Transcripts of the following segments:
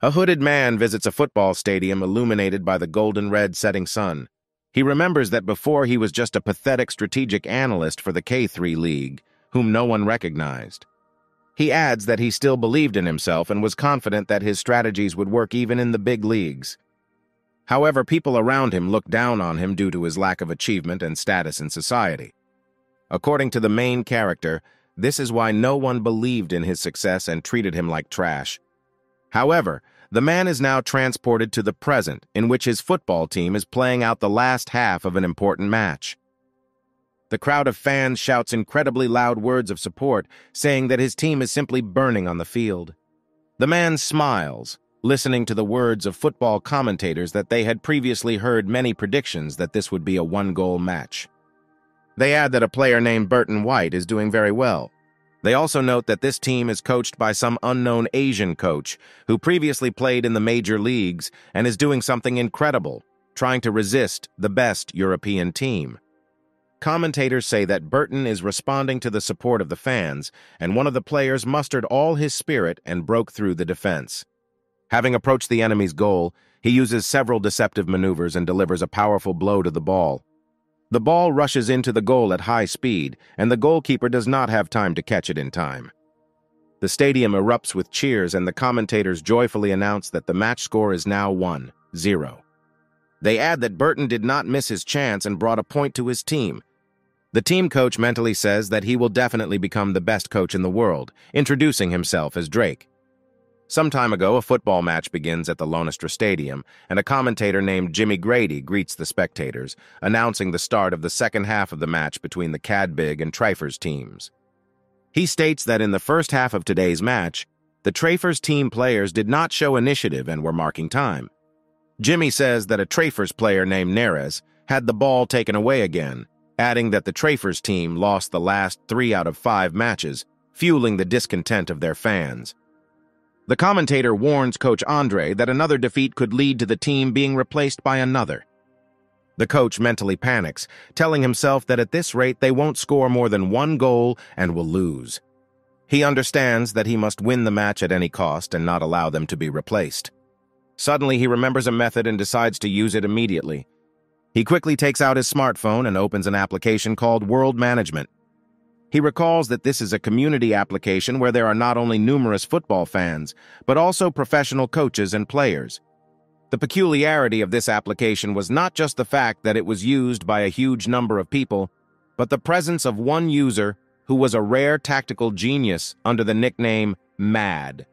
A hooded man visits a football stadium illuminated by the golden red setting sun. He remembers that before he was just a pathetic strategic analyst for the K3 League, whom no one recognized. He adds that he still believed in himself and was confident that his strategies would work even in the big leagues. However, people around him looked down on him due to his lack of achievement and status in society. According to the main character, this is why no one believed in his success and treated him like trash. However, the man is now transported to the present, in which his football team is playing out the last half of an important match. The crowd of fans shouts incredibly loud words of support, saying that his team is simply burning on the field. The man smiles, listening to the words of football commentators that they had previously heard many predictions that this would be a one-goal match. They add that a player named Burton White is doing very well, they also note that this team is coached by some unknown Asian coach who previously played in the major leagues and is doing something incredible, trying to resist the best European team. Commentators say that Burton is responding to the support of the fans, and one of the players mustered all his spirit and broke through the defense. Having approached the enemy's goal, he uses several deceptive maneuvers and delivers a powerful blow to the ball. The ball rushes into the goal at high speed, and the goalkeeper does not have time to catch it in time. The stadium erupts with cheers, and the commentators joyfully announce that the match score is now 1-0. They add that Burton did not miss his chance and brought a point to his team. The team coach mentally says that he will definitely become the best coach in the world, introducing himself as Drake. Some time ago, a football match begins at the Lonestra Stadium, and a commentator named Jimmy Grady greets the spectators, announcing the start of the second half of the match between the Cadbig and Trifers teams. He states that in the first half of today's match, the Trafers team players did not show initiative and were marking time. Jimmy says that a Trafers player named Neres had the ball taken away again, adding that the Trafers team lost the last three out of five matches, fueling the discontent of their fans. The commentator warns Coach Andre that another defeat could lead to the team being replaced by another. The coach mentally panics, telling himself that at this rate they won't score more than one goal and will lose. He understands that he must win the match at any cost and not allow them to be replaced. Suddenly, he remembers a method and decides to use it immediately. He quickly takes out his smartphone and opens an application called World Management. He recalls that this is a community application where there are not only numerous football fans, but also professional coaches and players. The peculiarity of this application was not just the fact that it was used by a huge number of people, but the presence of one user who was a rare tactical genius under the nickname Mad.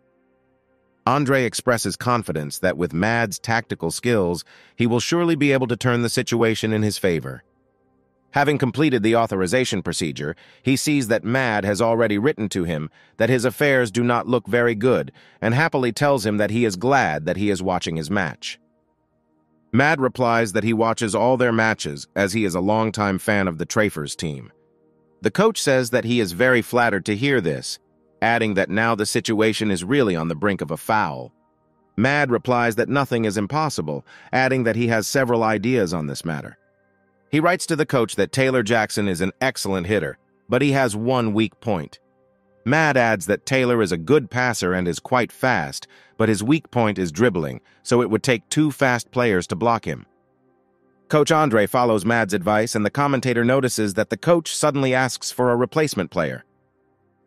Andre expresses confidence that with Mad's tactical skills, he will surely be able to turn the situation in his favor. Having completed the authorization procedure, he sees that Mad has already written to him that his affairs do not look very good and happily tells him that he is glad that he is watching his match. Mad replies that he watches all their matches as he is a longtime fan of the Trafers team. The coach says that he is very flattered to hear this, adding that now the situation is really on the brink of a foul. Mad replies that nothing is impossible, adding that he has several ideas on this matter. He writes to the coach that Taylor Jackson is an excellent hitter, but he has one weak point. Mad adds that Taylor is a good passer and is quite fast, but his weak point is dribbling, so it would take two fast players to block him. Coach Andre follows Mad's advice, and the commentator notices that the coach suddenly asks for a replacement player.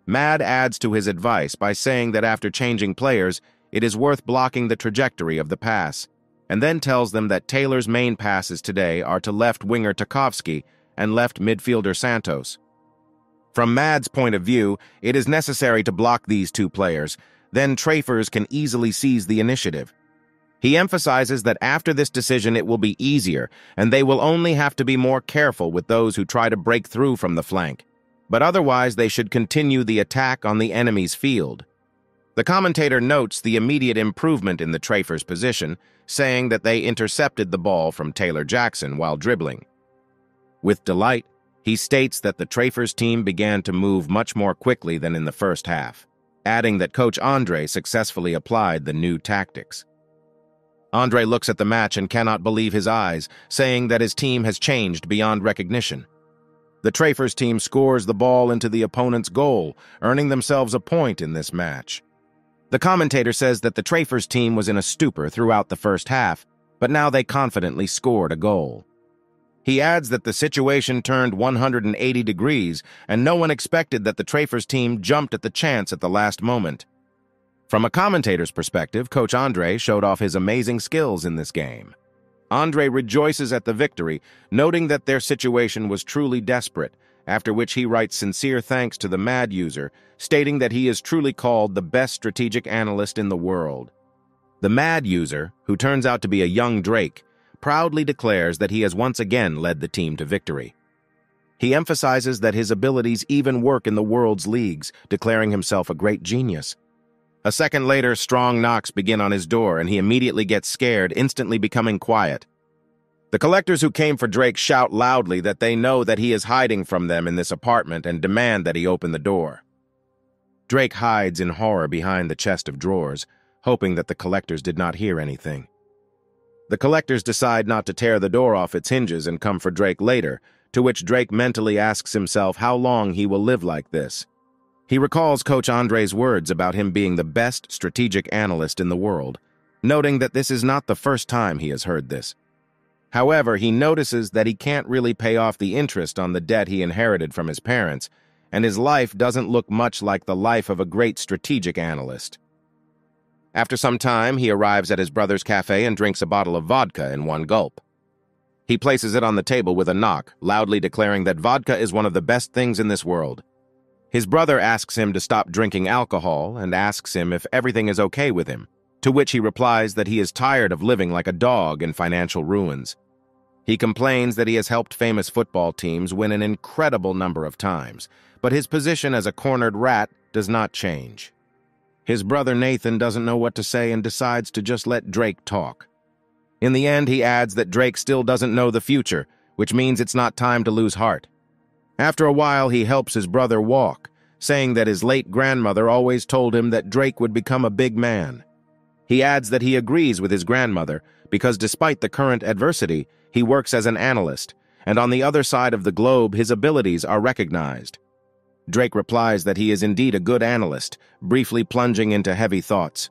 Mad adds to his advice by saying that after changing players, it is worth blocking the trajectory of the pass and then tells them that Taylor's main passes today are to left winger Tarkovsky and left midfielder Santos. From Mad's point of view, it is necessary to block these two players, then Trafers can easily seize the initiative. He emphasizes that after this decision it will be easier, and they will only have to be more careful with those who try to break through from the flank. But otherwise they should continue the attack on the enemy's field. The commentator notes the immediate improvement in the Trafers' position, saying that they intercepted the ball from Taylor Jackson while dribbling. With delight, he states that the Trafers team began to move much more quickly than in the first half, adding that Coach Andre successfully applied the new tactics. Andre looks at the match and cannot believe his eyes, saying that his team has changed beyond recognition. The Trafers team scores the ball into the opponent's goal, earning themselves a point in this match. The commentator says that the Trafers team was in a stupor throughout the first half, but now they confidently scored a goal. He adds that the situation turned 180 degrees and no one expected that the Trafers team jumped at the chance at the last moment. From a commentator's perspective, Coach Andre showed off his amazing skills in this game. Andre rejoices at the victory, noting that their situation was truly desperate, after which he writes sincere thanks to the MAD user, stating that he is truly called the best strategic analyst in the world. The MAD user, who turns out to be a young Drake, proudly declares that he has once again led the team to victory. He emphasizes that his abilities even work in the world's leagues, declaring himself a great genius. A second later, strong knocks begin on his door, and he immediately gets scared, instantly becoming quiet. The collectors who came for Drake shout loudly that they know that he is hiding from them in this apartment and demand that he open the door. Drake hides in horror behind the chest of drawers, hoping that the collectors did not hear anything. The collectors decide not to tear the door off its hinges and come for Drake later, to which Drake mentally asks himself how long he will live like this. He recalls Coach Andre's words about him being the best strategic analyst in the world, noting that this is not the first time he has heard this. However, he notices that he can't really pay off the interest on the debt he inherited from his parents, and his life doesn't look much like the life of a great strategic analyst. After some time, he arrives at his brother's cafe and drinks a bottle of vodka in one gulp. He places it on the table with a knock, loudly declaring that vodka is one of the best things in this world. His brother asks him to stop drinking alcohol and asks him if everything is okay with him to which he replies that he is tired of living like a dog in financial ruins. He complains that he has helped famous football teams win an incredible number of times, but his position as a cornered rat does not change. His brother Nathan doesn't know what to say and decides to just let Drake talk. In the end, he adds that Drake still doesn't know the future, which means it's not time to lose heart. After a while, he helps his brother walk, saying that his late grandmother always told him that Drake would become a big man. He adds that he agrees with his grandmother because despite the current adversity, he works as an analyst, and on the other side of the globe his abilities are recognized. Drake replies that he is indeed a good analyst, briefly plunging into heavy thoughts.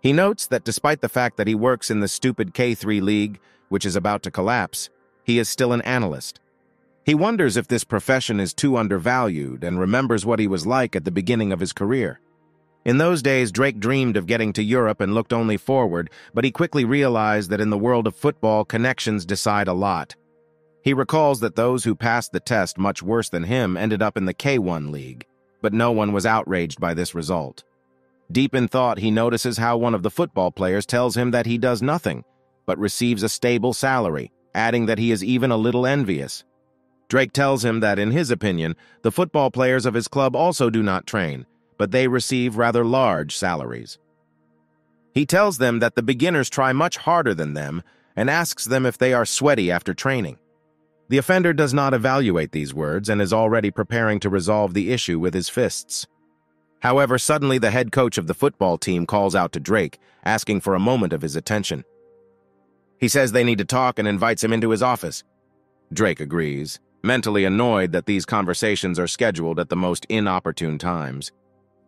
He notes that despite the fact that he works in the stupid K3 league, which is about to collapse, he is still an analyst. He wonders if this profession is too undervalued and remembers what he was like at the beginning of his career. In those days, Drake dreamed of getting to Europe and looked only forward, but he quickly realized that in the world of football, connections decide a lot. He recalls that those who passed the test much worse than him ended up in the K1 League, but no one was outraged by this result. Deep in thought, he notices how one of the football players tells him that he does nothing, but receives a stable salary, adding that he is even a little envious. Drake tells him that, in his opinion, the football players of his club also do not train, but they receive rather large salaries. He tells them that the beginners try much harder than them and asks them if they are sweaty after training. The offender does not evaluate these words and is already preparing to resolve the issue with his fists. However, suddenly the head coach of the football team calls out to Drake, asking for a moment of his attention. He says they need to talk and invites him into his office. Drake agrees, mentally annoyed that these conversations are scheduled at the most inopportune times.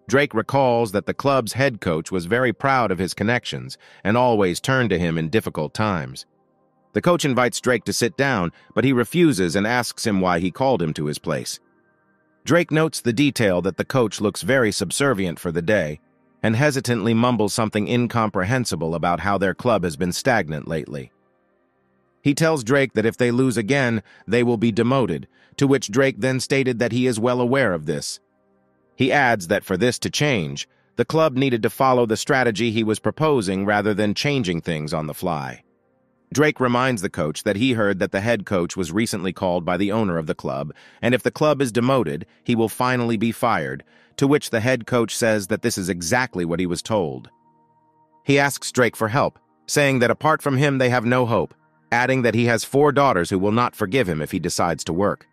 Drake recalls that the club's head coach was very proud of his connections and always turned to him in difficult times. The coach invites Drake to sit down, but he refuses and asks him why he called him to his place. Drake notes the detail that the coach looks very subservient for the day and hesitantly mumbles something incomprehensible about how their club has been stagnant lately. He tells Drake that if they lose again, they will be demoted, to which Drake then stated that he is well aware of this he adds that for this to change, the club needed to follow the strategy he was proposing rather than changing things on the fly. Drake reminds the coach that he heard that the head coach was recently called by the owner of the club, and if the club is demoted, he will finally be fired, to which the head coach says that this is exactly what he was told. He asks Drake for help, saying that apart from him they have no hope, adding that he has four daughters who will not forgive him if he decides to work.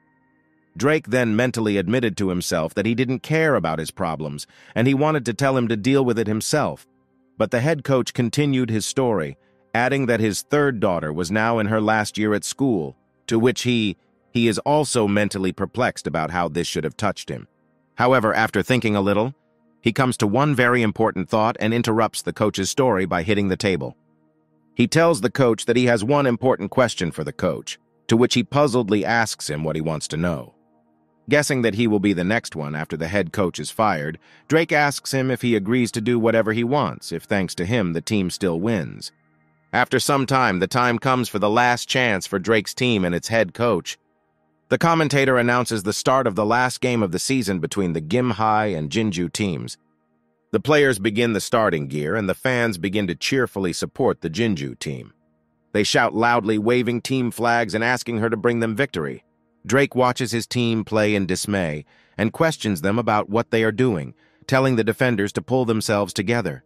Drake then mentally admitted to himself that he didn't care about his problems, and he wanted to tell him to deal with it himself. But the head coach continued his story, adding that his third daughter was now in her last year at school, to which he, he is also mentally perplexed about how this should have touched him. However, after thinking a little, he comes to one very important thought and interrupts the coach's story by hitting the table. He tells the coach that he has one important question for the coach, to which he puzzledly asks him what he wants to know. Guessing that he will be the next one after the head coach is fired, Drake asks him if he agrees to do whatever he wants if thanks to him the team still wins. After some time, the time comes for the last chance for Drake's team and its head coach. The commentator announces the start of the last game of the season between the Gimhae and Jinju teams. The players begin the starting gear and the fans begin to cheerfully support the Jinju team. They shout loudly, waving team flags and asking her to bring them victory. Drake watches his team play in dismay and questions them about what they are doing, telling the defenders to pull themselves together.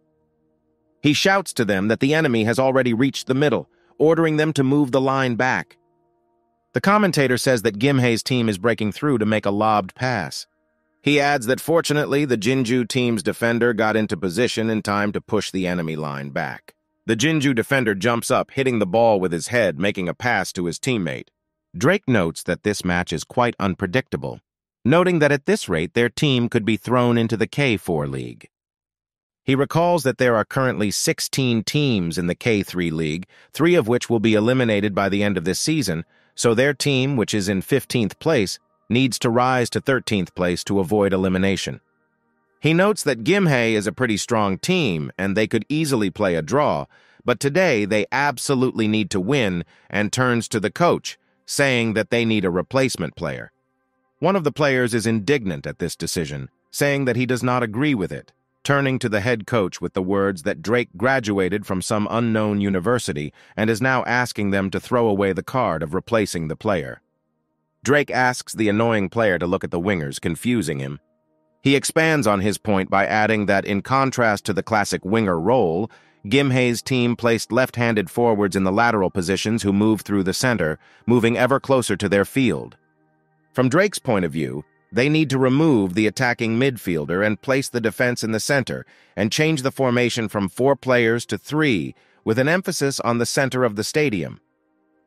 He shouts to them that the enemy has already reached the middle, ordering them to move the line back. The commentator says that Gimhae's team is breaking through to make a lobbed pass. He adds that fortunately the Jinju team's defender got into position in time to push the enemy line back. The Jinju defender jumps up, hitting the ball with his head, making a pass to his teammate. Drake notes that this match is quite unpredictable, noting that at this rate their team could be thrown into the K4 League. He recalls that there are currently 16 teams in the K3 League, three of which will be eliminated by the end of this season, so their team, which is in 15th place, needs to rise to 13th place to avoid elimination. He notes that Gimhae is a pretty strong team and they could easily play a draw, but today they absolutely need to win and turns to the coach, saying that they need a replacement player. One of the players is indignant at this decision, saying that he does not agree with it, turning to the head coach with the words that Drake graduated from some unknown university and is now asking them to throw away the card of replacing the player. Drake asks the annoying player to look at the wingers, confusing him. He expands on his point by adding that in contrast to the classic winger role, Gimhae's team placed left-handed forwards in the lateral positions who moved through the center, moving ever closer to their field. From Drake's point of view, they need to remove the attacking midfielder and place the defense in the center and change the formation from four players to three, with an emphasis on the center of the stadium.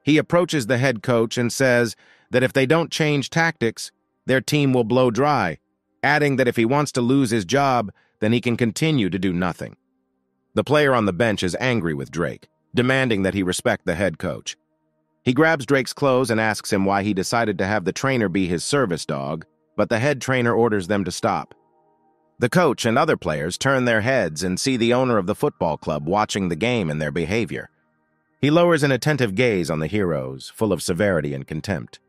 He approaches the head coach and says that if they don't change tactics, their team will blow dry, adding that if he wants to lose his job, then he can continue to do nothing. The player on the bench is angry with Drake, demanding that he respect the head coach. He grabs Drake's clothes and asks him why he decided to have the trainer be his service dog, but the head trainer orders them to stop. The coach and other players turn their heads and see the owner of the football club watching the game and their behavior. He lowers an attentive gaze on the heroes, full of severity and contempt.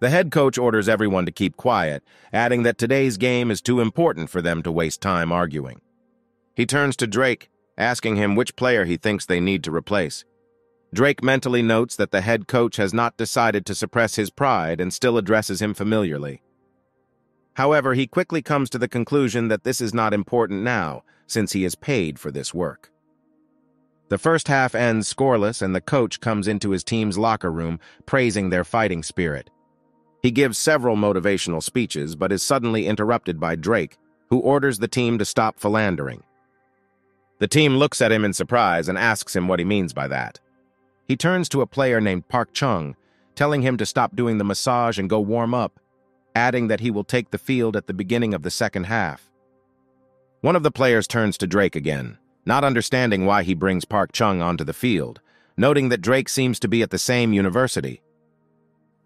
The head coach orders everyone to keep quiet, adding that today's game is too important for them to waste time arguing. He turns to Drake, asking him which player he thinks they need to replace. Drake mentally notes that the head coach has not decided to suppress his pride and still addresses him familiarly. However, he quickly comes to the conclusion that this is not important now, since he is paid for this work. The first half ends scoreless and the coach comes into his team's locker room, praising their fighting spirit. He gives several motivational speeches, but is suddenly interrupted by Drake, who orders the team to stop philandering. The team looks at him in surprise and asks him what he means by that. He turns to a player named Park Chung, telling him to stop doing the massage and go warm up, adding that he will take the field at the beginning of the second half. One of the players turns to Drake again, not understanding why he brings Park Chung onto the field, noting that Drake seems to be at the same university.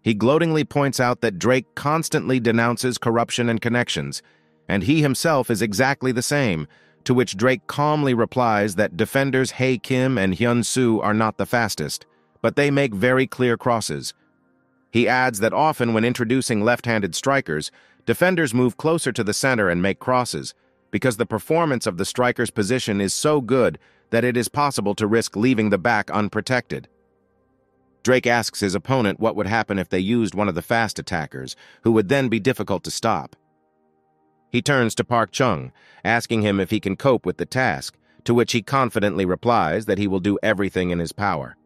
He gloatingly points out that Drake constantly denounces corruption and connections, and he himself is exactly the same, to which Drake calmly replies that defenders Hae Kim and Hyun Soo are not the fastest, but they make very clear crosses. He adds that often when introducing left-handed strikers, defenders move closer to the center and make crosses, because the performance of the striker's position is so good that it is possible to risk leaving the back unprotected. Drake asks his opponent what would happen if they used one of the fast attackers, who would then be difficult to stop. He turns to Park Chung, asking him if he can cope with the task, to which he confidently replies that he will do everything in his power.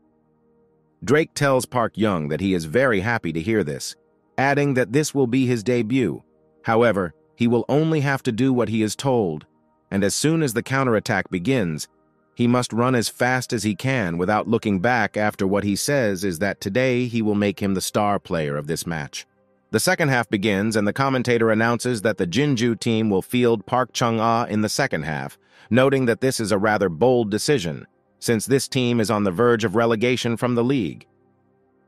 Drake tells Park Young that he is very happy to hear this, adding that this will be his debut. However, he will only have to do what he is told, and as soon as the counterattack begins, he must run as fast as he can without looking back after what he says is that today he will make him the star player of this match. The second half begins, and the commentator announces that the Jinju team will field Park Chung-ah in the second half, noting that this is a rather bold decision, since this team is on the verge of relegation from the league.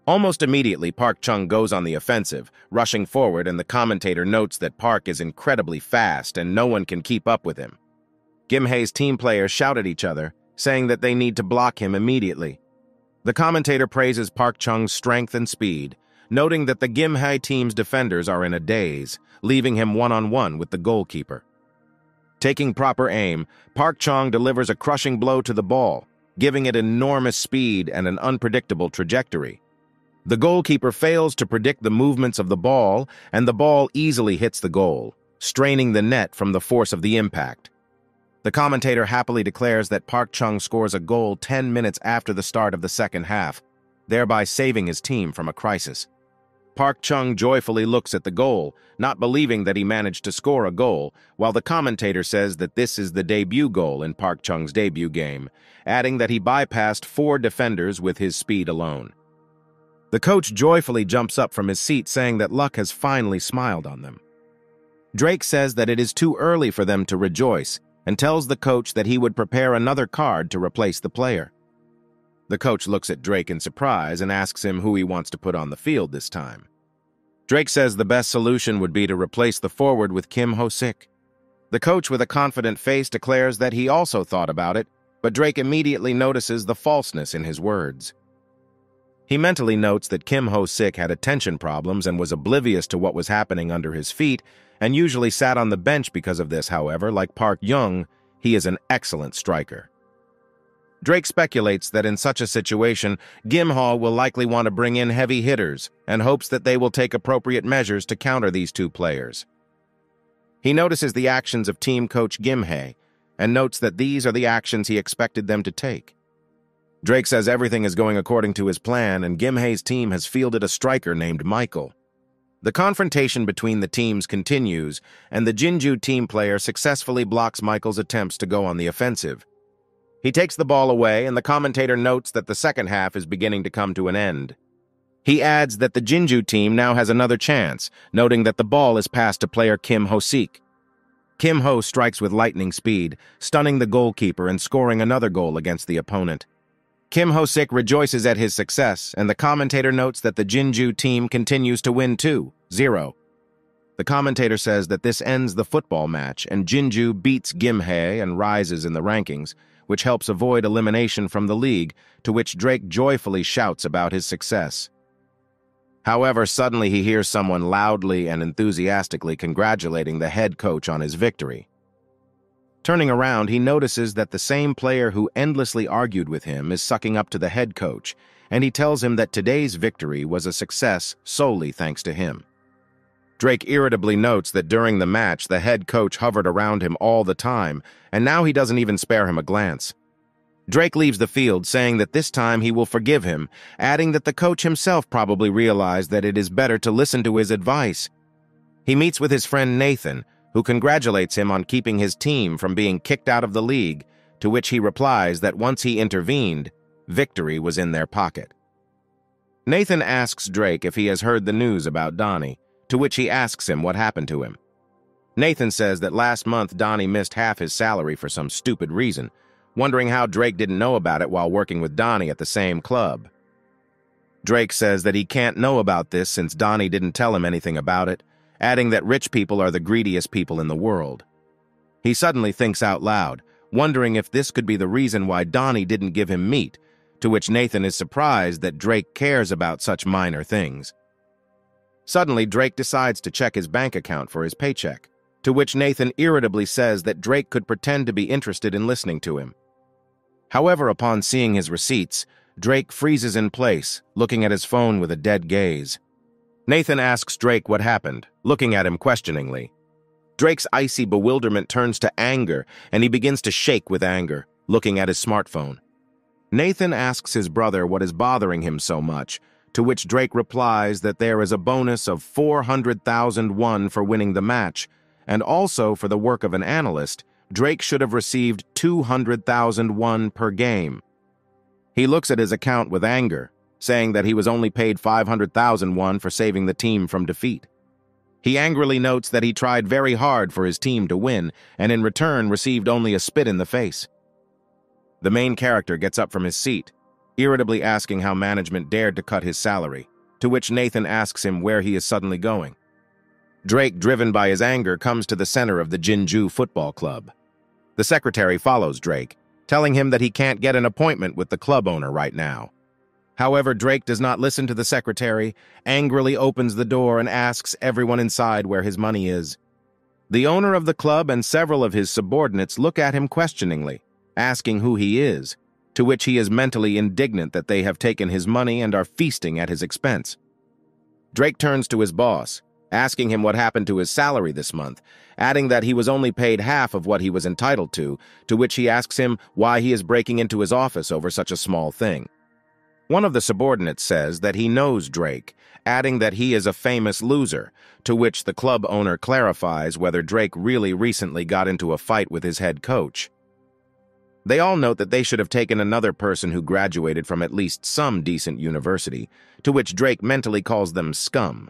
Almost immediately, Park Chung goes on the offensive, rushing forward, and the commentator notes that Park is incredibly fast and no one can keep up with him. Gimhae's team players shout at each other, saying that they need to block him immediately. The commentator praises Park Chung's strength and speed, noting that the Gimhae team's defenders are in a daze, leaving him one-on-one -on -one with the goalkeeper. Taking proper aim, Park Chung delivers a crushing blow to the ball, giving it enormous speed and an unpredictable trajectory. The goalkeeper fails to predict the movements of the ball, and the ball easily hits the goal, straining the net from the force of the impact. The commentator happily declares that Park Chung scores a goal 10 minutes after the start of the second half, thereby saving his team from a crisis. Park Chung joyfully looks at the goal, not believing that he managed to score a goal, while the commentator says that this is the debut goal in Park Chung's debut game, adding that he bypassed four defenders with his speed alone. The coach joyfully jumps up from his seat saying that luck has finally smiled on them. Drake says that it is too early for them to rejoice and tells the coach that he would prepare another card to replace the player. The coach looks at Drake in surprise and asks him who he wants to put on the field this time. Drake says the best solution would be to replace the forward with Kim Ho-sik. The coach with a confident face declares that he also thought about it, but Drake immediately notices the falseness in his words. He mentally notes that Kim Ho-sik had attention problems and was oblivious to what was happening under his feet, and usually sat on the bench because of this, however, like Park Young, he is an excellent striker. Drake speculates that in such a situation, Gimhae will likely want to bring in heavy hitters and hopes that they will take appropriate measures to counter these two players. He notices the actions of team coach Gimhae and notes that these are the actions he expected them to take. Drake says everything is going according to his plan and Gimhae's team has fielded a striker named Michael. The confrontation between the teams continues and the Jinju team player successfully blocks Michael's attempts to go on the offensive. He takes the ball away, and the commentator notes that the second half is beginning to come to an end. He adds that the Jinju team now has another chance, noting that the ball is passed to player Kim Ho-sik. Kim Ho strikes with lightning speed, stunning the goalkeeper and scoring another goal against the opponent. Kim Ho-sik rejoices at his success, and the commentator notes that the Jinju team continues to win 2-0. The commentator says that this ends the football match, and Jinju beats Gimhae and rises in the rankings, which helps avoid elimination from the league, to which Drake joyfully shouts about his success. However, suddenly he hears someone loudly and enthusiastically congratulating the head coach on his victory. Turning around, he notices that the same player who endlessly argued with him is sucking up to the head coach, and he tells him that today's victory was a success solely thanks to him. Drake irritably notes that during the match, the head coach hovered around him all the time, and now he doesn't even spare him a glance. Drake leaves the field, saying that this time he will forgive him, adding that the coach himself probably realized that it is better to listen to his advice. He meets with his friend Nathan, who congratulates him on keeping his team from being kicked out of the league, to which he replies that once he intervened, victory was in their pocket. Nathan asks Drake if he has heard the news about Donnie, to which he asks him what happened to him. Nathan says that last month Donnie missed half his salary for some stupid reason, wondering how Drake didn't know about it while working with Donnie at the same club. Drake says that he can't know about this since Donnie didn't tell him anything about it, adding that rich people are the greediest people in the world. He suddenly thinks out loud, wondering if this could be the reason why Donnie didn't give him meat, to which Nathan is surprised that Drake cares about such minor things. Suddenly, Drake decides to check his bank account for his paycheck, to which Nathan irritably says that Drake could pretend to be interested in listening to him. However, upon seeing his receipts, Drake freezes in place, looking at his phone with a dead gaze. Nathan asks Drake what happened, looking at him questioningly. Drake's icy bewilderment turns to anger, and he begins to shake with anger, looking at his smartphone. Nathan asks his brother what is bothering him so much, to which Drake replies that there is a bonus of 400,000 won for winning the match, and also for the work of an analyst, Drake should have received 200,000 won per game. He looks at his account with anger, saying that he was only paid 500,000 won for saving the team from defeat. He angrily notes that he tried very hard for his team to win, and in return received only a spit in the face. The main character gets up from his seat, irritably asking how management dared to cut his salary, to which Nathan asks him where he is suddenly going. Drake, driven by his anger, comes to the center of the Jinju Football Club. The secretary follows Drake, telling him that he can't get an appointment with the club owner right now. However, Drake does not listen to the secretary, angrily opens the door and asks everyone inside where his money is. The owner of the club and several of his subordinates look at him questioningly, asking who he is, to which he is mentally indignant that they have taken his money and are feasting at his expense. Drake turns to his boss, asking him what happened to his salary this month, adding that he was only paid half of what he was entitled to, to which he asks him why he is breaking into his office over such a small thing. One of the subordinates says that he knows Drake, adding that he is a famous loser, to which the club owner clarifies whether Drake really recently got into a fight with his head coach. They all note that they should have taken another person who graduated from at least some decent university, to which Drake mentally calls them scum.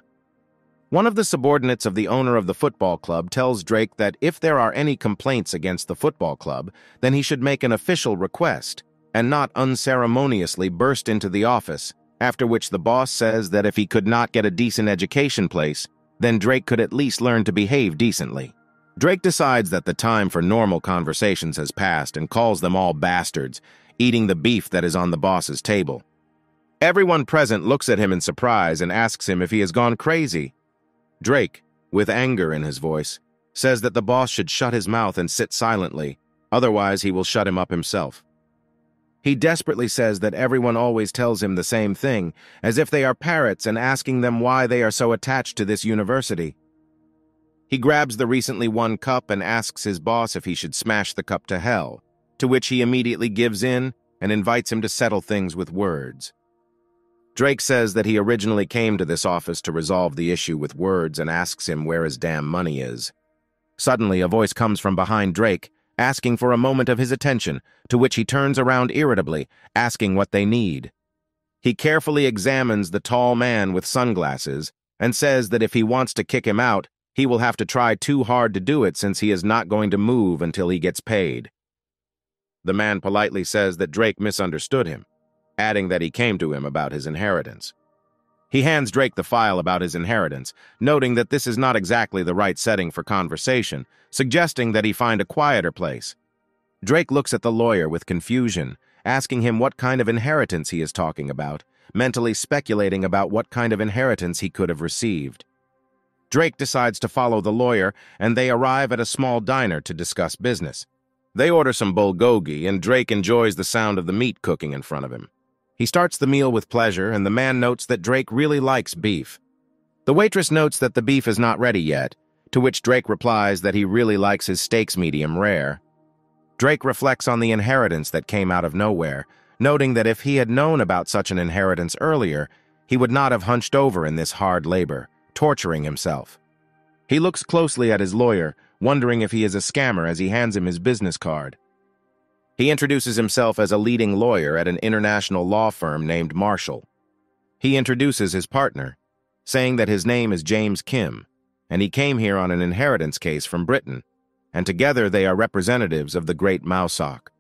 One of the subordinates of the owner of the football club tells Drake that if there are any complaints against the football club, then he should make an official request and not unceremoniously burst into the office, after which the boss says that if he could not get a decent education place, then Drake could at least learn to behave decently. Drake decides that the time for normal conversations has passed and calls them all bastards, eating the beef that is on the boss's table. Everyone present looks at him in surprise and asks him if he has gone crazy. Drake, with anger in his voice, says that the boss should shut his mouth and sit silently, otherwise he will shut him up himself. He desperately says that everyone always tells him the same thing, as if they are parrots and asking them why they are so attached to this university. He grabs the recently won cup and asks his boss if he should smash the cup to hell, to which he immediately gives in and invites him to settle things with words. Drake says that he originally came to this office to resolve the issue with words and asks him where his damn money is. Suddenly, a voice comes from behind Drake, asking for a moment of his attention, to which he turns around irritably, asking what they need. He carefully examines the tall man with sunglasses and says that if he wants to kick him out, he will have to try too hard to do it since he is not going to move until he gets paid. The man politely says that Drake misunderstood him, adding that he came to him about his inheritance. He hands Drake the file about his inheritance, noting that this is not exactly the right setting for conversation, suggesting that he find a quieter place. Drake looks at the lawyer with confusion, asking him what kind of inheritance he is talking about, mentally speculating about what kind of inheritance he could have received. Drake decides to follow the lawyer, and they arrive at a small diner to discuss business. They order some bulgogi, and Drake enjoys the sound of the meat cooking in front of him. He starts the meal with pleasure, and the man notes that Drake really likes beef. The waitress notes that the beef is not ready yet, to which Drake replies that he really likes his steaks medium rare. Drake reflects on the inheritance that came out of nowhere, noting that if he had known about such an inheritance earlier, he would not have hunched over in this hard labor torturing himself. He looks closely at his lawyer, wondering if he is a scammer as he hands him his business card. He introduces himself as a leading lawyer at an international law firm named Marshall. He introduces his partner, saying that his name is James Kim, and he came here on an inheritance case from Britain, and together they are representatives of the great Mausock.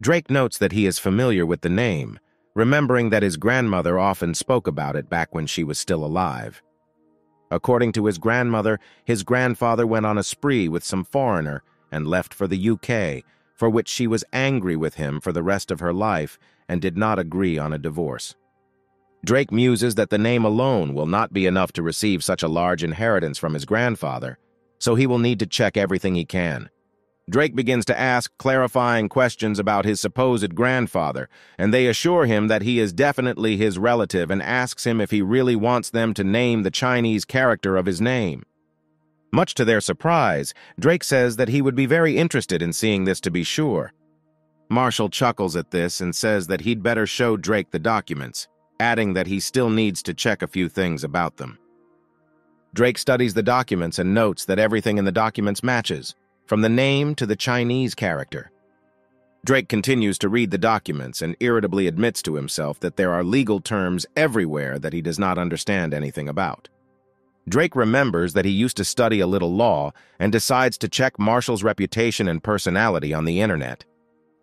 Drake notes that he is familiar with the name, remembering that his grandmother often spoke about it back when she was still alive. According to his grandmother, his grandfather went on a spree with some foreigner and left for the UK, for which she was angry with him for the rest of her life and did not agree on a divorce. Drake muses that the name alone will not be enough to receive such a large inheritance from his grandfather, so he will need to check everything he can. Drake begins to ask clarifying questions about his supposed grandfather, and they assure him that he is definitely his relative and asks him if he really wants them to name the Chinese character of his name. Much to their surprise, Drake says that he would be very interested in seeing this to be sure. Marshall chuckles at this and says that he'd better show Drake the documents, adding that he still needs to check a few things about them. Drake studies the documents and notes that everything in the documents matches, from the name to the Chinese character. Drake continues to read the documents and irritably admits to himself that there are legal terms everywhere that he does not understand anything about. Drake remembers that he used to study a little law and decides to check Marshall's reputation and personality on the internet.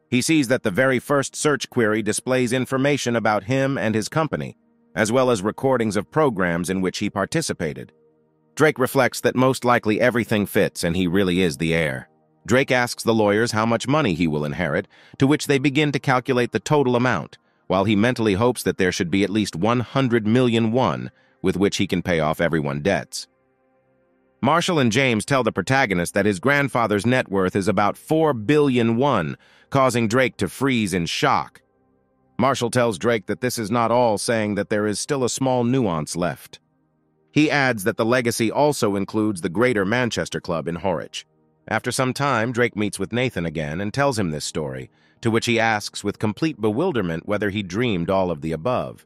He sees that the very first search query displays information about him and his company, as well as recordings of programs in which he participated. Drake reflects that most likely everything fits and he really is the heir. Drake asks the lawyers how much money he will inherit, to which they begin to calculate the total amount, while he mentally hopes that there should be at least 100 million won, with which he can pay off everyone's debts. Marshall and James tell the protagonist that his grandfather's net worth is about 4 billion won, causing Drake to freeze in shock. Marshall tells Drake that this is not all, saying that there is still a small nuance left. He adds that the legacy also includes the Greater Manchester Club in Horwich. After some time, Drake meets with Nathan again and tells him this story, to which he asks with complete bewilderment whether he dreamed all of the above.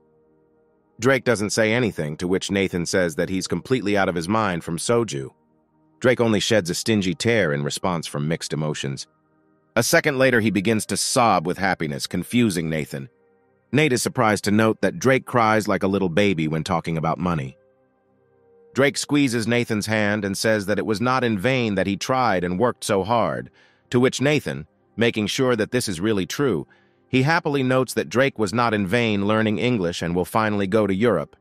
Drake doesn't say anything, to which Nathan says that he's completely out of his mind from Soju. Drake only sheds a stingy tear in response from mixed emotions. A second later, he begins to sob with happiness, confusing Nathan. Nate is surprised to note that Drake cries like a little baby when talking about money. Drake squeezes Nathan's hand and says that it was not in vain that he tried and worked so hard, to which Nathan, making sure that this is really true, he happily notes that Drake was not in vain learning English and will finally go to Europe.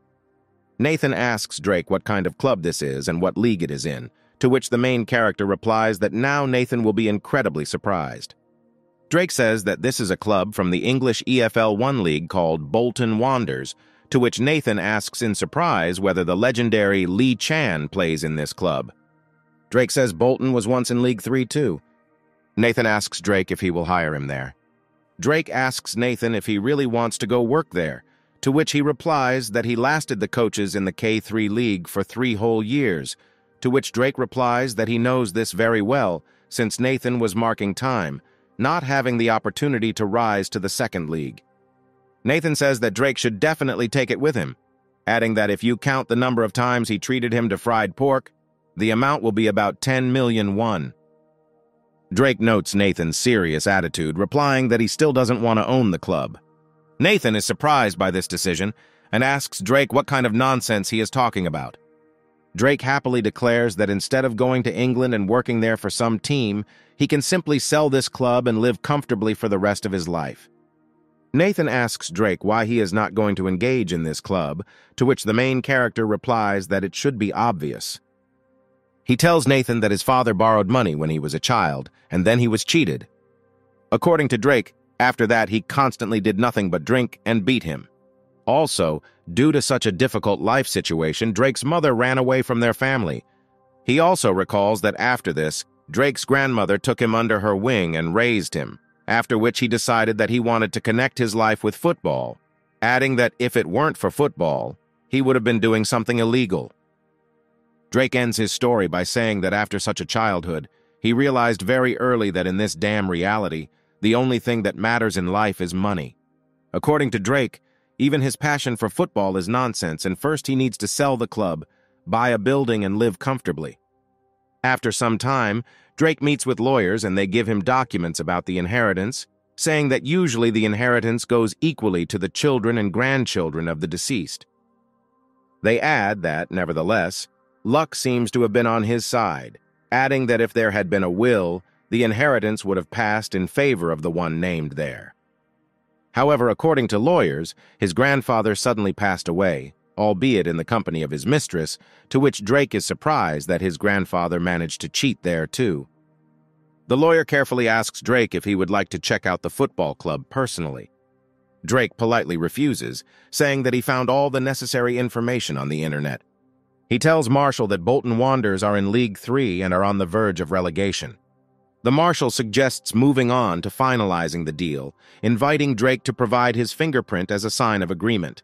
Nathan asks Drake what kind of club this is and what league it is in, to which the main character replies that now Nathan will be incredibly surprised. Drake says that this is a club from the English EFL 1 league called Bolton Wanderers, to which Nathan asks in surprise whether the legendary Lee Chan plays in this club. Drake says Bolton was once in League 3 too. Nathan asks Drake if he will hire him there. Drake asks Nathan if he really wants to go work there, to which he replies that he lasted the coaches in the K3 League for three whole years, to which Drake replies that he knows this very well, since Nathan was marking time, not having the opportunity to rise to the second league. Nathan says that Drake should definitely take it with him, adding that if you count the number of times he treated him to fried pork, the amount will be about 10 million won. Drake notes Nathan's serious attitude, replying that he still doesn't want to own the club. Nathan is surprised by this decision and asks Drake what kind of nonsense he is talking about. Drake happily declares that instead of going to England and working there for some team, he can simply sell this club and live comfortably for the rest of his life. Nathan asks Drake why he is not going to engage in this club, to which the main character replies that it should be obvious. He tells Nathan that his father borrowed money when he was a child, and then he was cheated. According to Drake, after that he constantly did nothing but drink and beat him. Also, due to such a difficult life situation, Drake's mother ran away from their family. He also recalls that after this, Drake's grandmother took him under her wing and raised him, after which he decided that he wanted to connect his life with football, adding that if it weren't for football, he would have been doing something illegal. Drake ends his story by saying that after such a childhood, he realized very early that in this damn reality, the only thing that matters in life is money. According to Drake, even his passion for football is nonsense and first he needs to sell the club, buy a building and live comfortably. After some time, Drake meets with lawyers and they give him documents about the inheritance, saying that usually the inheritance goes equally to the children and grandchildren of the deceased. They add that, nevertheless, luck seems to have been on his side, adding that if there had been a will, the inheritance would have passed in favor of the one named there. However, according to lawyers, his grandfather suddenly passed away, albeit in the company of his mistress, to which Drake is surprised that his grandfather managed to cheat there too. The lawyer carefully asks Drake if he would like to check out the football club personally. Drake politely refuses, saying that he found all the necessary information on the internet, he tells Marshall that Bolton Wanderers are in League 3 and are on the verge of relegation. The Marshall suggests moving on to finalizing the deal, inviting Drake to provide his fingerprint as a sign of agreement.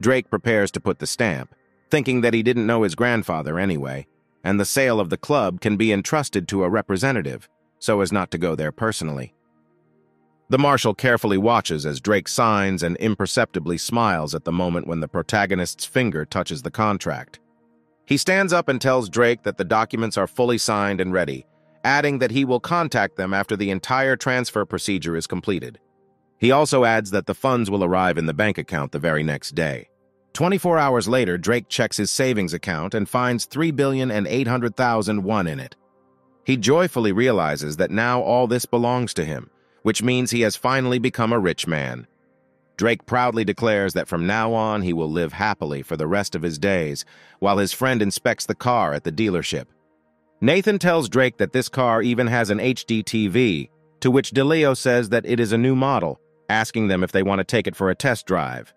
Drake prepares to put the stamp, thinking that he didn't know his grandfather anyway, and the sale of the club can be entrusted to a representative, so as not to go there personally. The Marshall carefully watches as Drake signs and imperceptibly smiles at the moment when the protagonist's finger touches the contract. He stands up and tells Drake that the documents are fully signed and ready, adding that he will contact them after the entire transfer procedure is completed. He also adds that the funds will arrive in the bank account the very next day. 24 hours later, Drake checks his savings account and finds $3,800,001 in it. He joyfully realizes that now all this belongs to him, which means he has finally become a rich man. Drake proudly declares that from now on he will live happily for the rest of his days, while his friend inspects the car at the dealership. Nathan tells Drake that this car even has an HD TV, to which DeLeo says that it is a new model, asking them if they want to take it for a test drive.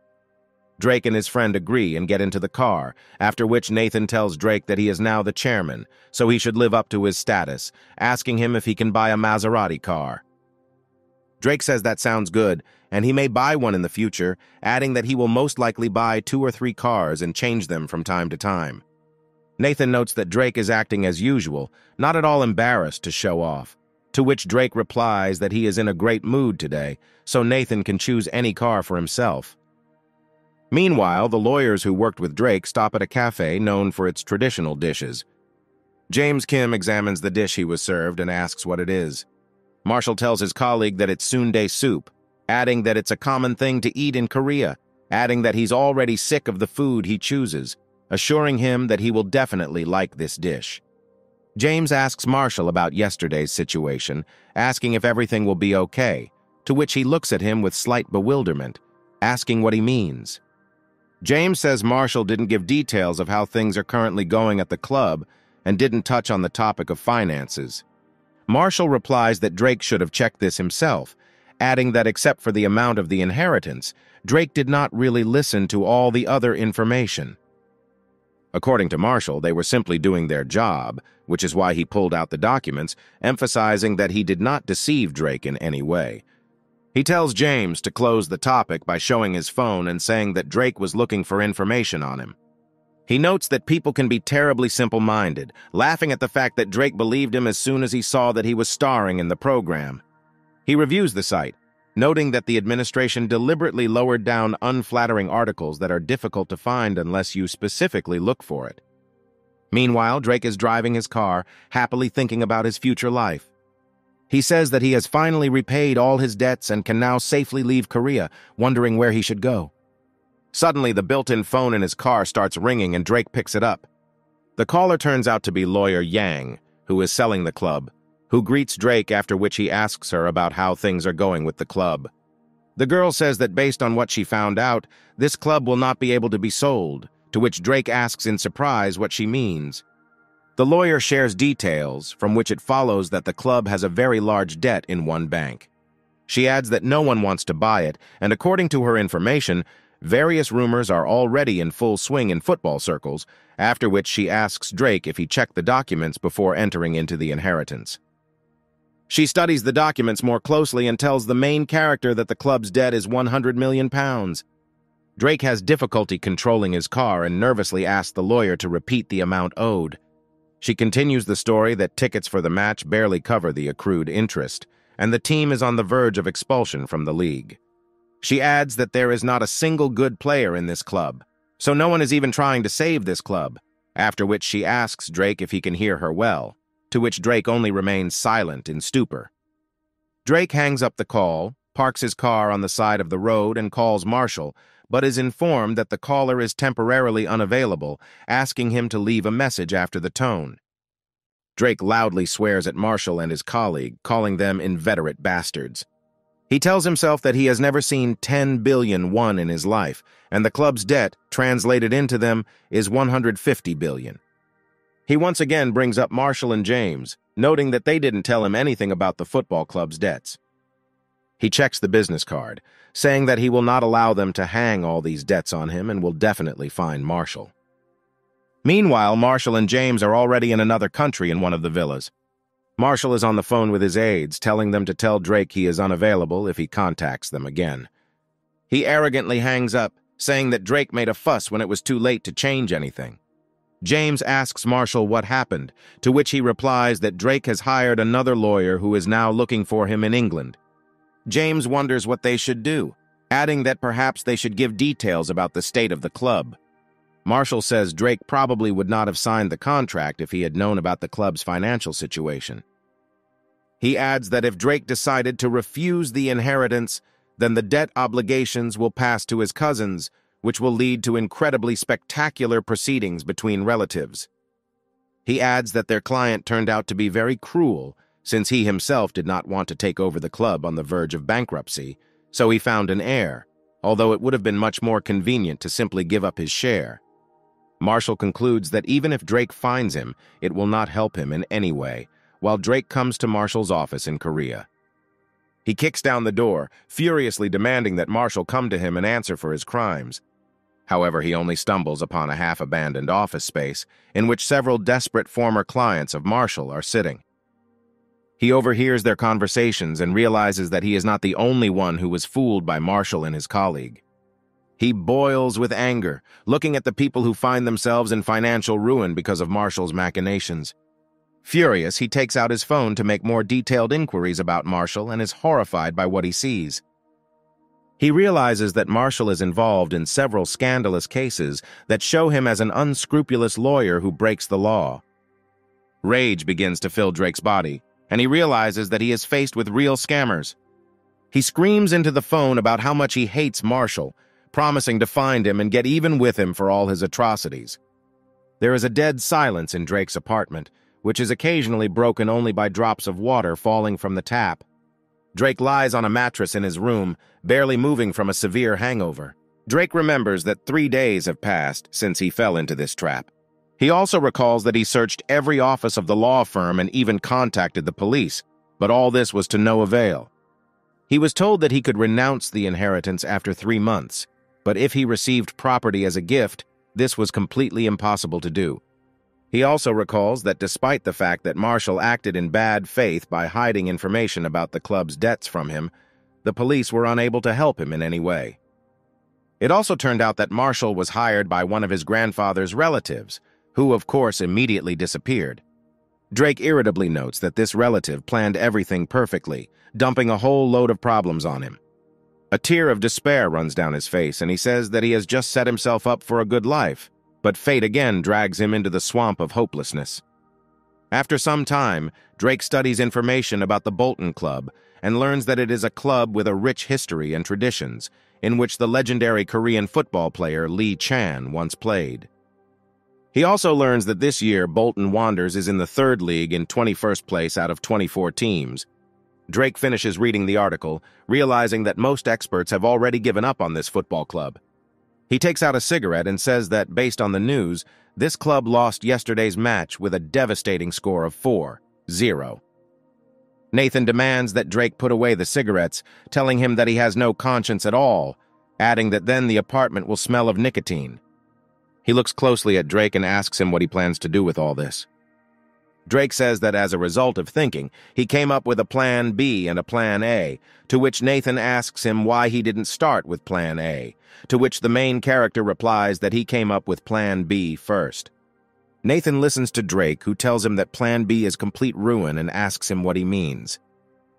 Drake and his friend agree and get into the car, after which Nathan tells Drake that he is now the chairman, so he should live up to his status, asking him if he can buy a Maserati car. Drake says that sounds good, and he may buy one in the future, adding that he will most likely buy two or three cars and change them from time to time. Nathan notes that Drake is acting as usual, not at all embarrassed to show off, to which Drake replies that he is in a great mood today, so Nathan can choose any car for himself. Meanwhile, the lawyers who worked with Drake stop at a cafe known for its traditional dishes. James Kim examines the dish he was served and asks what it is. Marshall tells his colleague that it's sundae soup, adding that it's a common thing to eat in Korea, adding that he's already sick of the food he chooses, assuring him that he will definitely like this dish. James asks Marshall about yesterday's situation, asking if everything will be okay, to which he looks at him with slight bewilderment, asking what he means. James says Marshall didn't give details of how things are currently going at the club and didn't touch on the topic of finances. Marshall replies that Drake should have checked this himself, adding that except for the amount of the inheritance, Drake did not really listen to all the other information. According to Marshall, they were simply doing their job, which is why he pulled out the documents, emphasizing that he did not deceive Drake in any way. He tells James to close the topic by showing his phone and saying that Drake was looking for information on him. He notes that people can be terribly simple-minded, laughing at the fact that Drake believed him as soon as he saw that he was starring in the program. He reviews the site, noting that the administration deliberately lowered down unflattering articles that are difficult to find unless you specifically look for it. Meanwhile, Drake is driving his car, happily thinking about his future life. He says that he has finally repaid all his debts and can now safely leave Korea, wondering where he should go. Suddenly, the built-in phone in his car starts ringing and Drake picks it up. The caller turns out to be lawyer Yang, who is selling the club, who greets Drake after which he asks her about how things are going with the club. The girl says that based on what she found out, this club will not be able to be sold, to which Drake asks in surprise what she means. The lawyer shares details, from which it follows that the club has a very large debt in one bank. She adds that no one wants to buy it, and according to her information, various rumors are already in full swing in football circles, after which she asks Drake if he checked the documents before entering into the inheritance. She studies the documents more closely and tells the main character that the club's debt is 100 million pounds. Drake has difficulty controlling his car and nervously asks the lawyer to repeat the amount owed. She continues the story that tickets for the match barely cover the accrued interest, and the team is on the verge of expulsion from the league. She adds that there is not a single good player in this club, so no one is even trying to save this club, after which she asks Drake if he can hear her well, to which Drake only remains silent in stupor. Drake hangs up the call, parks his car on the side of the road and calls Marshall, but is informed that the caller is temporarily unavailable, asking him to leave a message after the tone. Drake loudly swears at Marshall and his colleague, calling them inveterate bastards. He tells himself that he has never seen 10 billion won in his life, and the club's debt, translated into them, is 150 billion. He once again brings up Marshall and James, noting that they didn't tell him anything about the football club's debts. He checks the business card, saying that he will not allow them to hang all these debts on him and will definitely find Marshall. Meanwhile, Marshall and James are already in another country in one of the villas. Marshall is on the phone with his aides, telling them to tell Drake he is unavailable if he contacts them again. He arrogantly hangs up, saying that Drake made a fuss when it was too late to change anything. James asks Marshall what happened, to which he replies that Drake has hired another lawyer who is now looking for him in England. James wonders what they should do, adding that perhaps they should give details about the state of the club. Marshall says Drake probably would not have signed the contract if he had known about the club's financial situation. He adds that if Drake decided to refuse the inheritance, then the debt obligations will pass to his cousins, which will lead to incredibly spectacular proceedings between relatives. He adds that their client turned out to be very cruel, since he himself did not want to take over the club on the verge of bankruptcy, so he found an heir, although it would have been much more convenient to simply give up his share. Marshall concludes that even if Drake finds him, it will not help him in any way, while Drake comes to Marshall's office in Korea. He kicks down the door, furiously demanding that Marshall come to him and answer for his crimes. However, he only stumbles upon a half-abandoned office space in which several desperate former clients of Marshall are sitting. He overhears their conversations and realizes that he is not the only one who was fooled by Marshall and his colleague. He boils with anger, looking at the people who find themselves in financial ruin because of Marshall's machinations. Furious, he takes out his phone to make more detailed inquiries about Marshall and is horrified by what he sees. He realizes that Marshall is involved in several scandalous cases that show him as an unscrupulous lawyer who breaks the law. Rage begins to fill Drake's body, and he realizes that he is faced with real scammers. He screams into the phone about how much he hates Marshall, promising to find him and get even with him for all his atrocities. There is a dead silence in Drake's apartment, which is occasionally broken only by drops of water falling from the tap. Drake lies on a mattress in his room, barely moving from a severe hangover. Drake remembers that three days have passed since he fell into this trap. He also recalls that he searched every office of the law firm and even contacted the police, but all this was to no avail. He was told that he could renounce the inheritance after three months, but if he received property as a gift, this was completely impossible to do. He also recalls that despite the fact that Marshall acted in bad faith by hiding information about the club's debts from him, the police were unable to help him in any way. It also turned out that Marshall was hired by one of his grandfather's relatives, who of course immediately disappeared. Drake irritably notes that this relative planned everything perfectly, dumping a whole load of problems on him. A tear of despair runs down his face, and he says that he has just set himself up for a good life, but fate again drags him into the swamp of hopelessness. After some time, Drake studies information about the Bolton Club and learns that it is a club with a rich history and traditions, in which the legendary Korean football player Lee Chan once played. He also learns that this year Bolton Wanderers is in the third league in 21st place out of 24 teams. Drake finishes reading the article, realizing that most experts have already given up on this football club. He takes out a cigarette and says that, based on the news, this club lost yesterday's match with a devastating score of 4-0. Nathan demands that Drake put away the cigarettes, telling him that he has no conscience at all, adding that then the apartment will smell of nicotine. He looks closely at Drake and asks him what he plans to do with all this. Drake says that as a result of thinking, he came up with a plan B and a plan A, to which Nathan asks him why he didn't start with plan A, to which the main character replies that he came up with plan B first. Nathan listens to Drake, who tells him that plan B is complete ruin and asks him what he means.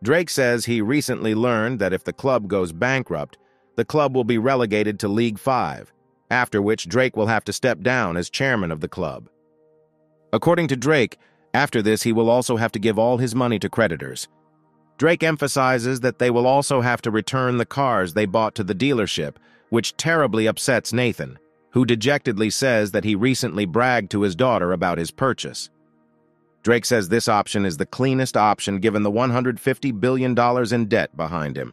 Drake says he recently learned that if the club goes bankrupt, the club will be relegated to League 5, after which Drake will have to step down as chairman of the club. According to Drake, after this he will also have to give all his money to creditors. Drake emphasizes that they will also have to return the cars they bought to the dealership, which terribly upsets Nathan, who dejectedly says that he recently bragged to his daughter about his purchase. Drake says this option is the cleanest option given the $150 billion in debt behind him.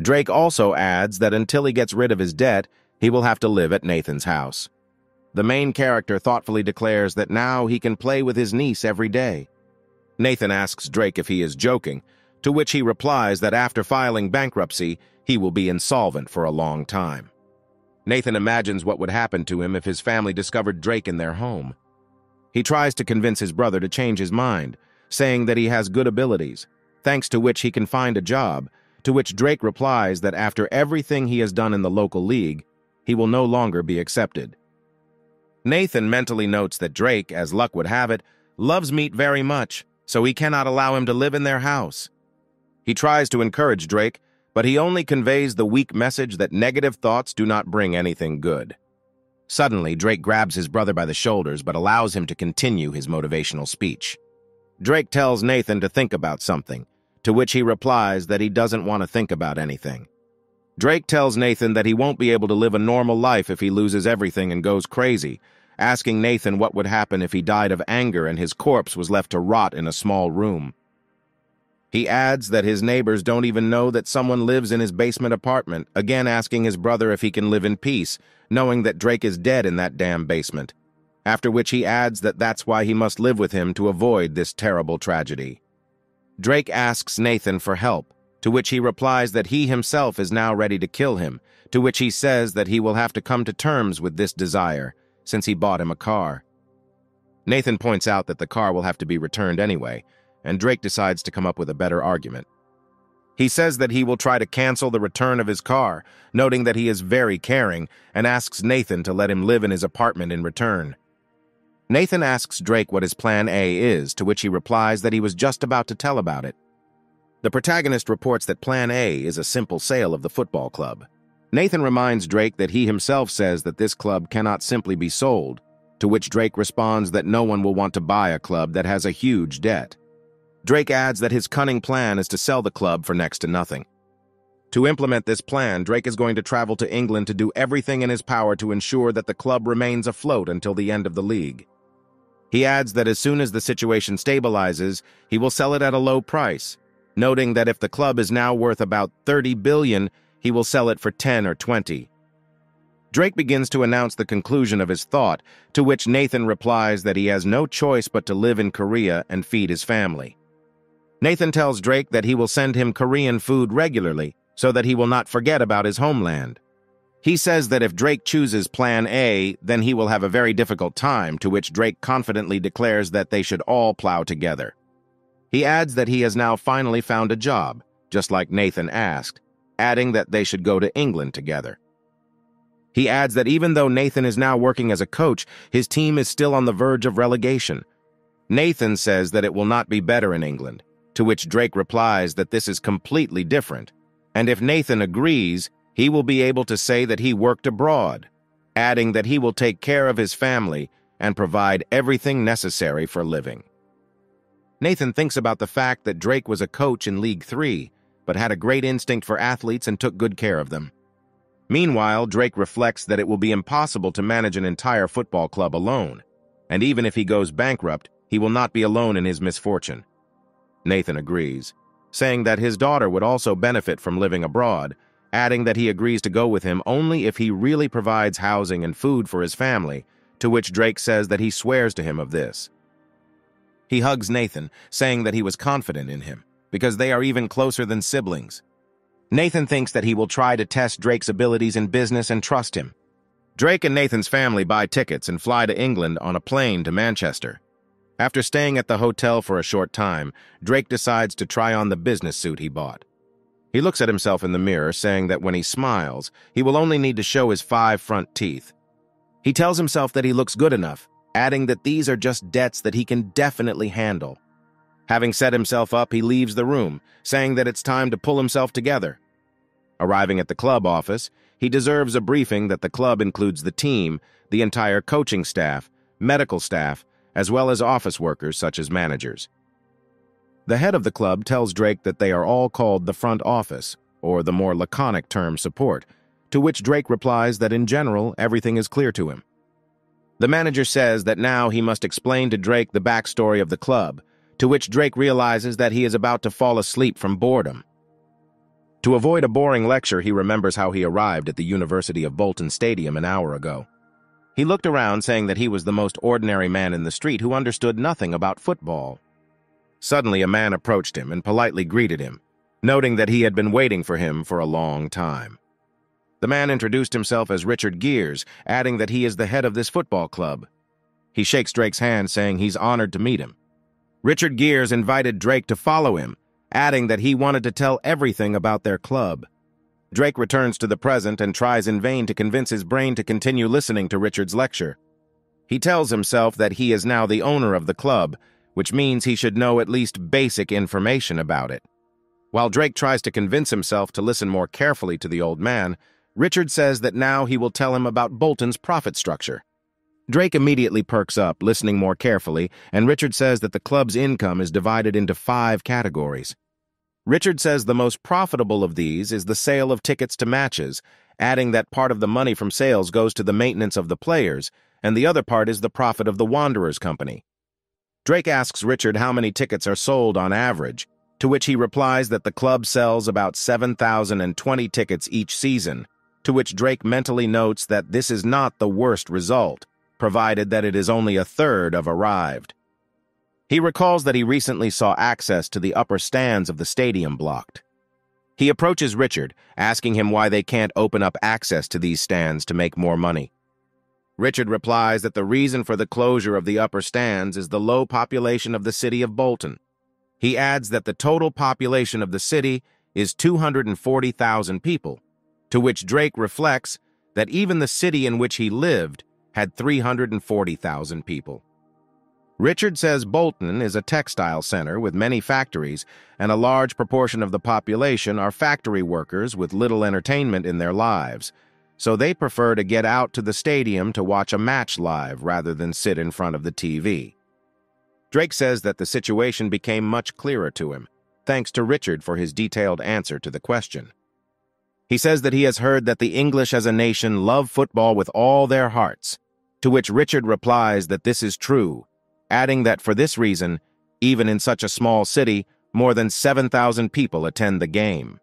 Drake also adds that until he gets rid of his debt, he will have to live at Nathan's house. The main character thoughtfully declares that now he can play with his niece every day. Nathan asks Drake if he is joking, to which he replies that after filing bankruptcy, he will be insolvent for a long time. Nathan imagines what would happen to him if his family discovered Drake in their home. He tries to convince his brother to change his mind, saying that he has good abilities, thanks to which he can find a job, to which Drake replies that after everything he has done in the local league, he will no longer be accepted. Nathan mentally notes that Drake, as luck would have it, loves meat very much, so he cannot allow him to live in their house. He tries to encourage Drake, but he only conveys the weak message that negative thoughts do not bring anything good. Suddenly, Drake grabs his brother by the shoulders but allows him to continue his motivational speech. Drake tells Nathan to think about something, to which he replies that he doesn't want to think about anything. Drake tells Nathan that he won't be able to live a normal life if he loses everything and goes crazy, asking Nathan what would happen if he died of anger and his corpse was left to rot in a small room. He adds that his neighbors don't even know that someone lives in his basement apartment, again asking his brother if he can live in peace, knowing that Drake is dead in that damn basement. After which he adds that that's why he must live with him to avoid this terrible tragedy. Drake asks Nathan for help, to which he replies that he himself is now ready to kill him, to which he says that he will have to come to terms with this desire, since he bought him a car. Nathan points out that the car will have to be returned anyway, and Drake decides to come up with a better argument. He says that he will try to cancel the return of his car, noting that he is very caring, and asks Nathan to let him live in his apartment in return. Nathan asks Drake what his plan A is, to which he replies that he was just about to tell about it. The protagonist reports that Plan A is a simple sale of the football club. Nathan reminds Drake that he himself says that this club cannot simply be sold, to which Drake responds that no one will want to buy a club that has a huge debt. Drake adds that his cunning plan is to sell the club for next to nothing. To implement this plan, Drake is going to travel to England to do everything in his power to ensure that the club remains afloat until the end of the league. He adds that as soon as the situation stabilizes, he will sell it at a low price, noting that if the club is now worth about 30 billion, he will sell it for 10 or 20. Drake begins to announce the conclusion of his thought, to which Nathan replies that he has no choice but to live in Korea and feed his family. Nathan tells Drake that he will send him Korean food regularly so that he will not forget about his homeland. He says that if Drake chooses Plan A, then he will have a very difficult time, to which Drake confidently declares that they should all plow together. He adds that he has now finally found a job, just like Nathan asked, adding that they should go to England together. He adds that even though Nathan is now working as a coach, his team is still on the verge of relegation. Nathan says that it will not be better in England, to which Drake replies that this is completely different, and if Nathan agrees, he will be able to say that he worked abroad, adding that he will take care of his family and provide everything necessary for living. Nathan thinks about the fact that Drake was a coach in League 3, but had a great instinct for athletes and took good care of them. Meanwhile, Drake reflects that it will be impossible to manage an entire football club alone, and even if he goes bankrupt, he will not be alone in his misfortune. Nathan agrees, saying that his daughter would also benefit from living abroad, adding that he agrees to go with him only if he really provides housing and food for his family, to which Drake says that he swears to him of this. He hugs Nathan, saying that he was confident in him, because they are even closer than siblings. Nathan thinks that he will try to test Drake's abilities in business and trust him. Drake and Nathan's family buy tickets and fly to England on a plane to Manchester. After staying at the hotel for a short time, Drake decides to try on the business suit he bought. He looks at himself in the mirror, saying that when he smiles, he will only need to show his five front teeth. He tells himself that he looks good enough, adding that these are just debts that he can definitely handle. Having set himself up, he leaves the room, saying that it's time to pull himself together. Arriving at the club office, he deserves a briefing that the club includes the team, the entire coaching staff, medical staff, as well as office workers such as managers. The head of the club tells Drake that they are all called the front office, or the more laconic term support, to which Drake replies that in general, everything is clear to him. The manager says that now he must explain to Drake the backstory of the club, to which Drake realizes that he is about to fall asleep from boredom. To avoid a boring lecture, he remembers how he arrived at the University of Bolton Stadium an hour ago. He looked around saying that he was the most ordinary man in the street who understood nothing about football. Suddenly, a man approached him and politely greeted him, noting that he had been waiting for him for a long time. The man introduced himself as Richard Gears, adding that he is the head of this football club. He shakes Drake's hand, saying he's honored to meet him. Richard Gears invited Drake to follow him, adding that he wanted to tell everything about their club. Drake returns to the present and tries in vain to convince his brain to continue listening to Richard's lecture. He tells himself that he is now the owner of the club, which means he should know at least basic information about it. While Drake tries to convince himself to listen more carefully to the old man, Richard says that now he will tell him about Bolton's profit structure. Drake immediately perks up, listening more carefully, and Richard says that the club's income is divided into five categories. Richard says the most profitable of these is the sale of tickets to matches, adding that part of the money from sales goes to the maintenance of the players, and the other part is the profit of the Wanderers Company. Drake asks Richard how many tickets are sold on average, to which he replies that the club sells about 7,020 tickets each season, to which Drake mentally notes that this is not the worst result, provided that it is only a third of arrived. He recalls that he recently saw access to the upper stands of the stadium blocked. He approaches Richard, asking him why they can't open up access to these stands to make more money. Richard replies that the reason for the closure of the upper stands is the low population of the city of Bolton. He adds that the total population of the city is 240,000 people, to which Drake reflects that even the city in which he lived had 340,000 people. Richard says Bolton is a textile center with many factories, and a large proportion of the population are factory workers with little entertainment in their lives, so they prefer to get out to the stadium to watch a match live rather than sit in front of the TV. Drake says that the situation became much clearer to him, thanks to Richard for his detailed answer to the question. He says that he has heard that the English as a nation love football with all their hearts, to which Richard replies that this is true, adding that for this reason, even in such a small city, more than 7,000 people attend the game.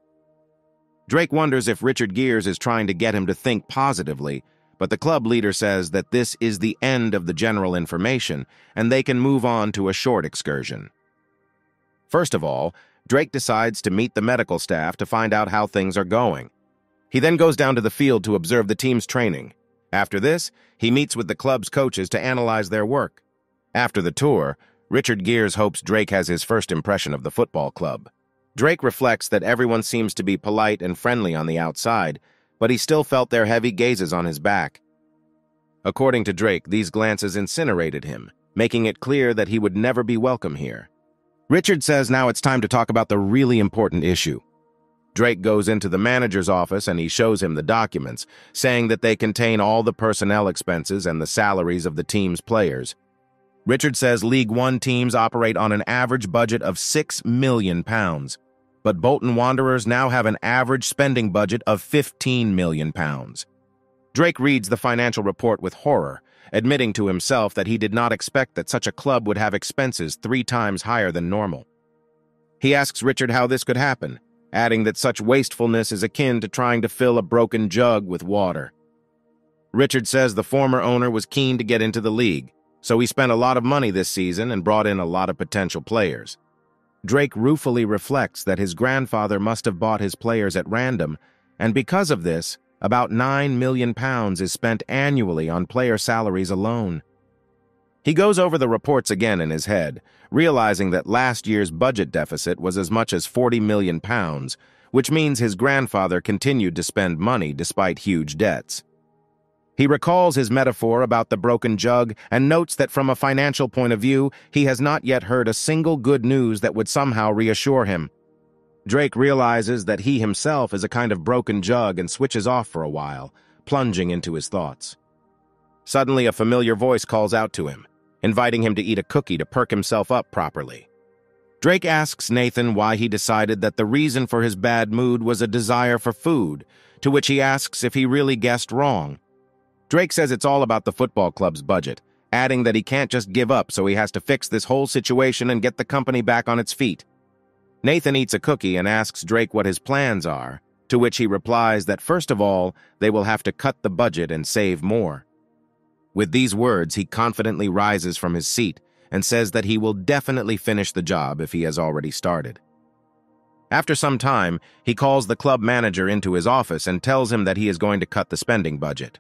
Drake wonders if Richard Gears is trying to get him to think positively, but the club leader says that this is the end of the general information and they can move on to a short excursion. First of all, Drake decides to meet the medical staff to find out how things are going. He then goes down to the field to observe the team's training. After this, he meets with the club's coaches to analyze their work. After the tour, Richard Gears hopes Drake has his first impression of the football club. Drake reflects that everyone seems to be polite and friendly on the outside, but he still felt their heavy gazes on his back. According to Drake, these glances incinerated him, making it clear that he would never be welcome here. Richard says now it's time to talk about the really important issue. Drake goes into the manager's office and he shows him the documents, saying that they contain all the personnel expenses and the salaries of the team's players. Richard says League One teams operate on an average budget of £6 million, but Bolton Wanderers now have an average spending budget of £15 million. Drake reads the financial report with horror, admitting to himself that he did not expect that such a club would have expenses three times higher than normal. He asks Richard how this could happen, adding that such wastefulness is akin to trying to fill a broken jug with water. Richard says the former owner was keen to get into the league, so he spent a lot of money this season and brought in a lot of potential players. Drake ruefully reflects that his grandfather must have bought his players at random, and because of this, about 9 million pounds is spent annually on player salaries alone. He goes over the reports again in his head, realizing that last year's budget deficit was as much as 40 million pounds, which means his grandfather continued to spend money despite huge debts. He recalls his metaphor about the broken jug and notes that from a financial point of view, he has not yet heard a single good news that would somehow reassure him. Drake realizes that he himself is a kind of broken jug and switches off for a while, plunging into his thoughts. Suddenly, a familiar voice calls out to him, inviting him to eat a cookie to perk himself up properly. Drake asks Nathan why he decided that the reason for his bad mood was a desire for food, to which he asks if he really guessed wrong. Drake says it's all about the football club's budget, adding that he can't just give up so he has to fix this whole situation and get the company back on its feet. Nathan eats a cookie and asks Drake what his plans are, to which he replies that first of all, they will have to cut the budget and save more. With these words, he confidently rises from his seat and says that he will definitely finish the job if he has already started. After some time, he calls the club manager into his office and tells him that he is going to cut the spending budget.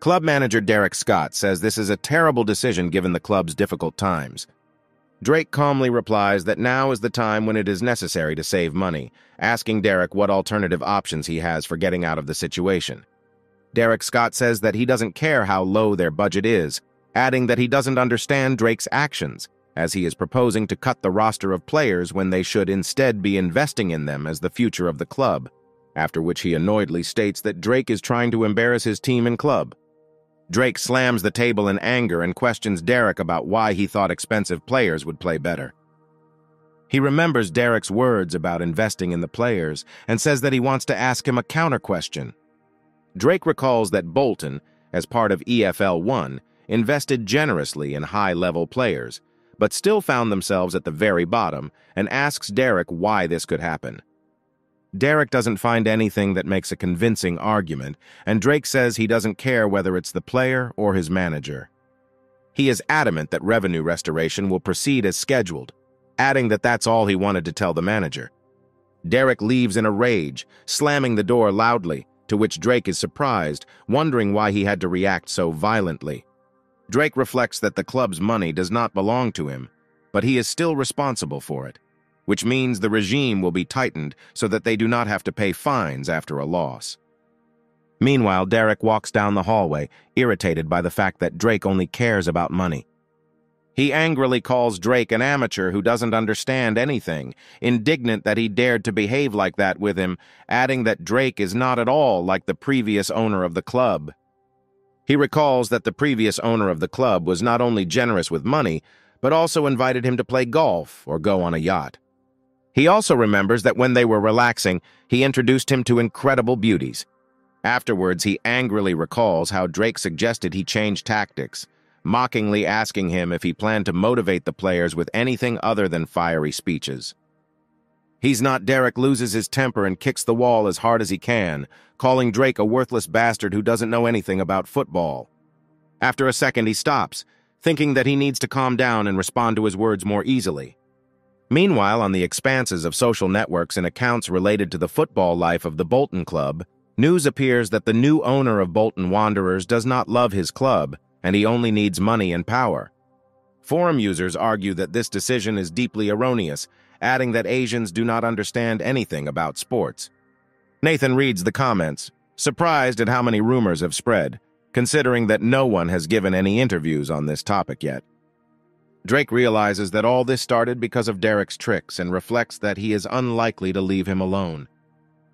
Club manager Derek Scott says this is a terrible decision given the club's difficult times. Drake calmly replies that now is the time when it is necessary to save money, asking Derek what alternative options he has for getting out of the situation. Derek Scott says that he doesn't care how low their budget is, adding that he doesn't understand Drake's actions, as he is proposing to cut the roster of players when they should instead be investing in them as the future of the club, after which he annoyedly states that Drake is trying to embarrass his team and club. Drake slams the table in anger and questions Derek about why he thought expensive players would play better. He remembers Derek's words about investing in the players and says that he wants to ask him a counter question. Drake recalls that Bolton, as part of EFL 1, invested generously in high-level players, but still found themselves at the very bottom and asks Derek why this could happen. Derek doesn't find anything that makes a convincing argument, and Drake says he doesn't care whether it's the player or his manager. He is adamant that revenue restoration will proceed as scheduled, adding that that's all he wanted to tell the manager. Derek leaves in a rage, slamming the door loudly, to which Drake is surprised, wondering why he had to react so violently. Drake reflects that the club's money does not belong to him, but he is still responsible for it, which means the regime will be tightened so that they do not have to pay fines after a loss. Meanwhile, Derek walks down the hallway, irritated by the fact that Drake only cares about money. He angrily calls Drake an amateur who doesn't understand anything, indignant that he dared to behave like that with him, adding that Drake is not at all like the previous owner of the club. He recalls that the previous owner of the club was not only generous with money, but also invited him to play golf or go on a yacht. He also remembers that when they were relaxing, he introduced him to incredible beauties. Afterwards, he angrily recalls how Drake suggested he change tactics, mockingly asking him if he planned to motivate the players with anything other than fiery speeches. He's not Derek loses his temper and kicks the wall as hard as he can, calling Drake a worthless bastard who doesn't know anything about football. After a second, he stops, thinking that he needs to calm down and respond to his words more easily. Meanwhile, on the expanses of social networks and accounts related to the football life of the Bolton Club, news appears that the new owner of Bolton Wanderers does not love his club and he only needs money and power. Forum users argue that this decision is deeply erroneous, adding that Asians do not understand anything about sports. Nathan reads the comments, surprised at how many rumors have spread, considering that no one has given any interviews on this topic yet. Drake realizes that all this started because of Derek's tricks and reflects that he is unlikely to leave him alone.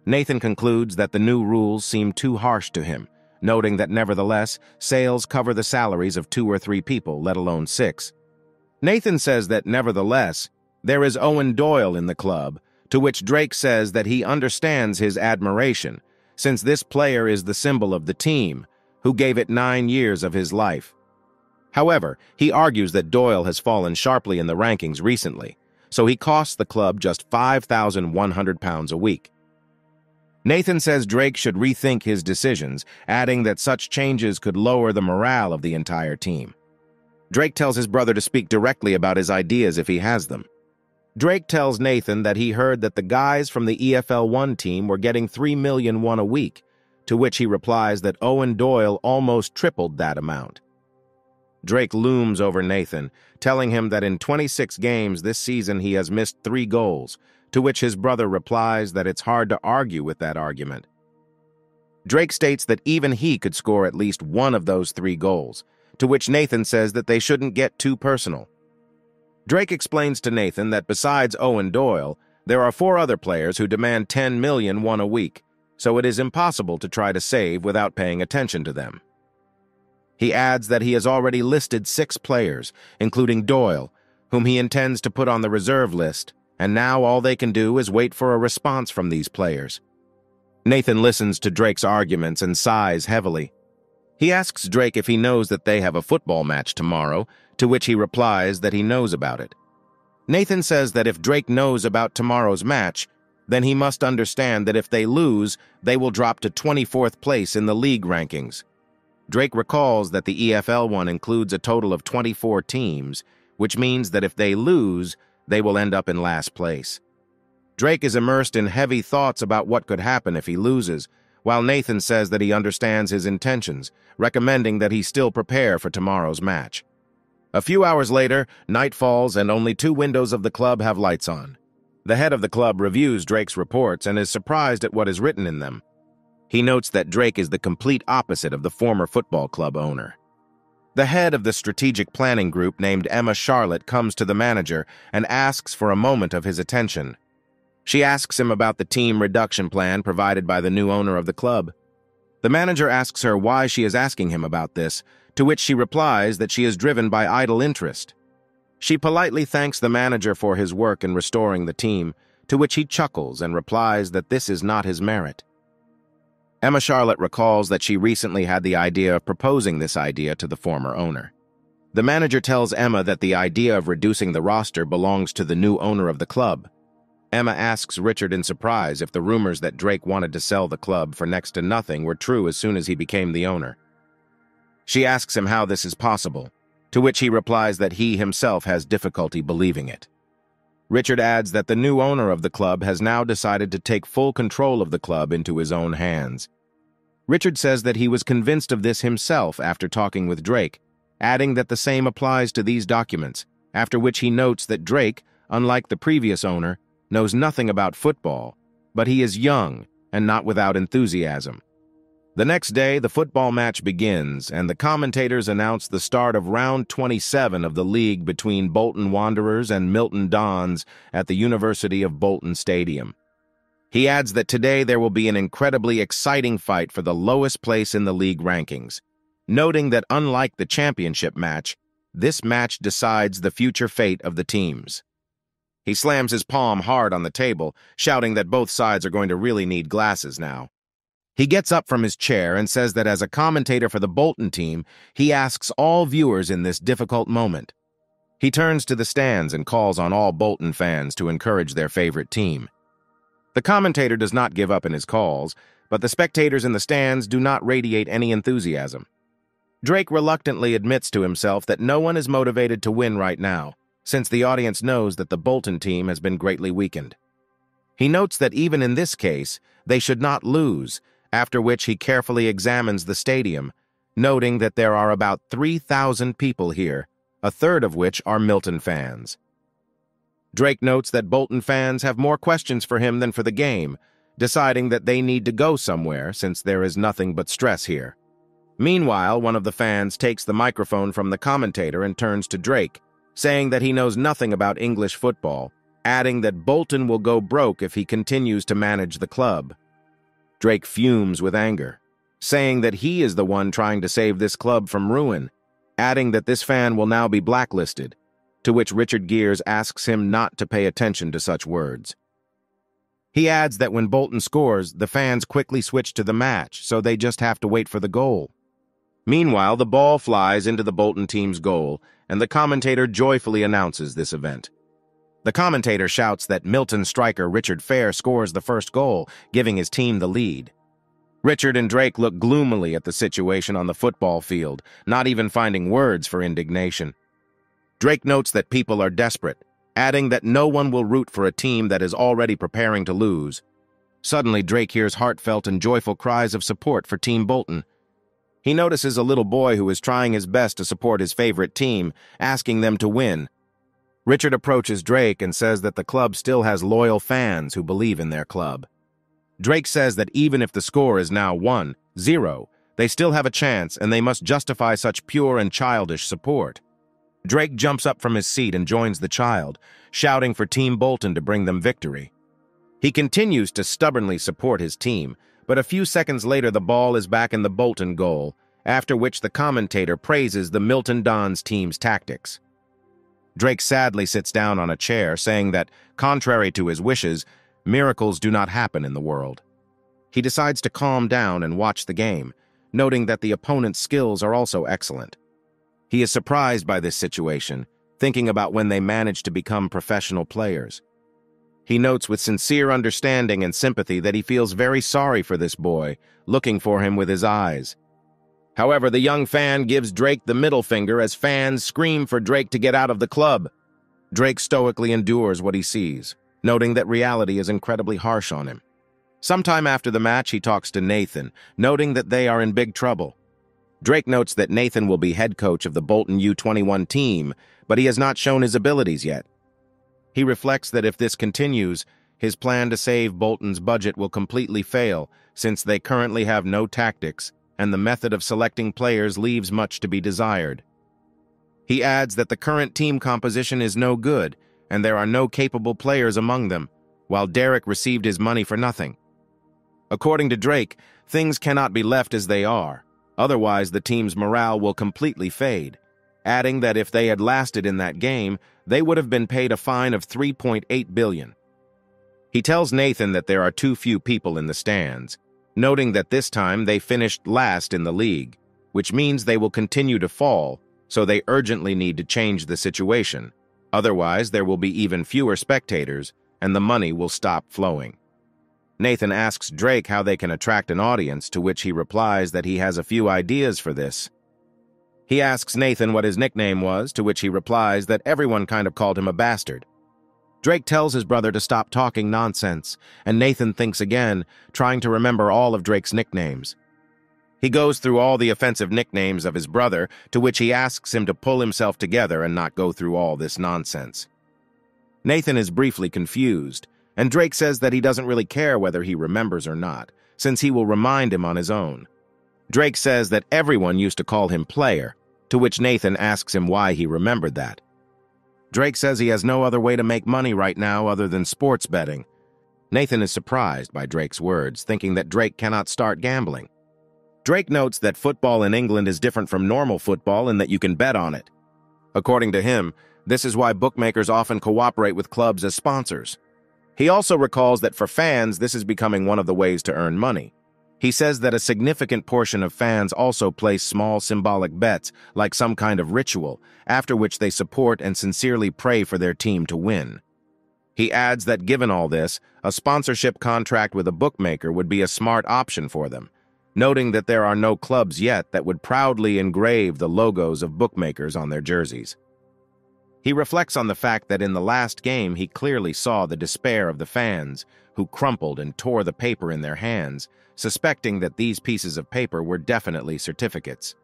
Nathan concludes that the new rules seem too harsh to him, noting that nevertheless, sales cover the salaries of two or three people, let alone six. Nathan says that nevertheless, there is Owen Doyle in the club, to which Drake says that he understands his admiration, since this player is the symbol of the team, who gave it nine years of his life. However, he argues that Doyle has fallen sharply in the rankings recently, so he costs the club just 5,100 pounds a week. Nathan says Drake should rethink his decisions, adding that such changes could lower the morale of the entire team. Drake tells his brother to speak directly about his ideas if he has them. Drake tells Nathan that he heard that the guys from the EFL 1 team were getting 3 million won a week, to which he replies that Owen Doyle almost tripled that amount. Drake looms over Nathan, telling him that in 26 games this season he has missed three goals, to which his brother replies that it's hard to argue with that argument. Drake states that even he could score at least won of those three goals, to which Nathan says that they shouldn't get too personal. Drake explains to Nathan that besides Owen Doyle, there are four other players who demand 10 million one a week, so it is impossible to try to save without paying attention to them. He adds that he has already listed six players, including Doyle, whom he intends to put on the reserve list, and now all they can do is wait for a response from these players. Nathan listens to Drake's arguments and sighs heavily. He asks Drake if he knows that they have a football match tomorrow, to which he replies that he knows about it. Nathan says that if Drake knows about tomorrow's match, then he must understand that if they lose, they will drop to 24th place in the league rankings. Drake recalls that the EFL one includes a total of 24 teams, which means that if they lose, they will end up in last place. Drake is immersed in heavy thoughts about what could happen if he loses, while Nathan says that he understands his intentions, recommending that he still prepare for tomorrow's match. A few hours later, night falls and only two windows of the club have lights on. The head of the club reviews Drake's reports and is surprised at what is written in them. He notes that Drake is the complete opposite of the former football club owner. The head of the strategic planning group named Emma Charlotte comes to the manager and asks for a moment of his attention. She asks him about the team reduction plan provided by the new owner of the club. The manager asks her why she is asking him about this, to which she replies that she is driven by idle interest. She politely thanks the manager for his work in restoring the team, to which he chuckles and replies that this is not his merit. Emma Charlotte recalls that she recently had the idea of proposing this idea to the former owner. The manager tells Emma that the idea of reducing the roster belongs to the new owner of the club. Emma asks Richard in surprise if the rumors that Drake wanted to sell the club for next to nothing were true as soon as he became the owner. She asks him how this is possible, to which he replies that he himself has difficulty believing it. Richard adds that the new owner of the club has now decided to take full control of the club into his own hands. Richard says that he was convinced of this himself after talking with Drake, adding that the same applies to these documents, after which he notes that Drake, unlike the previous owner, knows nothing about football, but he is young and not without enthusiasm. The next day, the football match begins, and the commentators announce the start of round 27 of the league between Bolton Wanderers and Milton Dons at the University of Bolton Stadium. He adds that today there will be an incredibly exciting fight for the lowest place in the league rankings, noting that unlike the championship match, this match decides the future fate of the teams. He slams his palm hard on the table, shouting that both sides are going to really need glasses now. He gets up from his chair and says that as a commentator for the Bolton team, he asks all viewers in this difficult moment. He turns to the stands and calls on all Bolton fans to encourage their favorite team. The commentator does not give up in his calls, but the spectators in the stands do not radiate any enthusiasm. Drake reluctantly admits to himself that no one is motivated to win right now, since the audience knows that the Bolton team has been greatly weakened. He notes that even in this case, they should not lose, after which he carefully examines the stadium, noting that there are about 3,000 people here, a third of which are Milton fans. Drake notes that Bolton fans have more questions for him than for the game, deciding that they need to go somewhere since there is nothing but stress here. Meanwhile, one of the fans takes the microphone from the commentator and turns to Drake, saying that he knows nothing about English football, adding that Bolton will go broke if he continues to manage the club. Drake fumes with anger, saying that he is the one trying to save this club from ruin, adding that this fan will now be blacklisted, to which Richard Gears asks him not to pay attention to such words. He adds that when Bolton scores, the fans quickly switch to the match, so they just have to wait for the goal. Meanwhile, the ball flies into the Bolton team's goal, and the commentator joyfully announces this event. The commentator shouts that Milton striker Richard Fair scores the first goal, giving his team the lead. Richard and Drake look gloomily at the situation on the football field, not even finding words for indignation. Drake notes that people are desperate, adding that no one will root for a team that is already preparing to lose. Suddenly, Drake hears heartfelt and joyful cries of support for Team Bolton. He notices a little boy who is trying his best to support his favorite team, asking them to win, Richard approaches Drake and says that the club still has loyal fans who believe in their club. Drake says that even if the score is now 1 0, they still have a chance and they must justify such pure and childish support. Drake jumps up from his seat and joins the child, shouting for Team Bolton to bring them victory. He continues to stubbornly support his team, but a few seconds later the ball is back in the Bolton goal, after which the commentator praises the Milton Dons team's tactics. Drake sadly sits down on a chair, saying that, contrary to his wishes, miracles do not happen in the world. He decides to calm down and watch the game, noting that the opponent's skills are also excellent. He is surprised by this situation, thinking about when they managed to become professional players. He notes with sincere understanding and sympathy that he feels very sorry for this boy, looking for him with his eyes. However, the young fan gives Drake the middle finger as fans scream for Drake to get out of the club. Drake stoically endures what he sees, noting that reality is incredibly harsh on him. Sometime after the match, he talks to Nathan, noting that they are in big trouble. Drake notes that Nathan will be head coach of the Bolton U21 team, but he has not shown his abilities yet. He reflects that if this continues, his plan to save Bolton's budget will completely fail, since they currently have no tactics and the method of selecting players leaves much to be desired. He adds that the current team composition is no good, and there are no capable players among them, while Derek received his money for nothing. According to Drake, things cannot be left as they are, otherwise the team's morale will completely fade. adding that if they had lasted in that game, they would have been paid a fine of 3.8 billion. He tells Nathan that there are too few people in the stands, noting that this time they finished last in the league, which means they will continue to fall, so they urgently need to change the situation. Otherwise, there will be even fewer spectators, and the money will stop flowing. Nathan asks Drake how they can attract an audience, to which he replies that he has a few ideas for this. He asks Nathan what his nickname was, to which he replies that everyone kind of called him a bastard. Drake tells his brother to stop talking nonsense, and Nathan thinks again, trying to remember all of Drake's nicknames. He goes through all the offensive nicknames of his brother, to which he asks him to pull himself together and not go through all this nonsense. Nathan is briefly confused, and Drake says that he doesn't really care whether he remembers or not, since he will remind him on his own. Drake says that everyone used to call him player, to which Nathan asks him why he remembered that. Drake says he has no other way to make money right now other than sports betting. Nathan is surprised by Drake's words, thinking that Drake cannot start gambling. Drake notes that football in England is different from normal football in that you can bet on it. According to him, this is why bookmakers often cooperate with clubs as sponsors. He also recalls that for fans, this is becoming one of the ways to earn money. He says that a significant portion of fans also place small symbolic bets, like some kind of ritual, after which they support and sincerely pray for their team to win. He adds that given all this, a sponsorship contract with a bookmaker would be a smart option for them, noting that there are no clubs yet that would proudly engrave the logos of bookmakers on their jerseys. He reflects on the fact that in the last game he clearly saw the despair of the fans, who crumpled and tore the paper in their hands, suspecting that these pieces of paper were definitely certificates.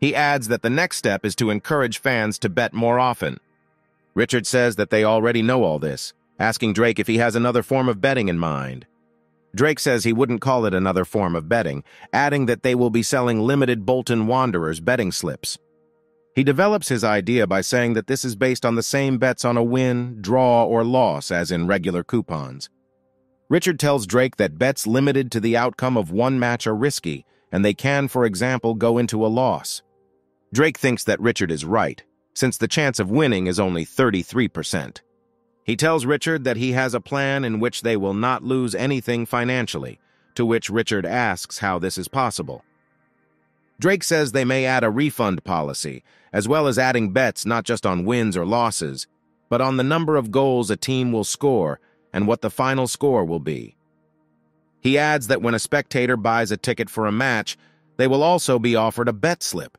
He adds that the next step is to encourage fans to bet more often. Richard says that they already know all this, asking Drake if he has another form of betting in mind. Drake says he wouldn't call it another form of betting, adding that they will be selling limited Bolton Wanderers betting slips. He develops his idea by saying that this is based on the same bets on a win, draw, or loss as in regular coupons. Richard tells Drake that bets limited to the outcome of one match are risky, and they can, for example, go into a loss. Drake thinks that Richard is right, since the chance of winning is only 33%. He tells Richard that he has a plan in which they will not lose anything financially, to which Richard asks how this is possible. Drake says they may add a refund policy, as well as adding bets not just on wins or losses, but on the number of goals a team will score and what the final score will be. He adds that when a spectator buys a ticket for a match, they will also be offered a bet slip.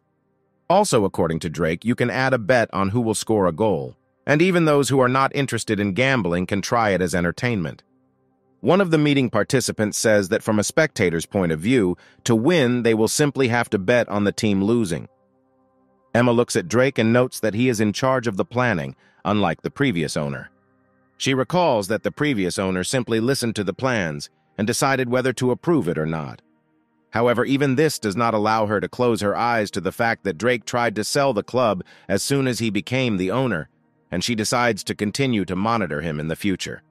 Also, according to Drake, you can add a bet on who will score a goal, and even those who are not interested in gambling can try it as entertainment. One of the meeting participants says that from a spectator's point of view, to win, they will simply have to bet on the team losing. Emma looks at Drake and notes that he is in charge of the planning, unlike the previous owner. She recalls that the previous owner simply listened to the plans and decided whether to approve it or not. However, even this does not allow her to close her eyes to the fact that Drake tried to sell the club as soon as he became the owner, and she decides to continue to monitor him in the future.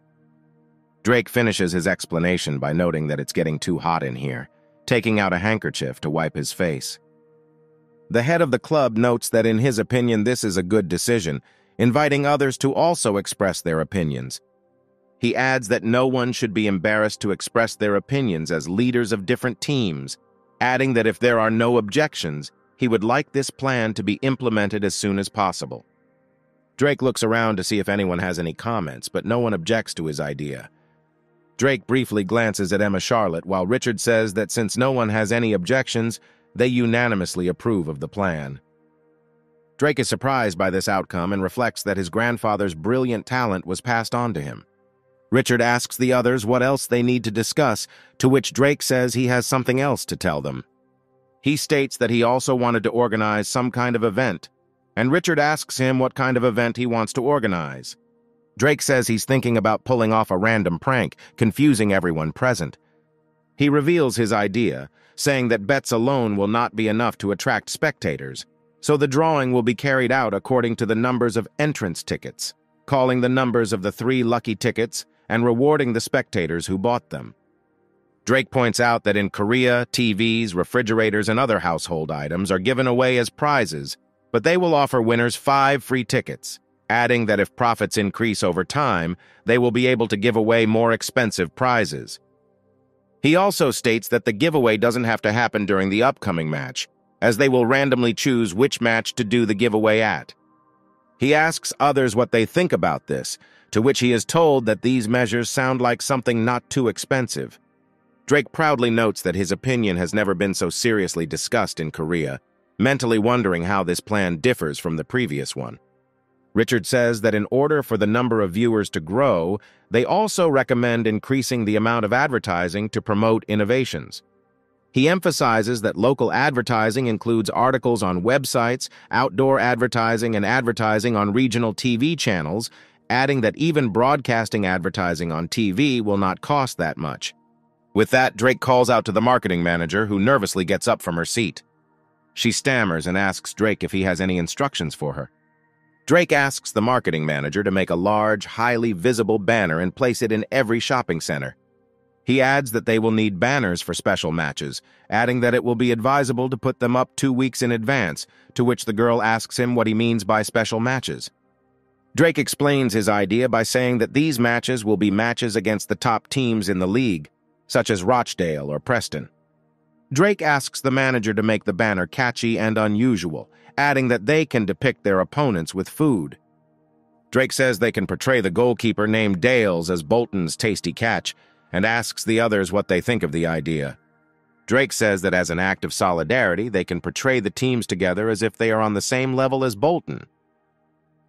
Drake finishes his explanation by noting that it's getting too hot in here, taking out a handkerchief to wipe his face. The head of the club notes that in his opinion this is a good decision, inviting others to also express their opinions. He adds that no one should be embarrassed to express their opinions as leaders of different teams, adding that if there are no objections, he would like this plan to be implemented as soon as possible. Drake looks around to see if anyone has any comments, but no one objects to his idea. Drake briefly glances at Emma Charlotte while Richard says that since no one has any objections, they unanimously approve of the plan. Drake is surprised by this outcome and reflects that his grandfather's brilliant talent was passed on to him. Richard asks the others what else they need to discuss, to which Drake says he has something else to tell them. He states that he also wanted to organize some kind of event, and Richard asks him what kind of event he wants to organize. Drake says he's thinking about pulling off a random prank, confusing everyone present. He reveals his idea, saying that bets alone will not be enough to attract spectators, so the drawing will be carried out according to the numbers of entrance tickets, calling the numbers of the three lucky tickets and rewarding the spectators who bought them. Drake points out that in Korea, TVs, refrigerators, and other household items are given away as prizes, but they will offer winners five free tickets, adding that if profits increase over time, they will be able to give away more expensive prizes. He also states that the giveaway doesn't have to happen during the upcoming match, as they will randomly choose which match to do the giveaway at. He asks others what they think about this, to which he is told that these measures sound like something not too expensive. Drake proudly notes that his opinion has never been so seriously discussed in Korea, mentally wondering how this plan differs from the previous one. Richard says that in order for the number of viewers to grow, they also recommend increasing the amount of advertising to promote innovations. He emphasizes that local advertising includes articles on websites, outdoor advertising, and advertising on regional TV channels, adding that even broadcasting advertising on TV will not cost that much. With that, Drake calls out to the marketing manager, who nervously gets up from her seat. She stammers and asks Drake if he has any instructions for her. Drake asks the marketing manager to make a large, highly visible banner and place it in every shopping center. He adds that they will need banners for special matches, adding that it will be advisable to put them up two weeks in advance, to which the girl asks him what he means by special matches. Drake explains his idea by saying that these matches will be matches against the top teams in the league, such as Rochdale or Preston. Drake asks the manager to make the banner catchy and unusual, adding that they can depict their opponents with food. Drake says they can portray the goalkeeper named Dales as Bolton's tasty catch, and asks the others what they think of the idea. Drake says that as an act of solidarity, they can portray the teams together as if they are on the same level as Bolton.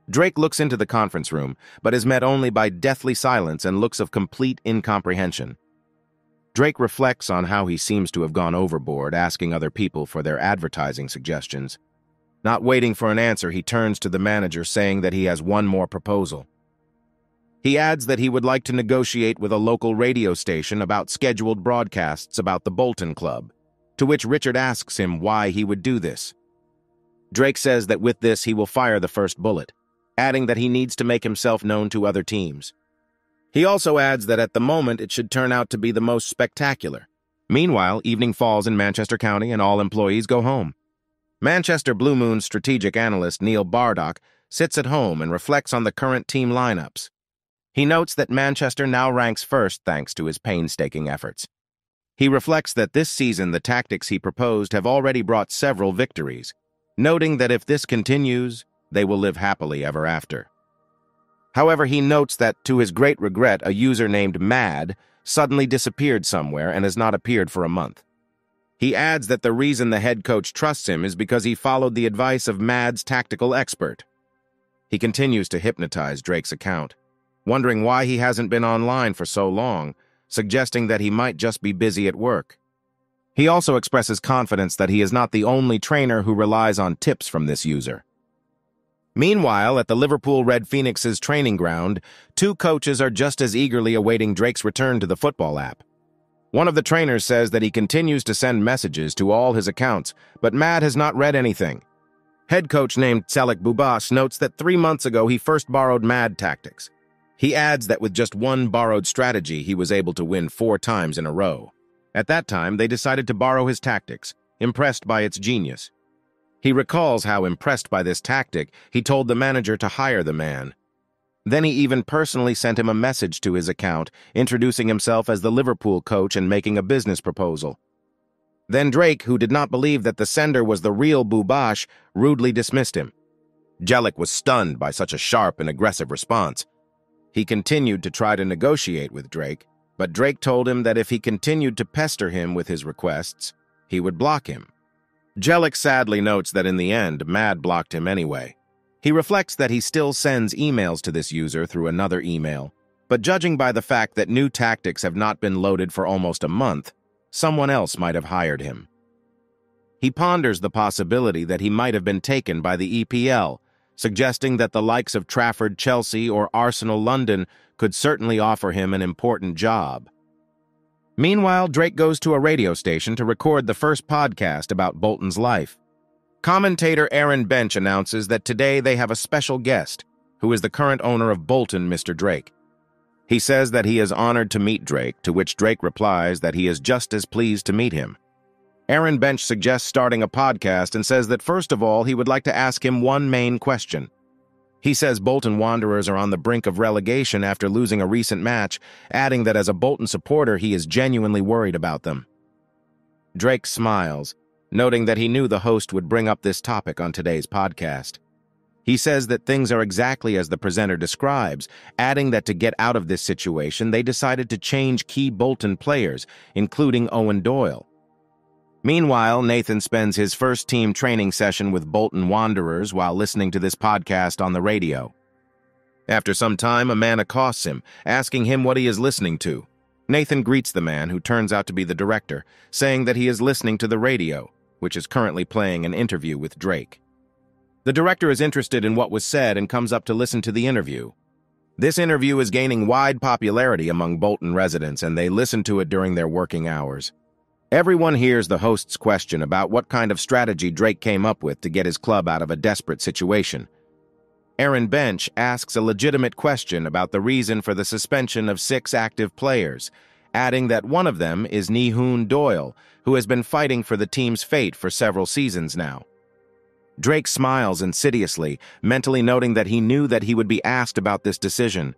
Drake looks into the conference room, but is met only by deathly silence and looks of complete incomprehension. Drake reflects on how he seems to have gone overboard, asking other people for their advertising suggestions. Not waiting for an answer, he turns to the manager, saying that he has one more proposal. He adds that he would like to negotiate with a local radio station about scheduled broadcasts about the Bolton Club, to which Richard asks him why he would do this. Drake says that with this he will fire the first bullet, adding that he needs to make himself known to other teams. He also adds that at the moment it should turn out to be the most spectacular. Meanwhile, evening falls in Manchester County and all employees go home. Manchester Blue Moon's strategic analyst Neil Bardock sits at home and reflects on the current team lineups. He notes that Manchester now ranks first thanks to his painstaking efforts. He reflects that this season the tactics he proposed have already brought several victories, noting that if this continues, they will live happily ever after. However, he notes that, to his great regret, a user named Mad suddenly disappeared somewhere and has not appeared for a month. He adds that the reason the head coach trusts him is because he followed the advice of Mad's tactical expert. He continues to hypnotize Drake's account wondering why he hasn't been online for so long, suggesting that he might just be busy at work. He also expresses confidence that he is not the only trainer who relies on tips from this user. Meanwhile, at the Liverpool Red Phoenix's training ground, two coaches are just as eagerly awaiting Drake's return to the football app. One of the trainers says that he continues to send messages to all his accounts, but Mad has not read anything. Head coach named Selek Bubash notes that three months ago he first borrowed Mad tactics. He adds that with just one borrowed strategy, he was able to win four times in a row. At that time, they decided to borrow his tactics, impressed by its genius. He recalls how, impressed by this tactic, he told the manager to hire the man. Then he even personally sent him a message to his account, introducing himself as the Liverpool coach and making a business proposal. Then Drake, who did not believe that the sender was the real Bubash, rudely dismissed him. Jellick was stunned by such a sharp and aggressive response. He continued to try to negotiate with Drake, but Drake told him that if he continued to pester him with his requests, he would block him. Jellick sadly notes that in the end, Mad blocked him anyway. He reflects that he still sends emails to this user through another email, but judging by the fact that new tactics have not been loaded for almost a month, someone else might have hired him. He ponders the possibility that he might have been taken by the EPL suggesting that the likes of Trafford Chelsea or Arsenal London could certainly offer him an important job. Meanwhile, Drake goes to a radio station to record the first podcast about Bolton's life. Commentator Aaron Bench announces that today they have a special guest, who is the current owner of Bolton, Mr. Drake. He says that he is honored to meet Drake, to which Drake replies that he is just as pleased to meet him. Aaron Bench suggests starting a podcast and says that first of all, he would like to ask him one main question. He says Bolton Wanderers are on the brink of relegation after losing a recent match, adding that as a Bolton supporter, he is genuinely worried about them. Drake smiles, noting that he knew the host would bring up this topic on today's podcast. He says that things are exactly as the presenter describes, adding that to get out of this situation, they decided to change key Bolton players, including Owen Doyle. Meanwhile, Nathan spends his first team training session with Bolton Wanderers while listening to this podcast on the radio. After some time, a man accosts him, asking him what he is listening to. Nathan greets the man, who turns out to be the director, saying that he is listening to the radio, which is currently playing an interview with Drake. The director is interested in what was said and comes up to listen to the interview. This interview is gaining wide popularity among Bolton residents, and they listen to it during their working hours. Everyone hears the host's question about what kind of strategy Drake came up with to get his club out of a desperate situation. Aaron Bench asks a legitimate question about the reason for the suspension of six active players, adding that one of them is Eoin Doyle, who has been fighting for the team's fate for several seasons now. Drake smiles insidiously, mentally noting that he knew that he would be asked about this decision.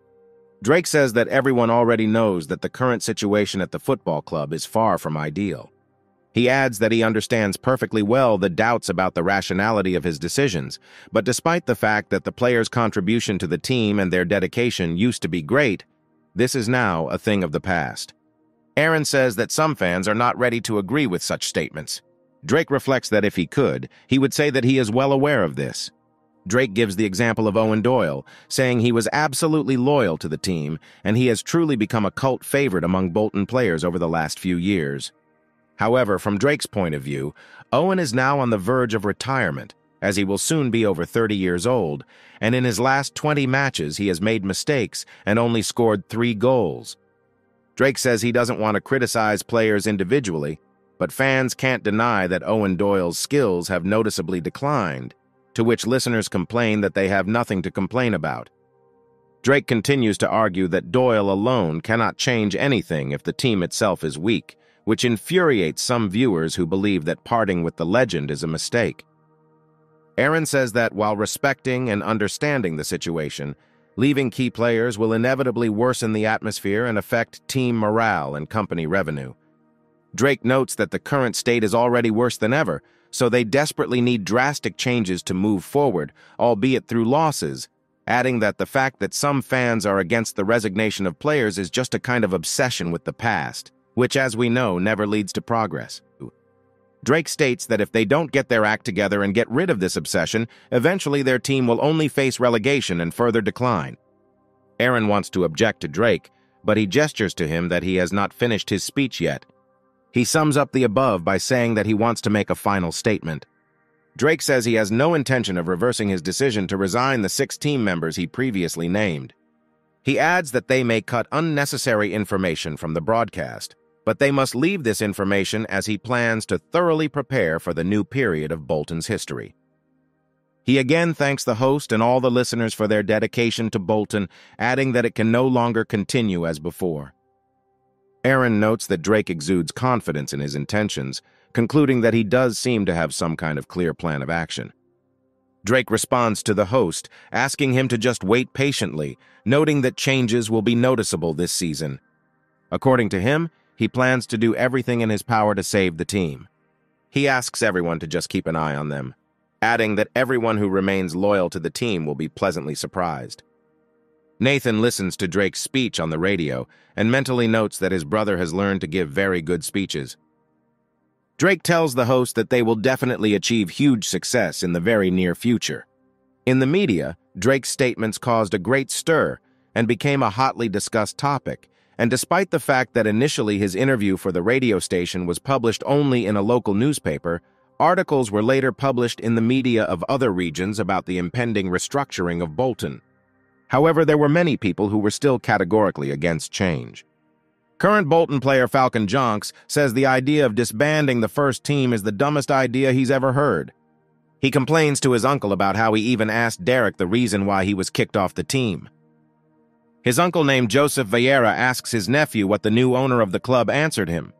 Drake says that everyone already knows that the current situation at the football club is far from ideal. He adds that he understands perfectly well the doubts about the rationality of his decisions, but despite the fact that the players' contribution to the team and their dedication used to be great, this is now a thing of the past. Aaron says that some fans are not ready to agree with such statements. Drake reflects that if he could, he would say that he is well aware of this. Drake gives the example of Owen Doyle, saying he was absolutely loyal to the team, and he has truly become a cult favorite among Bolton players over the last few years. However, from Drake's point of view, Owen is now on the verge of retirement, as he will soon be over 30 years old, and in his last 20 matches he has made mistakes and only scored three goals. Drake says he doesn't want to criticize players individually, but fans can't deny that Owen Doyle's skills have noticeably declined, to which listeners complain that they have nothing to complain about. Drake continues to argue that Doyle alone cannot change anything if the team itself is weak, which infuriates some viewers who believe that parting with the legend is a mistake. Aaron says that while respecting and understanding the situation, leaving key players will inevitably worsen the atmosphere and affect team morale and company revenue. Drake notes that the current state is already worse than ever, so they desperately need drastic changes to move forward, albeit through losses, adding that the fact that some fans are against the resignation of players is just a kind of obsession with the past, which, as we know, never leads to progress. Drake states that if they don't get their act together and get rid of this obsession, eventually their team will only face relegation and further decline. Aaron wants to object to Drake, but he gestures to him that he has not finished his speech yet, he sums up the above by saying that he wants to make a final statement. Drake says he has no intention of reversing his decision to resign the six team members he previously named. He adds that they may cut unnecessary information from the broadcast, but they must leave this information as he plans to thoroughly prepare for the new period of Bolton's history. He again thanks the host and all the listeners for their dedication to Bolton, adding that it can no longer continue as before. Aaron notes that Drake exudes confidence in his intentions, concluding that he does seem to have some kind of clear plan of action. Drake responds to the host, asking him to just wait patiently, noting that changes will be noticeable this season. According to him, he plans to do everything in his power to save the team. He asks everyone to just keep an eye on them, adding that everyone who remains loyal to the team will be pleasantly surprised. Nathan listens to Drake's speech on the radio and mentally notes that his brother has learned to give very good speeches. Drake tells the host that they will definitely achieve huge success in the very near future. In the media, Drake's statements caused a great stir and became a hotly discussed topic, and despite the fact that initially his interview for the radio station was published only in a local newspaper, articles were later published in the media of other regions about the impending restructuring of Bolton. However, there were many people who were still categorically against change. Current Bolton player Falcon Jonks says the idea of disbanding the first team is the dumbest idea he's ever heard. He complains to his uncle about how he even asked Derek the reason why he was kicked off the team. His uncle named Joseph Vieira asks his nephew what the new owner of the club answered him.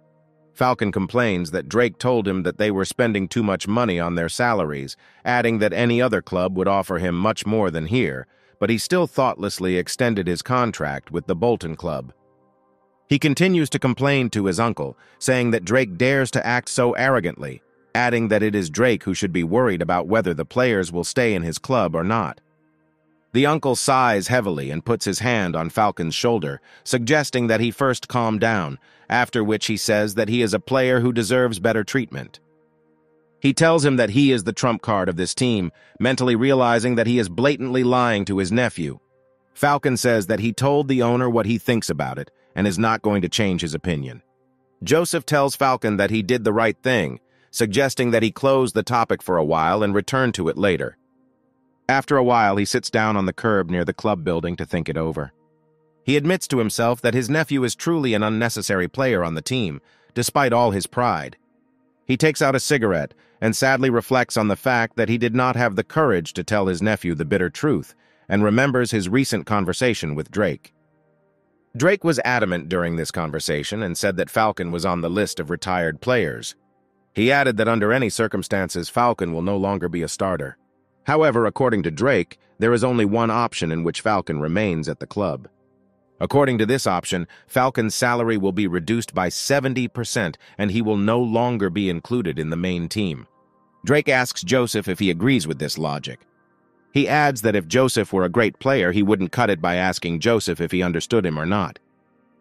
Falcon complains that Drake told him that they were spending too much money on their salaries, adding that any other club would offer him much more than here, but he still thoughtlessly extended his contract with the Bolton Club. He continues to complain to his uncle, saying that Drake dares to act so arrogantly, adding that it is Drake who should be worried about whether the players will stay in his club or not. The uncle sighs heavily and puts his hand on Falcon's shoulder, suggesting that he first calm down, after which he says that he is a player who deserves better treatment. He tells him that he is the trump card of this team, mentally realizing that he is blatantly lying to his nephew. Falcon says that he told the owner what he thinks about it and is not going to change his opinion. Joseph tells Falcon that he did the right thing, suggesting that he close the topic for a while and return to it later. After a while, he sits down on the curb near the club building to think it over. He admits to himself that his nephew is truly an unnecessary player on the team, despite all his pride. He takes out a cigarette and sadly reflects on the fact that he did not have the courage to tell his nephew the bitter truth and remembers his recent conversation with Drake. Drake was adamant during this conversation and said that Falcon was on the list of retired players. He added that under any circumstances, Falcon will no longer be a starter. However, according to Drake, there is only one option in which Falcon remains at the club. According to this option, Falcon's salary will be reduced by 70% and he will no longer be included in the main team. Drake asks Joseph if he agrees with this logic. He adds that if Joseph were a great player, he wouldn't cut it by asking Joseph if he understood him or not.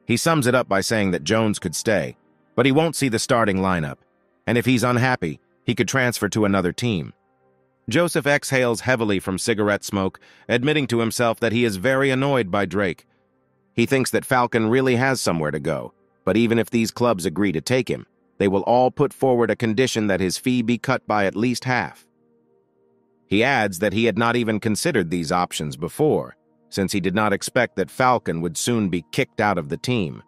He sums it up by saying that Jones could stay, but he won't see the starting lineup, and if he's unhappy, he could transfer to another team. Joseph exhales heavily from cigarette smoke, admitting to himself that he is very annoyed by Drake. He thinks that Falcon really has somewhere to go, but even if these clubs agree to take him, they will all put forward a condition that his fee be cut by at least half. He adds that he had not even considered these options before, since he did not expect that Falcon would soon be kicked out of the team.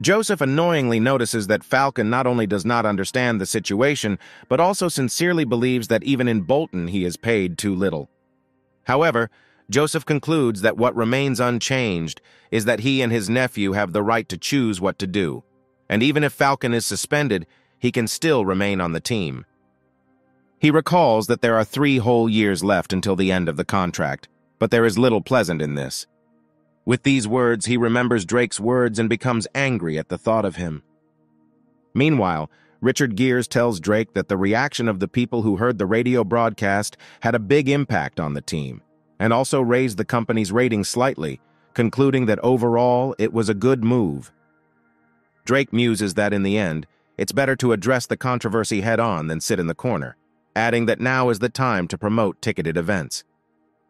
Joseph annoyingly notices that Falcon not only does not understand the situation, but also sincerely believes that even in Bolton he is paid too little. However, Joseph concludes that what remains unchanged is that he and his nephew have the right to choose what to do, and even if Falcon is suspended, he can still remain on the team. He recalls that there are three whole years left until the end of the contract, but there is little pleasant in this. With these words, he remembers Drake's words and becomes angry at the thought of him. Meanwhile, Richard Gears tells Drake that the reaction of the people who heard the radio broadcast had a big impact on the team, and also raised the company's rating slightly, concluding that overall it was a good move. Drake muses that in the end, it's better to address the controversy head-on than sit in the corner, adding that now is the time to promote ticketed events.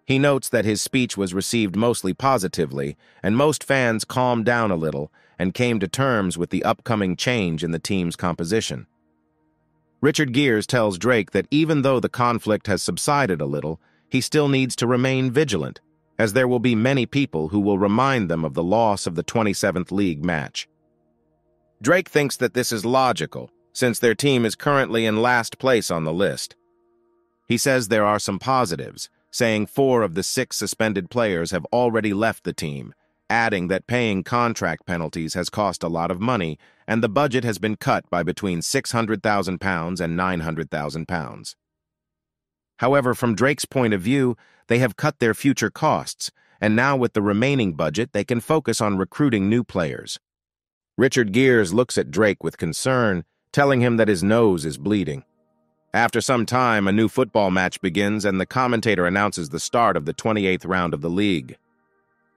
He notes that his speech was received mostly positively, and most fans calmed down a little and came to terms with the upcoming change in the team's composition. Richard Gears tells Drake that even though the conflict has subsided a little, he still needs to remain vigilant, as there will be many people who will remind them of the loss of the 27th League match. Drake thinks that this is logical, since their team is currently in last place on the list. He says there are some positives, saying four of the six suspended players have already left the team, adding that paying contract penalties has cost a lot of money and the budget has been cut by between £600,000 and £900,000. However, from Drake's point of view, they have cut their future costs, and now with the remaining budget, they can focus on recruiting new players. Richard Gears looks at Drake with concern, telling him that his nose is bleeding. After some time, a new football match begins and the commentator announces the start of the 28th round of the league.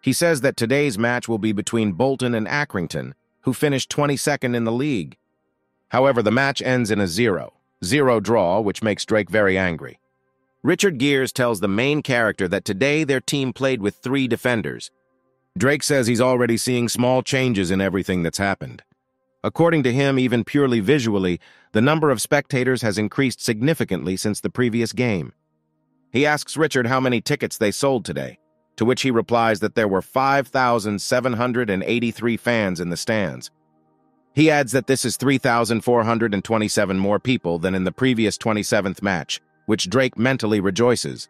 He says that today's match will be between Bolton and Accrington, who finished 22nd in the league. However, the match ends in a zero, zero draw, which makes Drake very angry. Richard Gears tells the main character that today their team played with three defenders. Drake says he's already seeing small changes in everything that's happened. According to him, even purely visually, the number of spectators has increased significantly since the previous game. He asks Richard how many tickets they sold today, to which he replies that there were 5,783 fans in the stands. He adds that this is 3,427 more people than in the previous 27th match, which Drake mentally rejoices.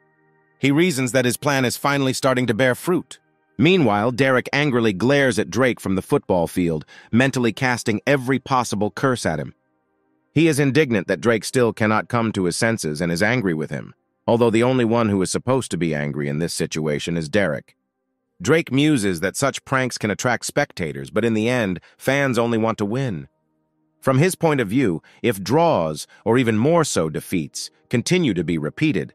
He reasons that his plan is finally starting to bear fruit, Meanwhile, Derek angrily glares at Drake from the football field, mentally casting every possible curse at him. He is indignant that Drake still cannot come to his senses and is angry with him, although the only one who is supposed to be angry in this situation is Derek. Drake muses that such pranks can attract spectators, but in the end, fans only want to win. From his point of view, if draws, or even more so defeats, continue to be repeated,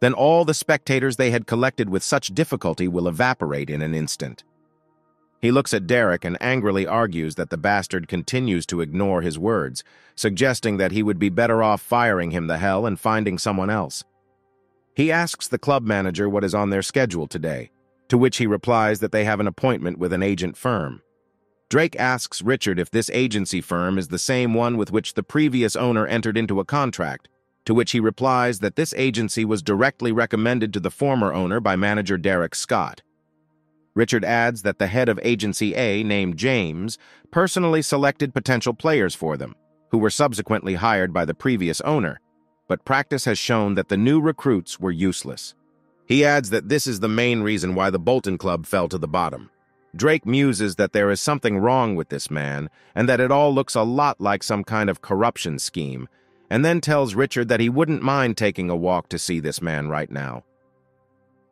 then all the spectators they had collected with such difficulty will evaporate in an instant. He looks at Derek and angrily argues that the bastard continues to ignore his words, suggesting that he would be better off firing him the hell and finding someone else. He asks the club manager what is on their schedule today, to which he replies that they have an appointment with an agent firm. Drake asks Richard if this agency firm is the same one with which the previous owner entered into a contract, to which he replies that this agency was directly recommended to the former owner by manager Derek Scott. Richard adds that the head of Agency A, named James, personally selected potential players for them, who were subsequently hired by the previous owner, but practice has shown that the new recruits were useless. He adds that this is the main reason why the Bolton Club fell to the bottom. Drake muses that there is something wrong with this man and that it all looks a lot like some kind of corruption scheme, and then tells Richard that he wouldn't mind taking a walk to see this man right now.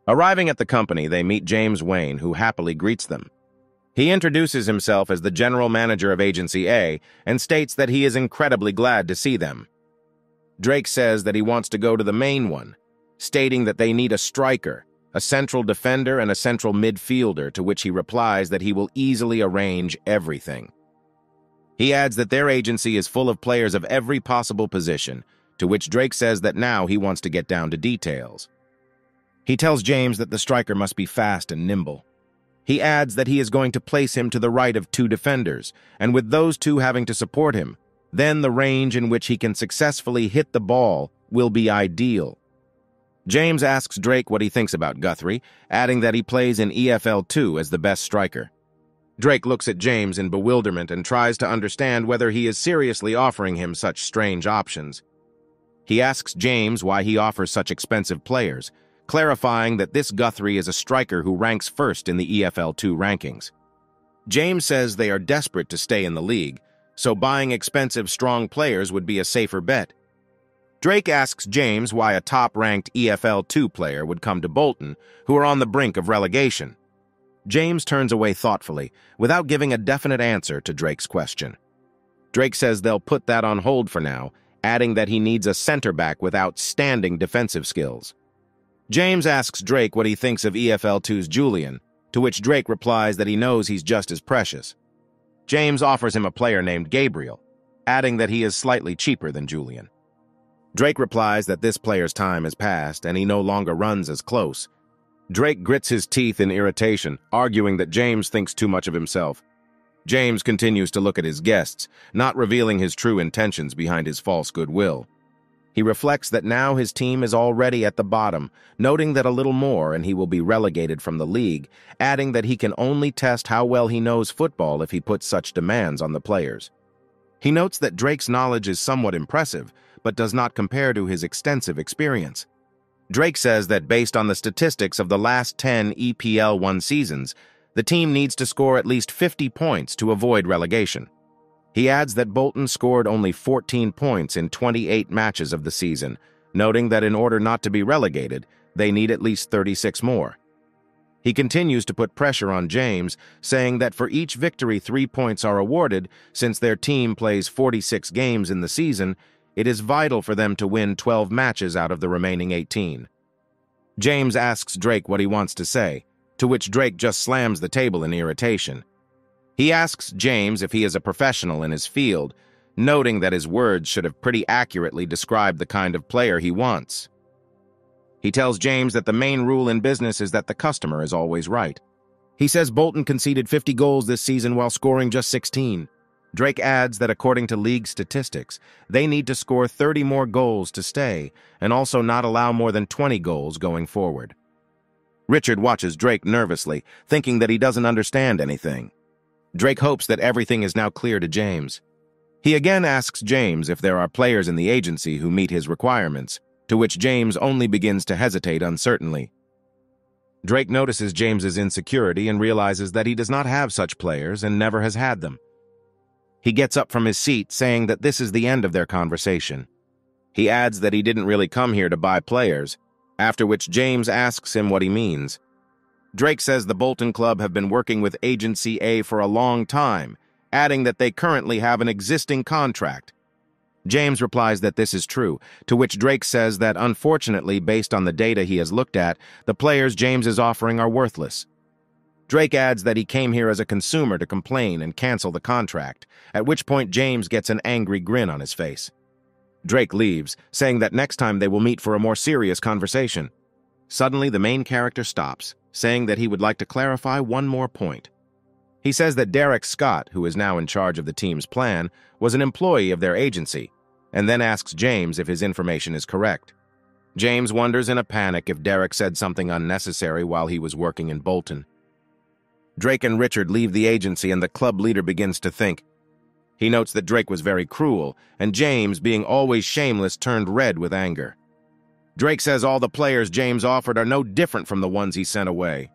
Arriving at the company, they meet James Wayne, who happily greets them. He introduces himself as the general manager of Agency A and states that he is incredibly glad to see them. Drake says that he wants to go to the main one, stating that they need a striker, a central defender, and a central midfielder, to which he replies that he will easily arrange everything. He adds that their agency is full of players of every possible position, to which Drake says that now he wants to get down to details. He tells James that the striker must be fast and nimble. He adds that he is going to place him to the right of two defenders, and with those two having to support him, then the range in which he can successfully hit the ball will be ideal. James asks Drake what he thinks about Guthrie, adding that he plays in EFL 2 as the best striker. Drake looks at James in bewilderment and tries to understand whether he is seriously offering him such strange options. He asks James why he offers such expensive players, clarifying that this Guthrie is a striker who ranks first in the EFL2 rankings. James says they are desperate to stay in the league, so buying expensive, strong players would be a safer bet. Drake asks James why a top-ranked EFL2 player would come to Bolton, who are on the brink of relegation. James turns away thoughtfully, without giving a definite answer to Drake's question. Drake says they'll put that on hold for now, adding that he needs a center back with outstanding defensive skills. James asks Drake what he thinks of EFL2's Julian, to which Drake replies that he knows he's just as precious. James offers him a player named Gabriel, adding that he is slightly cheaper than Julian. Drake replies that this player's time has passed and he no longer runs as close. Drake grits his teeth in irritation, arguing that James thinks too much of himself. James continues to look at his guests, not revealing his true intentions behind his false goodwill. He reflects that now his team is already at the bottom, noting that a little more and he will be relegated from the league, adding that he can only test how well he knows football if he puts such demands on the players. He notes that Drake's knowledge is somewhat impressive, but does not compare to his extensive experience. Drake says that based on the statistics of the last 10 EFL 1 seasons, the team needs to score at least 50 points to avoid relegation. He adds that Bolton scored only 14 points in 28 matches of the season, noting that in order not to be relegated, they need at least 36 more. He continues to put pressure on James, saying that for each victory three points are awarded, since their team plays 46 games in the season, it is vital for them to win 12 matches out of the remaining 18. James asks Drake what he wants to say, to which Drake just slams the table in irritation. He asks James if he is a professional in his field, noting that his words should have pretty accurately described the kind of player he wants. He tells James that the main rule in business is that the customer is always right. He says Bolton conceded 50 goals this season while scoring just 16. Drake adds that according to league statistics, they need to score 30 more goals to stay, and also not allow more than 20 goals going forward. Richard watches Drake nervously, thinking that he doesn't understand anything. Drake hopes that everything is now clear to James. He again asks James if there are players in the agency who meet his requirements, to which James only begins to hesitate uncertainly. Drake notices James's insecurity and realizes that he does not have such players and never has had them. He gets up from his seat, saying that this is the end of their conversation. He adds that he didn't really come here to buy players, after which James asks him what he means. Drake says the Bolton Club have been working with Agency A for a long time, adding that they currently have an existing contract. James replies that this is true, to which Drake says that unfortunately, based on the data he has looked at, the players James is offering are worthless. Drake adds that he came here as a consumer to complain and cancel the contract, at which point James gets an angry grin on his face. Drake leaves, saying that next time they will meet for a more serious conversation. Suddenly, the main character stops, saying that he would like to clarify one more point. He says that Derek Scott, who is now in charge of the team's plan, was an employee of their agency, and then asks James if his information is correct. James wonders in a panic if Derek said something unnecessary while he was working in Bolton. Drake and Richard leave the agency and the club leader begins to think. He notes that Drake was very cruel, and James, being always shameless, turned red with anger. Drake says all the players James offered are no different from the ones he sent away.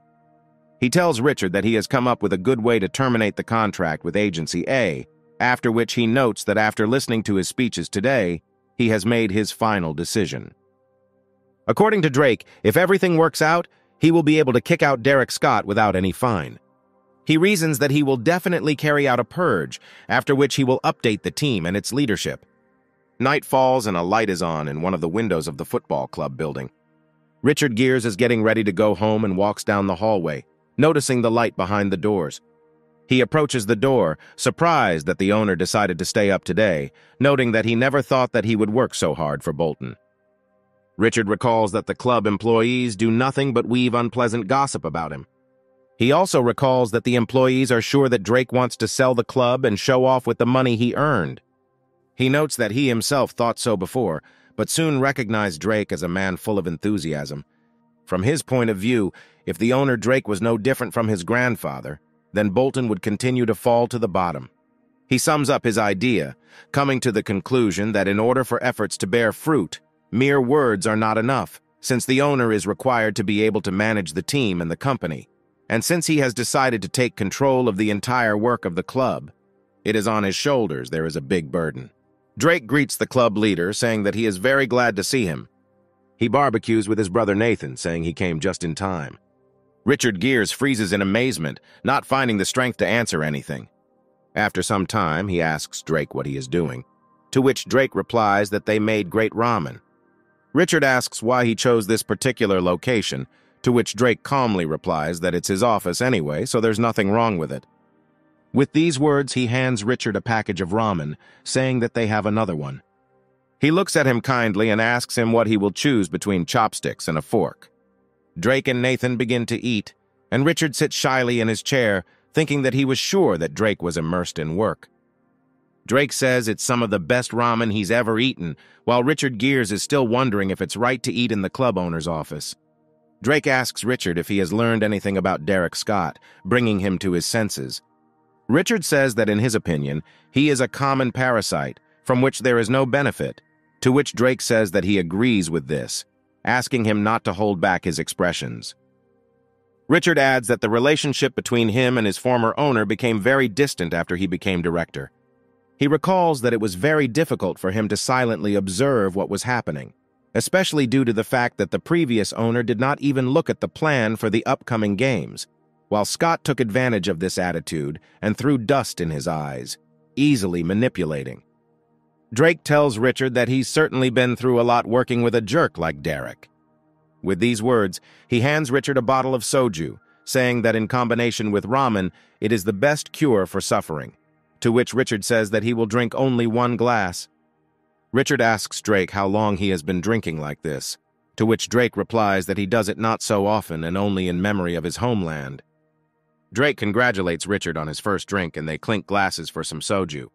He tells Richard that he has come up with a good way to terminate the contract with Agency A, after which he notes that after listening to his speeches today, he has made his final decision. According to Drake, if everything works out, he will be able to kick out Derek Scott without any fine. He reasons that he will definitely carry out a purge, after which he will update the team and its leadership. Night falls and a light is on in one of the windows of the football club building. Richard Gears is getting ready to go home and walks down the hallway, noticing the light behind the doors. He approaches the door, surprised that the owner decided to stay up today, noting that he never thought that he would work so hard for Bolton. Richard recalls that the club employees do nothing but weave unpleasant gossip about him. He also recalls that the employees are sure that Drake wants to sell the club and show off with the money he earned. He notes that he himself thought so before, but soon recognized Drake as a man full of enthusiasm. From his point of view, if the owner Drake was no different from his grandfather, then Bolton would continue to fall to the bottom. He sums up his idea, coming to the conclusion that in order for efforts to bear fruit, mere words are not enough, since the owner is required to be able to manage the team and the company and since he has decided to take control of the entire work of the club, it is on his shoulders there is a big burden. Drake greets the club leader, saying that he is very glad to see him. He barbecues with his brother Nathan, saying he came just in time. Richard Gears freezes in amazement, not finding the strength to answer anything. After some time, he asks Drake what he is doing, to which Drake replies that they made great ramen. Richard asks why he chose this particular location, to which Drake calmly replies that it's his office anyway, so there's nothing wrong with it. With these words, he hands Richard a package of ramen, saying that they have another one. He looks at him kindly and asks him what he will choose between chopsticks and a fork. Drake and Nathan begin to eat, and Richard sits shyly in his chair, thinking that he was sure that Drake was immersed in work. Drake says it's some of the best ramen he's ever eaten, while Richard Gears is still wondering if it's right to eat in the club owner's office. Drake asks Richard if he has learned anything about Derek Scott, bringing him to his senses. Richard says that in his opinion, he is a common parasite, from which there is no benefit, to which Drake says that he agrees with this, asking him not to hold back his expressions. Richard adds that the relationship between him and his former owner became very distant after he became director. He recalls that it was very difficult for him to silently observe what was happening especially due to the fact that the previous owner did not even look at the plan for the upcoming games, while Scott took advantage of this attitude and threw dust in his eyes, easily manipulating. Drake tells Richard that he's certainly been through a lot working with a jerk like Derek. With these words, he hands Richard a bottle of soju, saying that in combination with ramen, it is the best cure for suffering, to which Richard says that he will drink only one glass, Richard asks Drake how long he has been drinking like this, to which Drake replies that he does it not so often and only in memory of his homeland. Drake congratulates Richard on his first drink and they clink glasses for some soju.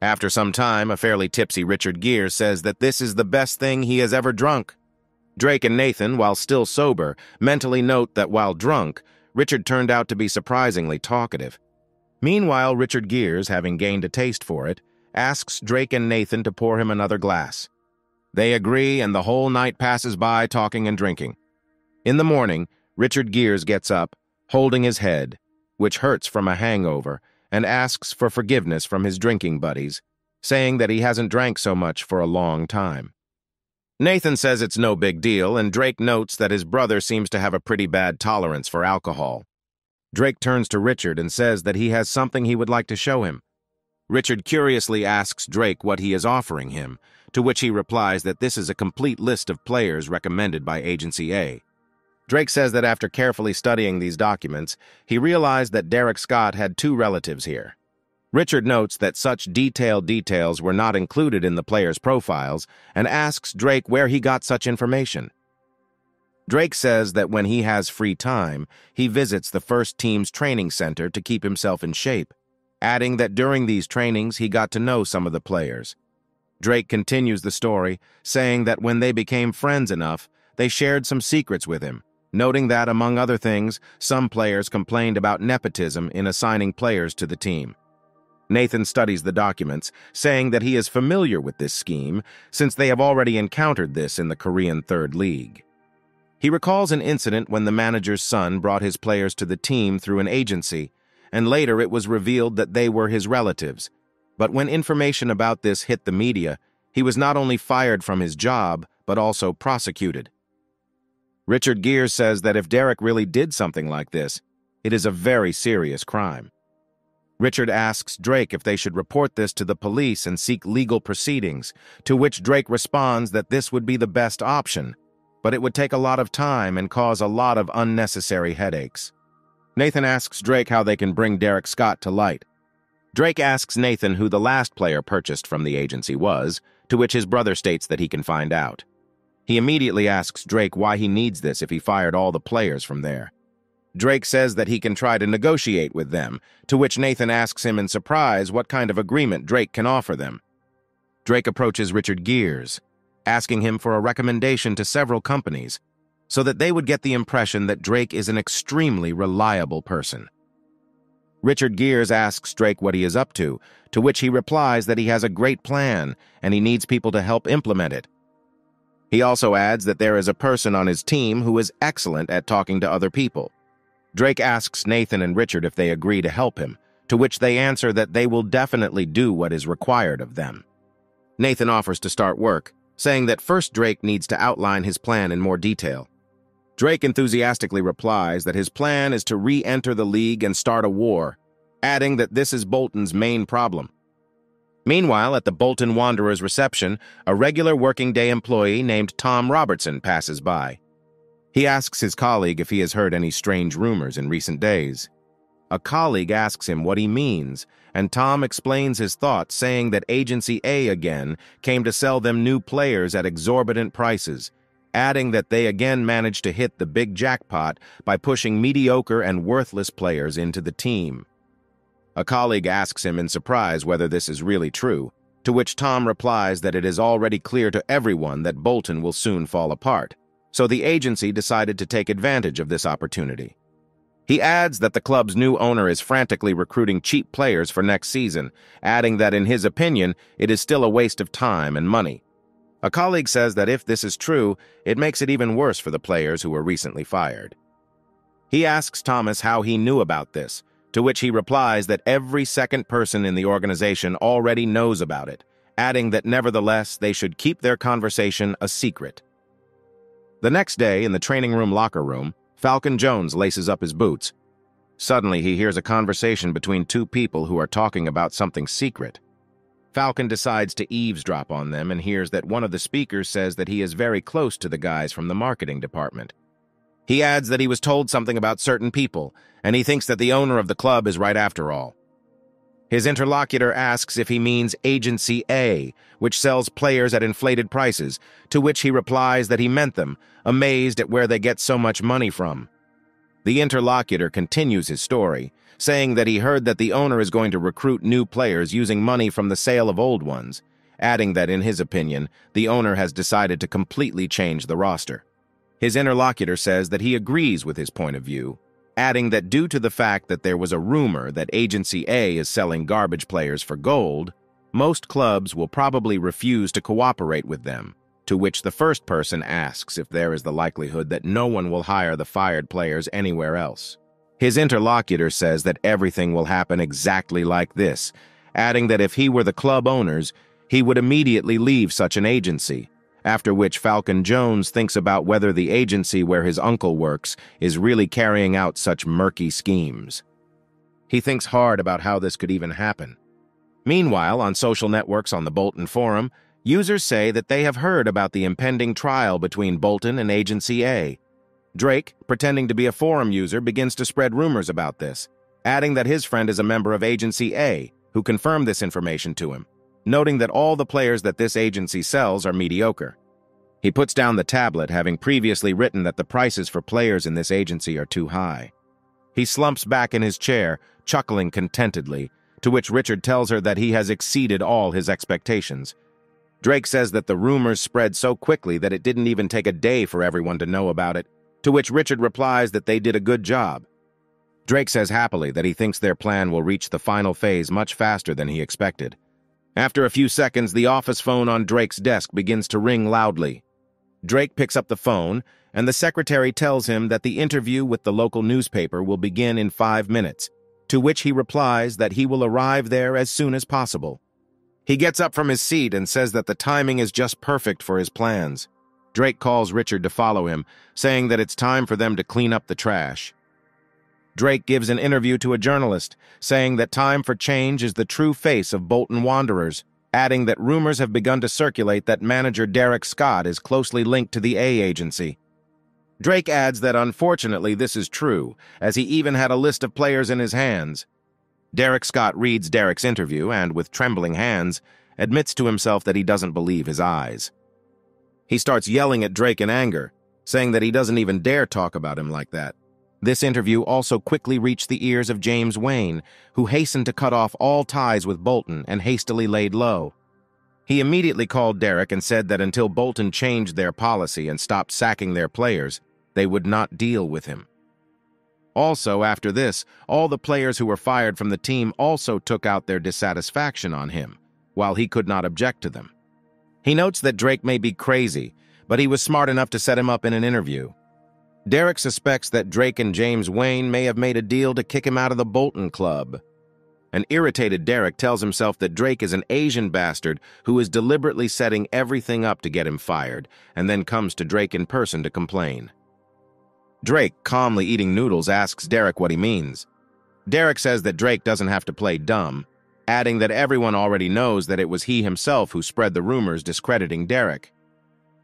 After some time, a fairly tipsy Richard Gears says that this is the best thing he has ever drunk. Drake and Nathan, while still sober, mentally note that while drunk, Richard turned out to be surprisingly talkative. Meanwhile, Richard Gears, having gained a taste for it, asks Drake and Nathan to pour him another glass. They agree, and the whole night passes by talking and drinking. In the morning, Richard Gears gets up, holding his head, which hurts from a hangover, and asks for forgiveness from his drinking buddies, saying that he hasn't drank so much for a long time. Nathan says it's no big deal, and Drake notes that his brother seems to have a pretty bad tolerance for alcohol. Drake turns to Richard and says that he has something he would like to show him. Richard curiously asks Drake what he is offering him, to which he replies that this is a complete list of players recommended by Agency A. Drake says that after carefully studying these documents, he realized that Derek Scott had two relatives here. Richard notes that such detailed details were not included in the players' profiles and asks Drake where he got such information. Drake says that when he has free time, he visits the first team's training center to keep himself in shape, adding that during these trainings he got to know some of the players. Drake continues the story, saying that when they became friends enough, they shared some secrets with him, noting that, among other things, some players complained about nepotism in assigning players to the team. Nathan studies the documents, saying that he is familiar with this scheme since they have already encountered this in the Korean Third League. He recalls an incident when the manager's son brought his players to the team through an agency, and later it was revealed that they were his relatives. But when information about this hit the media, he was not only fired from his job, but also prosecuted. Richard Gears says that if Derek really did something like this, it is a very serious crime. Richard asks Drake if they should report this to the police and seek legal proceedings, to which Drake responds that this would be the best option, but it would take a lot of time and cause a lot of unnecessary headaches. Nathan asks Drake how they can bring Derek Scott to light. Drake asks Nathan who the last player purchased from the agency was, to which his brother states that he can find out. He immediately asks Drake why he needs this if he fired all the players from there. Drake says that he can try to negotiate with them, to which Nathan asks him in surprise what kind of agreement Drake can offer them. Drake approaches Richard Gears, asking him for a recommendation to several companies, so that they would get the impression that Drake is an extremely reliable person. Richard Gears asks Drake what he is up to, to which he replies that he has a great plan and he needs people to help implement it. He also adds that there is a person on his team who is excellent at talking to other people. Drake asks Nathan and Richard if they agree to help him, to which they answer that they will definitely do what is required of them. Nathan offers to start work, saying that first Drake needs to outline his plan in more detail. Drake enthusiastically replies that his plan is to re-enter the league and start a war, adding that this is Bolton's main problem. Meanwhile, at the Bolton Wanderers reception, a regular working day employee named Tom Robertson passes by. He asks his colleague if he has heard any strange rumors in recent days. A colleague asks him what he means, and Tom explains his thoughts, saying that Agency A again came to sell them new players at exorbitant prices, adding that they again managed to hit the big jackpot by pushing mediocre and worthless players into the team. A colleague asks him in surprise whether this is really true, to which Tom replies that it is already clear to everyone that Bolton will soon fall apart so the agency decided to take advantage of this opportunity. He adds that the club's new owner is frantically recruiting cheap players for next season, adding that in his opinion, it is still a waste of time and money. A colleague says that if this is true, it makes it even worse for the players who were recently fired. He asks Thomas how he knew about this, to which he replies that every second person in the organization already knows about it, adding that nevertheless they should keep their conversation a secret. The next day, in the training room locker room, Falcon Jones laces up his boots. Suddenly, he hears a conversation between two people who are talking about something secret. Falcon decides to eavesdrop on them and hears that one of the speakers says that he is very close to the guys from the marketing department. He adds that he was told something about certain people, and he thinks that the owner of the club is right after all. His interlocutor asks if he means Agency A, which sells players at inflated prices, to which he replies that he meant them, amazed at where they get so much money from. The interlocutor continues his story, saying that he heard that the owner is going to recruit new players using money from the sale of old ones, adding that in his opinion, the owner has decided to completely change the roster. His interlocutor says that he agrees with his point of view, adding that due to the fact that there was a rumor that Agency A is selling garbage players for gold, most clubs will probably refuse to cooperate with them, to which the first person asks if there is the likelihood that no one will hire the fired players anywhere else. His interlocutor says that everything will happen exactly like this, adding that if he were the club owners, he would immediately leave such an agency, after which Falcon Jones thinks about whether the agency where his uncle works is really carrying out such murky schemes. He thinks hard about how this could even happen. Meanwhile, on social networks on the Bolton Forum, users say that they have heard about the impending trial between Bolton and Agency A. Drake, pretending to be a forum user, begins to spread rumors about this, adding that his friend is a member of Agency A, who confirmed this information to him, noting that all the players that this agency sells are mediocre. He puts down the tablet, having previously written that the prices for players in this agency are too high. He slumps back in his chair, chuckling contentedly, to which Richard tells her that he has exceeded all his expectations. Drake says that the rumors spread so quickly that it didn't even take a day for everyone to know about it, to which Richard replies that they did a good job. Drake says happily that he thinks their plan will reach the final phase much faster than he expected. After a few seconds, the office phone on Drake's desk begins to ring loudly. Drake picks up the phone, and the secretary tells him that the interview with the local newspaper will begin in five minutes, to which he replies that he will arrive there as soon as possible. He gets up from his seat and says that the timing is just perfect for his plans. Drake calls Richard to follow him, saying that it's time for them to clean up the trash. Drake gives an interview to a journalist, saying that time for change is the true face of Bolton Wanderers, adding that rumors have begun to circulate that manager Derek Scott is closely linked to the A agency. Drake adds that unfortunately this is true, as he even had a list of players in his hands. Derek Scott reads Derek's interview and, with trembling hands, admits to himself that he doesn't believe his eyes. He starts yelling at Drake in anger, saying that he doesn't even dare talk about him like that. This interview also quickly reached the ears of James Wayne, who hastened to cut off all ties with Bolton and hastily laid low. He immediately called Derek and said that until Bolton changed their policy and stopped sacking their players, they would not deal with him. Also, after this, all the players who were fired from the team also took out their dissatisfaction on him, while he could not object to them. He notes that Drake may be crazy, but he was smart enough to set him up in an interview. Derek suspects that Drake and James Wayne may have made a deal to kick him out of the Bolton Club. An irritated Derek tells himself that Drake is an Asian bastard who is deliberately setting everything up to get him fired, and then comes to Drake in person to complain. Drake, calmly eating noodles, asks Derek what he means. Derek says that Drake doesn't have to play dumb, adding that everyone already knows that it was he himself who spread the rumors discrediting Derek.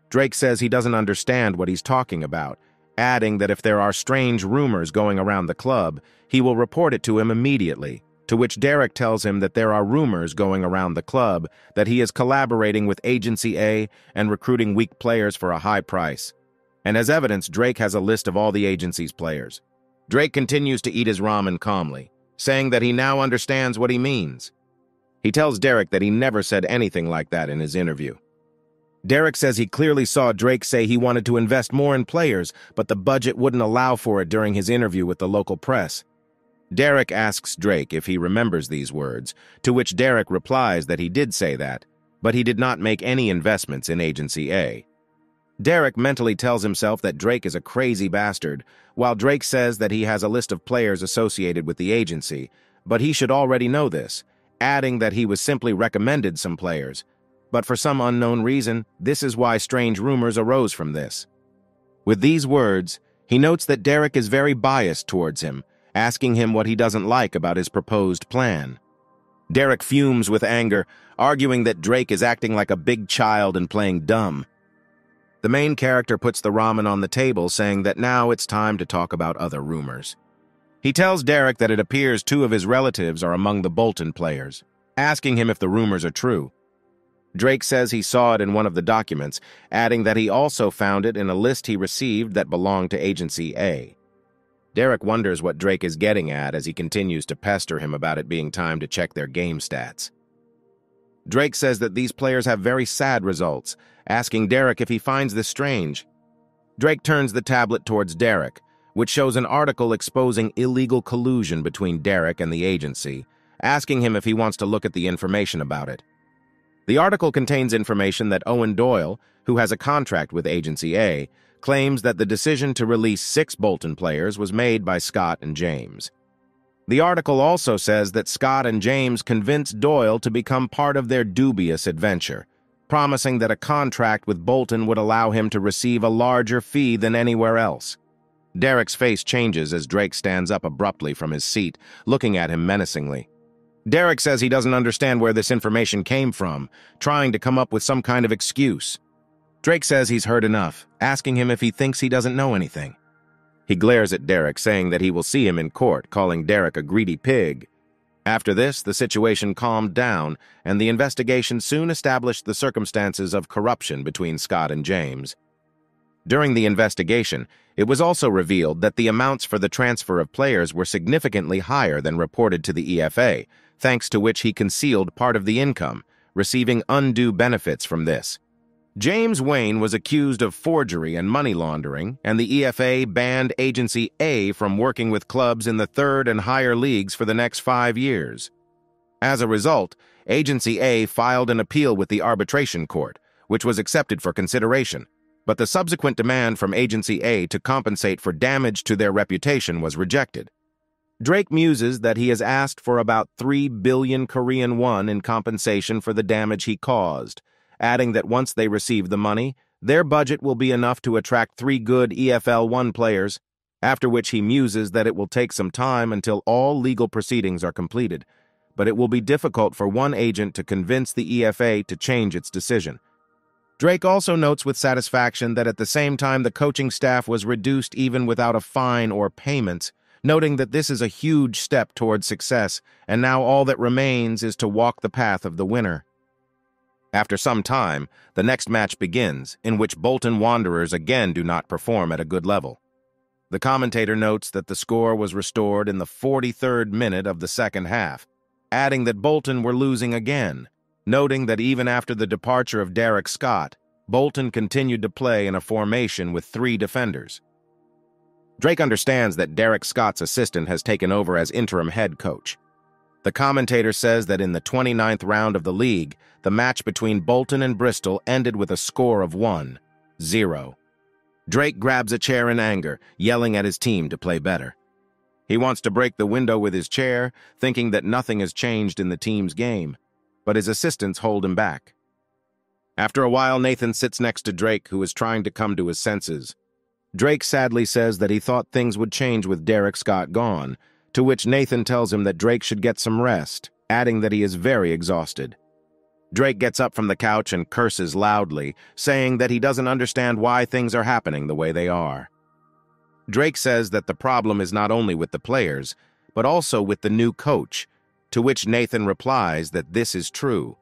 Drake says he doesn't understand what he's talking about, adding that if there are strange rumors going around the club, he will report it to him immediately, to which Derek tells him that there are rumors going around the club that he is collaborating with Agency A and recruiting weak players for a high price. And as evidence, Drake has a list of all the agency's players. Drake continues to eat his ramen calmly, saying that he now understands what he means. He tells Derek that he never said anything like that in his interview. Derek says he clearly saw Drake say he wanted to invest more in players, but the budget wouldn't allow for it during his interview with the local press. Derek asks Drake if he remembers these words, to which Derek replies that he did say that, but he did not make any investments in Agency A. Derek mentally tells himself that Drake is a crazy bastard, while Drake says that he has a list of players associated with the agency, but he should already know this, adding that he was simply recommended some players. But for some unknown reason, this is why strange rumors arose from this. With these words, he notes that Derek is very biased towards him, asking him what he doesn't like about his proposed plan. Derek fumes with anger, arguing that Drake is acting like a big child and playing dumb. The main character puts the ramen on the table, saying that now it's time to talk about other rumors. He tells Derek that it appears two of his relatives are among the Bolton players, asking him if the rumors are true. Drake says he saw it in one of the documents, adding that he also found it in a list he received that belonged to Agency A. Derek wonders what Drake is getting at as he continues to pester him about it being time to check their game stats. Drake says that these players have very sad results, asking Derek if he finds this strange. Drake turns the tablet towards Derek, which shows an article exposing illegal collusion between Derek and the agency, asking him if he wants to look at the information about it. The article contains information that Owen Doyle, who has a contract with Agency A, claims that the decision to release six Bolton players was made by Scott and James. The article also says that Scott and James convinced Doyle to become part of their dubious adventure, promising that a contract with Bolton would allow him to receive a larger fee than anywhere else. Derek's face changes as Drake stands up abruptly from his seat, looking at him menacingly. Derek says he doesn't understand where this information came from, trying to come up with some kind of excuse. Drake says he's heard enough, asking him if he thinks he doesn't know anything. He glares at Derek, saying that he will see him in court, calling Derek a greedy pig. After this, the situation calmed down, and the investigation soon established the circumstances of corruption between Scott and James. During the investigation, it was also revealed that the amounts for the transfer of players were significantly higher than reported to the EFA, thanks to which he concealed part of the income, receiving undue benefits from this. James Wayne was accused of forgery and money laundering, and the EFA banned Agency A from working with clubs in the third and higher leagues for the next five years. As a result, Agency A filed an appeal with the arbitration court, which was accepted for consideration, but the subsequent demand from Agency A to compensate for damage to their reputation was rejected. Drake muses that he has asked for about 3 billion Korean won in compensation for the damage he caused, adding that once they receive the money, their budget will be enough to attract three good EFL 1 players, after which he muses that it will take some time until all legal proceedings are completed, but it will be difficult for one agent to convince the EFA to change its decision. Drake also notes with satisfaction that at the same time the coaching staff was reduced even without a fine or payments, noting that this is a huge step towards success, and now all that remains is to walk the path of the winner. After some time, the next match begins, in which Bolton Wanderers again do not perform at a good level. The commentator notes that the score was restored in the 43rd minute of the second half, adding that Bolton were losing again, noting that even after the departure of Derek Scott, Bolton continued to play in a formation with three defenders. Drake understands that Derek Scott's assistant has taken over as interim head coach, the commentator says that in the 29th round of the league, the match between Bolton and Bristol ended with a score of 1 0. Drake grabs a chair in anger, yelling at his team to play better. He wants to break the window with his chair, thinking that nothing has changed in the team's game, but his assistants hold him back. After a while, Nathan sits next to Drake, who is trying to come to his senses. Drake sadly says that he thought things would change with Derek Scott gone, to which Nathan tells him that Drake should get some rest, adding that he is very exhausted. Drake gets up from the couch and curses loudly, saying that he doesn't understand why things are happening the way they are. Drake says that the problem is not only with the players, but also with the new coach, to which Nathan replies that this is true,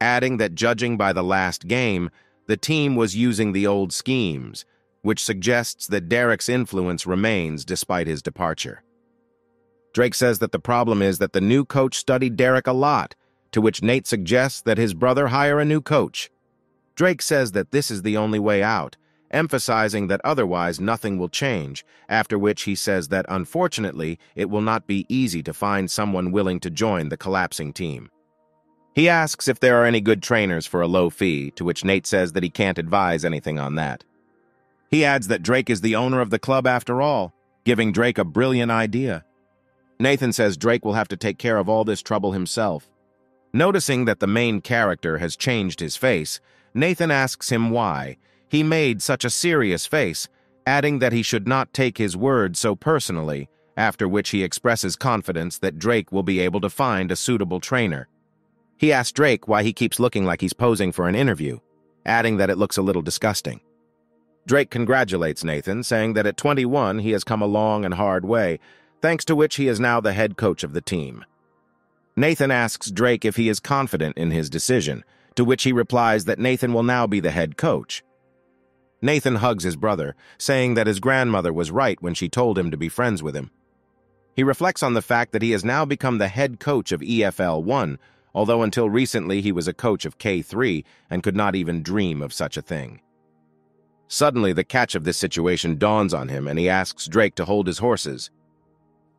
adding that judging by the last game, the team was using the old schemes, which suggests that Derek's influence remains despite his departure. Drake says that the problem is that the new coach studied Derek a lot, to which Nate suggests that his brother hire a new coach. Drake says that this is the only way out, emphasizing that otherwise nothing will change, after which he says that unfortunately it will not be easy to find someone willing to join the collapsing team. He asks if there are any good trainers for a low fee, to which Nate says that he can't advise anything on that. He adds that Drake is the owner of the club after all, giving Drake a brilliant idea. Nathan says Drake will have to take care of all this trouble himself. Noticing that the main character has changed his face, Nathan asks him why he made such a serious face, adding that he should not take his words so personally, after which he expresses confidence that Drake will be able to find a suitable trainer. He asks Drake why he keeps looking like he's posing for an interview, adding that it looks a little disgusting. Drake congratulates Nathan, saying that at 21 he has come a long and hard way, thanks to which he is now the head coach of the team. Nathan asks Drake if he is confident in his decision, to which he replies that Nathan will now be the head coach. Nathan hugs his brother, saying that his grandmother was right when she told him to be friends with him. He reflects on the fact that he has now become the head coach of EFL 1, although until recently he was a coach of K3 and could not even dream of such a thing. Suddenly, the catch of this situation dawns on him and he asks Drake to hold his horses.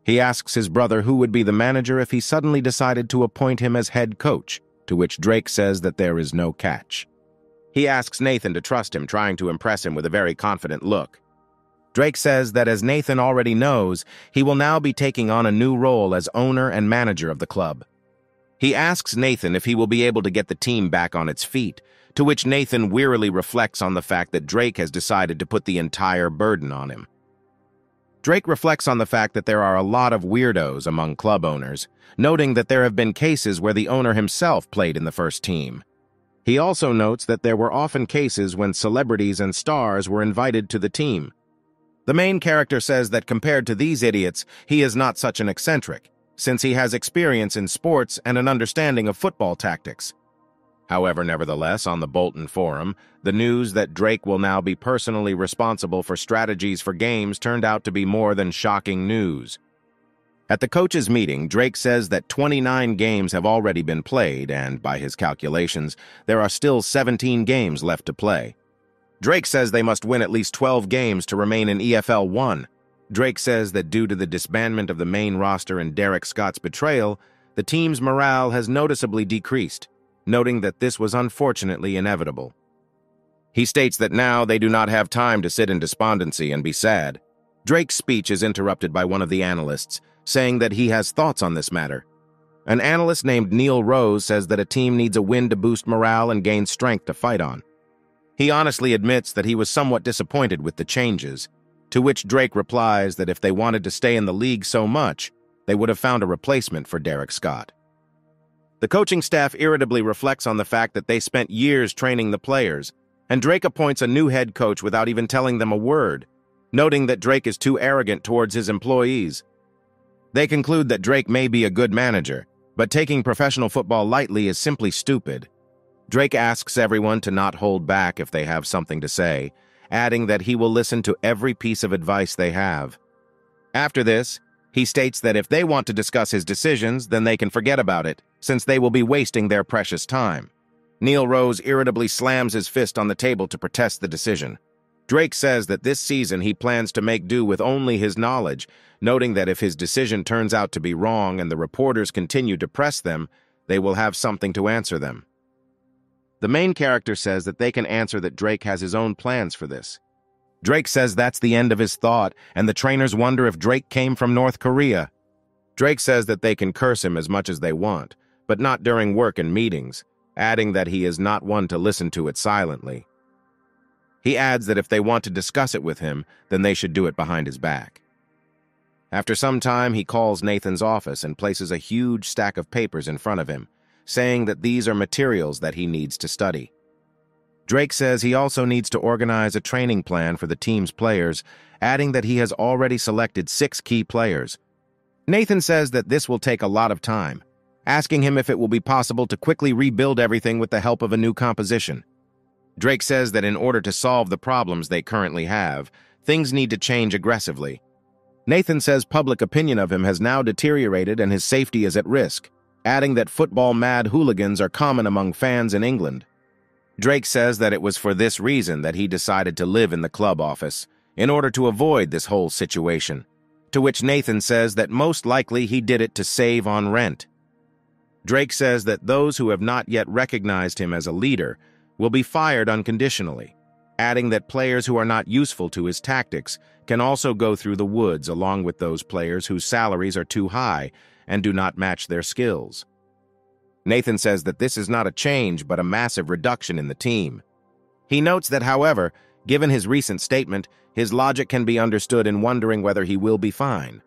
He asks his brother who would be the manager if he suddenly decided to appoint him as head coach, to which Drake says that there is no catch. He asks Nathan to trust him, trying to impress him with a very confident look. Drake says that as Nathan already knows, he will now be taking on a new role as owner and manager of the club. He asks Nathan if he will be able to get the team back on its feet, to which Nathan wearily reflects on the fact that Drake has decided to put the entire burden on him. Drake reflects on the fact that there are a lot of weirdos among club owners, noting that there have been cases where the owner himself played in the first team. He also notes that there were often cases when celebrities and stars were invited to the team. The main character says that compared to these idiots, he is not such an eccentric, since he has experience in sports and an understanding of football tactics. However, nevertheless, on the Bolton forum, the news that Drake will now be personally responsible for strategies for games turned out to be more than shocking news. At the coaches' meeting, Drake says that 29 games have already been played, and by his calculations, there are still 17 games left to play. Drake says they must win at least 12 games to remain in EFL 1. Drake says that due to the disbandment of the main roster and Derek Scott's betrayal, the team's morale has noticeably decreased, noting that this was unfortunately inevitable. He states that now they do not have time to sit in despondency and be sad. Drake's speech is interrupted by one of the analysts, saying that he has thoughts on this matter. An analyst named Neil Rose says that a team needs a win to boost morale and gain strength to fight on. He honestly admits that he was somewhat disappointed with the changes, to which Drake replies that if they wanted to stay in the league so much, they would have found a replacement for Derek Scott. The coaching staff irritably reflects on the fact that they spent years training the players, and Drake appoints a new head coach without even telling them a word, noting that Drake is too arrogant towards his employees they conclude that Drake may be a good manager, but taking professional football lightly is simply stupid. Drake asks everyone to not hold back if they have something to say, adding that he will listen to every piece of advice they have. After this, he states that if they want to discuss his decisions, then they can forget about it, since they will be wasting their precious time. Neil Rose irritably slams his fist on the table to protest the decision. Drake says that this season he plans to make do with only his knowledge, noting that if his decision turns out to be wrong and the reporters continue to press them, they will have something to answer them. The main character says that they can answer that Drake has his own plans for this. Drake says that's the end of his thought, and the trainers wonder if Drake came from North Korea. Drake says that they can curse him as much as they want, but not during work and meetings, adding that he is not one to listen to it silently. He adds that if they want to discuss it with him, then they should do it behind his back. After some time, he calls Nathan's office and places a huge stack of papers in front of him, saying that these are materials that he needs to study. Drake says he also needs to organize a training plan for the team's players, adding that he has already selected six key players. Nathan says that this will take a lot of time, asking him if it will be possible to quickly rebuild everything with the help of a new composition. Drake says that in order to solve the problems they currently have, things need to change aggressively. Nathan says public opinion of him has now deteriorated and his safety is at risk, adding that football-mad hooligans are common among fans in England. Drake says that it was for this reason that he decided to live in the club office, in order to avoid this whole situation, to which Nathan says that most likely he did it to save on rent. Drake says that those who have not yet recognized him as a leader will be fired unconditionally, adding that players who are not useful to his tactics can also go through the woods along with those players whose salaries are too high and do not match their skills. Nathan says that this is not a change but a massive reduction in the team. He notes that, however, given his recent statement, his logic can be understood in wondering whether he will be fine.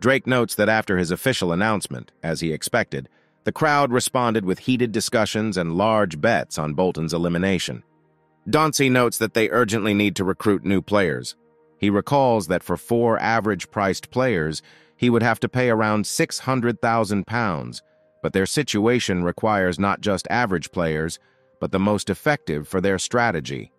Drake notes that after his official announcement, as he expected, the crowd responded with heated discussions and large bets on Bolton's elimination. Dauncey notes that they urgently need to recruit new players. He recalls that for four average-priced players, he would have to pay around £600,000, but their situation requires not just average players, but the most effective for their strategy.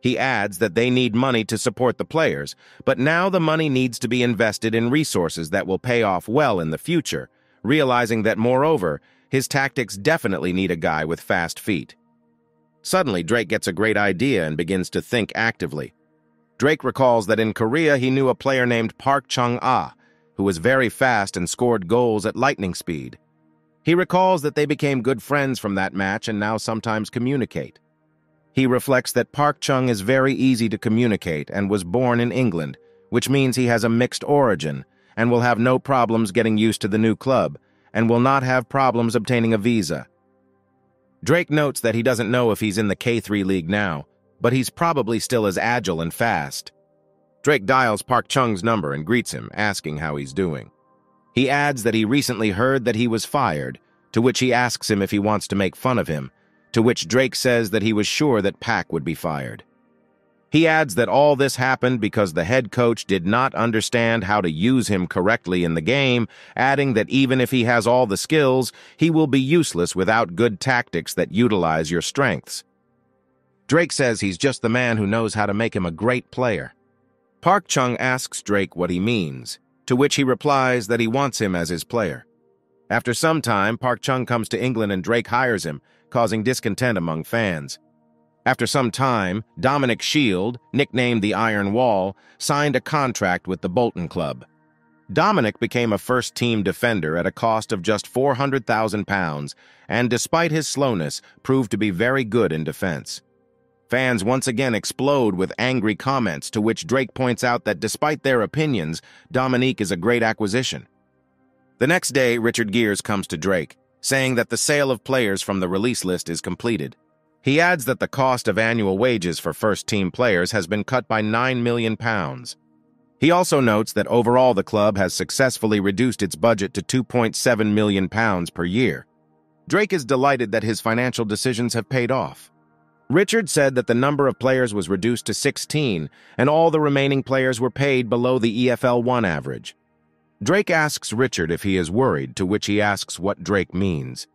He adds that they need money to support the players, but now the money needs to be invested in resources that will pay off well in the future, realizing that, moreover, his tactics definitely need a guy with fast feet. Suddenly, Drake gets a great idea and begins to think actively. Drake recalls that in Korea he knew a player named Park Chung-ah, who was very fast and scored goals at lightning speed. He recalls that they became good friends from that match and now sometimes communicate. He reflects that Park Chung is very easy to communicate and was born in England, which means he has a mixed origin and will have no problems getting used to the new club and will not have problems obtaining a visa. Drake notes that he doesn't know if he's in the K3 League now, but he's probably still as agile and fast. Drake dials Park Chung's number and greets him, asking how he's doing. He adds that he recently heard that he was fired, to which he asks him if he wants to make fun of him, to which Drake says that he was sure that Pak would be fired. He adds that all this happened because the head coach did not understand how to use him correctly in the game, adding that even if he has all the skills, he will be useless without good tactics that utilize your strengths. Drake says he's just the man who knows how to make him a great player. Park Chung asks Drake what he means, to which he replies that he wants him as his player. After some time, Park Chung comes to England and Drake hires him, causing discontent among fans. After some time, Dominic Shield, nicknamed the Iron Wall, signed a contract with the Bolton Club. Dominic became a first-team defender at a cost of just £400,000 and, despite his slowness, proved to be very good in defense. Fans once again explode with angry comments to which Drake points out that despite their opinions, Dominique is a great acquisition. The next day, Richard Gears comes to Drake, saying that the sale of players from the release list is completed. He adds that the cost of annual wages for first-team players has been cut by £9 million. He also notes that overall the club has successfully reduced its budget to £2.7 million per year. Drake is delighted that his financial decisions have paid off. Richard said that the number of players was reduced to 16, and all the remaining players were paid below the EFL 1 average. Drake asks Richard if he is worried, to which he asks what Drake means.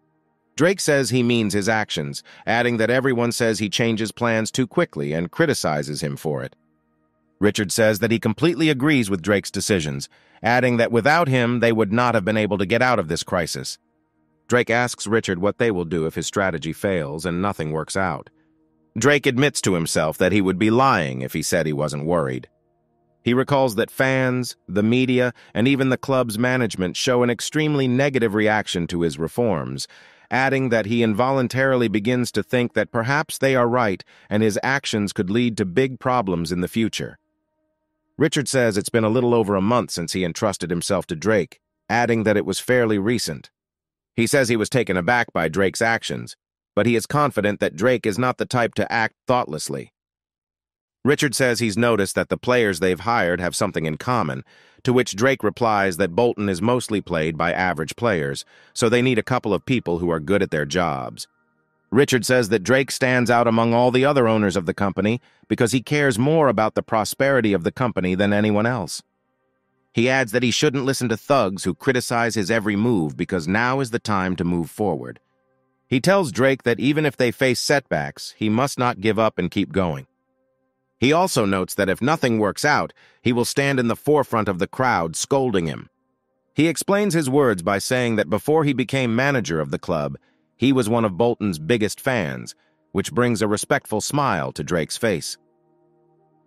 Drake says he means his actions, adding that everyone says he changes plans too quickly and criticizes him for it. Richard says that he completely agrees with Drake's decisions, adding that without him, they would not have been able to get out of this crisis. Drake asks Richard what they will do if his strategy fails and nothing works out. Drake admits to himself that he would be lying if he said he wasn't worried. He recalls that fans, the media, and even the club's management show an extremely negative reaction to his reforms, adding that he involuntarily begins to think that perhaps they are right and his actions could lead to big problems in the future. Richard says it's been a little over a month since he entrusted himself to Drake, adding that it was fairly recent. He says he was taken aback by Drake's actions, but he is confident that Drake is not the type to act thoughtlessly. Richard says he's noticed that the players they've hired have something in common, to which Drake replies that Bolton is mostly played by average players, so they need a couple of people who are good at their jobs. Richard says that Drake stands out among all the other owners of the company because he cares more about the prosperity of the company than anyone else. He adds that he shouldn't listen to thugs who criticize his every move because now is the time to move forward. He tells Drake that even if they face setbacks, he must not give up and keep going. He also notes that if nothing works out, he will stand in the forefront of the crowd scolding him. He explains his words by saying that before he became manager of the club, he was one of Bolton's biggest fans, which brings a respectful smile to Drake's face.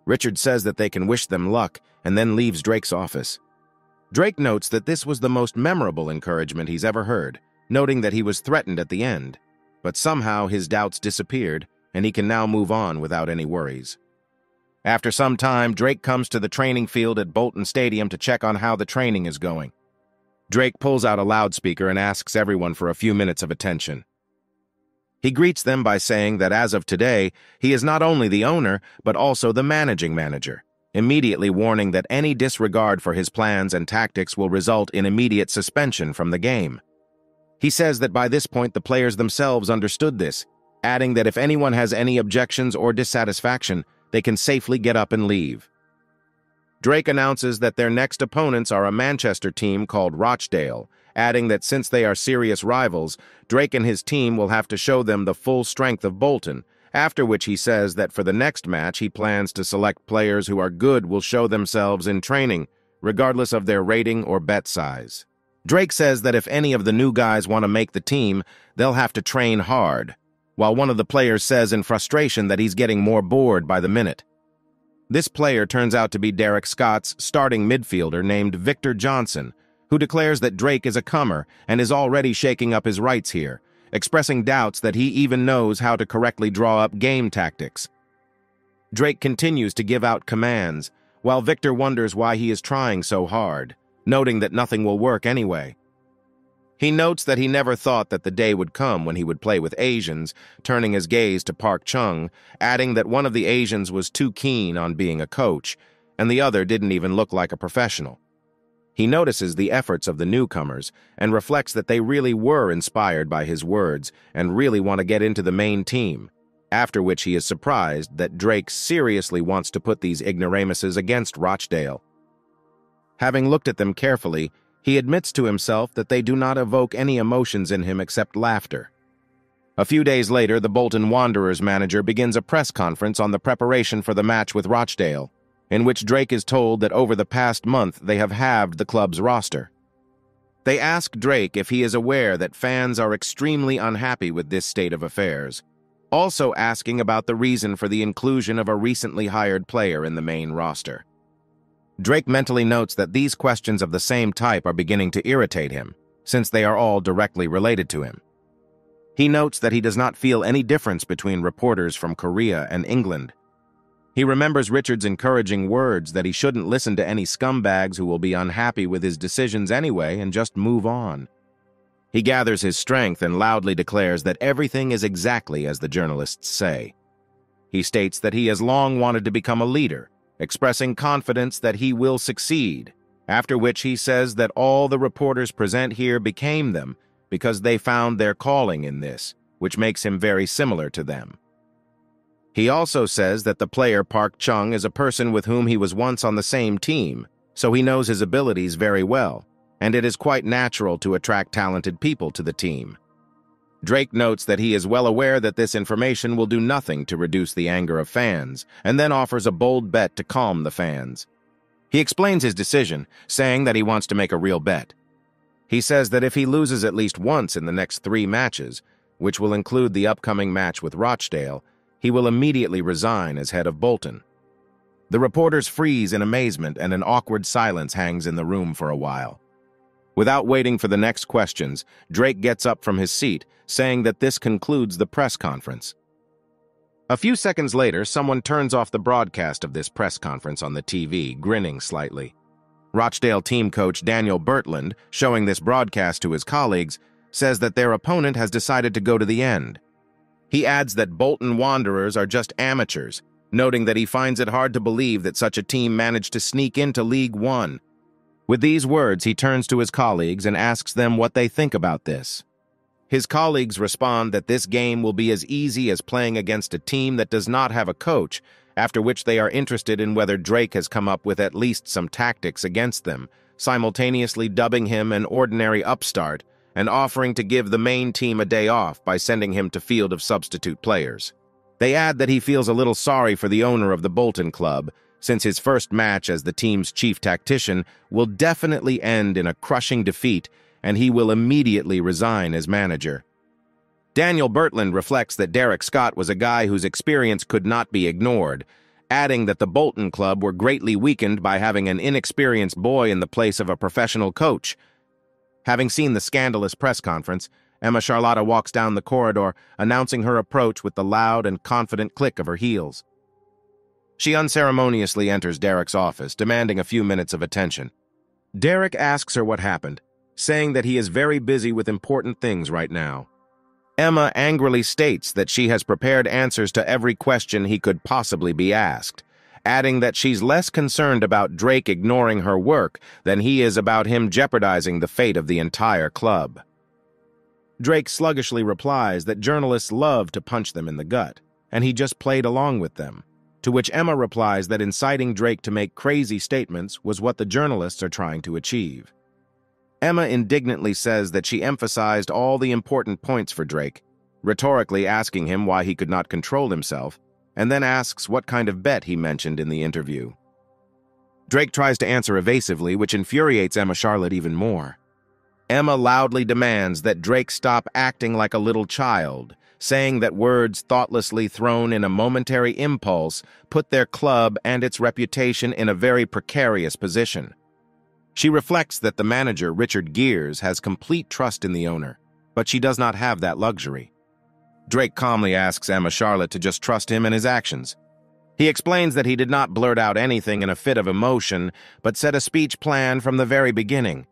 Richard says that they can wish them luck and then leaves Drake's office. Drake notes that this was the most memorable encouragement he's ever heard, noting that he was threatened at the end, but somehow his doubts disappeared and he can now move on without any worries. After some time, Drake comes to the training field at Bolton Stadium to check on how the training is going. Drake pulls out a loudspeaker and asks everyone for a few minutes of attention. He greets them by saying that as of today, he is not only the owner, but also the managing manager, immediately warning that any disregard for his plans and tactics will result in immediate suspension from the game. He says that by this point the players themselves understood this, adding that if anyone has any objections or dissatisfaction, they can safely get up and leave. Drake announces that their next opponents are a Manchester team called Rochdale, adding that since they are serious rivals, Drake and his team will have to show them the full strength of Bolton, after which he says that for the next match he plans to select players who are good will show themselves in training, regardless of their rating or bet size. Drake says that if any of the new guys want to make the team, they'll have to train hard, while one of the players says in frustration that he's getting more bored by the minute. This player turns out to be Derek Scott's starting midfielder named Victor Johnson, who declares that Drake is a comer and is already shaking up his rights here, expressing doubts that he even knows how to correctly draw up game tactics. Drake continues to give out commands, while Victor wonders why he is trying so hard, noting that nothing will work anyway. He notes that he never thought that the day would come when he would play with Asians, turning his gaze to Park Chung, adding that one of the Asians was too keen on being a coach, and the other didn't even look like a professional. He notices the efforts of the newcomers and reflects that they really were inspired by his words and really want to get into the main team, after which he is surprised that Drake seriously wants to put these ignoramuses against Rochdale. Having looked at them carefully, he admits to himself that they do not evoke any emotions in him except laughter. A few days later, the Bolton Wanderers manager begins a press conference on the preparation for the match with Rochdale, in which Drake is told that over the past month they have halved the club's roster. They ask Drake if he is aware that fans are extremely unhappy with this state of affairs, also asking about the reason for the inclusion of a recently hired player in the main roster. Drake mentally notes that these questions of the same type are beginning to irritate him, since they are all directly related to him. He notes that he does not feel any difference between reporters from Korea and England. He remembers Richard's encouraging words that he shouldn't listen to any scumbags who will be unhappy with his decisions anyway and just move on. He gathers his strength and loudly declares that everything is exactly as the journalists say. He states that he has long wanted to become a leader, expressing confidence that he will succeed, after which he says that all the reporters present here became them because they found their calling in this, which makes him very similar to them. He also says that the player Park Chung is a person with whom he was once on the same team, so he knows his abilities very well, and it is quite natural to attract talented people to the team. Drake notes that he is well aware that this information will do nothing to reduce the anger of fans, and then offers a bold bet to calm the fans. He explains his decision, saying that he wants to make a real bet. He says that if he loses at least once in the next three matches, which will include the upcoming match with Rochdale, he will immediately resign as head of Bolton. The reporters freeze in amazement and an awkward silence hangs in the room for a while. Without waiting for the next questions, Drake gets up from his seat, saying that this concludes the press conference. A few seconds later, someone turns off the broadcast of this press conference on the TV, grinning slightly. Rochdale team coach Daniel Bertland, showing this broadcast to his colleagues, says that their opponent has decided to go to the end. He adds that Bolton Wanderers are just amateurs, noting that he finds it hard to believe that such a team managed to sneak into League One with these words, he turns to his colleagues and asks them what they think about this. His colleagues respond that this game will be as easy as playing against a team that does not have a coach, after which they are interested in whether Drake has come up with at least some tactics against them, simultaneously dubbing him an ordinary upstart and offering to give the main team a day off by sending him to field of substitute players. They add that he feels a little sorry for the owner of the Bolton club, since his first match as the team's chief tactician will definitely end in a crushing defeat and he will immediately resign as manager. Daniel Bertland reflects that Derek Scott was a guy whose experience could not be ignored, adding that the Bolton club were greatly weakened by having an inexperienced boy in the place of a professional coach. Having seen the scandalous press conference, Emma Charlotta walks down the corridor, announcing her approach with the loud and confident click of her heels. She unceremoniously enters Derek's office, demanding a few minutes of attention. Derek asks her what happened, saying that he is very busy with important things right now. Emma angrily states that she has prepared answers to every question he could possibly be asked, adding that she's less concerned about Drake ignoring her work than he is about him jeopardizing the fate of the entire club. Drake sluggishly replies that journalists love to punch them in the gut, and he just played along with them to which Emma replies that inciting Drake to make crazy statements was what the journalists are trying to achieve. Emma indignantly says that she emphasized all the important points for Drake, rhetorically asking him why he could not control himself, and then asks what kind of bet he mentioned in the interview. Drake tries to answer evasively, which infuriates Emma Charlotte even more. Emma loudly demands that Drake stop acting like a little child saying that words thoughtlessly thrown in a momentary impulse put their club and its reputation in a very precarious position. She reflects that the manager, Richard Gears, has complete trust in the owner, but she does not have that luxury. Drake calmly asks Emma Charlotte to just trust him and his actions. He explains that he did not blurt out anything in a fit of emotion, but set a speech plan from the very beginning.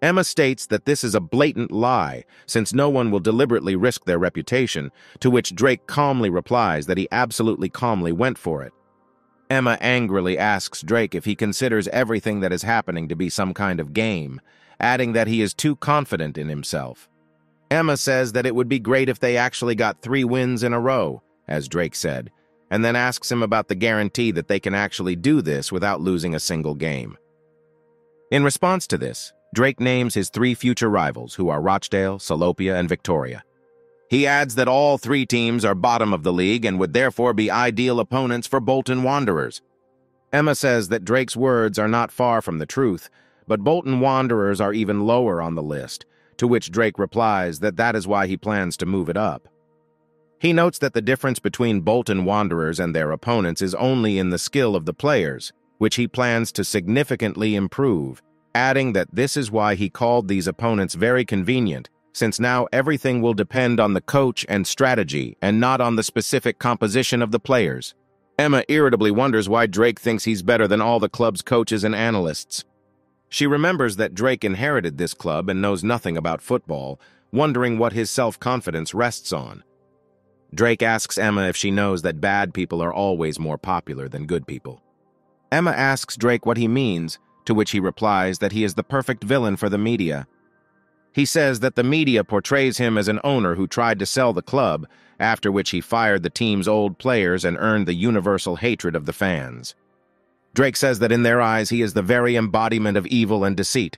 Emma states that this is a blatant lie, since no one will deliberately risk their reputation, to which Drake calmly replies that he absolutely calmly went for it. Emma angrily asks Drake if he considers everything that is happening to be some kind of game, adding that he is too confident in himself. Emma says that it would be great if they actually got three wins in a row, as Drake said, and then asks him about the guarantee that they can actually do this without losing a single game. In response to this, Drake names his three future rivals, who are Rochdale, Salopia, and Victoria. He adds that all three teams are bottom of the league and would therefore be ideal opponents for Bolton Wanderers. Emma says that Drake's words are not far from the truth, but Bolton Wanderers are even lower on the list, to which Drake replies that that is why he plans to move it up. He notes that the difference between Bolton Wanderers and their opponents is only in the skill of the players, which he plans to significantly improve, adding that this is why he called these opponents very convenient, since now everything will depend on the coach and strategy and not on the specific composition of the players. Emma irritably wonders why Drake thinks he's better than all the club's coaches and analysts. She remembers that Drake inherited this club and knows nothing about football, wondering what his self-confidence rests on. Drake asks Emma if she knows that bad people are always more popular than good people. Emma asks Drake what he means, to which he replies that he is the perfect villain for the media. He says that the media portrays him as an owner who tried to sell the club, after which he fired the team's old players and earned the universal hatred of the fans. Drake says that in their eyes he is the very embodiment of evil and deceit.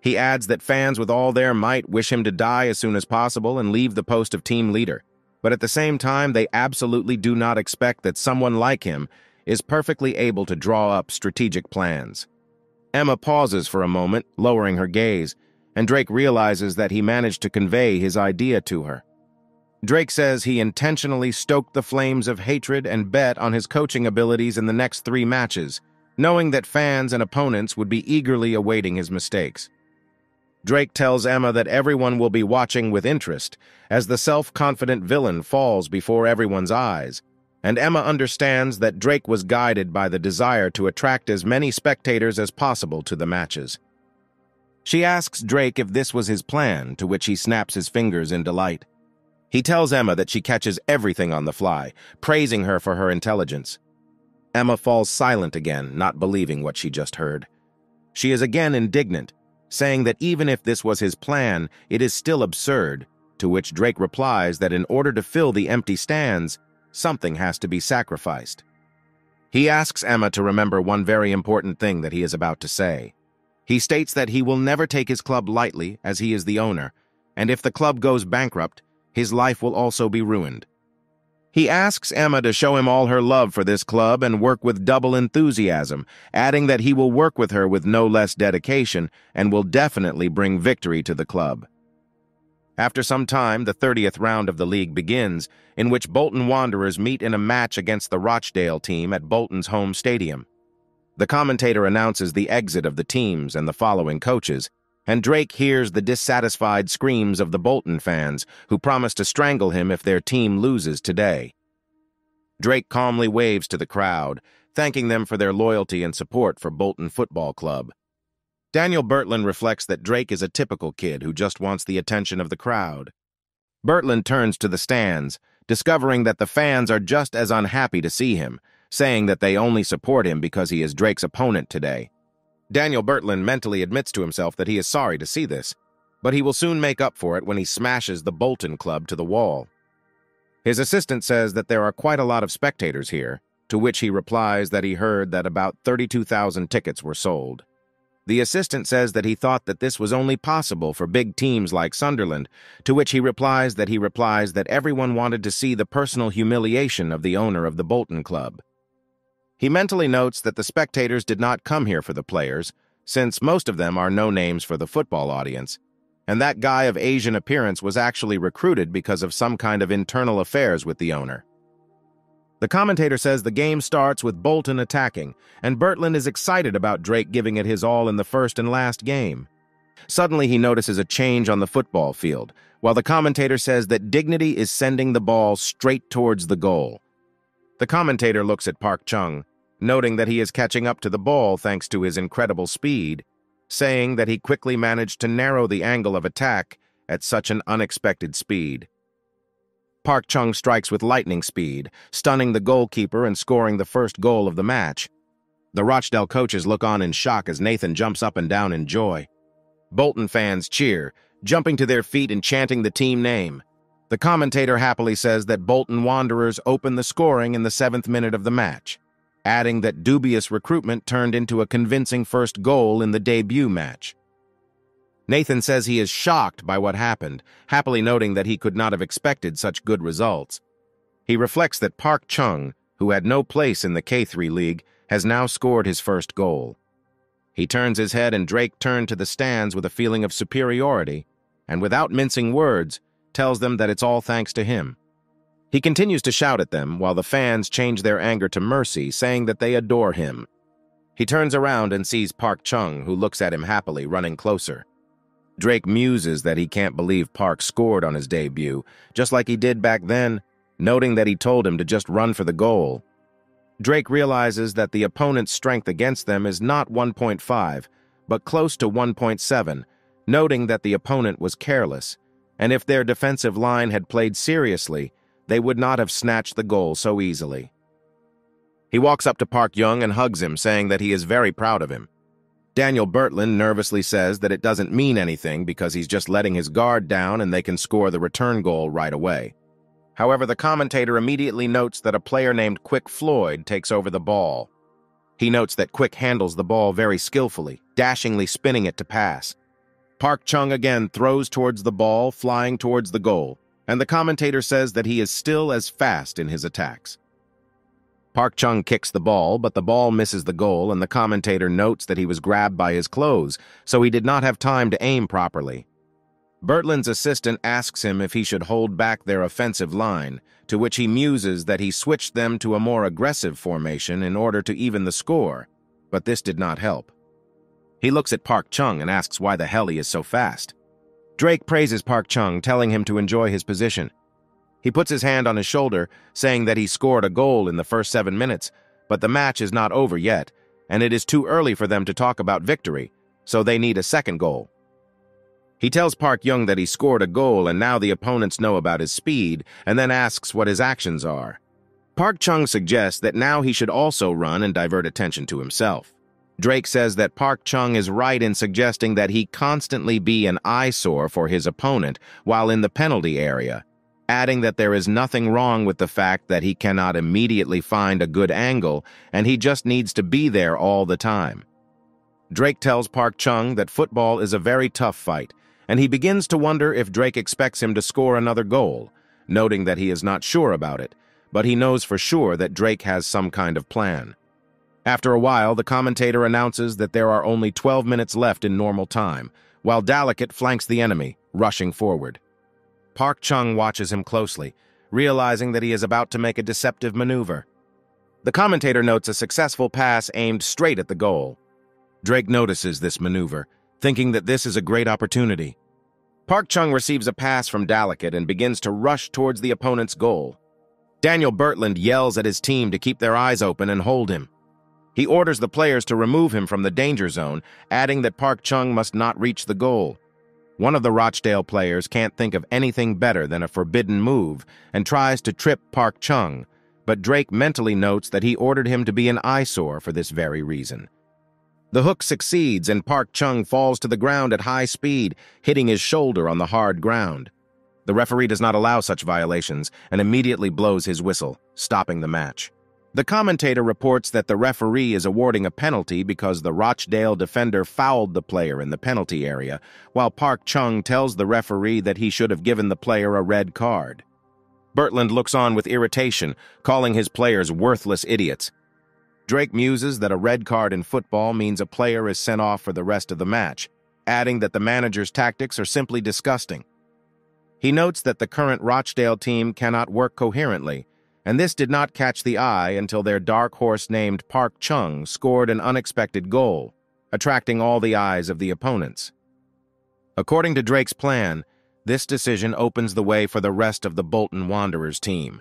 He adds that fans with all their might wish him to die as soon as possible and leave the post of team leader. But at the same time, they absolutely do not expect that someone like him is perfectly able to draw up strategic plans. Emma pauses for a moment, lowering her gaze, and Drake realizes that he managed to convey his idea to her. Drake says he intentionally stoked the flames of hatred and bet on his coaching abilities in the next three matches, knowing that fans and opponents would be eagerly awaiting his mistakes. Drake tells Emma that everyone will be watching with interest as the self-confident villain falls before everyone's eyes, and Emma understands that Drake was guided by the desire to attract as many spectators as possible to the matches. She asks Drake if this was his plan, to which he snaps his fingers in delight. He tells Emma that she catches everything on the fly, praising her for her intelligence. Emma falls silent again, not believing what she just heard. She is again indignant, saying that even if this was his plan, it is still absurd, to which Drake replies that in order to fill the empty stands, something has to be sacrificed. He asks Emma to remember one very important thing that he is about to say. He states that he will never take his club lightly, as he is the owner, and if the club goes bankrupt, his life will also be ruined. He asks Emma to show him all her love for this club and work with double enthusiasm, adding that he will work with her with no less dedication and will definitely bring victory to the club. After some time, the 30th round of the league begins, in which Bolton Wanderers meet in a match against the Rochdale team at Bolton's home stadium. The commentator announces the exit of the teams and the following coaches, and Drake hears the dissatisfied screams of the Bolton fans, who promise to strangle him if their team loses today. Drake calmly waves to the crowd, thanking them for their loyalty and support for Bolton Football Club. Daniel Bertland reflects that Drake is a typical kid who just wants the attention of the crowd. Bertland turns to the stands, discovering that the fans are just as unhappy to see him, saying that they only support him because he is Drake's opponent today. Daniel Bertland mentally admits to himself that he is sorry to see this, but he will soon make up for it when he smashes the Bolton Club to the wall. His assistant says that there are quite a lot of spectators here, to which he replies that he heard that about 32,000 tickets were sold. The assistant says that he thought that this was only possible for big teams like Sunderland, to which he replies that he replies that everyone wanted to see the personal humiliation of the owner of the Bolton Club. He mentally notes that the spectators did not come here for the players, since most of them are no names for the football audience, and that guy of Asian appearance was actually recruited because of some kind of internal affairs with the owner. The commentator says the game starts with Bolton attacking, and Bertland is excited about Drake giving it his all in the first and last game. Suddenly, he notices a change on the football field, while the commentator says that Dignity is sending the ball straight towards the goal. The commentator looks at Park Chung, noting that he is catching up to the ball thanks to his incredible speed, saying that he quickly managed to narrow the angle of attack at such an unexpected speed. Park Chung strikes with lightning speed, stunning the goalkeeper and scoring the first goal of the match. The Rochdale coaches look on in shock as Nathan jumps up and down in joy. Bolton fans cheer, jumping to their feet and chanting the team name. The commentator happily says that Bolton Wanderers opened the scoring in the seventh minute of the match, adding that dubious recruitment turned into a convincing first goal in the debut match. Nathan says he is shocked by what happened, happily noting that he could not have expected such good results. He reflects that Park Chung, who had no place in the K3 League, has now scored his first goal. He turns his head and Drake turned to the stands with a feeling of superiority, and without mincing words, tells them that it's all thanks to him. He continues to shout at them while the fans change their anger to mercy, saying that they adore him. He turns around and sees Park Chung, who looks at him happily, running closer. Drake muses that he can't believe Park scored on his debut, just like he did back then, noting that he told him to just run for the goal. Drake realizes that the opponent's strength against them is not 1.5, but close to 1.7, noting that the opponent was careless, and if their defensive line had played seriously, they would not have snatched the goal so easily. He walks up to Park Young and hugs him, saying that he is very proud of him. Daniel Bertland nervously says that it doesn't mean anything because he's just letting his guard down and they can score the return goal right away. However, the commentator immediately notes that a player named Quick Floyd takes over the ball. He notes that Quick handles the ball very skillfully, dashingly spinning it to pass. Park Chung again throws towards the ball, flying towards the goal, and the commentator says that he is still as fast in his attacks. Park Chung kicks the ball, but the ball misses the goal, and the commentator notes that he was grabbed by his clothes, so he did not have time to aim properly. Bertland's assistant asks him if he should hold back their offensive line, to which he muses that he switched them to a more aggressive formation in order to even the score, but this did not help. He looks at Park Chung and asks why the hell he is so fast. Drake praises Park Chung, telling him to enjoy his position. He puts his hand on his shoulder, saying that he scored a goal in the first seven minutes, but the match is not over yet, and it is too early for them to talk about victory, so they need a second goal. He tells Park Young that he scored a goal and now the opponents know about his speed, and then asks what his actions are. Park Chung suggests that now he should also run and divert attention to himself. Drake says that Park Chung is right in suggesting that he constantly be an eyesore for his opponent while in the penalty area, adding that there is nothing wrong with the fact that he cannot immediately find a good angle and he just needs to be there all the time. Drake tells Park Chung that football is a very tough fight, and he begins to wonder if Drake expects him to score another goal, noting that he is not sure about it, but he knows for sure that Drake has some kind of plan. After a while, the commentator announces that there are only 12 minutes left in normal time, while Delicate flanks the enemy, rushing forward. Park Chung watches him closely, realizing that he is about to make a deceptive maneuver. The commentator notes a successful pass aimed straight at the goal. Drake notices this maneuver, thinking that this is a great opportunity. Park Chung receives a pass from Delicate and begins to rush towards the opponent's goal. Daniel Bertland yells at his team to keep their eyes open and hold him. He orders the players to remove him from the danger zone, adding that Park Chung must not reach the goal. One of the Rochdale players can't think of anything better than a forbidden move and tries to trip Park Chung, but Drake mentally notes that he ordered him to be an eyesore for this very reason. The hook succeeds and Park Chung falls to the ground at high speed, hitting his shoulder on the hard ground. The referee does not allow such violations and immediately blows his whistle, stopping the match. The commentator reports that the referee is awarding a penalty because the Rochdale defender fouled the player in the penalty area, while Park Chung tells the referee that he should have given the player a red card. Bertland looks on with irritation, calling his players worthless idiots. Drake muses that a red card in football means a player is sent off for the rest of the match, adding that the manager's tactics are simply disgusting. He notes that the current Rochdale team cannot work coherently, and this did not catch the eye until their dark horse named Park Chung scored an unexpected goal, attracting all the eyes of the opponents. According to Drake's plan, this decision opens the way for the rest of the Bolton Wanderers team.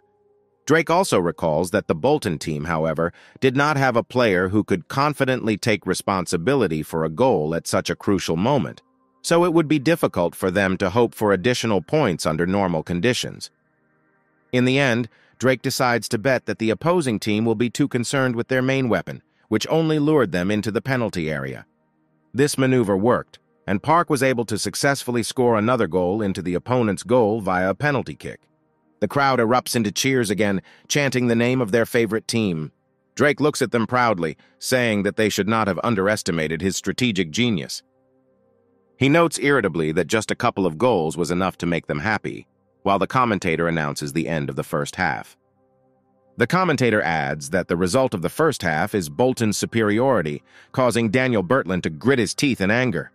Drake also recalls that the Bolton team, however, did not have a player who could confidently take responsibility for a goal at such a crucial moment, so it would be difficult for them to hope for additional points under normal conditions. In the end, Drake decides to bet that the opposing team will be too concerned with their main weapon, which only lured them into the penalty area. This maneuver worked, and Park was able to successfully score another goal into the opponent's goal via a penalty kick. The crowd erupts into cheers again, chanting the name of their favorite team. Drake looks at them proudly, saying that they should not have underestimated his strategic genius. He notes irritably that just a couple of goals was enough to make them happy, while the commentator announces the end of the first half. The commentator adds that the result of the first half is Bolton's superiority, causing Daniel Bertland to grit his teeth in anger.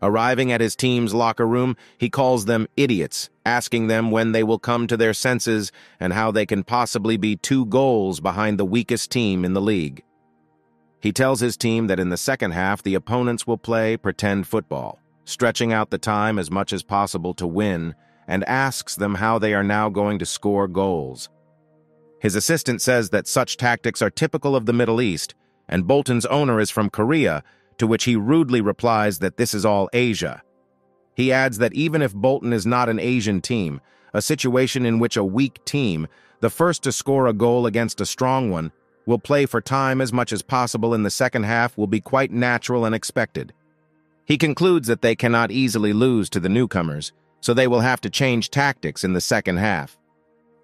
Arriving at his team's locker room, he calls them idiots, asking them when they will come to their senses and how they can possibly be two goals behind the weakest team in the league. He tells his team that in the second half the opponents will play pretend football, stretching out the time as much as possible to win, and asks them how they are now going to score goals. His assistant says that such tactics are typical of the Middle East, and Bolton's owner is from Korea, to which he rudely replies that this is all Asia. He adds that even if Bolton is not an Asian team, a situation in which a weak team, the first to score a goal against a strong one, will play for time as much as possible in the second half will be quite natural and expected. He concludes that they cannot easily lose to the newcomers, so they will have to change tactics in the second half.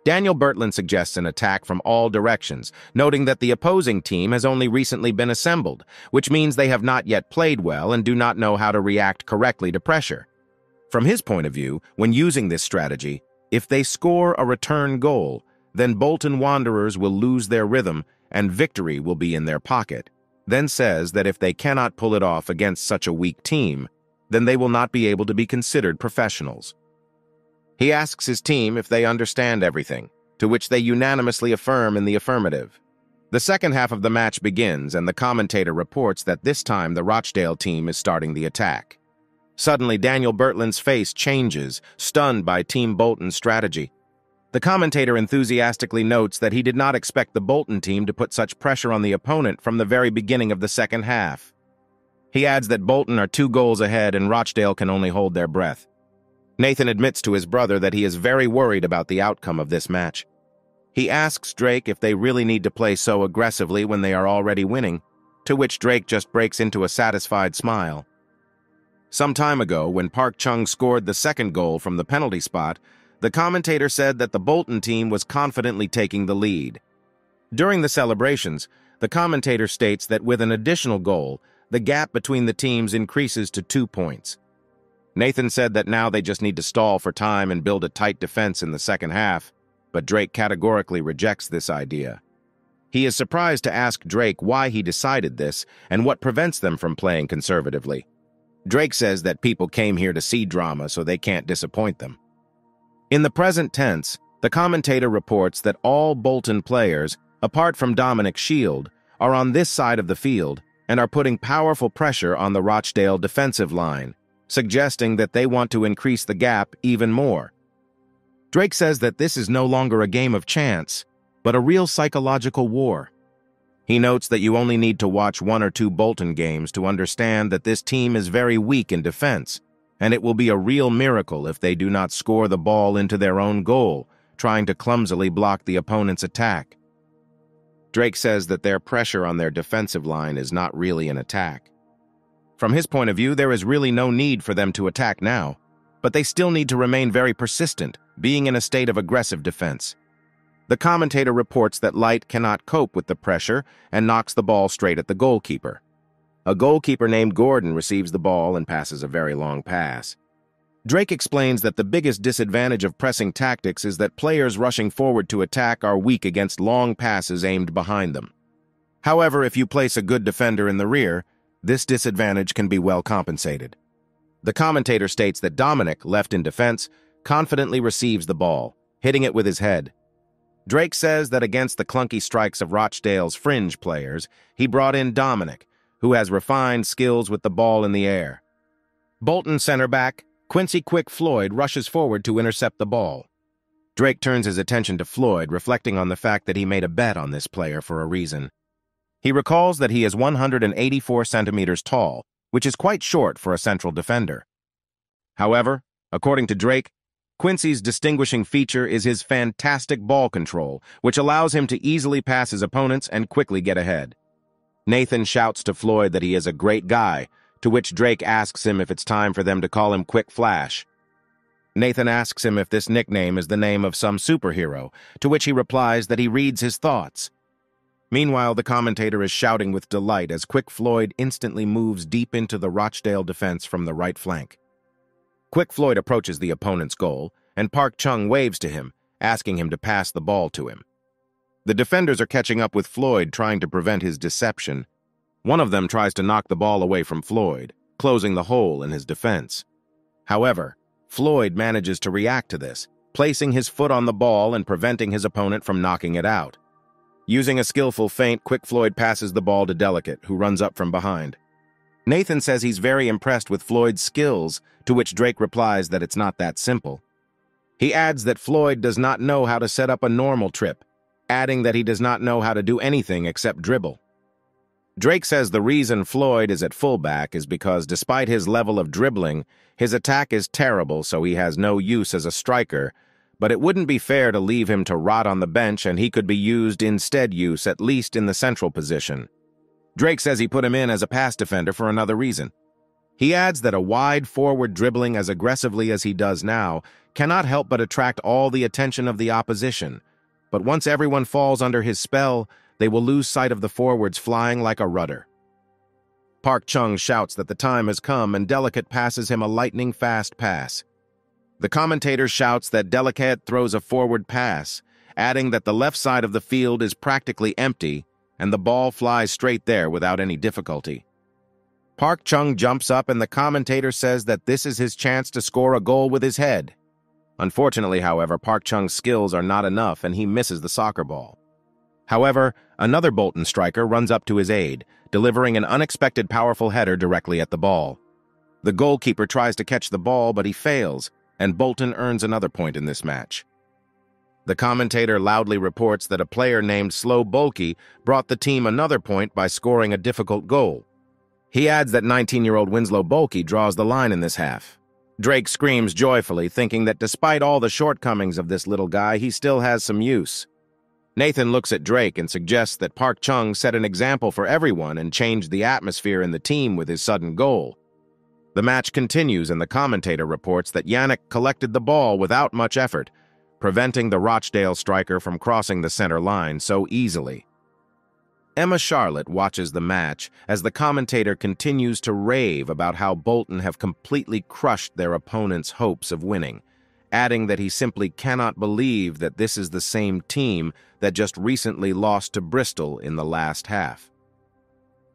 Daniel Bertland suggests an attack from all directions, noting that the opposing team has only recently been assembled, which means they have not yet played well and do not know how to react correctly to pressure. From his point of view, when using this strategy, if they score a return goal, then Bolton Wanderers will lose their rhythm and victory will be in their pocket. Then says that if they cannot pull it off against such a weak team, then they will not be able to be considered professionals. He asks his team if they understand everything, to which they unanimously affirm in the affirmative. The second half of the match begins, and the commentator reports that this time the Rochdale team is starting the attack. Suddenly, Daniel Bertland's face changes, stunned by Team Bolton's strategy. The commentator enthusiastically notes that he did not expect the Bolton team to put such pressure on the opponent from the very beginning of the second half. He adds that Bolton are two goals ahead and Rochdale can only hold their breath. Nathan admits to his brother that he is very worried about the outcome of this match. He asks Drake if they really need to play so aggressively when they are already winning, to which Drake just breaks into a satisfied smile. Some time ago, when Park Chung scored the second goal from the penalty spot, the commentator said that the Bolton team was confidently taking the lead. During the celebrations, the commentator states that with an additional goal, the gap between the teams increases to two points. Nathan said that now they just need to stall for time and build a tight defense in the second half, but Drake categorically rejects this idea. He is surprised to ask Drake why he decided this and what prevents them from playing conservatively. Drake says that people came here to see drama so they can't disappoint them. In the present tense, the commentator reports that all Bolton players, apart from Dominic Shield, are on this side of the field and are putting powerful pressure on the Rochdale defensive line, suggesting that they want to increase the gap even more. Drake says that this is no longer a game of chance, but a real psychological war. He notes that you only need to watch one or two Bolton games to understand that this team is very weak in defense, and it will be a real miracle if they do not score the ball into their own goal, trying to clumsily block the opponent's attack. Drake says that their pressure on their defensive line is not really an attack. From his point of view, there is really no need for them to attack now, but they still need to remain very persistent, being in a state of aggressive defense. The commentator reports that Light cannot cope with the pressure and knocks the ball straight at the goalkeeper. A goalkeeper named Gordon receives the ball and passes a very long pass. Drake explains that the biggest disadvantage of pressing tactics is that players rushing forward to attack are weak against long passes aimed behind them. However, if you place a good defender in the rear, this disadvantage can be well compensated. The commentator states that Dominic, left in defense, confidently receives the ball, hitting it with his head. Drake says that against the clunky strikes of Rochdale's fringe players, he brought in Dominic, who has refined skills with the ball in the air. Bolton center back Quincy Quick Floyd rushes forward to intercept the ball. Drake turns his attention to Floyd, reflecting on the fact that he made a bet on this player for a reason. He recalls that he is 184 centimeters tall, which is quite short for a central defender. However, according to Drake, Quincy's distinguishing feature is his fantastic ball control, which allows him to easily pass his opponents and quickly get ahead. Nathan shouts to Floyd that he is a great guy, to which Drake asks him if it's time for them to call him Quick Flash. Nathan asks him if this nickname is the name of some superhero, to which he replies that he reads his thoughts. Meanwhile, the commentator is shouting with delight as Quick Floyd instantly moves deep into the Rochdale defense from the right flank. Quick Floyd approaches the opponent's goal, and Park Chung waves to him, asking him to pass the ball to him. The defenders are catching up with Floyd, trying to prevent his deception, one of them tries to knock the ball away from Floyd, closing the hole in his defense. However, Floyd manages to react to this, placing his foot on the ball and preventing his opponent from knocking it out. Using a skillful feint, Quick Floyd passes the ball to Delicate, who runs up from behind. Nathan says he's very impressed with Floyd's skills, to which Drake replies that it's not that simple. He adds that Floyd does not know how to set up a normal trip, adding that he does not know how to do anything except dribble. Drake says the reason Floyd is at fullback is because despite his level of dribbling, his attack is terrible so he has no use as a striker, but it wouldn't be fair to leave him to rot on the bench and he could be used instead use at least in the central position. Drake says he put him in as a pass defender for another reason. He adds that a wide forward dribbling as aggressively as he does now cannot help but attract all the attention of the opposition, but once everyone falls under his spell, they will lose sight of the forwards flying like a rudder. Park Chung shouts that the time has come and Delicate passes him a lightning-fast pass. The commentator shouts that Delicate throws a forward pass, adding that the left side of the field is practically empty and the ball flies straight there without any difficulty. Park Chung jumps up and the commentator says that this is his chance to score a goal with his head. Unfortunately, however, Park Chung's skills are not enough and he misses the soccer ball. However, another Bolton striker runs up to his aid, delivering an unexpected powerful header directly at the ball. The goalkeeper tries to catch the ball, but he fails, and Bolton earns another point in this match. The commentator loudly reports that a player named Slow Bulky brought the team another point by scoring a difficult goal. He adds that 19-year-old Winslow Bulky draws the line in this half. Drake screams joyfully, thinking that despite all the shortcomings of this little guy, he still has some use. Nathan looks at Drake and suggests that Park Chung set an example for everyone and changed the atmosphere in the team with his sudden goal. The match continues and the commentator reports that Yannick collected the ball without much effort, preventing the Rochdale striker from crossing the center line so easily. Emma Charlotte watches the match as the commentator continues to rave about how Bolton have completely crushed their opponent's hopes of winning adding that he simply cannot believe that this is the same team that just recently lost to Bristol in the last half.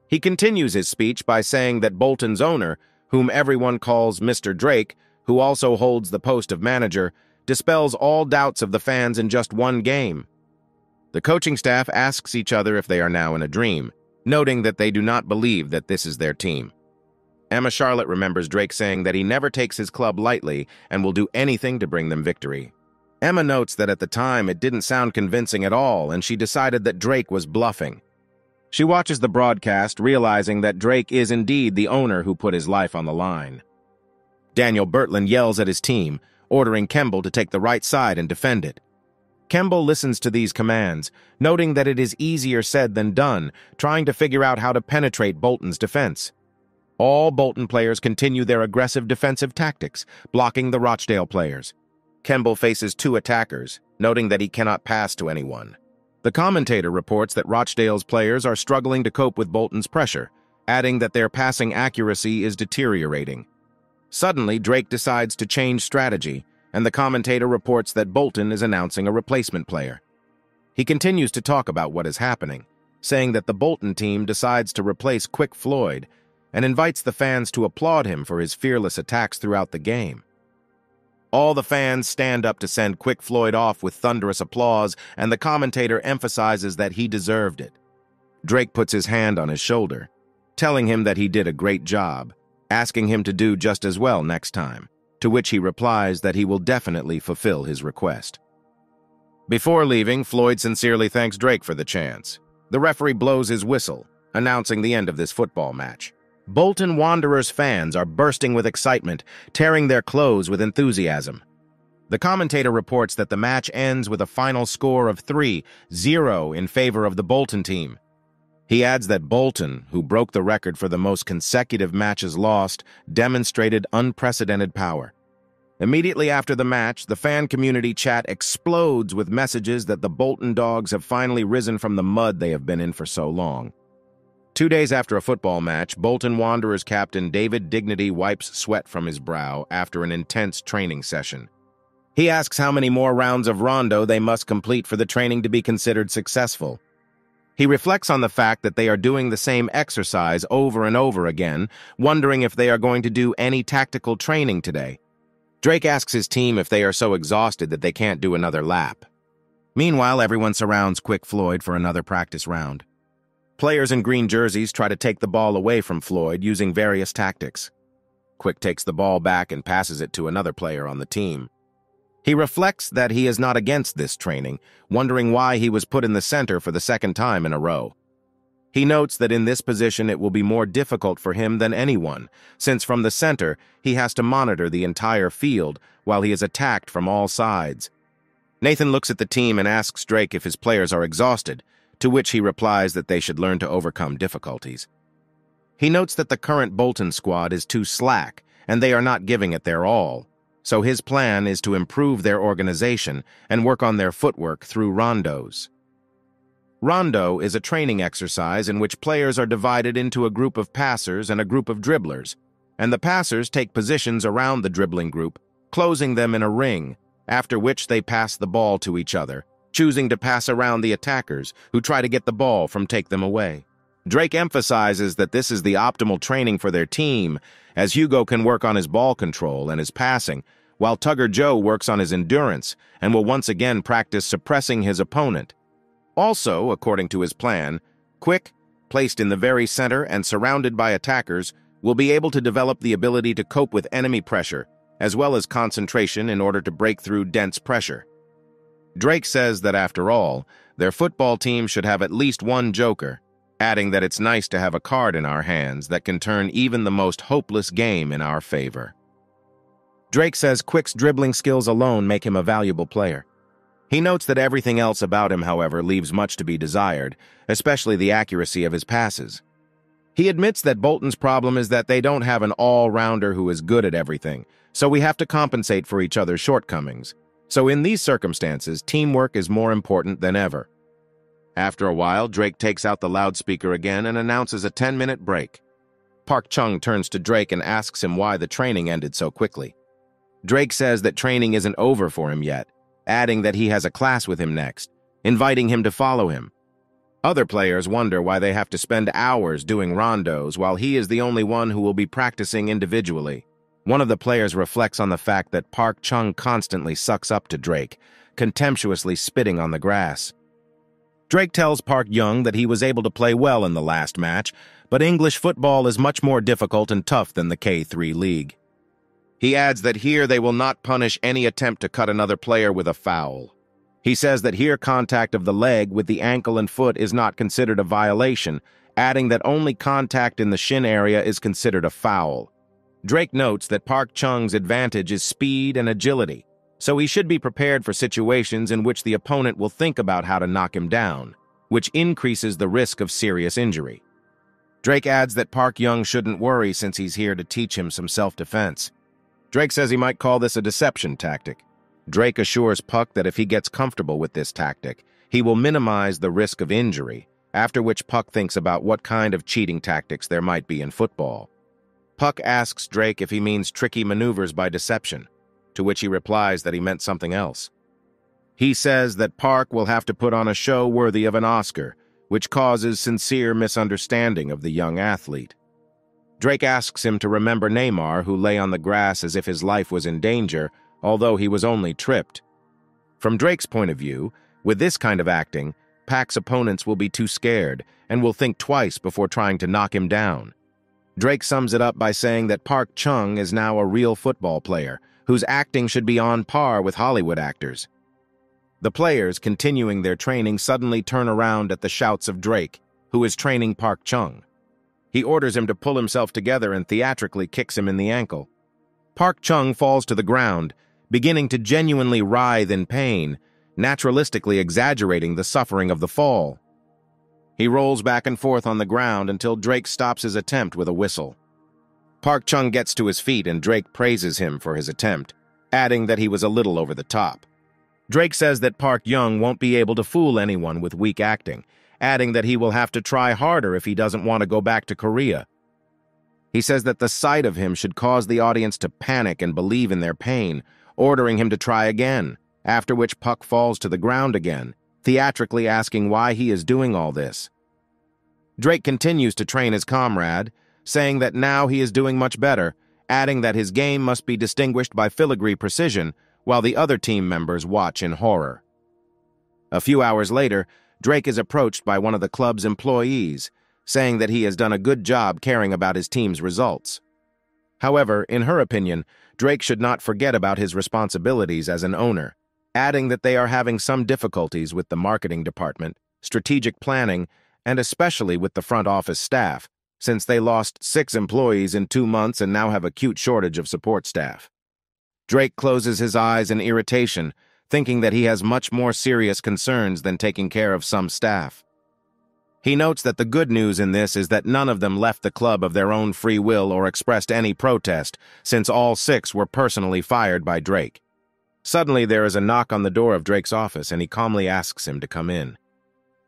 He continues his speech by saying that Bolton's owner, whom everyone calls Mr. Drake, who also holds the post of manager, dispels all doubts of the fans in just one game. The coaching staff asks each other if they are now in a dream, noting that they do not believe that this is their team. Emma Charlotte remembers Drake saying that he never takes his club lightly and will do anything to bring them victory. Emma notes that at the time it didn't sound convincing at all and she decided that Drake was bluffing. She watches the broadcast, realizing that Drake is indeed the owner who put his life on the line. Daniel Bertland yells at his team, ordering Kemble to take the right side and defend it. Kemble listens to these commands, noting that it is easier said than done, trying to figure out how to penetrate Bolton's defense. All Bolton players continue their aggressive defensive tactics, blocking the Rochdale players. Kemble faces two attackers, noting that he cannot pass to anyone. The commentator reports that Rochdale's players are struggling to cope with Bolton's pressure, adding that their passing accuracy is deteriorating. Suddenly, Drake decides to change strategy, and the commentator reports that Bolton is announcing a replacement player. He continues to talk about what is happening, saying that the Bolton team decides to replace Quick Floyd and invites the fans to applaud him for his fearless attacks throughout the game. All the fans stand up to send Quick Floyd off with thunderous applause, and the commentator emphasizes that he deserved it. Drake puts his hand on his shoulder, telling him that he did a great job, asking him to do just as well next time, to which he replies that he will definitely fulfill his request. Before leaving, Floyd sincerely thanks Drake for the chance. The referee blows his whistle, announcing the end of this football match. Bolton Wanderers fans are bursting with excitement, tearing their clothes with enthusiasm. The commentator reports that the match ends with a final score of 3-0 in favor of the Bolton team. He adds that Bolton, who broke the record for the most consecutive matches lost, demonstrated unprecedented power. Immediately after the match, the fan community chat explodes with messages that the Bolton Dogs have finally risen from the mud they have been in for so long. Two days after a football match, Bolton Wanderers captain David Dignity wipes sweat from his brow after an intense training session. He asks how many more rounds of rondo they must complete for the training to be considered successful. He reflects on the fact that they are doing the same exercise over and over again, wondering if they are going to do any tactical training today. Drake asks his team if they are so exhausted that they can't do another lap. Meanwhile, everyone surrounds Quick Floyd for another practice round. Players in green jerseys try to take the ball away from Floyd using various tactics. Quick takes the ball back and passes it to another player on the team. He reflects that he is not against this training, wondering why he was put in the center for the second time in a row. He notes that in this position it will be more difficult for him than anyone, since from the center he has to monitor the entire field while he is attacked from all sides. Nathan looks at the team and asks Drake if his players are exhausted, to which he replies that they should learn to overcome difficulties. He notes that the current Bolton squad is too slack, and they are not giving it their all, so his plan is to improve their organization and work on their footwork through rondos. Rondo is a training exercise in which players are divided into a group of passers and a group of dribblers, and the passers take positions around the dribbling group, closing them in a ring, after which they pass the ball to each other, choosing to pass around the attackers who try to get the ball from take them away. Drake emphasizes that this is the optimal training for their team, as Hugo can work on his ball control and his passing, while Tugger Joe works on his endurance and will once again practice suppressing his opponent. Also, according to his plan, Quick, placed in the very center and surrounded by attackers, will be able to develop the ability to cope with enemy pressure, as well as concentration in order to break through dense pressure. Drake says that after all, their football team should have at least one joker, adding that it's nice to have a card in our hands that can turn even the most hopeless game in our favor. Drake says Quick's dribbling skills alone make him a valuable player. He notes that everything else about him, however, leaves much to be desired, especially the accuracy of his passes. He admits that Bolton's problem is that they don't have an all-rounder who is good at everything, so we have to compensate for each other's shortcomings. So in these circumstances, teamwork is more important than ever. After a while, Drake takes out the loudspeaker again and announces a 10-minute break. Park Chung turns to Drake and asks him why the training ended so quickly. Drake says that training isn't over for him yet, adding that he has a class with him next, inviting him to follow him. Other players wonder why they have to spend hours doing rondos while he is the only one who will be practicing individually. One of the players reflects on the fact that Park Chung constantly sucks up to Drake, contemptuously spitting on the grass. Drake tells Park Young that he was able to play well in the last match, but English football is much more difficult and tough than the K3 League. He adds that here they will not punish any attempt to cut another player with a foul. He says that here contact of the leg with the ankle and foot is not considered a violation, adding that only contact in the shin area is considered a foul. Drake notes that Park Chung's advantage is speed and agility, so he should be prepared for situations in which the opponent will think about how to knock him down, which increases the risk of serious injury. Drake adds that Park Young shouldn't worry since he's here to teach him some self-defense. Drake says he might call this a deception tactic. Drake assures Puck that if he gets comfortable with this tactic, he will minimize the risk of injury, after which Puck thinks about what kind of cheating tactics there might be in football. Puck asks Drake if he means tricky maneuvers by deception, to which he replies that he meant something else. He says that Park will have to put on a show worthy of an Oscar, which causes sincere misunderstanding of the young athlete. Drake asks him to remember Neymar, who lay on the grass as if his life was in danger, although he was only tripped. From Drake's point of view, with this kind of acting, Park's opponents will be too scared and will think twice before trying to knock him down. Drake sums it up by saying that Park Chung is now a real football player, whose acting should be on par with Hollywood actors. The players, continuing their training, suddenly turn around at the shouts of Drake, who is training Park Chung. He orders him to pull himself together and theatrically kicks him in the ankle. Park Chung falls to the ground, beginning to genuinely writhe in pain, naturalistically exaggerating the suffering of the fall. He rolls back and forth on the ground until Drake stops his attempt with a whistle. Park Chung gets to his feet and Drake praises him for his attempt, adding that he was a little over the top. Drake says that Park Young won't be able to fool anyone with weak acting, adding that he will have to try harder if he doesn't want to go back to Korea. He says that the sight of him should cause the audience to panic and believe in their pain, ordering him to try again, after which Puck falls to the ground again, theatrically asking why he is doing all this. Drake continues to train his comrade, saying that now he is doing much better, adding that his game must be distinguished by filigree precision, while the other team members watch in horror. A few hours later, Drake is approached by one of the club's employees, saying that he has done a good job caring about his team's results. However, in her opinion, Drake should not forget about his responsibilities as an owner, adding that they are having some difficulties with the marketing department, strategic planning, and especially with the front office staff, since they lost six employees in two months and now have acute shortage of support staff. Drake closes his eyes in irritation, thinking that he has much more serious concerns than taking care of some staff. He notes that the good news in this is that none of them left the club of their own free will or expressed any protest, since all six were personally fired by Drake. Suddenly, there is a knock on the door of Drake's office, and he calmly asks him to come in.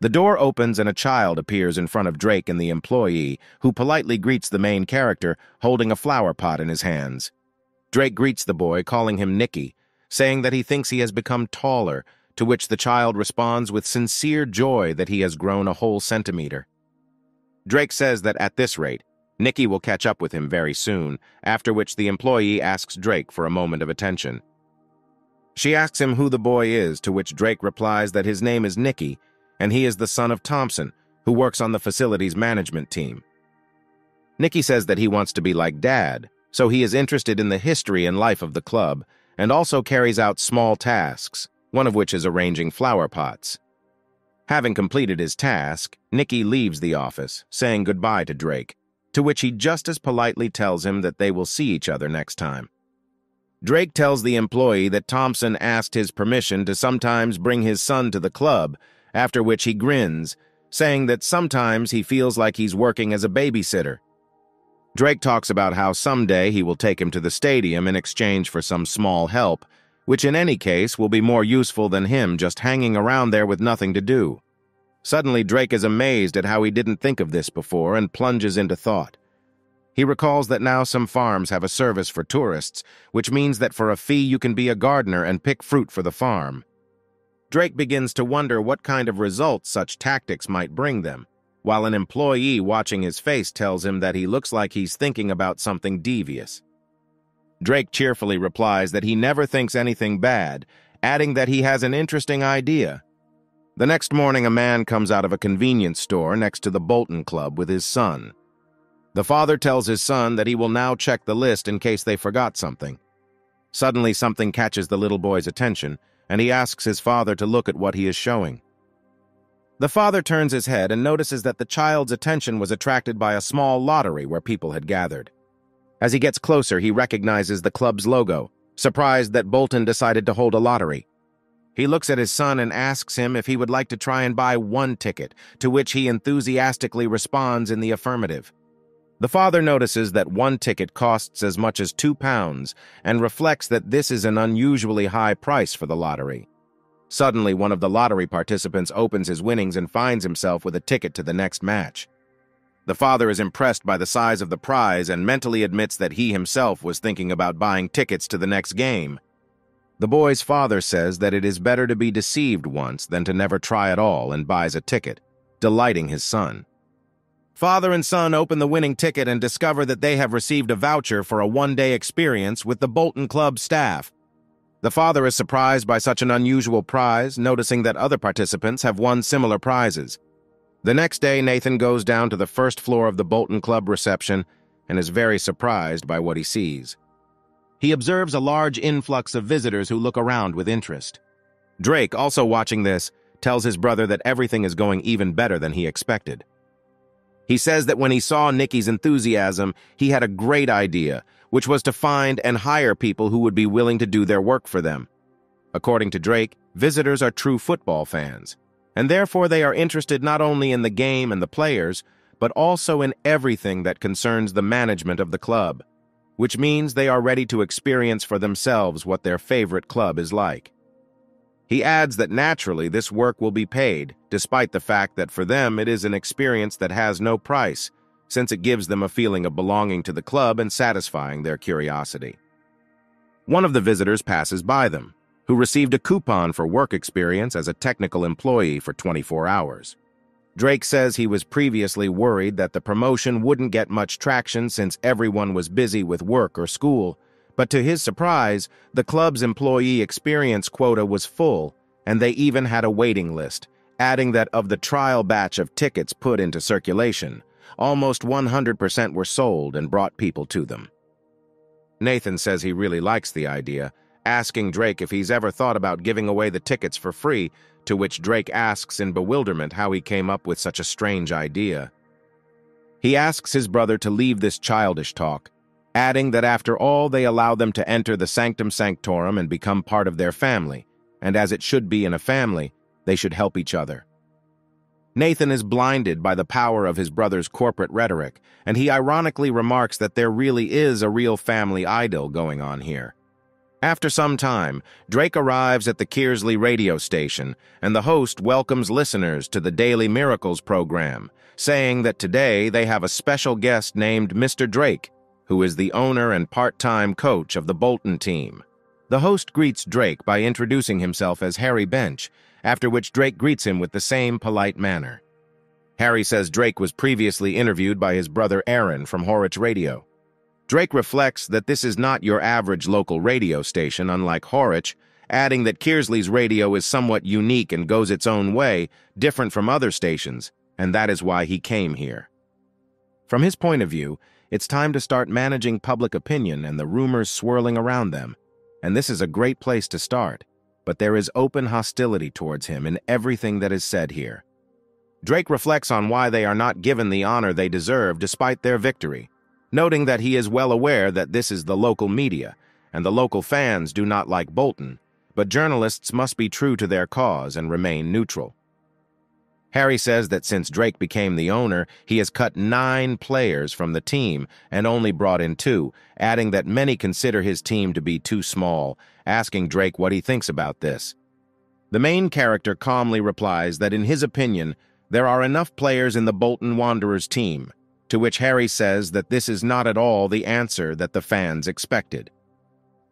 The door opens and a child appears in front of Drake and the employee, who politely greets the main character, holding a flower pot in his hands. Drake greets the boy, calling him Nicky, saying that he thinks he has become taller, to which the child responds with sincere joy that he has grown a whole centimeter. Drake says that at this rate, Nicky will catch up with him very soon, after which the employee asks Drake for a moment of attention. She asks him who the boy is, to which Drake replies that his name is Nicky, and he is the son of Thompson, who works on the facility's management team. Nicky says that he wants to be like Dad, so he is interested in the history and life of the club, and also carries out small tasks, one of which is arranging flower pots. Having completed his task, Nicky leaves the office, saying goodbye to Drake, to which he just as politely tells him that they will see each other next time. Drake tells the employee that Thompson asked his permission to sometimes bring his son to the club, after which he grins, saying that sometimes he feels like he's working as a babysitter, Drake talks about how someday he will take him to the stadium in exchange for some small help, which in any case will be more useful than him just hanging around there with nothing to do. Suddenly, Drake is amazed at how he didn't think of this before and plunges into thought. He recalls that now some farms have a service for tourists, which means that for a fee you can be a gardener and pick fruit for the farm. Drake begins to wonder what kind of results such tactics might bring them while an employee watching his face tells him that he looks like he's thinking about something devious. Drake cheerfully replies that he never thinks anything bad, adding that he has an interesting idea. The next morning, a man comes out of a convenience store next to the Bolton Club with his son. The father tells his son that he will now check the list in case they forgot something. Suddenly, something catches the little boy's attention, and he asks his father to look at what he is showing. The father turns his head and notices that the child's attention was attracted by a small lottery where people had gathered. As he gets closer, he recognizes the club's logo, surprised that Bolton decided to hold a lottery. He looks at his son and asks him if he would like to try and buy one ticket, to which he enthusiastically responds in the affirmative. The father notices that one ticket costs as much as two pounds and reflects that this is an unusually high price for the lottery. Suddenly, one of the lottery participants opens his winnings and finds himself with a ticket to the next match. The father is impressed by the size of the prize and mentally admits that he himself was thinking about buying tickets to the next game. The boy's father says that it is better to be deceived once than to never try at all and buys a ticket, delighting his son. Father and son open the winning ticket and discover that they have received a voucher for a one-day experience with the Bolton Club staff. The father is surprised by such an unusual prize, noticing that other participants have won similar prizes. The next day, Nathan goes down to the first floor of the Bolton Club reception and is very surprised by what he sees. he observes a large influx of visitors who look around with interest. Drake, also watching this, tells his brother that everything is going even better than he expected. He says that when he saw Nicky's enthusiasm, he had a great idea, which was to find and hire people who would be willing to do their work for them. According to Drake, visitors are true football fans, and therefore they are interested not only in the game and the players, but also in everything that concerns the management of the club, which means they are ready to experience for themselves what their favorite club is like. He adds that naturally this work will be paid, despite the fact that for them it is an experience that has no price, since it gives them a feeling of belonging to the club and satisfying their curiosity. One of the visitors passes by them, who received a coupon for work experience as a technical employee for 24 hours. Drake says he was previously worried that the promotion wouldn't get much traction since everyone was busy with work or school, but to his surprise, the club's employee experience quota was full, and they even had a waiting list, adding that of the trial batch of tickets put into circulation, almost 100% were sold and brought people to them. Nathan says he really likes the idea, asking Drake if he's ever thought about giving away the tickets for free, to which Drake asks in bewilderment how he came up with such a strange idea. He asks his brother to leave this childish talk, adding that after all they allow them to enter the sanctum sanctorum and become part of their family, and as it should be in a family, they should help each other. Nathan is blinded by the power of his brother's corporate rhetoric, and he ironically remarks that there really is a real family idyll going on here. After some time, Drake arrives at the Kearsley radio station, and the host welcomes listeners to the Daily Miracles program, saying that today they have a special guest named Mr. Drake, who is the owner and part-time coach of the Bolton team. The host greets Drake by introducing himself as Harry Bench, after which Drake greets him with the same polite manner. Harry says Drake was previously interviewed by his brother Aaron from Horwich Radio. Drake reflects that this is not your average local radio station, unlike Horwich, adding that Kearsley's radio is somewhat unique and goes its own way, different from other stations, and that is why he came here. From his point of view, it's time to start managing public opinion and the rumors swirling around them, and this is a great place to start, but there is open hostility towards him in everything that is said here. Drake reflects on why they are not given the honor they deserve despite their victory, noting that he is well aware that this is the local media, and the local fans do not like Bolton, but journalists must be true to their cause and remain neutral. Harry says that since Drake became the owner, he has cut nine players from the team and only brought in two, adding that many consider his team to be too small, asking Drake what he thinks about this. The main character calmly replies that in his opinion, there are enough players in the Bolton Wanderers team, to which Harry says that this is not at all the answer that the fans expected.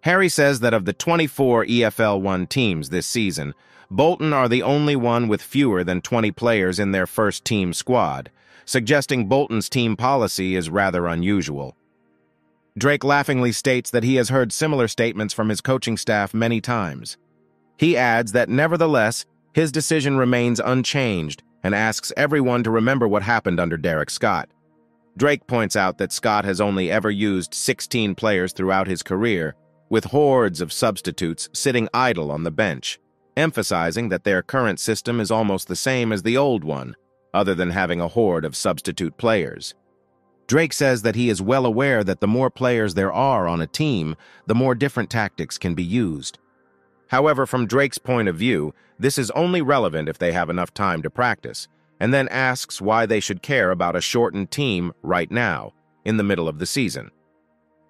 Harry says that of the 24 EFL 1 teams this season, Bolton are the only one with fewer than 20 players in their first team squad, suggesting Bolton's team policy is rather unusual. Drake laughingly states that he has heard similar statements from his coaching staff many times. He adds that nevertheless, his decision remains unchanged and asks everyone to remember what happened under Derek Scott. Drake points out that Scott has only ever used 16 players throughout his career, with hordes of substitutes sitting idle on the bench, emphasizing that their current system is almost the same as the old one, other than having a horde of substitute players. Drake says that he is well aware that the more players there are on a team, the more different tactics can be used. However, from Drake's point of view, this is only relevant if they have enough time to practice, and then asks why they should care about a shortened team right now, in the middle of the season.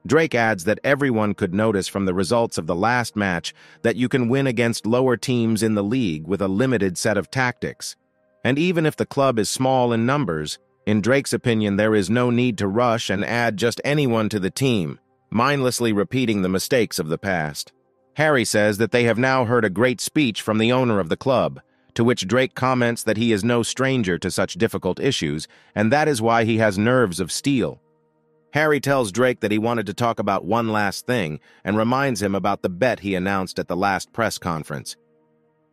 Drake adds that everyone could notice from the results of the last match that you can win against lower teams in the league with a limited set of tactics. And even if the club is small in numbers, in Drake's opinion there is no need to rush and add just anyone to the team, mindlessly repeating the mistakes of the past. Harry says that they have now heard a great speech from the owner of the club, to which Drake comments that he is no stranger to such difficult issues, and that is why he has nerves of steel. Harry tells Drake that he wanted to talk about one last thing and reminds him about the bet he announced at the last press conference.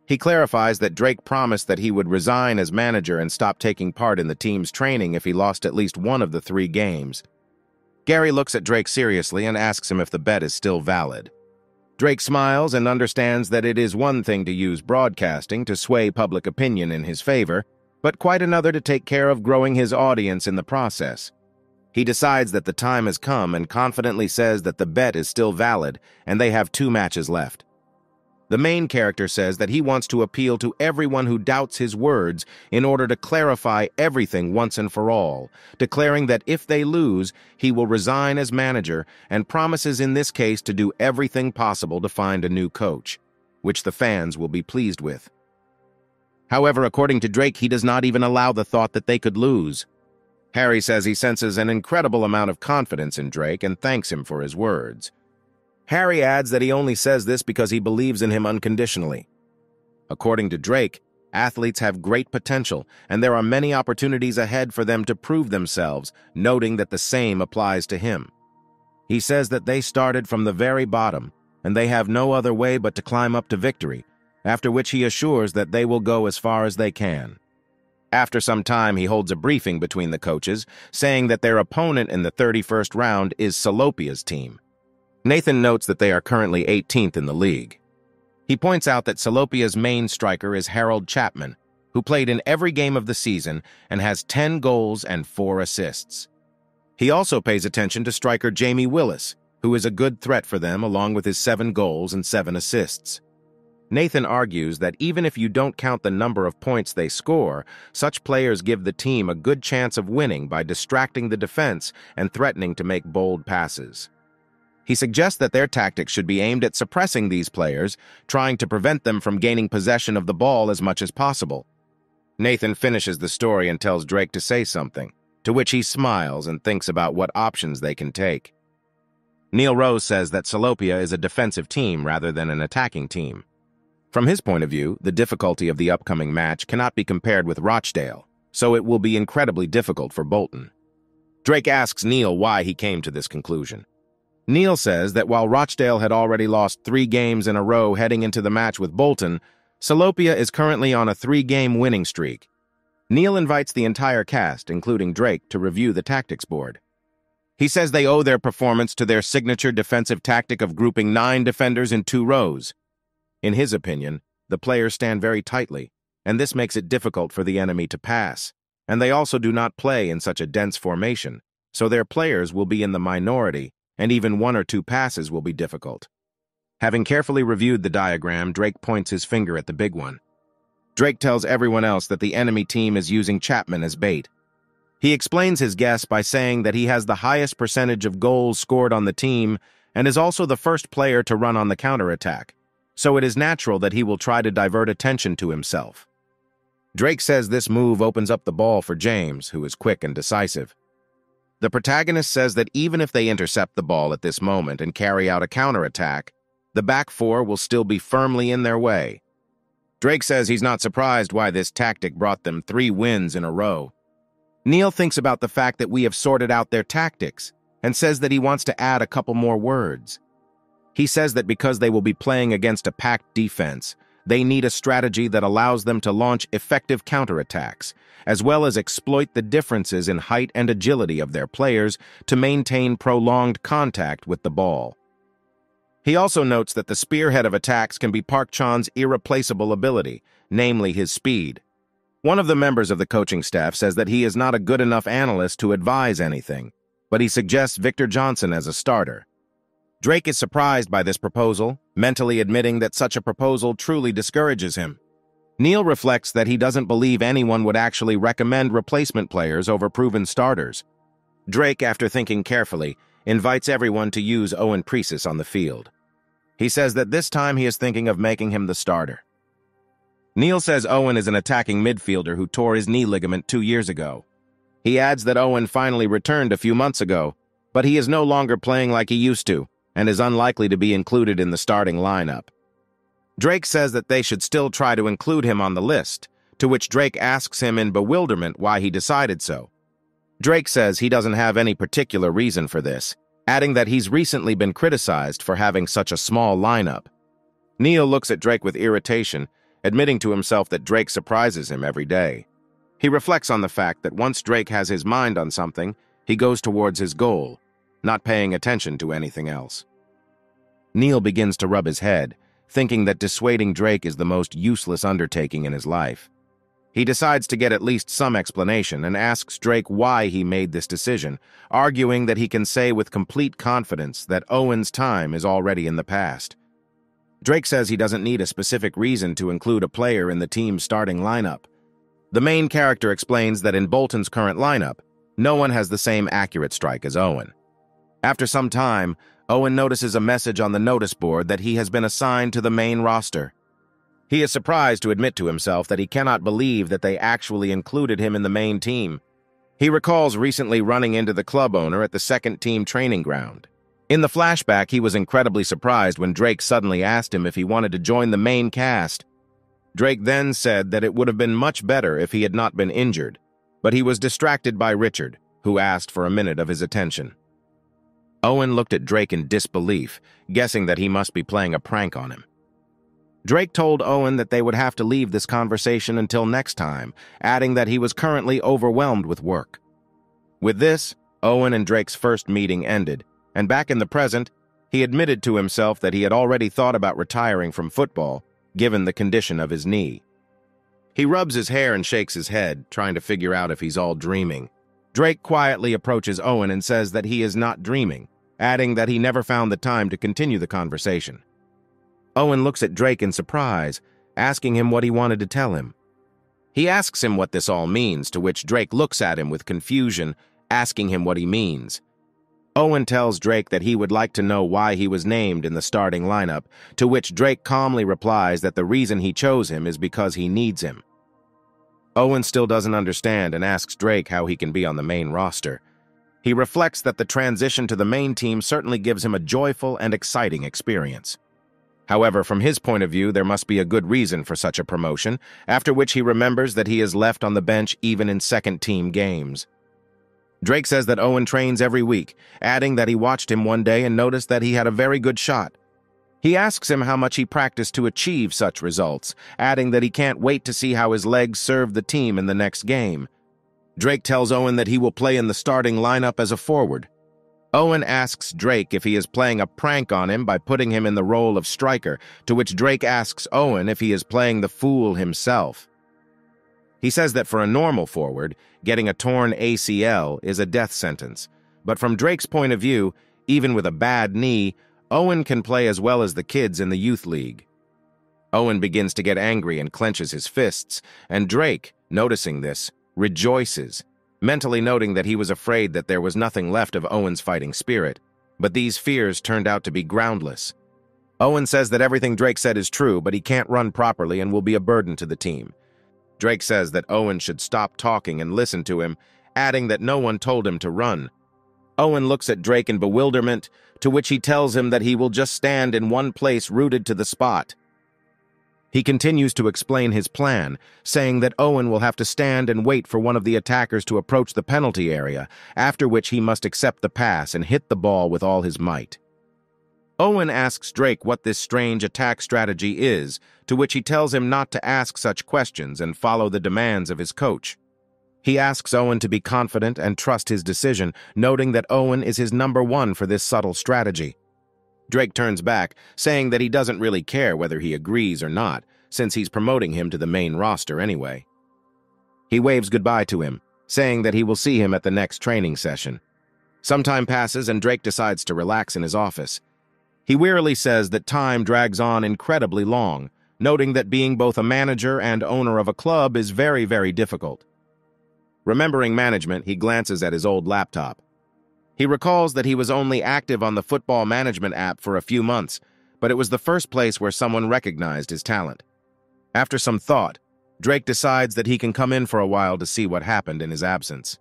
He clarifies that Drake promised that he would resign as manager and stop taking part in the team's training if he lost at least one of the three games. Gary looks at Drake seriously and asks him if the bet is still valid. Drake smiles and understands that it is one thing to use broadcasting to sway public opinion in his favor, but quite another to take care of growing his audience in the process. He decides that the time has come and confidently says that the bet is still valid and they have two matches left. The main character says that he wants to appeal to everyone who doubts his words in order to clarify everything once and for all, declaring that if they lose, he will resign as manager and promises in this case to do everything possible to find a new coach, which the fans will be pleased with. However, according to Drake, he does not even allow the thought that they could lose. Harry says he senses an incredible amount of confidence in Drake and thanks him for his words. Harry adds that he only says this because he believes in him unconditionally. According to Drake, athletes have great potential, and there are many opportunities ahead for them to prove themselves, noting that the same applies to him. He says that they started from the very bottom, and they have no other way but to climb up to victory, after which he assures that they will go as far as they can. After some time, he holds a briefing between the coaches, saying that their opponent in the 31st round is Salopia's team. Nathan notes that they are currently 18th in the league. He points out that Salopia's main striker is Harold Chapman, who played in every game of the season and has 10 goals and 4 assists. He also pays attention to striker Jamie Willis, who is a good threat for them along with his 7 goals and 7 assists. Nathan argues that even if you don't count the number of points they score, such players give the team a good chance of winning by distracting the defense and threatening to make bold passes. He suggests that their tactics should be aimed at suppressing these players, trying to prevent them from gaining possession of the ball as much as possible. Nathan finishes the story and tells Drake to say something, to which he smiles and thinks about what options they can take. Neil Rose says that Salopia is a defensive team rather than an attacking team. From his point of view, the difficulty of the upcoming match cannot be compared with Rochdale, so it will be incredibly difficult for Bolton. Drake asks Neil why he came to this conclusion. Neil says that while Rochdale had already lost three games in a row heading into the match with Bolton, Salopia is currently on a three-game winning streak. Neil invites the entire cast, including Drake, to review the tactics board. He says they owe their performance to their signature defensive tactic of grouping nine defenders in two rows, in his opinion, the players stand very tightly, and this makes it difficult for the enemy to pass. And they also do not play in such a dense formation, so their players will be in the minority, and even one or two passes will be difficult. Having carefully reviewed the diagram, Drake points his finger at the big one. Drake tells everyone else that the enemy team is using Chapman as bait. He explains his guess by saying that he has the highest percentage of goals scored on the team and is also the first player to run on the counterattack so it is natural that he will try to divert attention to himself. Drake says this move opens up the ball for James, who is quick and decisive. The protagonist says that even if they intercept the ball at this moment and carry out a counterattack, the back four will still be firmly in their way. Drake says he's not surprised why this tactic brought them three wins in a row. Neil thinks about the fact that we have sorted out their tactics and says that he wants to add a couple more words. He says that because they will be playing against a packed defense, they need a strategy that allows them to launch effective counterattacks, as well as exploit the differences in height and agility of their players to maintain prolonged contact with the ball. He also notes that the spearhead of attacks can be Park Chan's irreplaceable ability, namely his speed. One of the members of the coaching staff says that he is not a good enough analyst to advise anything, but he suggests Victor Johnson as a starter. Drake is surprised by this proposal, mentally admitting that such a proposal truly discourages him. Neil reflects that he doesn't believe anyone would actually recommend replacement players over proven starters. Drake, after thinking carefully, invites everyone to use Owen Precis on the field. He says that this time he is thinking of making him the starter. Neil says Owen is an attacking midfielder who tore his knee ligament two years ago. He adds that Owen finally returned a few months ago, but he is no longer playing like he used to, and is unlikely to be included in the starting lineup. Drake says that they should still try to include him on the list, to which Drake asks him in bewilderment why he decided so. Drake says he doesn't have any particular reason for this, adding that he's recently been criticized for having such a small lineup. Neil looks at Drake with irritation, admitting to himself that Drake surprises him every day. He reflects on the fact that once Drake has his mind on something, he goes towards his goal, not paying attention to anything else. Neil begins to rub his head, thinking that dissuading Drake is the most useless undertaking in his life. He decides to get at least some explanation and asks Drake why he made this decision, arguing that he can say with complete confidence that Owen's time is already in the past. Drake says he doesn't need a specific reason to include a player in the team's starting lineup. The main character explains that in Bolton's current lineup, no one has the same accurate strike as Owen. After some time, Owen notices a message on the notice board that he has been assigned to the main roster. He is surprised to admit to himself that he cannot believe that they actually included him in the main team. He recalls recently running into the club owner at the second team training ground. In the flashback, he was incredibly surprised when Drake suddenly asked him if he wanted to join the main cast. Drake then said that it would have been much better if he had not been injured, but he was distracted by Richard, who asked for a minute of his attention. Owen looked at Drake in disbelief, guessing that he must be playing a prank on him. Drake told Owen that they would have to leave this conversation until next time, adding that he was currently overwhelmed with work. With this, Owen and Drake's first meeting ended, and back in the present, he admitted to himself that he had already thought about retiring from football, given the condition of his knee. He rubs his hair and shakes his head, trying to figure out if he's all dreaming. Drake quietly approaches Owen and says that he is not dreaming, adding that he never found the time to continue the conversation. Owen looks at Drake in surprise, asking him what he wanted to tell him. He asks him what this all means, to which Drake looks at him with confusion, asking him what he means. Owen tells Drake that he would like to know why he was named in the starting lineup, to which Drake calmly replies that the reason he chose him is because he needs him. Owen still doesn't understand and asks Drake how he can be on the main roster. He reflects that the transition to the main team certainly gives him a joyful and exciting experience. However, from his point of view, there must be a good reason for such a promotion, after which he remembers that he is left on the bench even in second-team games. Drake says that Owen trains every week, adding that he watched him one day and noticed that he had a very good shot. He asks him how much he practiced to achieve such results, adding that he can't wait to see how his legs serve the team in the next game. Drake tells Owen that he will play in the starting lineup as a forward, Owen asks Drake if he is playing a prank on him by putting him in the role of striker, to which Drake asks Owen if he is playing the fool himself. He says that for a normal forward, getting a torn ACL is a death sentence. But from Drake's point of view, even with a bad knee, Owen can play as well as the kids in the youth league. Owen begins to get angry and clenches his fists, and Drake, noticing this, rejoices mentally noting that he was afraid that there was nothing left of Owen's fighting spirit, but these fears turned out to be groundless. Owen says that everything Drake said is true, but he can't run properly and will be a burden to the team. Drake says that Owen should stop talking and listen to him, adding that no one told him to run. Owen looks at Drake in bewilderment, to which he tells him that he will just stand in one place rooted to the spot. He continues to explain his plan, saying that Owen will have to stand and wait for one of the attackers to approach the penalty area, after which he must accept the pass and hit the ball with all his might. Owen asks Drake what this strange attack strategy is, to which he tells him not to ask such questions and follow the demands of his coach. He asks Owen to be confident and trust his decision, noting that Owen is his number one for this subtle strategy. Drake turns back, saying that he doesn't really care whether he agrees or not, since he's promoting him to the main roster anyway. He waves goodbye to him, saying that he will see him at the next training session. Some time passes and Drake decides to relax in his office. He wearily says that time drags on incredibly long, noting that being both a manager and owner of a club is very, very difficult. Remembering management, he glances at his old laptop. He recalls that he was only active on the football management app for a few months, but it was the first place where someone recognized his talent. After some thought, Drake decides that he can come in for a while to see what happened in his absence.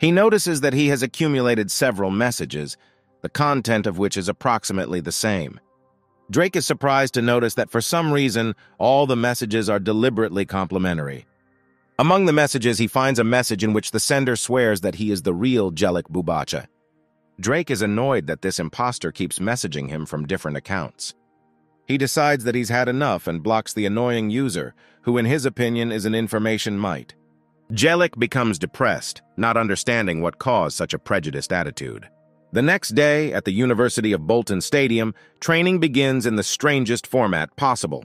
He notices that he has accumulated several messages, the content of which is approximately the same. Drake is surprised to notice that for some reason, all the messages are deliberately complimentary. Among the messages, he finds a message in which the sender swears that he is the real Jellic Bubacha. Drake is annoyed that this impostor keeps messaging him from different accounts. He decides that he's had enough and blocks the annoying user, who in his opinion is an information mite. Jellic becomes depressed, not understanding what caused such a prejudiced attitude. The next day, at the University of Bolton Stadium, training begins in the strangest format possible.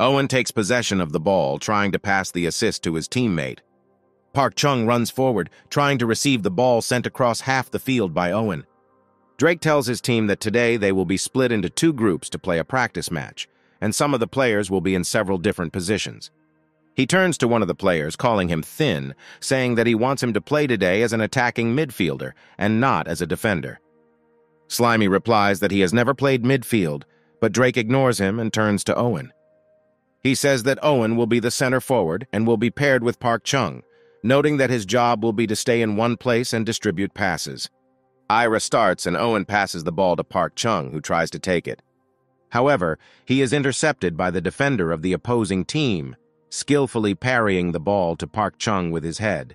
Owen takes possession of the ball, trying to pass the assist to his teammate. Park Chung runs forward, trying to receive the ball sent across half the field by Owen. Drake tells his team that today they will be split into two groups to play a practice match, and some of the players will be in several different positions. He turns to one of the players, calling him thin, saying that he wants him to play today as an attacking midfielder and not as a defender. Slimy replies that he has never played midfield, but Drake ignores him and turns to Owen. He says that Owen will be the center forward and will be paired with Park Chung, noting that his job will be to stay in one place and distribute passes. Ira starts and Owen passes the ball to Park Chung, who tries to take it. However, he is intercepted by the defender of the opposing team, skillfully parrying the ball to Park Chung with his head.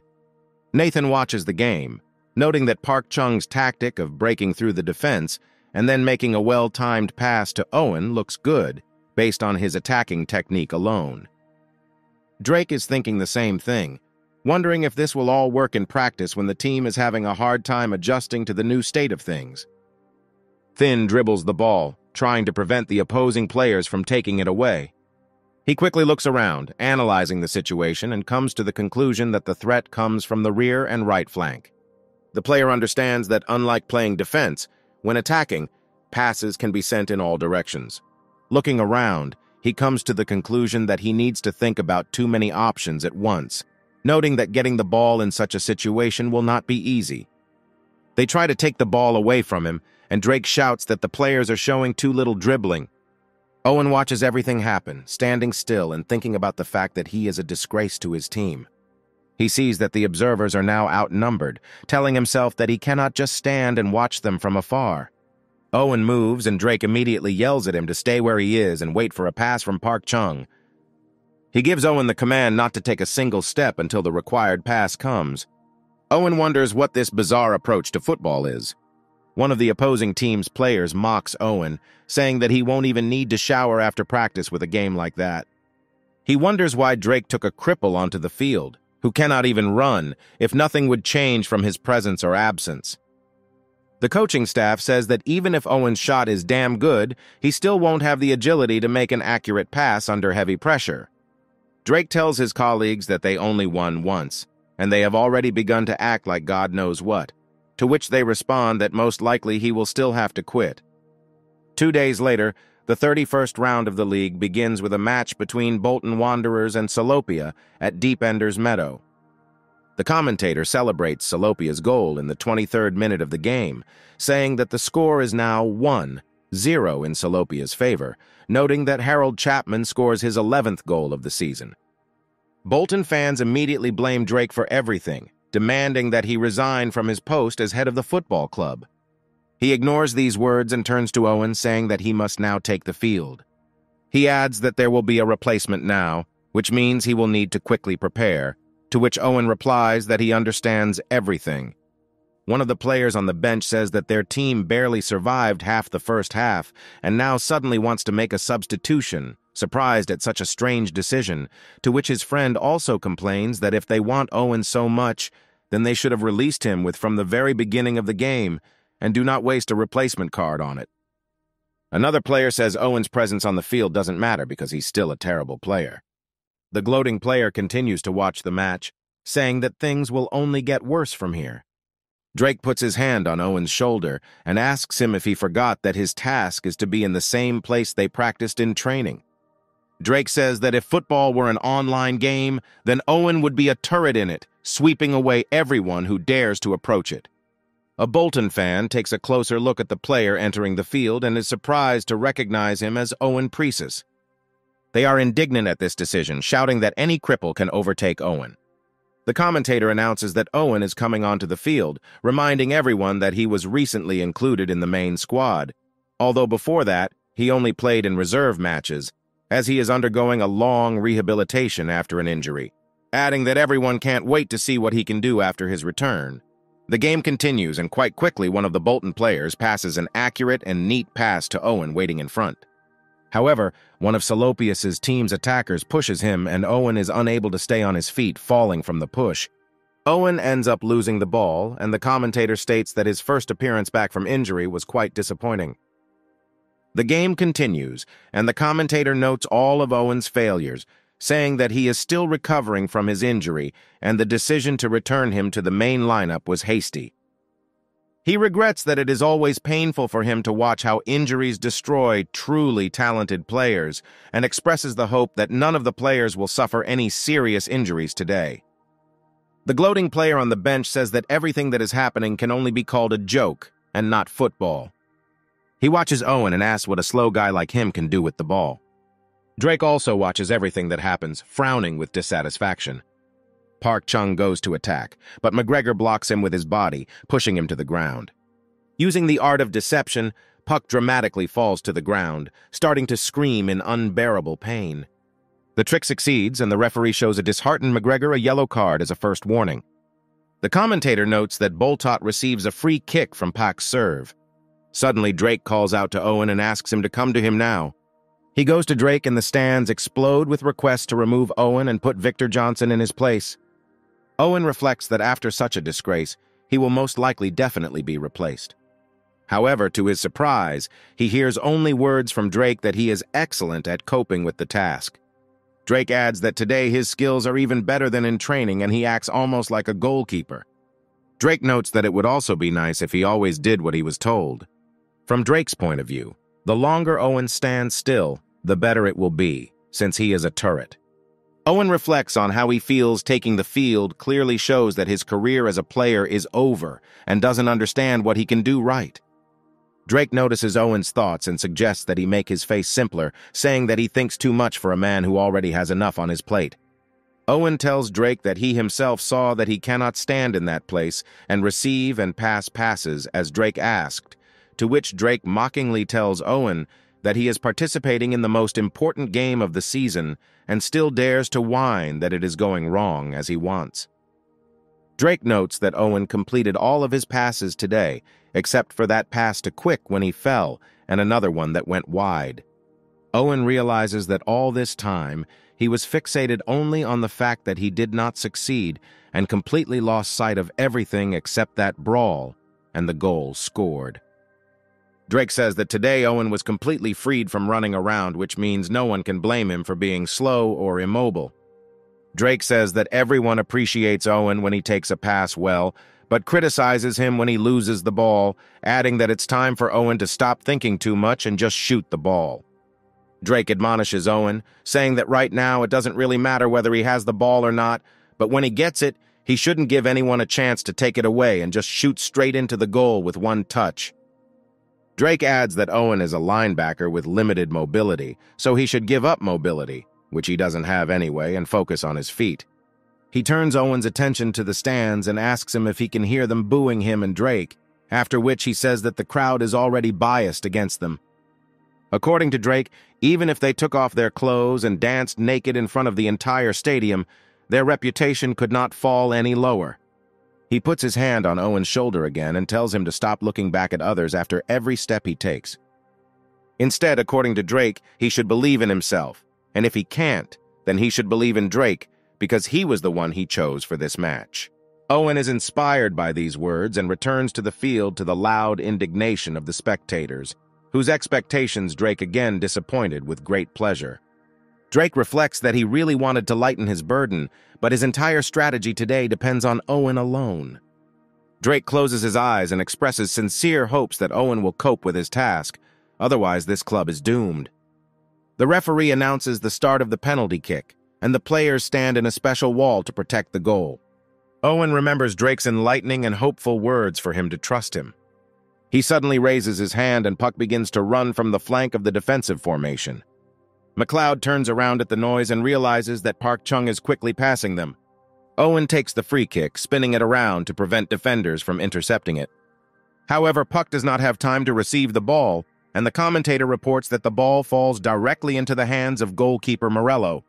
Nathan watches the game, noting that Park Chung's tactic of breaking through the defense and then making a well-timed pass to Owen looks good, based on his attacking technique alone. Drake is thinking the same thing, wondering if this will all work in practice when the team is having a hard time adjusting to the new state of things. Thin dribbles the ball, trying to prevent the opposing players from taking it away. He quickly looks around, analyzing the situation, and comes to the conclusion that the threat comes from the rear and right flank. The player understands that unlike playing defense, when attacking, passes can be sent in all directions. Looking around, he comes to the conclusion that he needs to think about too many options at once, noting that getting the ball in such a situation will not be easy. They try to take the ball away from him, and Drake shouts that the players are showing too little dribbling, Owen watches everything happen, standing still and thinking about the fact that he is a disgrace to his team. He sees that the observers are now outnumbered, telling himself that he cannot just stand and watch them from afar. Owen moves and Drake immediately yells at him to stay where he is and wait for a pass from Park Chung. He gives Owen the command not to take a single step until the required pass comes. Owen wonders what this bizarre approach to football is. One of the opposing team's players mocks Owen, saying that he won't even need to shower after practice with a game like that. He wonders why Drake took a cripple onto the field, who cannot even run, if nothing would change from his presence or absence. The coaching staff says that even if Owen's shot is damn good, he still won't have the agility to make an accurate pass under heavy pressure. Drake tells his colleagues that they only won once, and they have already begun to act like God knows what to which they respond that most likely he will still have to quit. Two days later, the 31st round of the league begins with a match between Bolton Wanderers and Salopia at Deep Enders Meadow. The commentator celebrates Salopia's goal in the 23rd minute of the game, saying that the score is now 1-0 in Salopia's favor, noting that Harold Chapman scores his 11th goal of the season. Bolton fans immediately blame Drake for everything, demanding that he resign from his post as head of the football club. He ignores these words and turns to Owen, saying that he must now take the field. He adds that there will be a replacement now, which means he will need to quickly prepare, to which Owen replies that he understands everything. One of the players on the bench says that their team barely survived half the first half and now suddenly wants to make a substitution, surprised at such a strange decision, to which his friend also complains that if they want Owen so much, then they should have released him with from the very beginning of the game and do not waste a replacement card on it. Another player says Owen's presence on the field doesn't matter because he's still a terrible player. The gloating player continues to watch the match, saying that things will only get worse from here. Drake puts his hand on Owen's shoulder and asks him if he forgot that his task is to be in the same place they practiced in training. Drake says that if football were an online game, then Owen would be a turret in it, sweeping away everyone who dares to approach it. A Bolton fan takes a closer look at the player entering the field and is surprised to recognize him as Owen Precis. They are indignant at this decision, shouting that any cripple can overtake Owen. The commentator announces that Owen is coming onto the field, reminding everyone that he was recently included in the main squad, although before that, he only played in reserve matches, as he is undergoing a long rehabilitation after an injury, adding that everyone can't wait to see what he can do after his return. The game continues, and quite quickly one of the Bolton players passes an accurate and neat pass to Owen waiting in front. However, one of Salopius's team's attackers pushes him, and Owen is unable to stay on his feet, falling from the push. Owen ends up losing the ball, and the commentator states that his first appearance back from injury was quite disappointing. The game continues, and the commentator notes all of Owen's failures, saying that he is still recovering from his injury and the decision to return him to the main lineup was hasty. He regrets that it is always painful for him to watch how injuries destroy truly talented players and expresses the hope that none of the players will suffer any serious injuries today. The gloating player on the bench says that everything that is happening can only be called a joke and not football. He watches Owen and asks what a slow guy like him can do with the ball. Drake also watches everything that happens, frowning with dissatisfaction. Park Chung goes to attack, but McGregor blocks him with his body, pushing him to the ground. Using the art of deception, Puck dramatically falls to the ground, starting to scream in unbearable pain. The trick succeeds, and the referee shows a disheartened McGregor a yellow card as a first warning. The commentator notes that Bolton receives a free kick from Pak's serve. Suddenly, Drake calls out to Owen and asks him to come to him now. He goes to Drake and the stands explode with requests to remove Owen and put Victor Johnson in his place. Owen reflects that after such a disgrace, he will most likely definitely be replaced. However, to his surprise, he hears only words from Drake that he is excellent at coping with the task. Drake adds that today his skills are even better than in training and he acts almost like a goalkeeper. Drake notes that it would also be nice if he always did what he was told. From Drake's point of view, the longer Owen stands still, the better it will be, since he is a turret. Owen reflects on how he feels taking the field clearly shows that his career as a player is over and doesn't understand what he can do right. Drake notices Owen's thoughts and suggests that he make his face simpler, saying that he thinks too much for a man who already has enough on his plate. Owen tells Drake that he himself saw that he cannot stand in that place and receive and pass passes as Drake asked, to which Drake mockingly tells Owen that he is participating in the most important game of the season and still dares to whine that it is going wrong as he wants. Drake notes that Owen completed all of his passes today, except for that pass to Quick when he fell and another one that went wide. Owen realizes that all this time, he was fixated only on the fact that he did not succeed and completely lost sight of everything except that brawl and the goal scored. Drake says that today Owen was completely freed from running around, which means no one can blame him for being slow or immobile. Drake says that everyone appreciates Owen when he takes a pass well, but criticizes him when he loses the ball, adding that it's time for Owen to stop thinking too much and just shoot the ball. Drake admonishes Owen, saying that right now it doesn't really matter whether he has the ball or not, but when he gets it, he shouldn't give anyone a chance to take it away and just shoot straight into the goal with one touch. Drake adds that Owen is a linebacker with limited mobility, so he should give up mobility, which he doesn't have anyway, and focus on his feet. He turns Owen's attention to the stands and asks him if he can hear them booing him and Drake, after which he says that the crowd is already biased against them. According to Drake, even if they took off their clothes and danced naked in front of the entire stadium, their reputation could not fall any lower. He puts his hand on Owen's shoulder again and tells him to stop looking back at others after every step he takes. Instead, according to Drake, he should believe in himself, and if he can't, then he should believe in Drake because he was the one he chose for this match. Owen is inspired by these words and returns to the field to the loud indignation of the spectators, whose expectations Drake again disappointed with great pleasure. Drake reflects that he really wanted to lighten his burden, but his entire strategy today depends on Owen alone. Drake closes his eyes and expresses sincere hopes that Owen will cope with his task, otherwise this club is doomed. The referee announces the start of the penalty kick, and the players stand in a special wall to protect the goal. Owen remembers Drake's enlightening and hopeful words for him to trust him. He suddenly raises his hand and Puck begins to run from the flank of the defensive formation. McLeod turns around at the noise and realizes that Park Chung is quickly passing them. Owen takes the free kick, spinning it around to prevent defenders from intercepting it. However, Puck does not have time to receive the ball, and the commentator reports that the ball falls directly into the hands of goalkeeper Morello.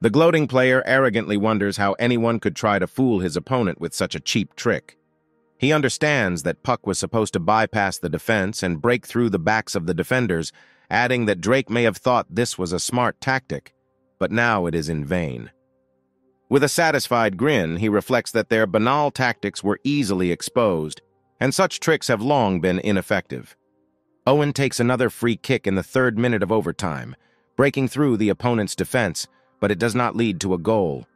The gloating player arrogantly wonders how anyone could try to fool his opponent with such a cheap trick. He understands that Puck was supposed to bypass the defense and break through the backs of the defenders, adding that Drake may have thought this was a smart tactic, but now it is in vain. With a satisfied grin, he reflects that their banal tactics were easily exposed, and such tricks have long been ineffective. Owen takes another free kick in the third minute of overtime, breaking through the opponent's defense, but it does not lead to a goal.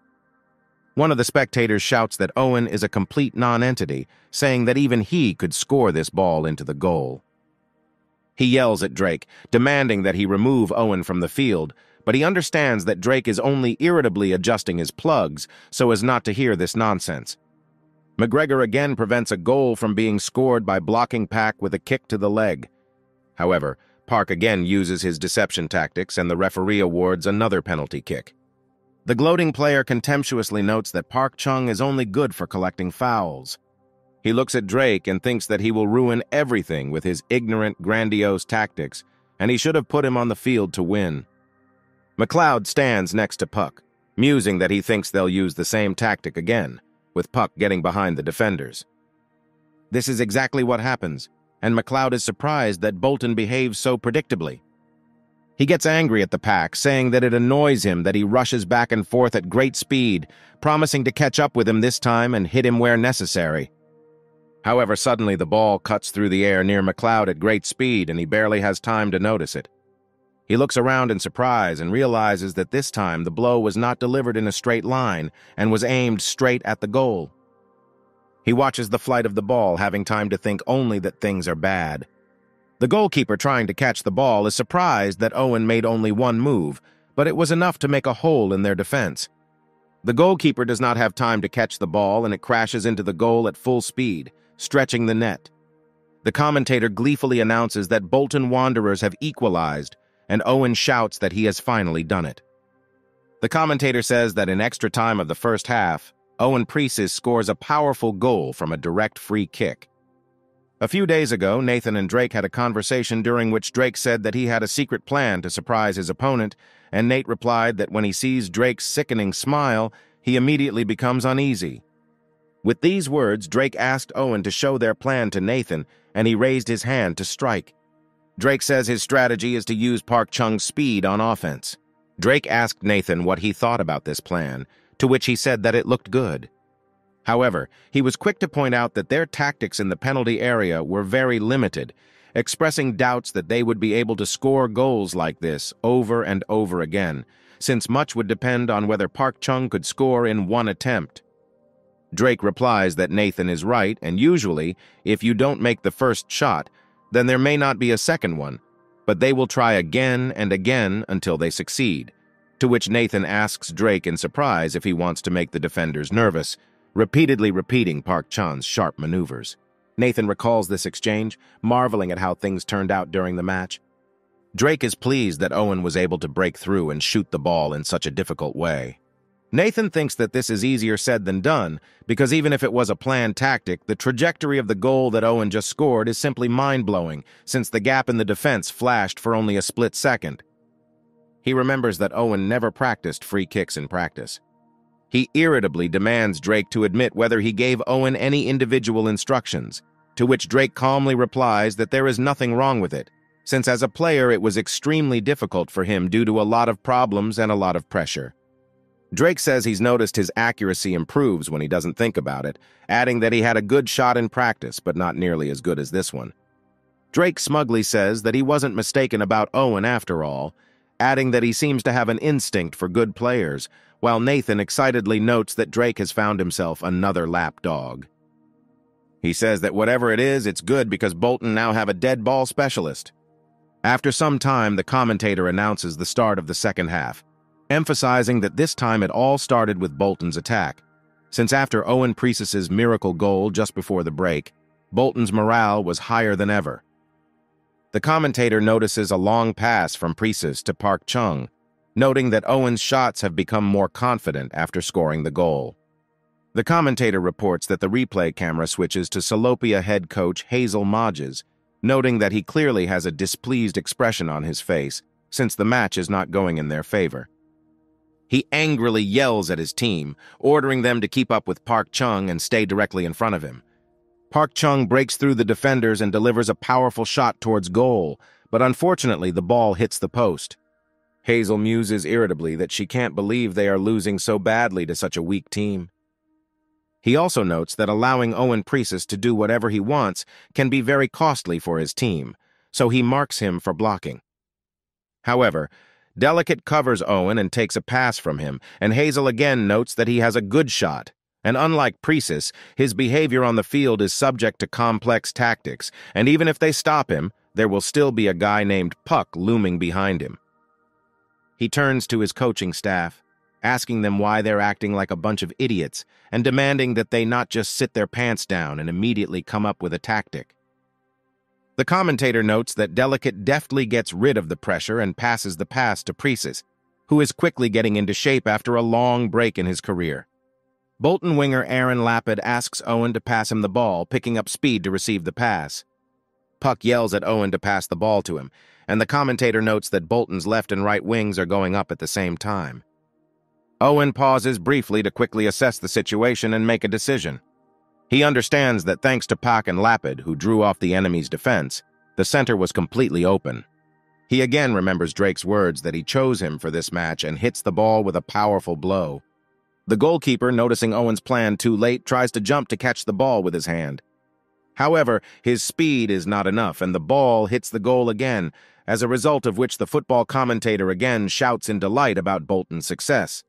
One of the spectators shouts that Owen is a complete nonentity, saying that even he could score this ball into the goal. He yells at Drake, demanding that he remove Owen from the field, but he understands that Drake is only irritably adjusting his plugs so as not to hear this nonsense. McGregor again prevents a goal from being scored by blocking Pack with a kick to the leg. However, Park again uses his deception tactics and the referee awards another penalty kick. The gloating player contemptuously notes that Park Chung is only good for collecting fouls. He looks at Drake and thinks that he will ruin everything with his ignorant, grandiose tactics, and he should have put him on the field to win. McLeod stands next to Puck, musing that he thinks they'll use the same tactic again, with Puck getting behind the defenders. This is exactly what happens, and McLeod is surprised that Bolton behaves so predictably. He gets angry at the pack, saying that it annoys him that he rushes back and forth at great speed, promising to catch up with him this time and hit him where necessary. However, suddenly the ball cuts through the air near McLeod at great speed and he barely has time to notice it. He looks around in surprise and realizes that this time the blow was not delivered in a straight line and was aimed straight at the goal. He watches the flight of the ball, having time to think only that things are bad. The goalkeeper trying to catch the ball is surprised that Owen made only one move, but it was enough to make a hole in their defense. The goalkeeper does not have time to catch the ball and it crashes into the goal at full speed, stretching the net. The commentator gleefully announces that Bolton Wanderers have equalized, and Owen shouts that he has finally done it. The commentator says that in extra time of the first half, Owen Precis scores a powerful goal from a direct free kick. A few days ago, Nathan and Drake had a conversation during which Drake said that he had a secret plan to surprise his opponent, and Nate replied that when he sees Drake's sickening smile, he immediately becomes uneasy. With these words, Drake asked Owen to show their plan to Nathan, and he raised his hand to strike. Drake says his strategy is to use Park Chung's speed on offense. Drake asked Nathan what he thought about this plan, to which he said that it looked good. However, he was quick to point out that their tactics in the penalty area were very limited, expressing doubts that they would be able to score goals like this over and over again, since much would depend on whether Park Chung could score in one attempt. Drake replies that Nathan is right, and usually, if you don't make the first shot, then there may not be a second one, but they will try again and again until they succeed, to which Nathan asks Drake in surprise if he wants to make the defenders nervous, repeatedly repeating Park Chan's sharp maneuvers. Nathan recalls this exchange, marveling at how things turned out during the match. Drake is pleased that Owen was able to break through and shoot the ball in such a difficult way. Nathan thinks that this is easier said than done, because even if it was a planned tactic, the trajectory of the goal that Owen just scored is simply mind-blowing, since the gap in the defense flashed for only a split second. He remembers that Owen never practiced free kicks in practice. He irritably demands Drake to admit whether he gave Owen any individual instructions, to which Drake calmly replies that there is nothing wrong with it, since as a player it was extremely difficult for him due to a lot of problems and a lot of pressure. Drake says he's noticed his accuracy improves when he doesn't think about it, adding that he had a good shot in practice, but not nearly as good as this one. Drake smugly says that he wasn't mistaken about Owen after all, adding that he seems to have an instinct for good players, while Nathan excitedly notes that Drake has found himself another lap dog. He says that whatever it is, it's good because Bolton now have a dead ball specialist. After some time, the commentator announces the start of the second half, emphasizing that this time it all started with Bolton's attack, since after Owen Precis's miracle goal just before the break, Bolton's morale was higher than ever. The commentator notices a long pass from Precis to Park Chung, noting that Owen's shots have become more confident after scoring the goal. The commentator reports that the replay camera switches to Salopia head coach Hazel Modges, noting that he clearly has a displeased expression on his face, since the match is not going in their favor. He angrily yells at his team, ordering them to keep up with Park Chung and stay directly in front of him. Park Chung breaks through the defenders and delivers a powerful shot towards goal, but unfortunately the ball hits the post. Hazel muses irritably that she can't believe they are losing so badly to such a weak team. He also notes that allowing Owen Precis to do whatever he wants can be very costly for his team, so he marks him for blocking. However, Delicate covers Owen and takes a pass from him, and Hazel again notes that he has a good shot. And unlike Precis, his behavior on the field is subject to complex tactics, and even if they stop him, there will still be a guy named Puck looming behind him. He turns to his coaching staff, asking them why they're acting like a bunch of idiots, and demanding that they not just sit their pants down and immediately come up with a tactic. The commentator notes that Delicate deftly gets rid of the pressure and passes the pass to Precis, who is quickly getting into shape after a long break in his career. Bolton winger Aaron Lapid asks Owen to pass him the ball, picking up speed to receive the pass. Puck yells at Owen to pass the ball to him, and the commentator notes that Bolton's left and right wings are going up at the same time. Owen pauses briefly to quickly assess the situation and make a decision. He understands that thanks to Puck and Lapid, who drew off the enemy's defense, the center was completely open. He again remembers Drake's words that he chose him for this match and hits the ball with a powerful blow. The goalkeeper, noticing Owen's plan too late, tries to jump to catch the ball with his hand. However, his speed is not enough, and the ball hits the goal again, as a result of which the football commentator again shouts in delight about Bolton's success.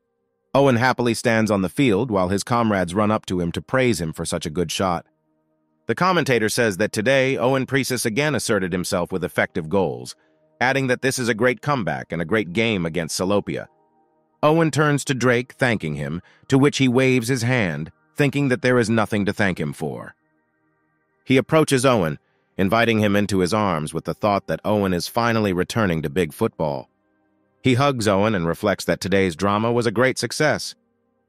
Owen happily stands on the field while his comrades run up to him to praise him for such a good shot. The commentator says that today Owen Precis again asserted himself with effective goals, adding that this is a great comeback and a great game against Salopia. Owen turns to Drake, thanking him, to which he waves his hand, thinking that there is nothing to thank him for. He approaches Owen, inviting him into his arms with the thought that Owen is finally returning to big football. He hugs Owen and reflects that today's drama was a great success.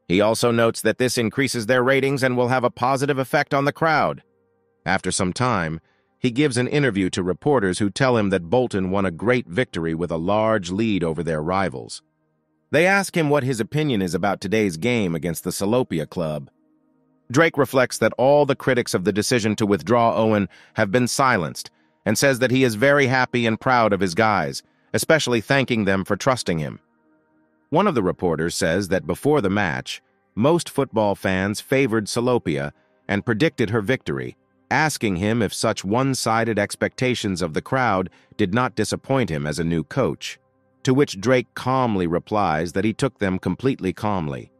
He also notes that this increases their ratings and will have a positive effect on the crowd. After some time, he gives an interview to reporters who tell him that Bolton won a great victory with a large lead over their rivals. They ask him what his opinion is about today's game against the Salopia Club. Drake reflects that all the critics of the decision to withdraw Owen have been silenced and says that he is very happy and proud of his guys, especially thanking them for trusting him. One of the reporters says that before the match, most football fans favored Salopia and predicted her victory, asking him if such one-sided expectations of the crowd did not disappoint him as a new coach, to which Drake calmly replies that he took them completely calmly.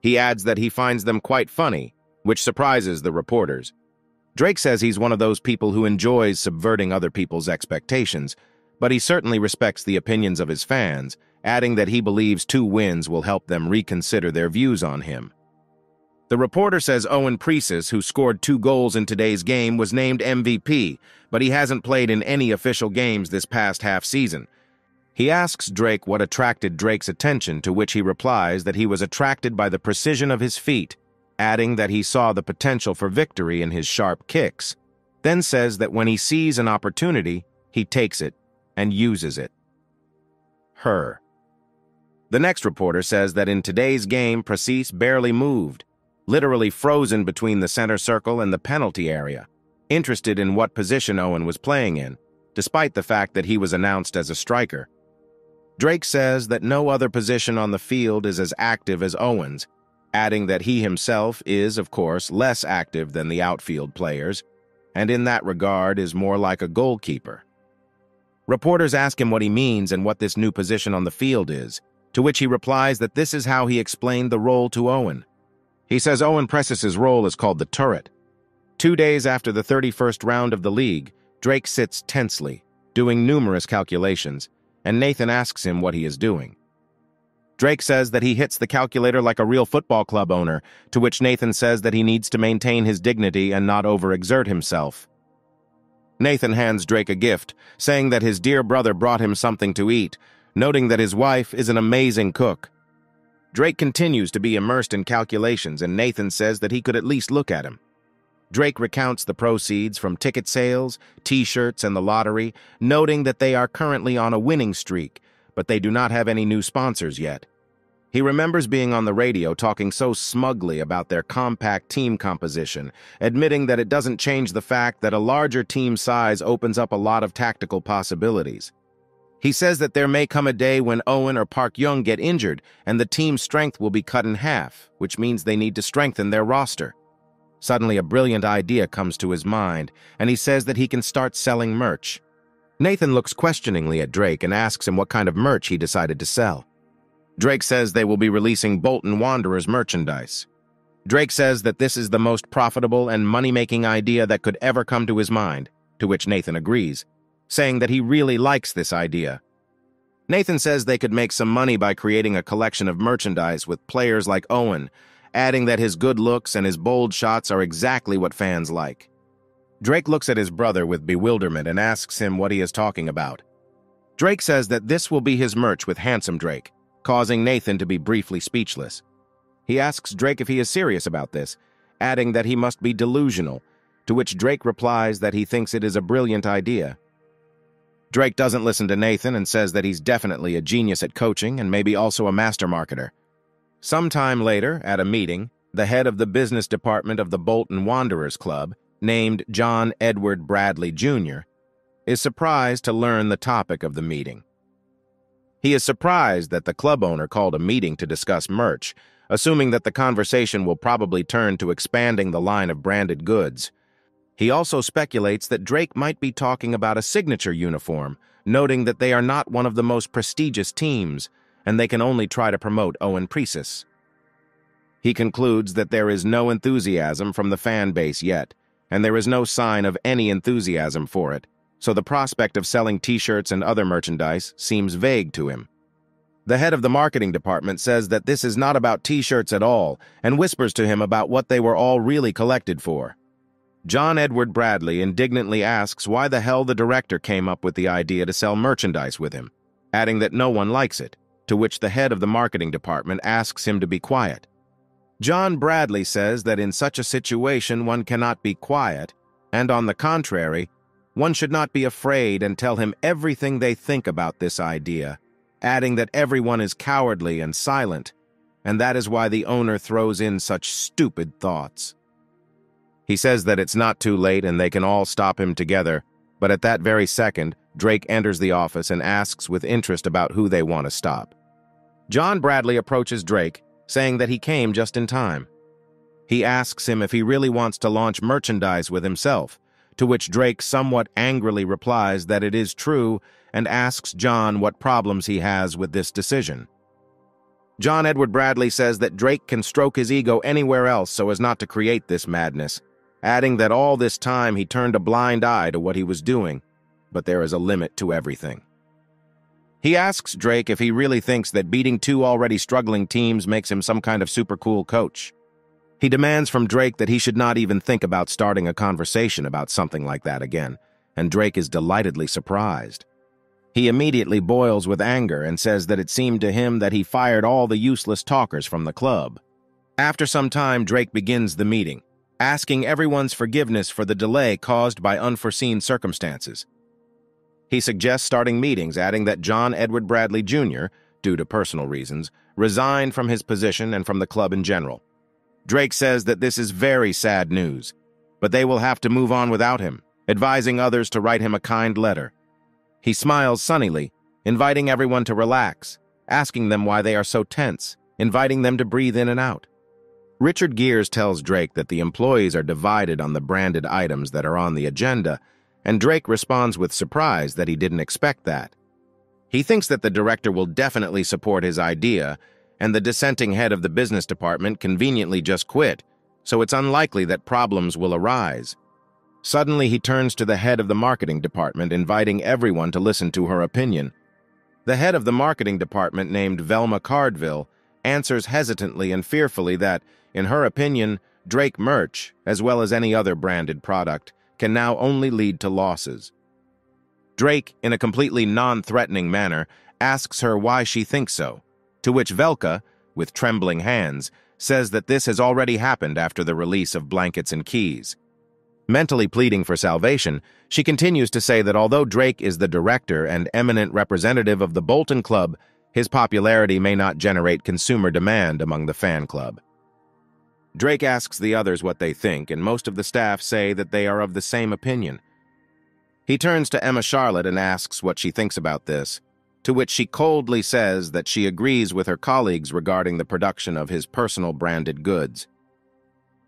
He adds that he finds them quite funny, which surprises the reporters. Drake says he's one of those people who enjoys subverting other people's expectations, but he certainly respects the opinions of his fans, adding that he believes two wins will help them reconsider their views on him. The reporter says Owen Precis, who scored two goals in today's game, was named MVP, but he hasn't played in any official games this past half season. He asks Drake what attracted Drake's attention, to which he replies that he was attracted by the precision of his feet, adding that he saw the potential for victory in his sharp kicks, then says that when he sees an opportunity, he takes it and uses it. Her. The next reporter says that in today's game, Precis barely moved, literally frozen between the center circle and the penalty area, interested in what position Owen was playing in, despite the fact that he was announced as a striker. Drake says that no other position on the field is as active as Owen's, adding that he himself is, of course, less active than the outfield players, and in that regard is more like a goalkeeper. Reporters ask him what he means and what this new position on the field is, to which he replies that this is how he explained the role to Owen. He says Owen Precis's role is called the turret. Two days after the 31st round of the league, Drake sits tensely, doing numerous calculations, and Nathan asks him what he is doing. Drake says that he hits the calculator like a real football club owner, to which Nathan says that he needs to maintain his dignity and not overexert himself. Nathan hands Drake a gift, saying that his dear brother brought him something to eat, noting that his wife is an amazing cook. Drake continues to be immersed in calculations, and Nathan says that he could at least look at him. Drake recounts the proceeds from ticket sales, t-shirts, and the lottery, noting that they are currently on a winning streak, but they do not have any new sponsors yet. He remembers being on the radio talking so smugly about their compact team composition, admitting that it doesn't change the fact that a larger team size opens up a lot of tactical possibilities. He says that there may come a day when Owen or Park Young get injured and the team's strength will be cut in half, which means they need to strengthen their roster. Suddenly, a brilliant idea comes to his mind, and he says that he can start selling merch. Nathan looks questioningly at Drake and asks him what kind of merch he decided to sell. Drake says they will be releasing Bolton Wanderers merchandise. Drake says that this is the most profitable and money-making idea that could ever come to his mind, to which Nathan agrees, saying that he really likes this idea. Nathan says they could make some money by creating a collection of merchandise with players like Owen, adding that his good looks and his bold shots are exactly what fans like. Drake looks at his brother with bewilderment and asks him what he is talking about. Drake says that this will be his merch with Handsome Drake, causing Nathan to be briefly speechless. He asks Drake if he is serious about this, adding that he must be delusional, to which Drake replies that he thinks it is a brilliant idea. Drake doesn't listen to Nathan and says that he's definitely a genius at coaching and maybe also a master marketer. Sometime later, at a meeting, the head of the business department of the Bolton Wanderers Club, named John Edward Bradley Jr., is surprised to learn the topic of the meeting. He is surprised that the club owner called a meeting to discuss merch, assuming that the conversation will probably turn to expanding the line of branded goods. He also speculates that Drake might be talking about a signature uniform, noting that they are not one of the most prestigious teams, and they can only try to promote Owen Precis. He concludes that there is no enthusiasm from the fan base yet, and there is no sign of any enthusiasm for it, so the prospect of selling t-shirts and other merchandise seems vague to him. The head of the marketing department says that this is not about t-shirts at all and whispers to him about what they were all really collected for. John Edward Bradley indignantly asks why the hell the director came up with the idea to sell merchandise with him, adding that no one likes it, to which the head of the marketing department asks him to be quiet. John Bradley says that in such a situation one cannot be quiet, and on the contrary, one should not be afraid and tell him everything they think about this idea, adding that everyone is cowardly and silent, and that is why the owner throws in such stupid thoughts. He says that it's not too late and they can all stop him together, but at that very second, Drake enters the office and asks with interest about who they want to stop. John Bradley approaches Drake, saying that he came just in time. He asks him if he really wants to launch merchandise with himself, to which Drake somewhat angrily replies that it is true and asks John what problems he has with this decision. John Edward Bradley says that Drake can stroke his ego anywhere else so as not to create this madness, adding that all this time he turned a blind eye to what he was doing, but there is a limit to everything. He asks Drake if he really thinks that beating two already struggling teams makes him some kind of super cool coach. He demands from Drake that he should not even think about starting a conversation about something like that again, and Drake is delightedly surprised. He immediately boils with anger and says that it seemed to him that he fired all the useless talkers from the club. After some time, Drake begins the meeting, asking everyone's forgiveness for the delay caused by unforeseen circumstances. He suggests starting meetings, adding that John Edward Bradley Jr., due to personal reasons, resigned from his position and from the club in general. Drake says that this is very sad news, but they will have to move on without him, advising others to write him a kind letter. He smiles sunnily, inviting everyone to relax, asking them why they are so tense, inviting them to breathe in and out. Richard Gears tells Drake that the employees are divided on the branded items that are on the agenda, and Drake responds with surprise that he didn't expect that. He thinks that the director will definitely support his idea, and the dissenting head of the business department conveniently just quit, so it's unlikely that problems will arise. Suddenly, he turns to the head of the marketing department, inviting everyone to listen to her opinion. The head of the marketing department, named Velma Cardville, answers hesitantly and fearfully that, in her opinion, Drake merch, as well as any other branded product, can now only lead to losses. Drake, in a completely non-threatening manner, asks her why she thinks so, to which Velka, with trembling hands, says that this has already happened after the release of blankets and keys. Mentally pleading for salvation, she continues to say that although Drake is the director and eminent representative of the Bolton Club, his popularity may not generate consumer demand among the fan club. Drake asks the others what they think, and most of the staff say that they are of the same opinion. He turns to Emma Charlotte and asks what she thinks about this, to which she coldly says that she agrees with her colleagues regarding the production of his personal branded goods.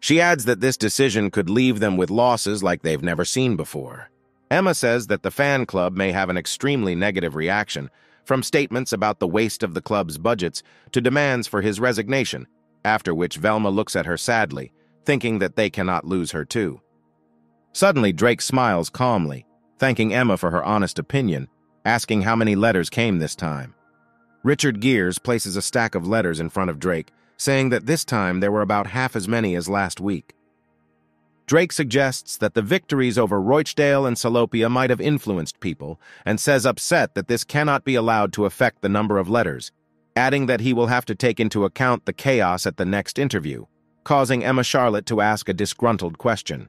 She adds that this decision could leave them with losses like they've never seen before. Emma says that the fan club may have an extremely negative reaction, from statements about the waste of the club's budgets to demands for his resignation, after which Velma looks at her sadly, thinking that they cannot lose her too. Suddenly, Drake smiles calmly, thanking Emma for her honest opinion, asking how many letters came this time. Richard Gears places a stack of letters in front of Drake, saying that this time there were about half as many as last week. Drake suggests that the victories over Rochdale and Salopia might have influenced people, and says upset that this cannot be allowed to affect the number of letters, adding that he will have to take into account the chaos at the next interview, causing Emma Charlotte to ask a disgruntled question.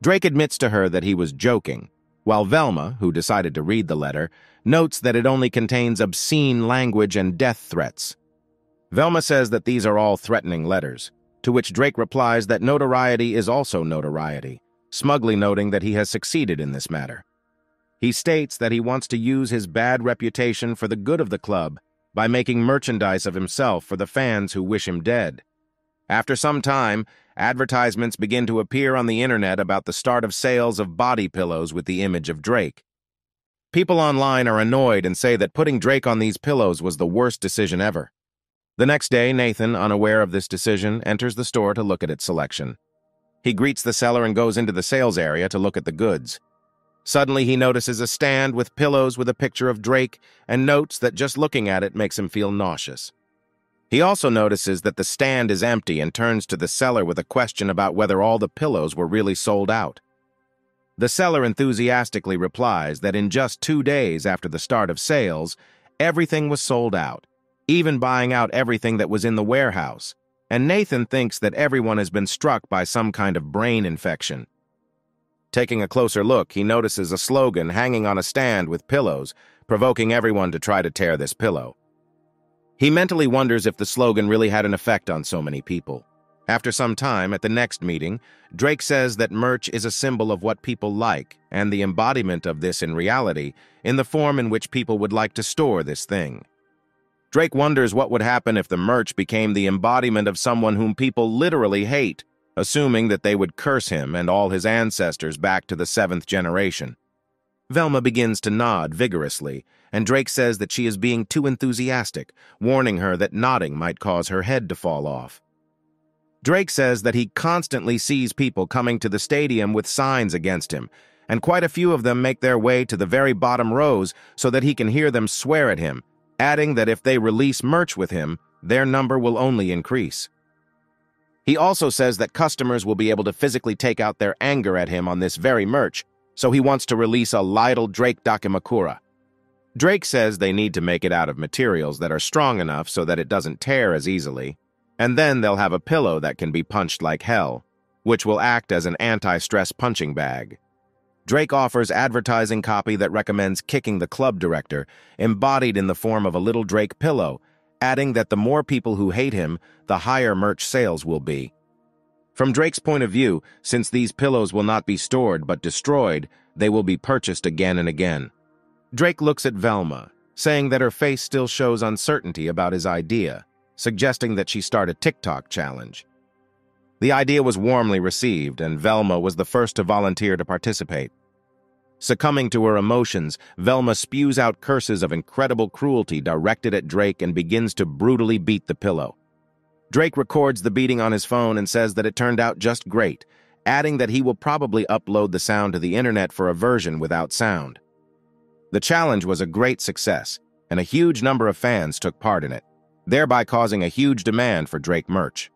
Drake admits to her that he was joking, while Velma, who decided to read the letter, notes that it only contains obscene language and death threats. Velma says that these are all threatening letters, to which Drake replies that notoriety is also notoriety, smugly noting that he has succeeded in this matter. He states that he wants to use his bad reputation for the good of the club by making merchandise of himself for the fans who wish him dead. After some time, advertisements begin to appear on the internet about the start of sales of body pillows with the image of Drake. People online are annoyed and say that putting Drake on these pillows was the worst decision ever. The next day, Nathan, unaware of this decision, enters the store to look at its selection. He greets the seller and goes into the sales area to look at the goods. Suddenly, he notices a stand with pillows with a picture of Drake and notes that just looking at it makes him feel nauseous. He also notices that the stand is empty and turns to the seller with a question about whether all the pillows were really sold out. The seller enthusiastically replies that in just two days after the start of sales, everything was sold out, even buying out everything that was in the warehouse, and Nathan thinks that everyone has been struck by some kind of brain infection. Taking a closer look, he notices a slogan hanging on a stand with pillows, provoking everyone to try to tear this pillow. He mentally wonders if the slogan really had an effect on so many people. After some time, at the next meeting, Drake says that merch is a symbol of what people like, and the embodiment of this in reality, in the form in which people would like to store this thing. Drake wonders what would happen if the merch became the embodiment of someone whom people literally hate, assuming that they would curse him and all his ancestors back to the seventh generation. Velma begins to nod vigorously, and Drake says that she is being too enthusiastic, warning her that nodding might cause her head to fall off. Drake says that he constantly sees people coming to the stadium with signs against him, and quite a few of them make their way to the very bottom rows so that he can hear them swear at him, adding that if they release merch with him, their number will only increase. He also says that customers will be able to physically take out their anger at him on this very merch, so he wants to release a Little Drake Dakimakura. Drake says they need to make it out of materials that are strong enough so that it doesn't tear as easily, and then they'll have a pillow that can be punched like hell, which will act as an anti-stress punching bag. Drake offers advertising copy that recommends kicking the club director, embodied in the form of a little Drake pillow, adding that the more people who hate him, the higher merch sales will be. From Drake's point of view, since these pillows will not be stored but destroyed, they will be purchased again and again. Drake looks at Velma, saying that her face still shows uncertainty about his idea, suggesting that she start a TikTok challenge. The idea was warmly received, and Velma was the first to volunteer to participate. Succumbing to her emotions, Velma spews out curses of incredible cruelty directed at Drake and begins to brutally beat the pillow. Drake records the beating on his phone and says that it turned out just great, adding that he will probably upload the sound to the internet for a version without sound. The challenge was a great success, and a huge number of fans took part in it, thereby causing a huge demand for Drake merch.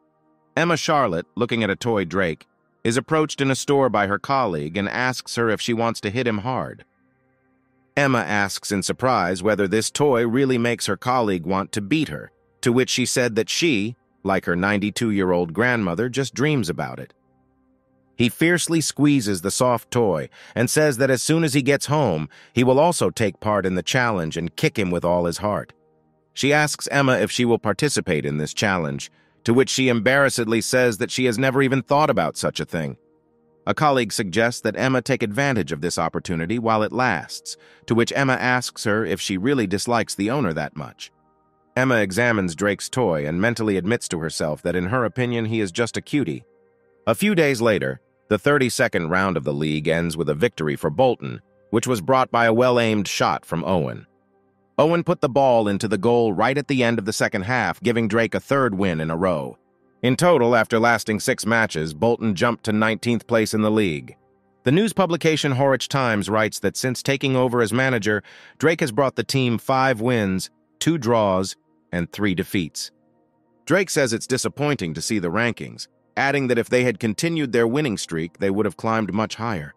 Emma Charlotte, looking at a toy Drake, is approached in a store by her colleague and asks her if she wants to hit him hard. Emma asks in surprise whether this toy really makes her colleague want to beat her, to which she said that she, like her 92-year-old grandmother, just dreams about it. He fiercely squeezes the soft toy and says that as soon as he gets home, he will also take part in the challenge and kick him with all his heart. She asks Emma if she will participate in this challenge, to which she embarrassedly says that she has never even thought about such a thing. A colleague suggests that Emma take advantage of this opportunity while it lasts, to which Emma asks her if she really dislikes the owner that much. Emma examines Drake's toy and mentally admits to herself that in her opinion he is just a cutie. A few days later, the 32nd round of the league ends with a victory for Bolton, which was brought by a well-aimed shot from Owen. Owen put the ball into the goal right at the end of the second half, giving Drake a third win in a row. In total, after lasting six matches, Bolton jumped to 19th place in the league. The news publication Horwich Times writes that since taking over as manager, Drake has brought the team five wins, two draws, and three defeats. Drake says it's disappointing to see the rankings, adding that if they had continued their winning streak, they would have climbed much higher.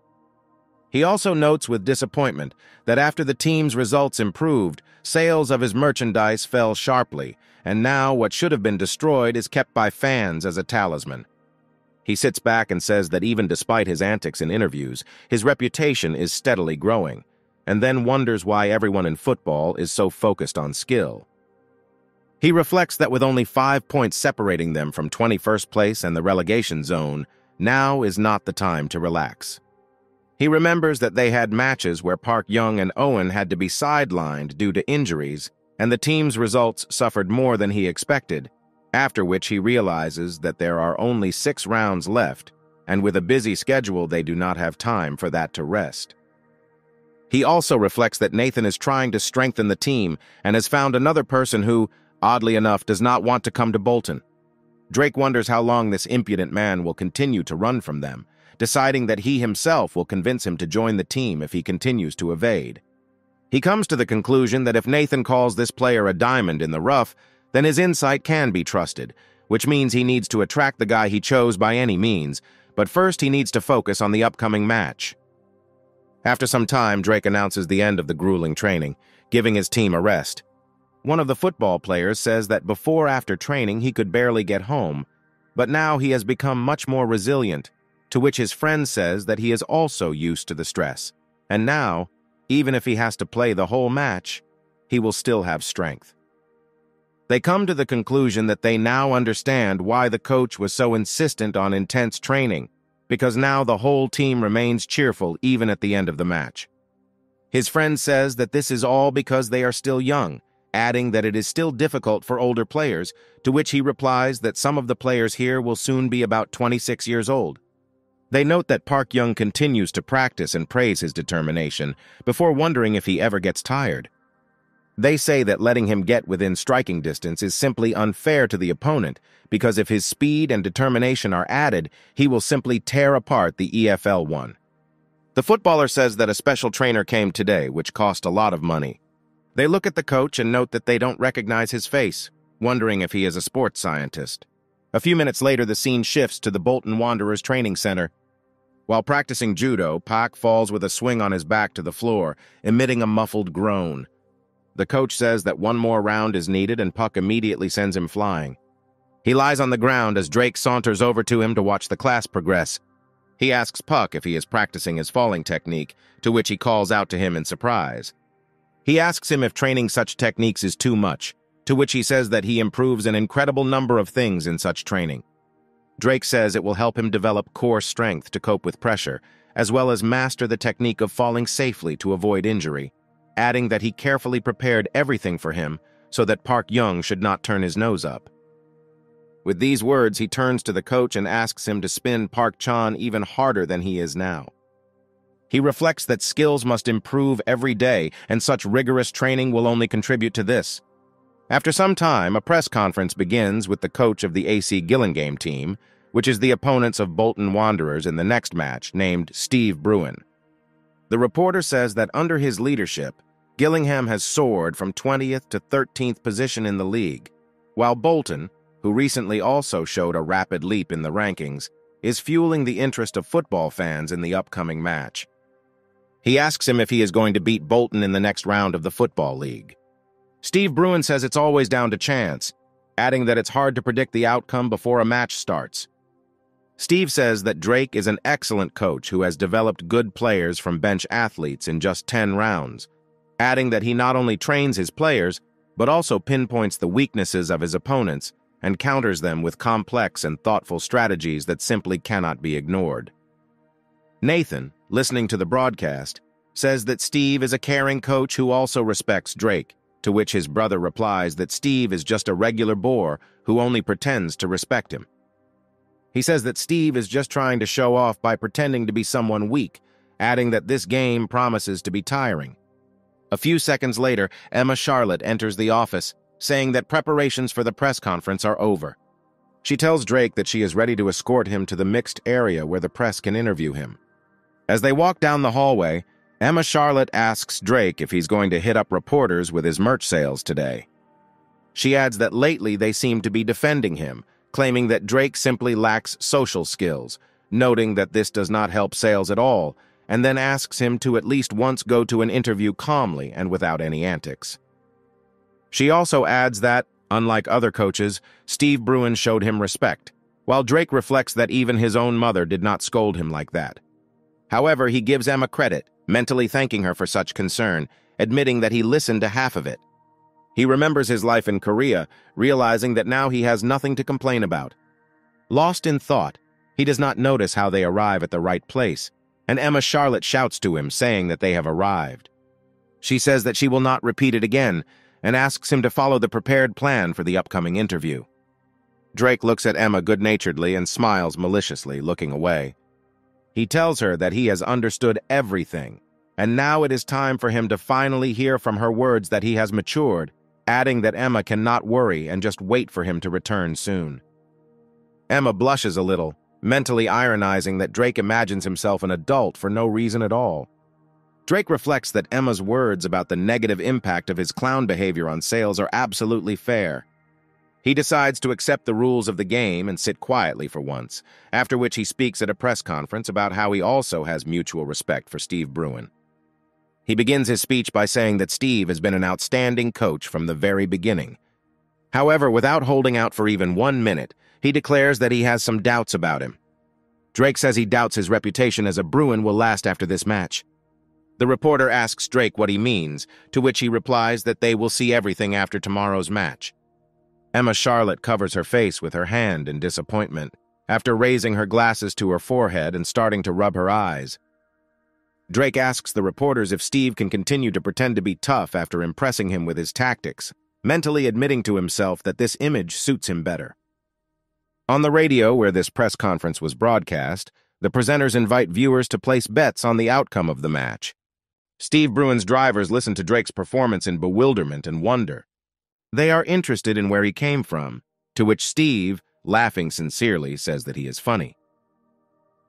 He also notes with disappointment that after the team's results improved, sales of his merchandise fell sharply, and now what should have been destroyed is kept by fans as a talisman. He sits back and says that even despite his antics in interviews, his reputation is steadily growing, and then wonders why everyone in football is so focused on skill. He reflects that with only five points separating them from 21st place and the relegation zone, now is not the time to relax. He remembers that they had matches where Park Young and Owen had to be sidelined due to injuries, and the team's results suffered more than he expected, after which he realizes that there are only six rounds left, and with a busy schedule they do not have time for that to rest. He also reflects that Nathan is trying to strengthen the team and has found another person who, oddly enough, does not want to come to Bolton. Drake wonders how long this impudent man will continue to run from them, deciding that he himself will convince him to join the team if he continues to evade. He comes to the conclusion that if Nathan calls this player a diamond in the rough, then his insight can be trusted, which means he needs to attract the guy he chose by any means, but first he needs to focus on the upcoming match. After some time, Drake announces the end of the grueling training, giving his team a rest. One of the football players says that before after training he could barely get home, but now he has become much more resilient to which his friend says that he is also used to the stress, and now, even if he has to play the whole match, he will still have strength. They come to the conclusion that they now understand why the coach was so insistent on intense training, because now the whole team remains cheerful even at the end of the match. His friend says that this is all because they are still young, adding that it is still difficult for older players, to which he replies that some of the players here will soon be about 26 years old. They note that Park Young continues to practice and praise his determination before wondering if he ever gets tired. They say that letting him get within striking distance is simply unfair to the opponent because if his speed and determination are added, he will simply tear apart the EFL one. The footballer says that a special trainer came today, which cost a lot of money. They look at the coach and note that they don't recognize his face, wondering if he is a sports scientist. A few minutes later, the scene shifts to the Bolton Wanderers training center, while practicing judo, Pak falls with a swing on his back to the floor, emitting a muffled groan. The coach says that one more round is needed and Puck immediately sends him flying. He lies on the ground as Drake saunters over to him to watch the class progress. He asks Puck if he is practicing his falling technique, to which he calls out to him in surprise. He asks him if training such techniques is too much, to which he says that he improves an incredible number of things in such training. Drake says it will help him develop core strength to cope with pressure, as well as master the technique of falling safely to avoid injury, adding that he carefully prepared everything for him so that Park Young should not turn his nose up. With these words, he turns to the coach and asks him to spin Park Chan even harder than he is now. He reflects that skills must improve every day, and such rigorous training will only contribute to this. After some time, a press conference begins with the coach of the AC Gillingham team, which is the opponents of Bolton Wanderers in the next match, named Steve Bruin. The reporter says that under his leadership, Gillingham has soared from 20th to 13th position in the league, while Bolton, who recently also showed a rapid leap in the rankings, is fueling the interest of football fans in the upcoming match. He asks him if he is going to beat Bolton in the next round of the Football League. Steve Bruin says it's always down to chance, adding that it's hard to predict the outcome before a match starts. Steve says that Drake is an excellent coach who has developed good players from bench athletes in just 10 rounds, adding that he not only trains his players, but also pinpoints the weaknesses of his opponents and counters them with complex and thoughtful strategies that simply cannot be ignored. Nathan, listening to the broadcast, says that Steve is a caring coach who also respects Drake, to which his brother replies that Steve is just a regular bore who only pretends to respect him. He says that Steve is just trying to show off by pretending to be someone weak, adding that this game promises to be tiring. A few seconds later, Emma Charlotte enters the office, saying that preparations for the press conference are over. She tells Drake that she is ready to escort him to the mixed area where the press can interview him. As they walk down the hallway, Emma Charlotte asks Drake if he's going to hit up reporters with his merch sales today. She adds that lately they seem to be defending him, claiming that Drake simply lacks social skills, noting that this does not help sales at all, and then asks him to at least once go to an interview calmly and without any antics. She also adds that, unlike other coaches, Steve Bruin showed him respect, while Drake reflects that even his own mother did not scold him like that. However, he gives Emma credit, mentally thanking her for such concern, admitting that he listened to half of it. He remembers his life in Korea, realizing that now he has nothing to complain about. Lost in thought, he does not notice how they arrive at the right place, and Emma Charlotte shouts to him, saying that they have arrived. She says that she will not repeat it again, and asks him to follow the prepared plan for the upcoming interview. Drake looks at Emma good-naturedly and smiles maliciously, looking away. He tells her that he has understood everything, and now it is time for him to finally hear from her words that he has matured, adding that Emma cannot worry and just wait for him to return soon. Emma blushes a little, mentally ironizing that Drake imagines himself an adult for no reason at all. Drake reflects that Emma's words about the negative impact of his clown behavior on sales are absolutely fair, he decides to accept the rules of the game and sit quietly for once, after which he speaks at a press conference about how he also has mutual respect for Steve Bruin. He begins his speech by saying that Steve has been an outstanding coach from the very beginning. However, without holding out for even one minute, he declares that he has some doubts about him. Drake says he doubts his reputation as a Bruin will last after this match. The reporter asks Drake what he means, to which he replies that they will see everything after tomorrow's match. Emma Charlotte covers her face with her hand in disappointment, after raising her glasses to her forehead and starting to rub her eyes. Drake asks the reporters if Steve can continue to pretend to be tough after impressing him with his tactics, mentally admitting to himself that this image suits him better. On the radio where this press conference was broadcast, the presenters invite viewers to place bets on the outcome of the match. Steve Bruin's drivers listen to Drake's performance in bewilderment and wonder. They are interested in where he came from, to which Steve, laughing sincerely, says that he is funny.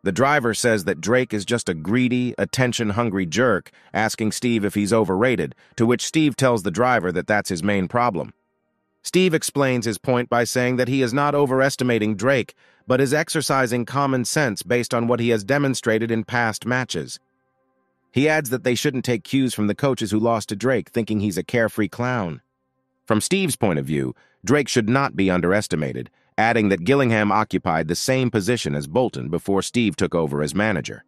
The driver says that Drake is just a greedy, attention-hungry jerk, asking Steve if he's overrated, to which Steve tells the driver that that's his main problem. Steve explains his point by saying that he is not overestimating Drake, but is exercising common sense based on what he has demonstrated in past matches. He adds that they shouldn't take cues from the coaches who lost to Drake, thinking he's a carefree clown. From Steve's point of view, Drake should not be underestimated, adding that Gillingham occupied the same position as Bolton before Steve took over as manager.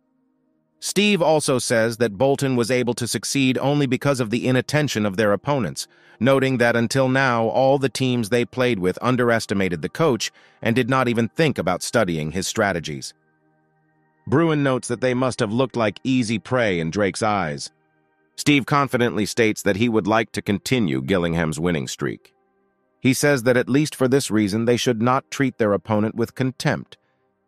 Steve also says that Bolton was able to succeed only because of the inattention of their opponents, noting that until now all the teams they played with underestimated the coach and did not even think about studying his strategies. Bruin notes that they must have looked like easy prey in Drake's eyes, Steve confidently states that he would like to continue Gillingham's winning streak. He says that at least for this reason they should not treat their opponent with contempt,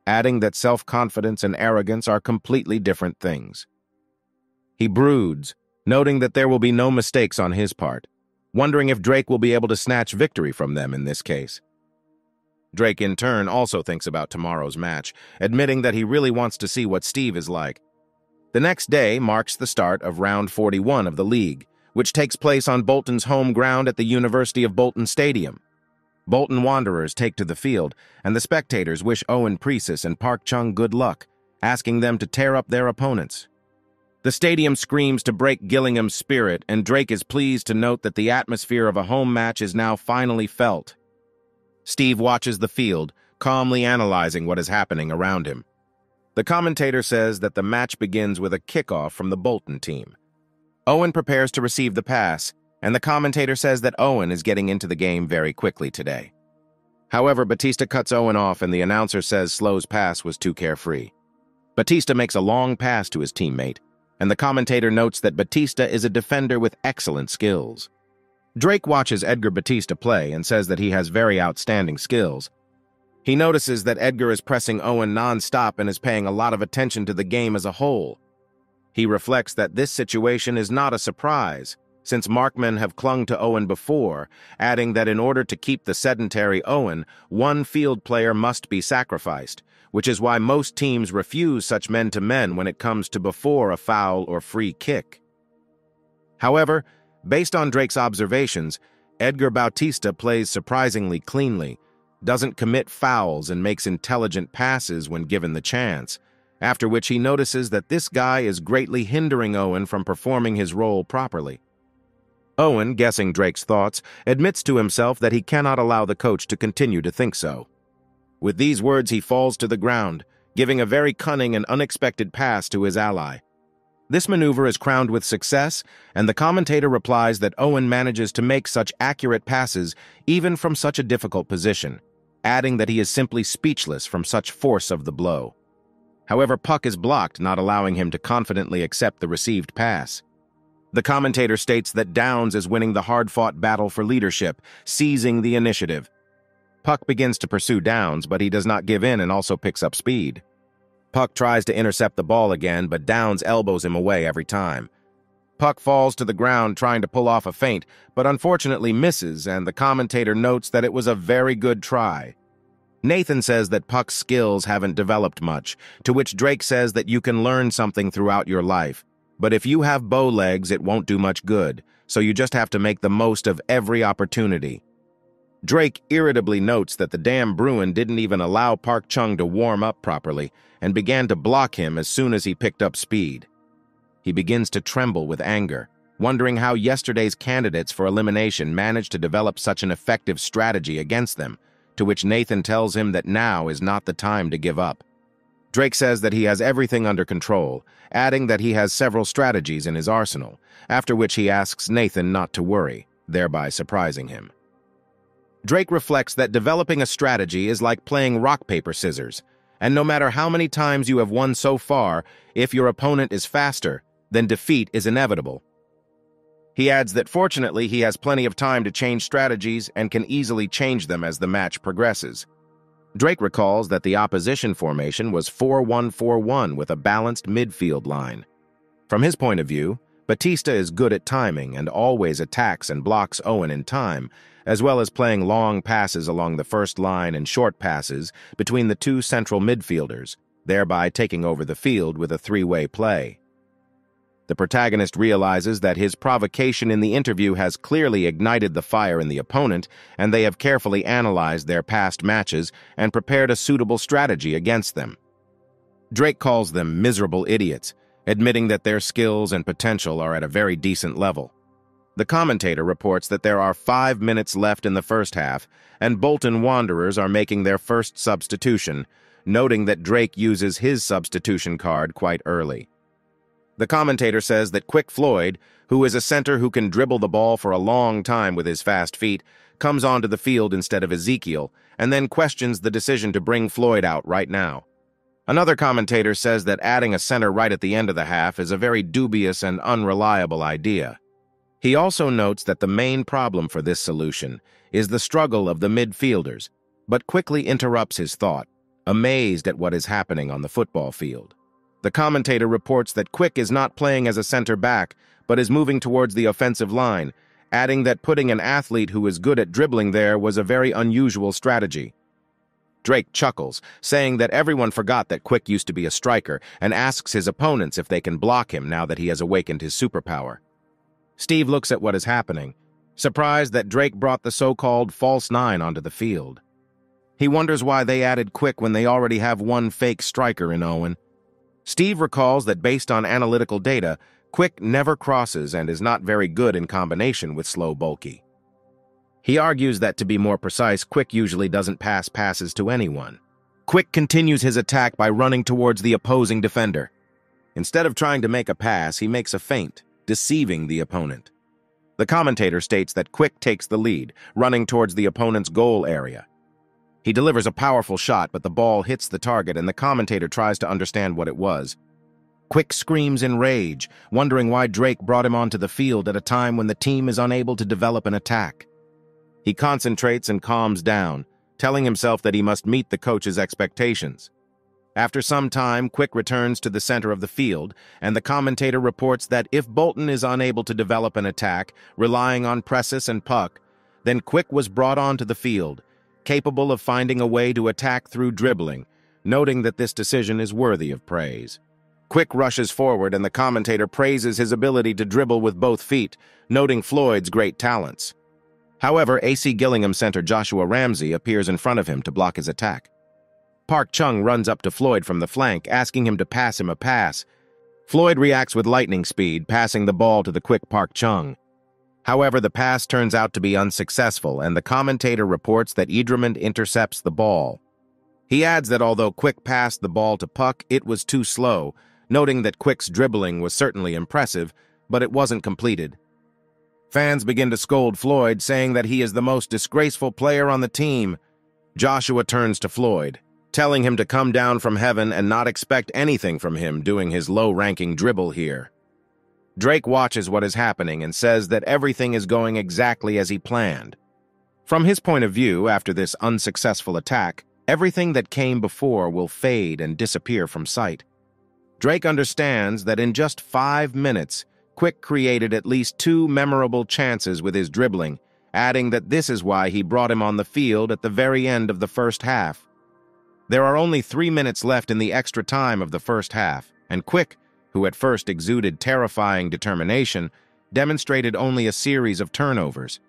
adding that self-confidence and arrogance are completely different things. He broods, noting that there will be no mistakes on his part, wondering if Drake will be able to snatch victory from them in this case. Drake, in turn, also thinks about tomorrow's match, admitting that he really wants to see what Steve is like, the next day marks the start of round 41 of the league, which takes place on Bolton's home ground at the University of Bolton Stadium. Bolton Wanderers take to the field, and the spectators wish Owen Precis and Park Chung good luck, asking them to tear up their opponents. The stadium screams to break Gillingham's spirit, and Drake is pleased to note that the atmosphere of a home match is now finally felt. Steve watches the field, calmly analyzing what is happening around him. The commentator says that the match begins with a kickoff from the Bolton team. Owen prepares to receive the pass, and the commentator says that Owen is getting into the game very quickly today. However, Batista cuts Owen off and the announcer says Slow's pass was too carefree. Batista makes a long pass to his teammate, and the commentator notes that Batista is a defender with excellent skills. Drake watches Edgar Batista play and says that he has very outstanding skills. He notices that Edgar is pressing Owen non-stop and is paying a lot of attention to the game as a whole. He reflects that this situation is not a surprise, since Markmen have clung to Owen before, adding that in order to keep the sedentary Owen, one field player must be sacrificed, which is why most teams refuse such men-to-men when it comes to before a foul or free kick. However, Based on Drake's observations, Edgar Batista plays surprisingly cleanly, doesn't commit fouls and makes intelligent passes when given the chance, after which he notices that this guy is greatly hindering Owen from performing his role properly. Owen, guessing Drake's thoughts, admits to himself that he cannot allow the coach to continue to think so. With these words, he falls to the ground, giving a very cunning and unexpected pass to his ally. This maneuver is crowned with success, and the commentator replies that Owen manages to make such accurate passes even from such a difficult position, adding that he is simply speechless from such force of the blow. However, Puck is blocked, not allowing him to confidently accept the received pass. The commentator states that Downs is winning the hard-fought battle for leadership, seizing the initiative. Puck begins to pursue Downs, but he does not give in and also picks up speed. Puck tries to intercept the ball again, but Downs elbows him away every time. Puck falls to the ground trying to pull off a feint, but unfortunately misses, and the commentator notes that it was a very good try. Nathan says that Puck's skills haven't developed much, to which Drake says that you can learn something throughout your life. But if you have bow legs, it won't do much good, so you just have to make the most of every opportunity. Drake irritably notes that the damn Bruin didn't even allow Park Chung to warm up properly and began to block him as soon as he picked up speed. He begins to tremble with anger, wondering how yesterday's candidates for elimination managed to develop such an effective strategy against them, to which Nathan tells him that now is not the time to give up. Drake says that he has everything under control, adding that he has several strategies in his arsenal, after which he asks Nathan not to worry, thereby surprising him. Drake reflects that developing a strategy is like playing rock, paper, scissors, and no matter how many times you have won so far, if your opponent is faster, then defeat is inevitable. He adds that fortunately he has plenty of time to change strategies and can easily change them as the match progresses. Drake recalls that the opposition formation was 4-1-4-1 with a balanced midfield line. From his point of view, Batista is good at timing and always attacks and blocks Owen in time, as well as playing long passes along the first line and short passes between the two central midfielders, thereby taking over the field with a three-way play. The protagonist realizes that his provocation in the interview has clearly ignited the fire in the opponent, and they have carefully analyzed their past matches and prepared a suitable strategy against them. Drake calls them miserable idiots, admitting that their skills and potential are at a very decent level. The commentator reports that there are five minutes left in the first half, and Bolton Wanderers are making their first substitution, noting that Drake uses his substitution card quite early. The commentator says that Quick Floyd, who is a center who can dribble the ball for a long time with his fast feet, comes onto the field instead of Ezekiel, and then questions the decision to bring Floyd out right now. Another commentator says that adding a center right at the end of the half is a very dubious and unreliable idea. He also notes that the main problem for this solution is the struggle of the midfielders, but quickly interrupts his thought, amazed at what is happening on the football field. The commentator reports that Quick is not playing as a center back, but is moving towards the offensive line, adding that putting an athlete who is good at dribbling there was a very unusual strategy. Drake chuckles, saying that everyone forgot that Quick used to be a striker, and asks his opponents if they can block him now that he has awakened his superpower. Steve looks at what is happening, surprised that Drake brought the so-called false nine onto the field. He wonders why they added Quick when they already have one fake striker in Owen. Steve recalls that based on analytical data, Quick never crosses and is not very good in combination with Slow Bulky. He argues that to be more precise, Quick usually doesn't pass passes to anyone. Quick continues his attack by running towards the opposing defender. Instead of trying to make a pass, he makes a feint deceiving the opponent. The commentator states that Quick takes the lead, running towards the opponent's goal area. He delivers a powerful shot, but the ball hits the target and the commentator tries to understand what it was. Quick screams in rage, wondering why Drake brought him onto the field at a time when the team is unable to develop an attack. He concentrates and calms down, telling himself that he must meet the coach's expectations. After some time, Quick returns to the center of the field, and the commentator reports that if Bolton is unable to develop an attack, relying on Precis and Puck, then Quick was brought onto the field, capable of finding a way to attack through dribbling, noting that this decision is worthy of praise. Quick rushes forward, and the commentator praises his ability to dribble with both feet, noting Floyd's great talents. However, AC Gillingham center Joshua Ramsey appears in front of him to block his attack. Park Chung runs up to Floyd from the flank, asking him to pass him a pass. Floyd reacts with lightning speed, passing the ball to the quick Park Chung. However, the pass turns out to be unsuccessful, and the commentator reports that Idremond intercepts the ball. He adds that although Quick passed the ball to Puck, it was too slow, noting that Quick's dribbling was certainly impressive, but it wasn't completed. Fans begin to scold Floyd, saying that he is the most disgraceful player on the team. Joshua turns to Floyd telling him to come down from heaven and not expect anything from him doing his low-ranking dribble here. Drake watches what is happening and says that everything is going exactly as he planned. From his point of view, after this unsuccessful attack, everything that came before will fade and disappear from sight. Drake understands that in just five minutes, Quick created at least two memorable chances with his dribbling, adding that this is why he brought him on the field at the very end of the first half. There are only three minutes left in the extra time of the first half, and Quick, who at first exuded terrifying determination, demonstrated only a series of turnovers.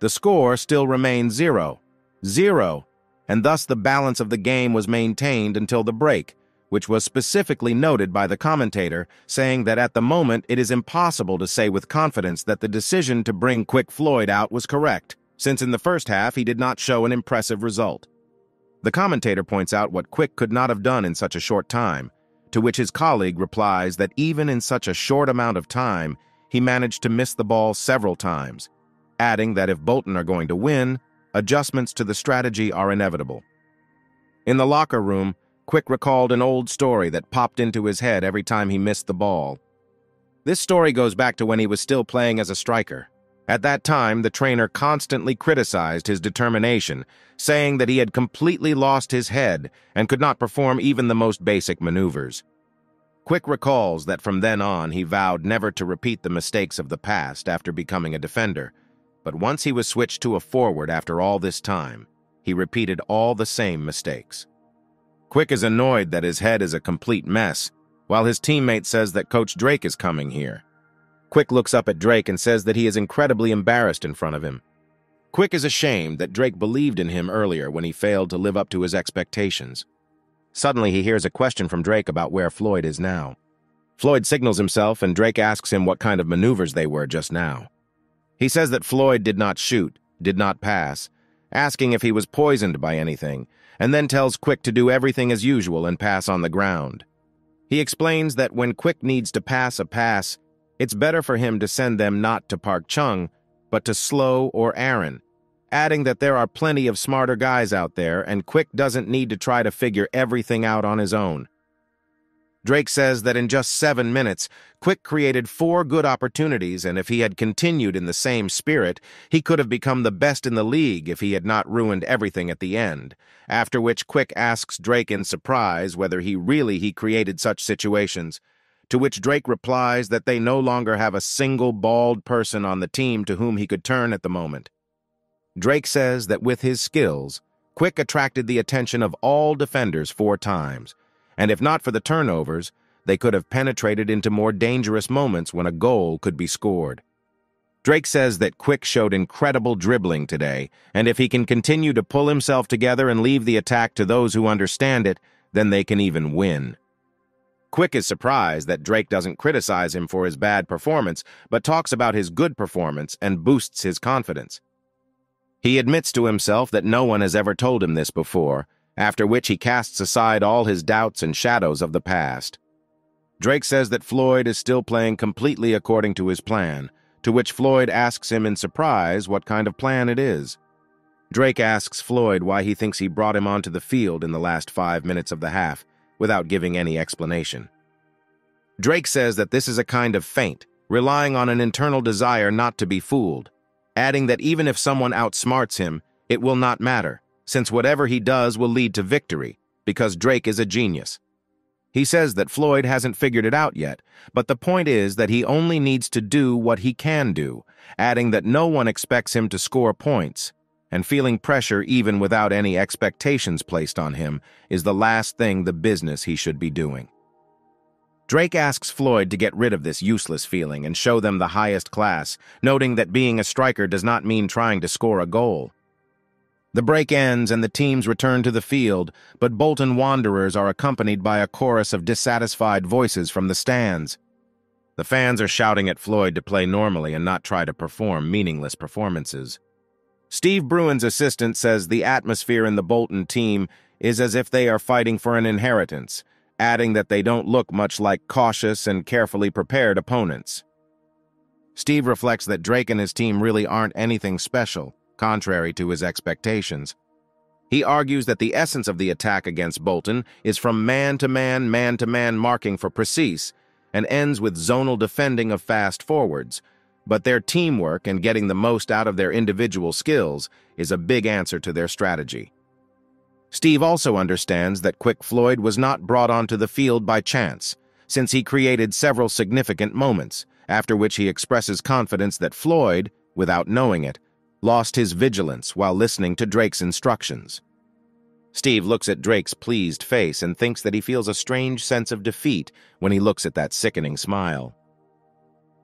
The score still remained zero, zero, and thus the balance of the game was maintained until the break, which was specifically noted by the commentator, saying that at the moment it is impossible to say with confidence that the decision to bring Quick Floyd out was correct, since in the first half he did not show an impressive result. The commentator points out what Quick could not have done in such a short time, to which his colleague replies that even in such a short amount of time, he managed to miss the ball several times, adding that if Bolton are going to win, adjustments to the strategy are inevitable. In the locker room, Quick recalled an old story that popped into his head every time he missed the ball. This story goes back to when he was still playing as a striker. At that time, the trainer constantly criticized his determination, saying that he had completely lost his head and could not perform even the most basic maneuvers. Quick recalls that from then on he vowed never to repeat the mistakes of the past after becoming a defender, but once he was switched to a forward after all this time, he repeated all the same mistakes. Quick is annoyed that his head is a complete mess, while his teammate says that Coach Drake is coming here. Quick looks up at Drake and says that he is incredibly embarrassed in front of him. Quick is ashamed that Drake believed in him earlier when he failed to live up to his expectations. Suddenly, he hears a question from Drake about where Floyd is now. Floyd signals himself, and Drake asks him what kind of maneuvers they were just now. He says that Floyd did not shoot, did not pass, asking if he was poisoned by anything, and then tells Quick to do everything as usual and pass on the ground. He explains that when Quick needs to pass a pass, it's better for him to send them not to Park Chung, but to Slow or Aaron, adding that there are plenty of smarter guys out there and Quick doesn't need to try to figure everything out on his own. Drake says that in just seven minutes, Quick created four good opportunities, and if he had continued in the same spirit, he could have become the best in the league if he had not ruined everything at the end, after which Quick asks Drake in surprise whether he really he created such situations, to which Drake replies that they no longer have a single bald person on the team to whom he could turn at the moment. Drake says that with his skills, Quick attracted the attention of all defenders four times, and if not for the turnovers, they could have penetrated into more dangerous moments when a goal could be scored. Drake says that Quick showed incredible dribbling today, and if he can continue to pull himself together and leave the attack to those who understand it, then they can even win. Quick is surprised that Drake doesn't criticize him for his bad performance, but talks about his good performance and boosts his confidence. He admits to himself that no one has ever told him this before, after which he casts aside all his doubts and shadows of the past. Drake says that Floyd is still playing completely according to his plan, to which Floyd asks him in surprise what kind of plan it is. Drake asks Floyd why he thinks he brought him onto the field in the last five minutes of the half, without giving any explanation. Drake says that this is a kind of feint, relying on an internal desire not to be fooled, adding that even if someone outsmarts him, it will not matter, since whatever he does will lead to victory, because Drake is a genius. He says that Floyd hasn't figured it out yet, but the point is that he only needs to do what he can do, adding that no one expects him to score points, and feeling pressure even without any expectations placed on him is the last thing the business he should be doing. Drake asks Floyd to get rid of this useless feeling and show them the highest class, noting that being a striker does not mean trying to score a goal. The break ends and the teams return to the field, but Bolton Wanderers are accompanied by a chorus of dissatisfied voices from the stands. The fans are shouting at Floyd to play normally and not try to perform meaningless performances. Steve Bruin's assistant says the atmosphere in the Bolton team is as if they are fighting for an inheritance, adding that they don't look much like cautious and carefully prepared opponents. Steve reflects that Drake and his team really aren't anything special, contrary to his expectations. He argues that the essence of the attack against Bolton is from man-to-man, man-to-man marking for precise, and ends with zonal defending of fast forwards, but their teamwork and getting the most out of their individual skills is a big answer to their strategy. Steve also understands that Quick Floyd was not brought onto the field by chance, since he created several significant moments, after which he expresses confidence that Floyd, without knowing it, lost his vigilance while listening to Drake's instructions. Steve looks at Drake's pleased face and thinks that he feels a strange sense of defeat when he looks at that sickening smile.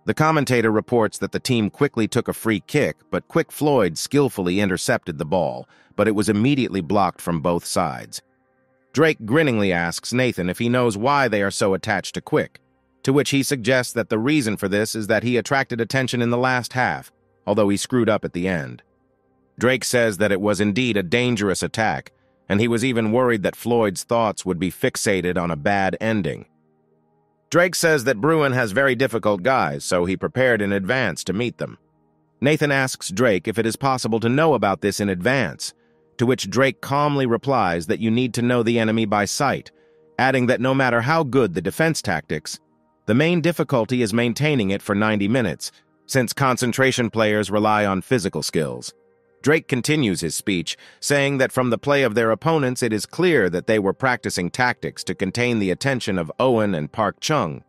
The commentator reports that the team quickly took a free kick, but Quick Floyd skillfully intercepted the ball, but it was immediately blocked from both sides. Drake grinningly asks Nathan if he knows why they are so attached to Quick, to which he suggests that the reason for this is that he attracted attention in the last half, although he screwed up at the end. Drake says that it was indeed a dangerous attack, and he was even worried that Floyd's thoughts would be fixated on a bad ending. Drake says that Bruin has very difficult guys, so he prepared in advance to meet them. Nathan asks Drake if it is possible to know about this in advance, to which Drake calmly replies that you need to know the enemy by sight, adding that no matter how good the defense tactics, the main difficulty is maintaining it for 90 minutes, since concentration players rely on physical skills. Drake continues his speech, saying that from the play of their opponents it is clear that they were practicing tactics to contain the attention of Owen and Park Chung.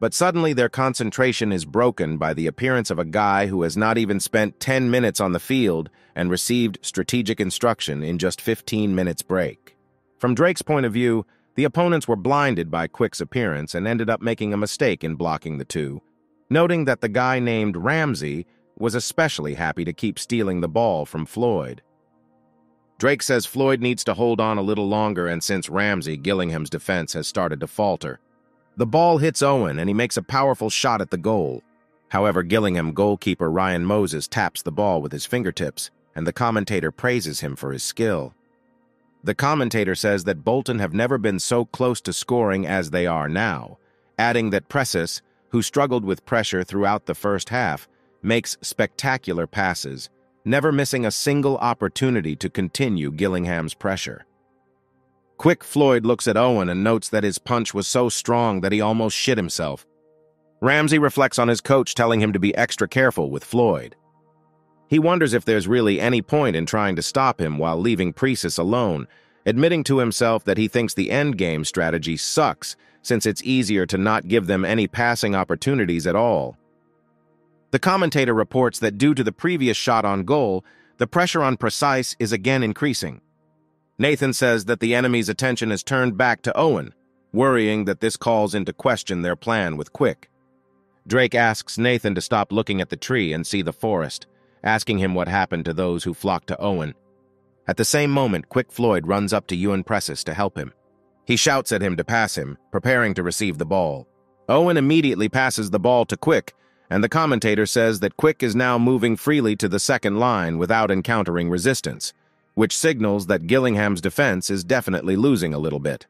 But suddenly their concentration is broken by the appearance of a guy who has not even spent 10 minutes on the field and received strategic instruction in just 15 minutes break. From Drake's point of view, the opponents were blinded by Quick's appearance and ended up making a mistake in blocking the two, noting that the guy named Ramsey was especially happy to keep stealing the ball from Floyd. Drake says Floyd needs to hold on a little longer and since Ramsey, Gillingham's defense, has started to falter. The ball hits Owen and he makes a powerful shot at the goal. However, Gillingham goalkeeper Ryan Moses taps the ball with his fingertips, and the commentator praises him for his skill. The commentator says that Bolton have never been so close to scoring as they are now, adding that Precis, who struggled with pressure throughout the first half, makes spectacular passes, never missing a single opportunity to continue Gillingham's pressure. Quick Floyd looks at Owen and notes that his punch was so strong that he almost shit himself. Ramsey reflects on his coach telling him to be extra careful with Floyd. He wonders if there's really any point in trying to stop him while leaving Precis alone, admitting to himself that he thinks the endgame strategy sucks since it's easier to not give them any passing opportunities at all. The commentator reports that due to the previous shot on goal, the pressure on Precis is again increasing. Nathan says that the enemy's attention is turned back to Owen, worrying that this calls into question their plan with Quick. Drake asks Nathan to stop looking at the tree and see the forest, asking him what happened to those who flocked to Owen. At the same moment, Quick Floyd runs up to Ewan Precis to help him. He shouts at him to pass him, preparing to receive the ball. Owen immediately passes the ball to Quick, and the commentator says that Quick is now moving freely to the second line without encountering resistance, which signals that Gillingham's defense is definitely losing a little bit.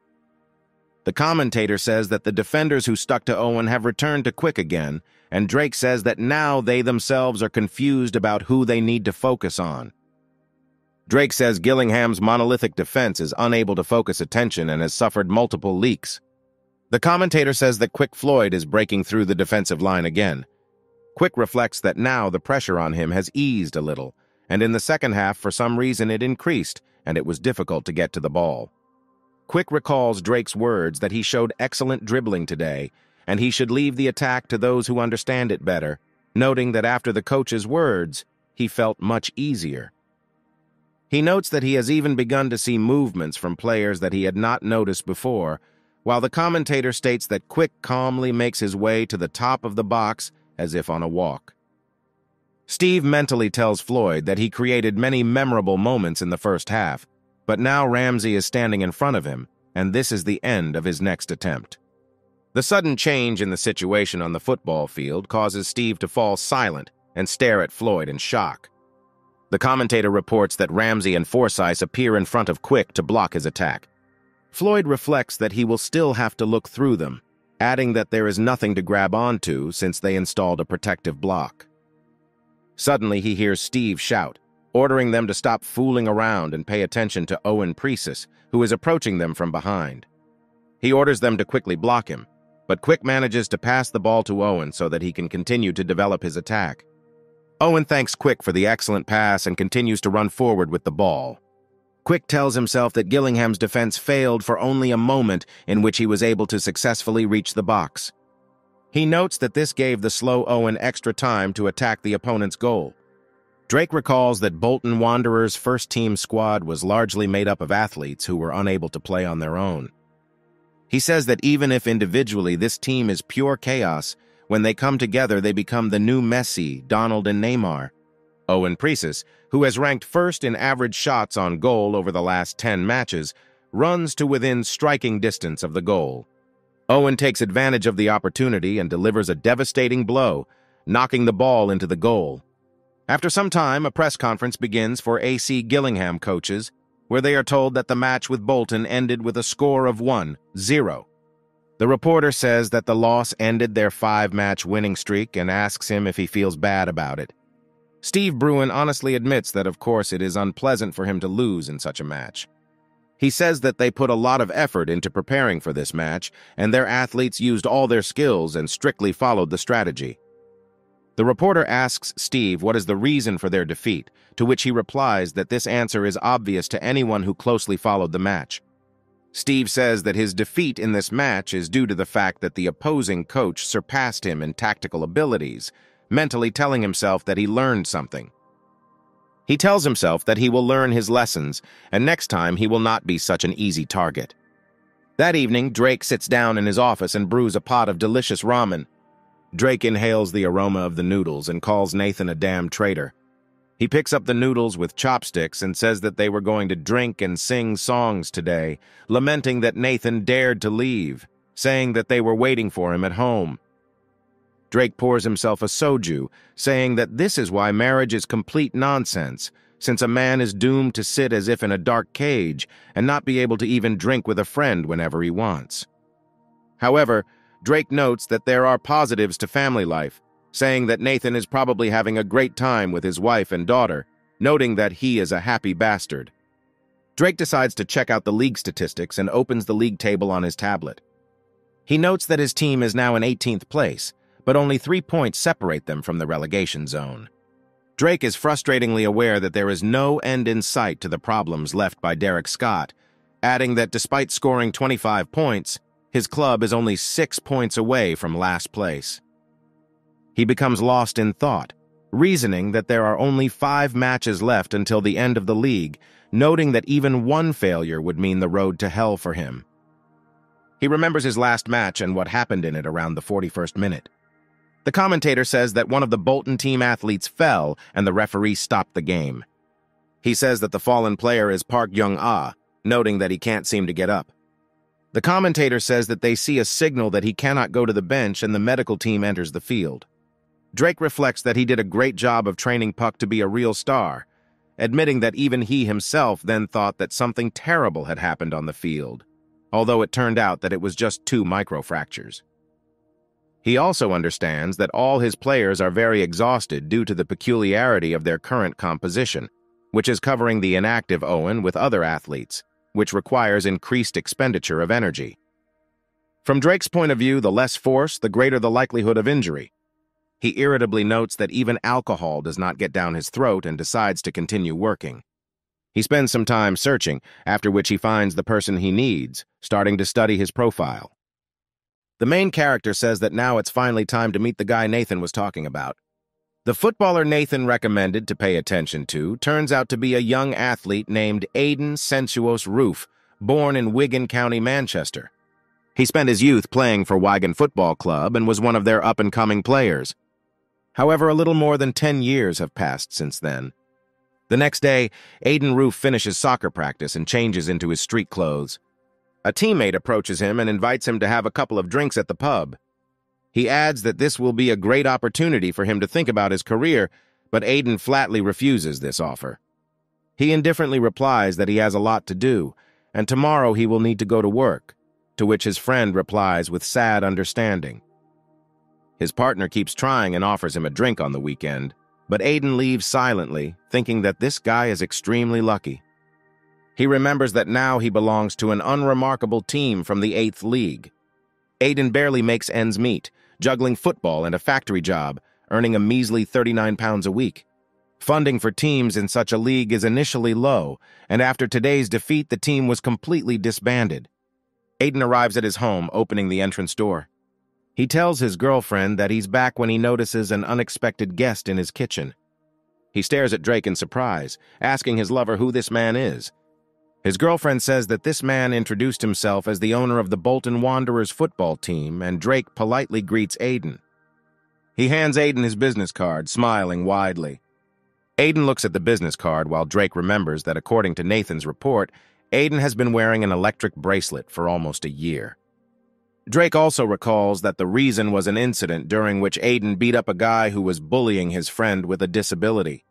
The commentator says that the defenders who stuck to Owen have returned to Quick again, and Drake says that now they themselves are confused about who they need to focus on. Drake says Gillingham's monolithic defense is unable to focus attention and has suffered multiple leaks. The commentator says that Quick Floyd is breaking through the defensive line again. Quick reflects that now the pressure on him has eased a little, and in the second half, for some reason, it increased, and it was difficult to get to the ball. Quick recalls Drake's words that he showed excellent dribbling today, and he should leave the attack to those who understand it better, noting that after the coach's words, he felt much easier. He notes that he has even begun to see movements from players that he had not noticed before, while the commentator states that Quick calmly makes his way to the top of the box as if on a walk. Steve mentally tells Floyd that he created many memorable moments in the first half, but now Ramsey is standing in front of him, and this is the end of his next attempt. The sudden change in the situation on the football field causes Steve to fall silent and stare at Floyd in shock. The commentator reports that Ramsey and Forsyth appear in front of Quick to block his attack, Floyd reflects that he will still have to look through them, adding that there is nothing to grab onto since they installed a protective block. Suddenly, he hears Steve shout, ordering them to stop fooling around and pay attention to Owen Precis, who is approaching them from behind. He orders them to quickly block him, but Quick manages to pass the ball to Owen so that he can continue to develop his attack. Owen thanks Quick for the excellent pass and continues to run forward with the ball. Quick tells himself that Gillingham's defense failed for only a moment in which he was able to successfully reach the box. He notes that this gave the slow Owen extra time to attack the opponent's goal. Drake recalls that Bolton Wanderers' first-team squad was largely made up of athletes who were unable to play on their own. He says that even if individually this team is pure chaos, when they come together they become the new Messi, Donald, and Neymar. Owen Precis, who has ranked first in average shots on goal over the last 10 matches, runs to within striking distance of the goal. Owen takes advantage of the opportunity and delivers a devastating blow, knocking the ball into the goal. After some time, a press conference begins for AC Gillingham coaches, where they are told that the match with Bolton ended with a score of 1-0. The reporter says that the loss ended their five-match winning streak and asks him if he feels bad about it. Steve Bruin honestly admits that, of course, it is unpleasant for him to lose in such a match. He says that they put a lot of effort into preparing for this match, and their athletes used all their skills and strictly followed the strategy. The reporter asks Steve what is the reason for their defeat, to which he replies that this answer is obvious to anyone who closely followed the match. Steve says that his defeat in this match is due to the fact that the opposing coach surpassed him in tactical abilities, mentally telling himself that he learned something. He tells himself that he will learn his lessons, and next time he will not be such an easy target. That evening, Drake sits down in his office and brews a pot of delicious ramen. Drake inhales the aroma of the noodles and calls Nathan a damn traitor. He picks up the noodles with chopsticks and says that they were going to drink and sing songs today, lamenting that Nathan dared to leave, saying that they were waiting for him at home. Drake pours himself a soju, saying that this is why marriage is complete nonsense, since a man is doomed to sit as if in a dark cage and not be able to even drink with a friend whenever he wants. However, Drake notes that there are positives to family life, saying that Nathan is probably having a great time with his wife and daughter, noting that he is a happy bastard. Drake decides to check out the league statistics and opens the league table on his tablet. He notes that his team is now in 18th place, but only three points separate them from the relegation zone. Drake is frustratingly aware that there is no end in sight to the problems left by Derek Scott, adding that despite scoring 25 points, his club is only six points away from last place. He becomes lost in thought, reasoning that there are only five matches left until the end of the league, noting that even one failure would mean the road to hell for him. He remembers his last match and what happened in it around the 41st minute. The commentator says that one of the Bolton team athletes fell and the referee stopped the game. He says that the fallen player is Park Young-ah, noting that he can't seem to get up. The commentator says that they see a signal that he cannot go to the bench and the medical team enters the field. Drake reflects that he did a great job of training Park to be a real star, admitting that even he himself then thought that something terrible had happened on the field, although it turned out that it was just two microfractures. He also understands that all his players are very exhausted due to the peculiarity of their current composition, which is covering the inactive Owen with other athletes, which requires increased expenditure of energy. From Drake's point of view, the less force, the greater the likelihood of injury. He irritably notes that even alcohol does not get down his throat and decides to continue working. He spends some time searching, after which he finds the person he needs, starting to study his profile. The main character says that now it's finally time to meet the guy Nathan was talking about. The footballer Nathan recommended to pay attention to turns out to be a young athlete named Aidan Sensuos Roof, born in Wigan County, Manchester. He spent his youth playing for Wigan Football Club and was one of their up-and-coming players. However, a little more than 10 years have passed since then. The next day, Aidan Roof finishes soccer practice and changes into his street clothes. A teammate approaches him and invites him to have a couple of drinks at the pub. He adds that this will be a great opportunity for him to think about his career, but Aidan flatly refuses this offer. He indifferently replies that he has a lot to do, and tomorrow he will need to go to work to which his friend replies with sad understanding. His partner keeps trying and offers him a drink on the weekend, but Aidan leaves silently, thinking that this guy is extremely lucky. He remembers that now he belongs to an unremarkable team from the 8th League. Aidan barely makes ends meet, juggling football and a factory job, earning a measly 39 pounds a week. Funding for teams in such a league is initially low, and after today's defeat the team was completely disbanded. Aidan arrives at his home, opening the entrance door. He tells his girlfriend that he's back when he notices an unexpected guest in his kitchen. He stares at Drake in surprise, asking his lover who this man is. His girlfriend says that this man introduced himself as the owner of the Bolton Wanderers football team, and Drake politely greets Aidan. He hands Aidan his business card, smiling widely. Aidan looks at the business card while Drake remembers that according to Nathan's report, Aidan has been wearing an electric bracelet for almost a year. Drake also recalls that the reason was an incident during which Aidan beat up a guy who was bullying his friend with a disability.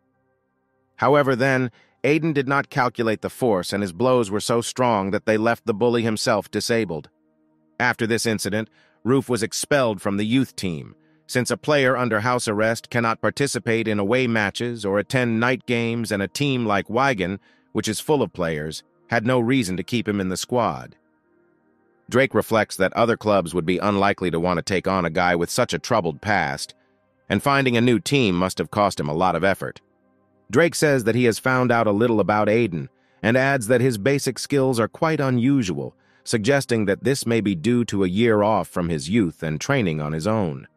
However, then, Aidan did not calculate the force and his blows were so strong that they left the bully himself disabled. After this incident, Roof was expelled from the youth team, since a player under house arrest cannot participate in away matches or attend night games and a team like Wigan, which is full of players, had no reason to keep him in the squad. Drake reflects that other clubs would be unlikely to want to take on a guy with such a troubled past, and finding a new team must have cost him a lot of effort. Drake says that he has found out a little about Aidan, and adds that his basic skills are quite unusual, suggesting that this may be due to a year off from his youth and training on his own.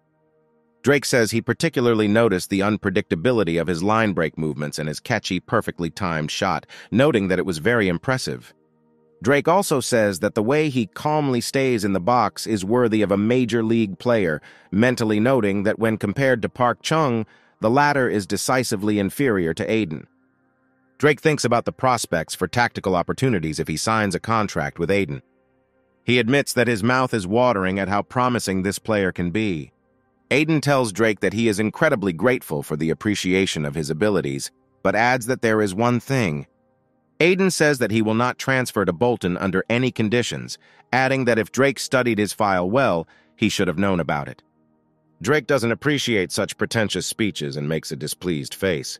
Drake says he particularly noticed the unpredictability of his line break movements and his catchy, perfectly timed shot, noting that it was very impressive. Drake also says that the way he calmly stays in the box is worthy of a major league player, mentally noting that when compared to Park Chung, the latter is decisively inferior to Aidan. Drake thinks about the prospects for tactical opportunities if he signs a contract with Aidan. He admits that his mouth is watering at how promising this player can be. Aidan tells Drake that he is incredibly grateful for the appreciation of his abilities, but adds that there is one thing. Aidan says that he will not transfer to Bolton under any conditions, adding that if Drake studied his file well, he should have known about it. Drake doesn't appreciate such pretentious speeches and makes a displeased face.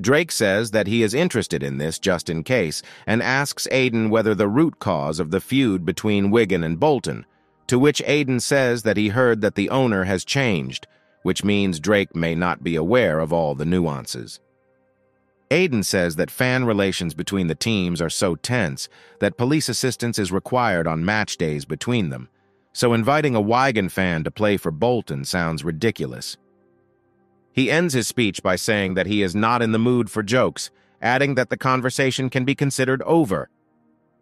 Drake says that he is interested in this just in case, and asks Aidan whether the root cause of the feud between Wigan and Bolton, to which Aidan says that he heard that the owner has changed, which means Drake may not be aware of all the nuances. Aidan says that fan relations between the teams are so tense that police assistance is required on match days between them, so inviting a Wigan fan to play for Bolton sounds ridiculous. He ends his speech by saying that he is not in the mood for jokes, adding that the conversation can be considered over.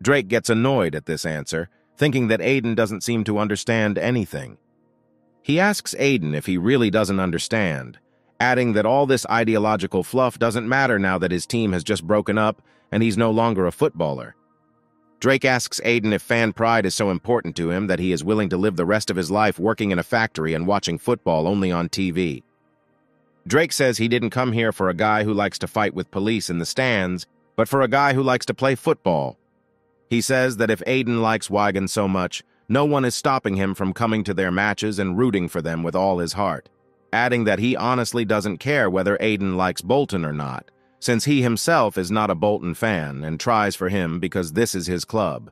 Drake gets annoyed at this answer, thinking that Aidan doesn't seem to understand anything. He asks Aidan if he really doesn't understand, adding that all this ideological fluff doesn't matter now that his team has just broken up and he's no longer a footballer. Drake asks Aidan if fan pride is so important to him that he is willing to live the rest of his life working in a factory and watching football only on TV. Drake says he didn't come here for a guy who likes to fight with police in the stands, but for a guy who likes to play football he says that if Aidan likes Wigan so much, no one is stopping him from coming to their matches and rooting for them with all his heart, adding that he honestly doesn't care whether Aidan likes Bolton or not, since he himself is not a Bolton fan and tries for him because this is his club.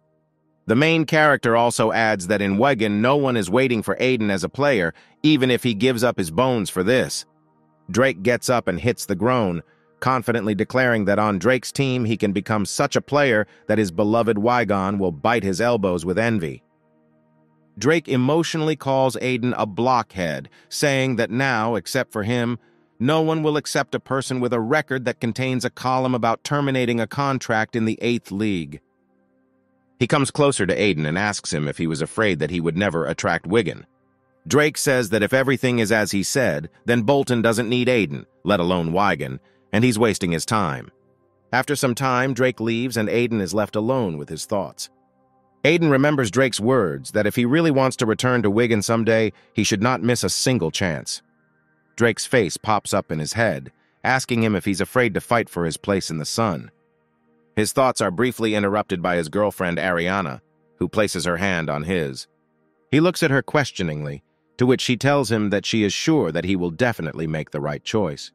The main character also adds that in Wigan, no one is waiting for Aiden as a player, even if he gives up his bones for this. Drake gets up and hits the groan, confidently declaring that on Drake's team he can become such a player that his beloved Wigan will bite his elbows with envy. Drake emotionally calls Aiden a blockhead, saying that now, except for him, no one will accept a person with a record that contains a column about terminating a contract in the 8th League. He comes closer to Aiden and asks him if he was afraid that he would never attract Wigan. Drake says that if everything is as he said, then Bolton doesn't need Aiden, let alone Wigan, and he's wasting his time. After some time, Drake leaves and Aiden is left alone with his thoughts. Aiden remembers Drake's words that if he really wants to return to Wigan someday, he should not miss a single chance. Drake's face pops up in his head, asking him if he's afraid to fight for his place in the sun. His thoughts are briefly interrupted by his girlfriend Ariana, who places her hand on his. He looks at her questioningly, to which she tells him that she is sure that he will definitely make the right choice.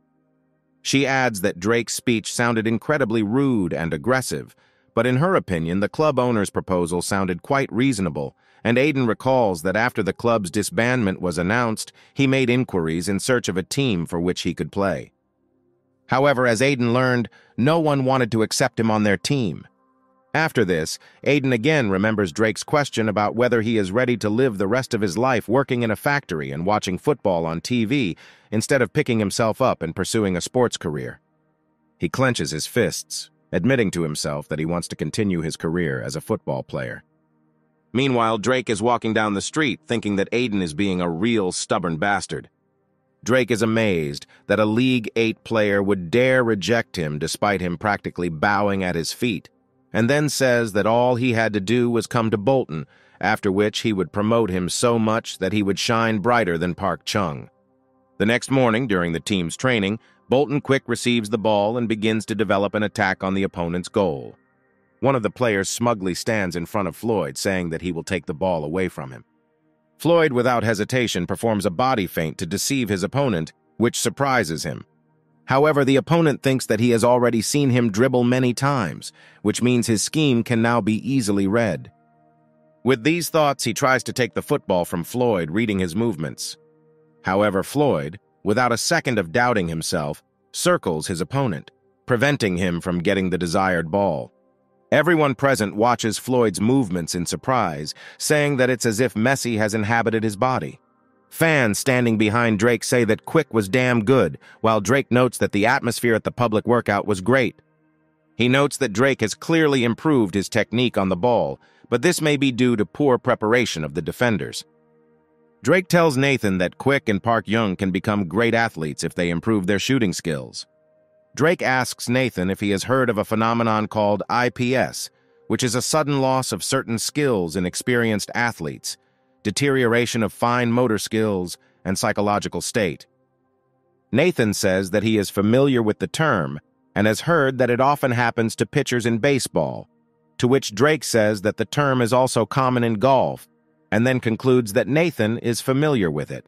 She adds that Drake's speech sounded incredibly rude and aggressive, but in her opinion, the club owner's proposal sounded quite reasonable, and Aiden recalls that after the club's disbandment was announced, he made inquiries in search of a team for which he could play. However, as Aiden learned, no one wanted to accept him on their team. After this, Aiden again remembers Drake's question about whether he is ready to live the rest of his life working in a factory and watching football on TV instead of picking himself up and pursuing a sports career. He clenches his fists, admitting to himself that he wants to continue his career as a football player. Meanwhile, Drake is walking down the street thinking that Aiden is being a real stubborn bastard. Drake is amazed that a League 8 player would dare reject him despite him practically bowing at his feet, and then says that all he had to do was come to Bolton, after which he would promote him so much that he would shine brighter than Park Chung. The next morning, during the team's training, Bolton Quick receives the ball and begins to develop an attack on the opponent's goal. One of the players smugly stands in front of Floyd, saying that he will take the ball away from him. Floyd, without hesitation, performs a body feint to deceive his opponent, which surprises him. However, the opponent thinks that he has already seen him dribble many times, which means his scheme can now be easily read. With these thoughts, he tries to take the football from Floyd, reading his movements. However, Floyd, without a second of doubting himself, circles his opponent, preventing him from getting the desired ball. Everyone present watches Floyd's movements in surprise, saying that it's as if Messi has inhabited his body. Fans standing behind Drake say that Quick was damn good, while Drake notes that the atmosphere at the public workout was great. He notes that Drake has clearly improved his technique on the ball, but this may be due to poor preparation of the defenders. Drake tells Nathan that Quick and Park Young can become great athletes if they improve their shooting skills. Drake asks Nathan if he has heard of a phenomenon called IPS, which is a sudden loss of certain skills in experienced athletes, deterioration of fine motor skills, and psychological state. Nathan says that he is familiar with the term and has heard that it often happens to pitchers in baseball, to which Drake says that the term is also common in golf, and then concludes that Nathan is familiar with it.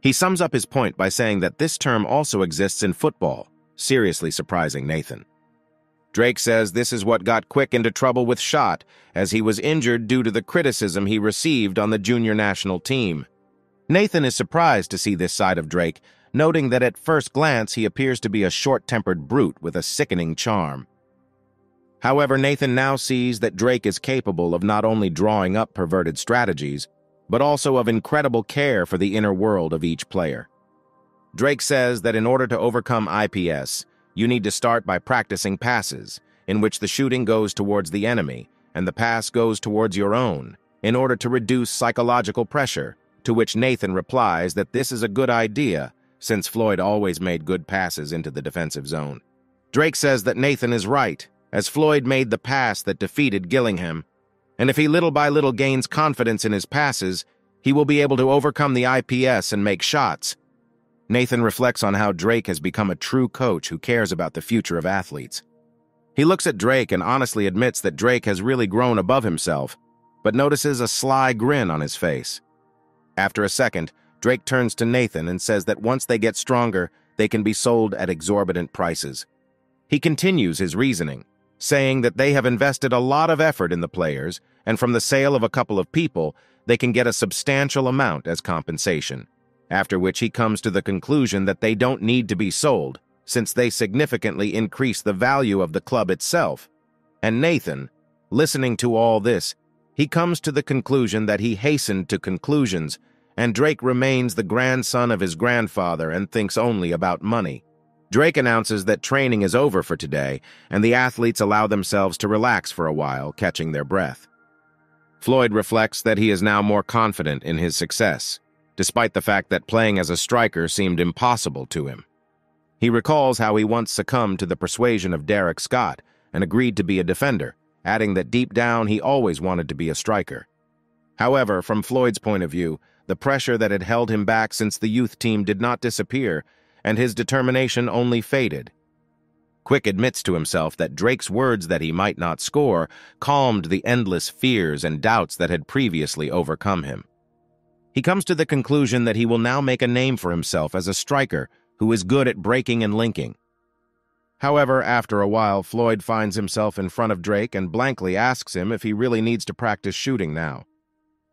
He sums up his point by saying that this term also exists in football, seriously surprising Nathan. Drake says this is what got Quick into trouble with Shot, as he was injured due to the criticism he received on the junior national team. Nathan is surprised to see this side of Drake, noting that at first glance he appears to be a short-tempered brute with a sickening charm. However, Nathan now sees that Drake is capable of not only drawing up perverted strategies, but also of incredible care for the inner world of each player. Drake says that in order to overcome IPS, you need to start by practicing passes, in which the shooting goes towards the enemy and the pass goes towards your own, in order to reduce psychological pressure, to which Nathan replies that this is a good idea, since Floyd always made good passes into the defensive zone. Drake says that Nathan is right, as Floyd made the pass that defeated Gillingham, and if he little by little gains confidence in his passes, he will be able to overcome the IPS and make shots, Nathan reflects on how Drake has become a true coach who cares about the future of athletes. He looks at Drake and honestly admits that Drake has really grown above himself, but notices a sly grin on his face. After a second, Drake turns to Nathan and says that once they get stronger, they can be sold at exorbitant prices. He continues his reasoning, saying that they have invested a lot of effort in the players, and from the sale of a couple of people, they can get a substantial amount as compensation, after which he comes to the conclusion that they don't need to be sold, since they significantly increase the value of the club itself. And Nathan, listening to all this, he comes to the conclusion that he hastened to conclusions, and Drake remains the grandson of his grandfather and thinks only about money. Drake announces that training is over for today, and the athletes allow themselves to relax for a while, catching their breath. Floyd reflects that he is now more confident in his success, despite the fact that playing as a striker seemed impossible to him. He recalls how he once succumbed to the persuasion of Derek Scott and agreed to be a defender, adding that deep down he always wanted to be a striker. However, from Floyd's point of view, the pressure that had held him back since the youth team did not disappear, and his determination only faded. Quick admits to himself that Drake's words that he might not score calmed the endless fears and doubts that had previously overcome him. He comes to the conclusion that he will now make a name for himself as a striker who is good at breaking and linking. However, after a while, Floyd finds himself in front of Drake and blankly asks him if he really needs to practice shooting now.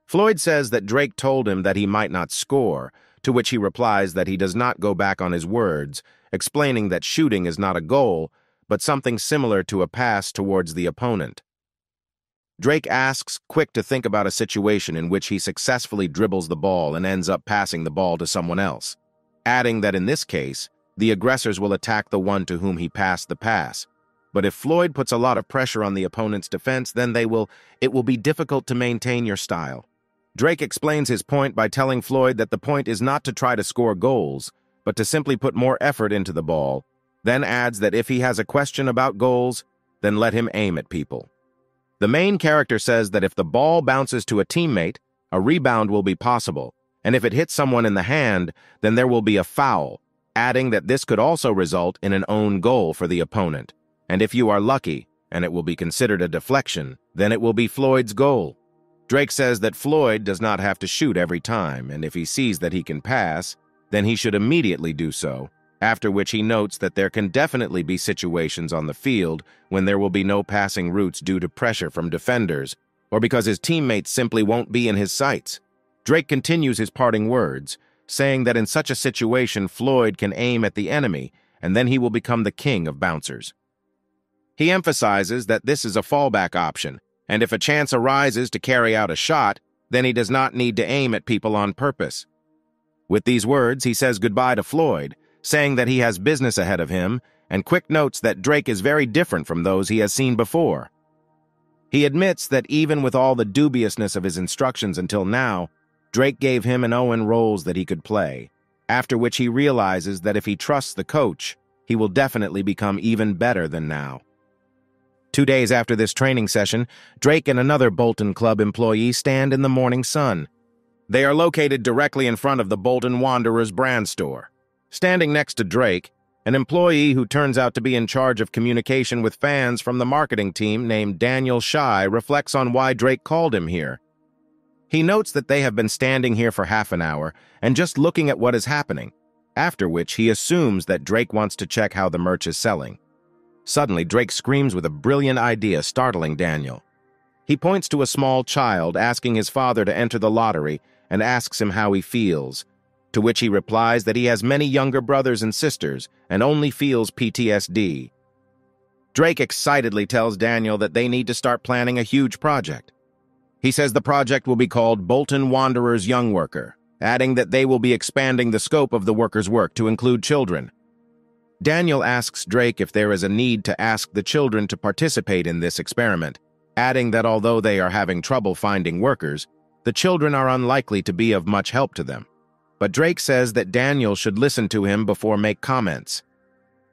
Floyd says that Drake told him that he might not score, to which he replies that he does not go back on his words, explaining that shooting is not a goal, but something similar to a pass towards the opponent. Drake asks Quick to think about a situation in which he successfully dribbles the ball and ends up passing the ball to someone else adding that in this case, the aggressors will attack the one to whom he passed the pass. But if Floyd puts a lot of pressure on the opponent's defense, then they will, it will be difficult to maintain your style. Drake explains his point by telling Floyd that the point is not to try to score goals, but to simply put more effort into the ball, then adds that if he has a question about goals, then let him aim at people. The main character says that if the ball bounces to a teammate, a rebound will be possible, and if it hits someone in the hand, then there will be a foul, adding that this could also result in an own goal for the opponent. And if you are lucky, and it will be considered a deflection, then it will be Floyd's goal. Drake says that Floyd does not have to shoot every time, and if he sees that he can pass, then he should immediately do so, after which he notes that there can definitely be situations on the field when there will be no passing routes due to pressure from defenders, or because his teammates simply won't be in his sights. Drake continues his parting words, saying that in such a situation Floyd can aim at the enemy, and then he will become the king of bouncers. He emphasizes that this is a fallback option, and if a chance arises to carry out a shot, then he does not need to aim at people on purpose. With these words, he says goodbye to Floyd, saying that he has business ahead of him, and Quick notes that Drake is very different from those he has seen before. He admits that even with all the dubiousness of his instructions until now, Drake gave him and Owen roles that he could play, after which he realizes that if he trusts the coach, he will definitely become even better than now. Two days after this training session, Drake and another Bolton Club employee stand in the morning sun. They are located directly in front of the Bolton Wanderers brand store. Standing next to Drake, an employee who turns out to be in charge of communication with fans from the marketing team named Daniel Shy reflects on why Drake called him here. He notes that they have been standing here for half an hour and just looking at what is happening, after which he assumes that Drake wants to check how the merch is selling. Suddenly, Drake screams with a brilliant idea, startling Daniel. He points to a small child asking his father to enter the lottery and asks him how he feels, to which he replies that he has many younger brothers and sisters and only feels PTSD. Drake excitedly tells Daniel that they need to start planning a huge project. He says the project will be called Bolton Wanderers Young Worker, adding that they will be expanding the scope of the workers' work to include children. Daniel asks Drake if there is a need to ask the children to participate in this experiment, adding that although they are having trouble finding workers, the children are unlikely to be of much help to them. But Drake says that Daniel should listen to him before make comments.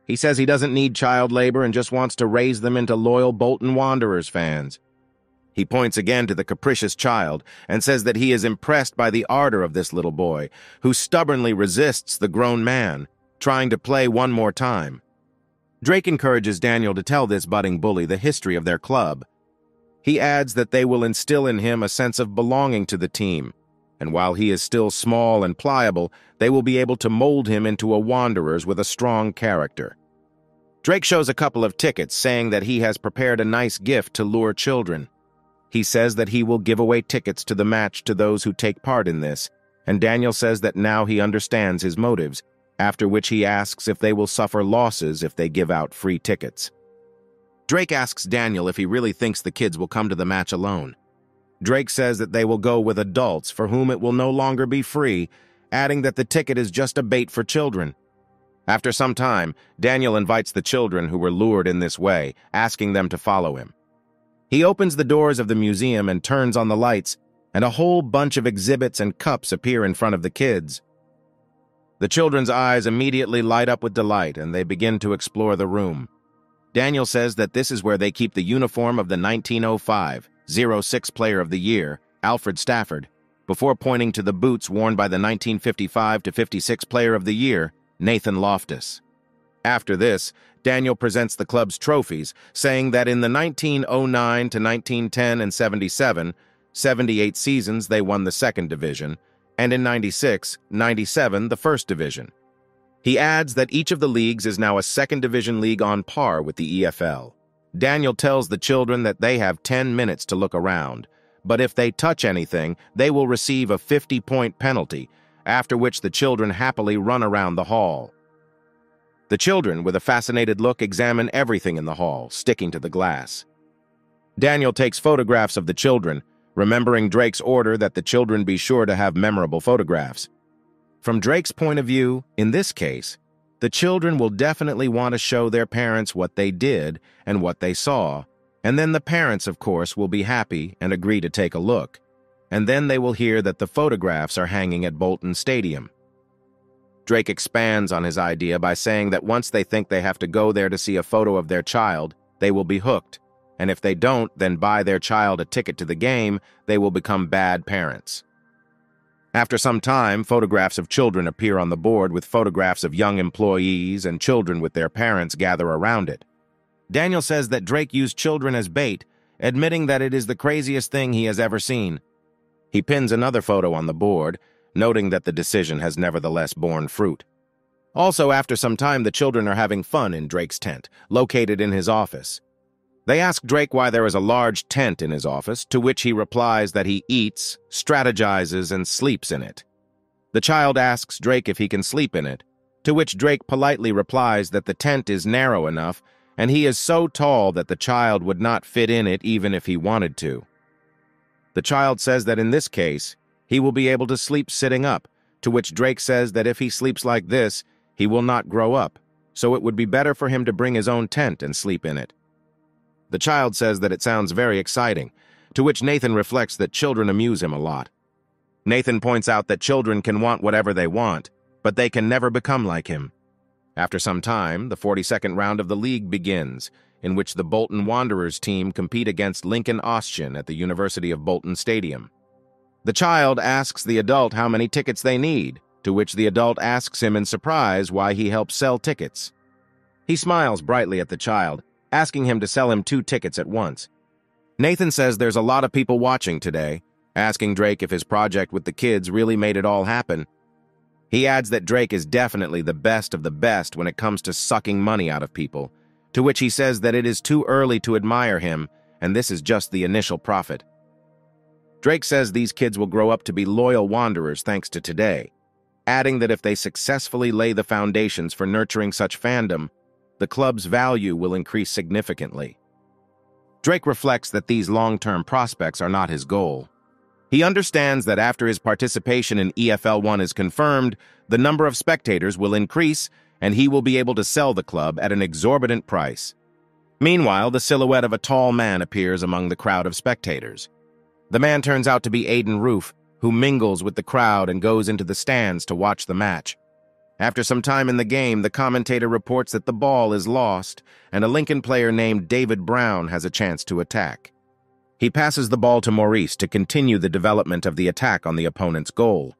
He says he doesn't need child labor and just wants to raise them into loyal Bolton Wanderers fans. He points again to the capricious child and says that he is impressed by the ardor of this little boy, who stubbornly resists the grown man, trying to play one more time. Drake encourages Daniel to tell this budding bully the history of their club. He adds that they will instill in him a sense of belonging to the team, and while he is still small and pliable, they will be able to mold him into a Wanderers with a strong character. Drake shows a couple of tickets, saying that he has prepared a nice gift to lure children. He says that he will give away tickets to the match to those who take part in this, and Daniel says that now he understands his motives, after which he asks if they will suffer losses if they give out free tickets. Drake asks Daniel if he really thinks the kids will come to the match alone. Drake says that they will go with adults for whom it will no longer be free, adding that the ticket is just a bait for children. After some time, Daniel invites the children who were lured in this way, asking them to follow him. He opens the doors of the museum and turns on the lights, and a whole bunch of exhibits and cups appear in front of the kids. The children's eyes immediately light up with delight, and they begin to explore the room. Daniel says that this is where they keep the uniform of the 1905 06 Player of the Year, Alfred Stafford, before pointing to the boots worn by the 1955 to 56 Player of the Year, Nathan Loftus. After this, Daniel presents the club's trophies, saying that in the 1909 to 1910 and 77, 78 seasons they won the second division, and in 96, 97 the first division. He adds that each of the leagues is now a second division league on par with the EFL. Daniel tells the children that they have 10 minutes to look around, but if they touch anything, they will receive a 50-point penalty, after which the children happily run around the hall. The children, with a fascinated look, examine everything in the hall, sticking to the glass. Daniel takes photographs of the children, remembering Drake's order that the children be sure to have memorable photographs. From Drake's point of view, in this case, the children will definitely want to show their parents what they did and what they saw, and then the parents, of course, will be happy and agree to take a look. And then they will hear that the photographs are hanging at Bolton Stadium. Drake expands on his idea by saying that once they think they have to go there to see a photo of their child, they will be hooked, and if they don't then buy their child a ticket to the game, they will become bad parents. After some time, photographs of children appear on the board with photographs of young employees and children with their parents gather around it. Daniel says that Drake used children as bait, admitting that it is the craziest thing he has ever seen. He pins another photo on the board, noting that the decision has nevertheless borne fruit. Also, after some time, the children are having fun in Drake's tent, located in his office. They ask Drake why there is a large tent in his office, to which he replies that he eats, strategizes, and sleeps in it. The child asks Drake if he can sleep in it, to which Drake politely replies that the tent is narrow enough and he is so tall that the child would not fit in it even if he wanted to. The child says that in this case, he will be able to sleep sitting up, to which Drake says that if he sleeps like this, he will not grow up, so it would be better for him to bring his own tent and sleep in it. The child says that it sounds very exciting, to which Nathan reflects that children amuse him a lot. Nathan points out that children can want whatever they want, but they can never become like him. After some time, the 42nd round of the league begins, in which the Bolton Wanderers team compete against Lincoln Austrian at the University of Bolton Stadium. The child asks the adult how many tickets they need, to which the adult asks him in surprise why he helps sell tickets. He smiles brightly at the child asking him to sell him two tickets at once. Nathan says there's a lot of people watching today, asking Drake if his project with the kids really made it all happen. He adds that Drake is definitely the best of the best when it comes to sucking money out of people, to which he says that it is too early to admire him, and this is just the initial profit. Drake says these kids will grow up to be loyal wanderers thanks to today, adding that if they successfully lay the foundations for nurturing such fandom, the club's value will increase significantly. Drake reflects that these long-term prospects are not his goal. He understands that after his participation in EFL 1 is confirmed, the number of spectators will increase and he will be able to sell the club at an exorbitant price. Meanwhile, the silhouette of a tall man appears among the crowd of spectators. The man turns out to be Aiden Roof, who mingles with the crowd and goes into the stands to watch the match. After some time in the game, the commentator reports that the ball is lost, and a Lincoln player named David Brown has a chance to attack. He passes the ball to Maurice to continue the development of the attack on the opponent's goal.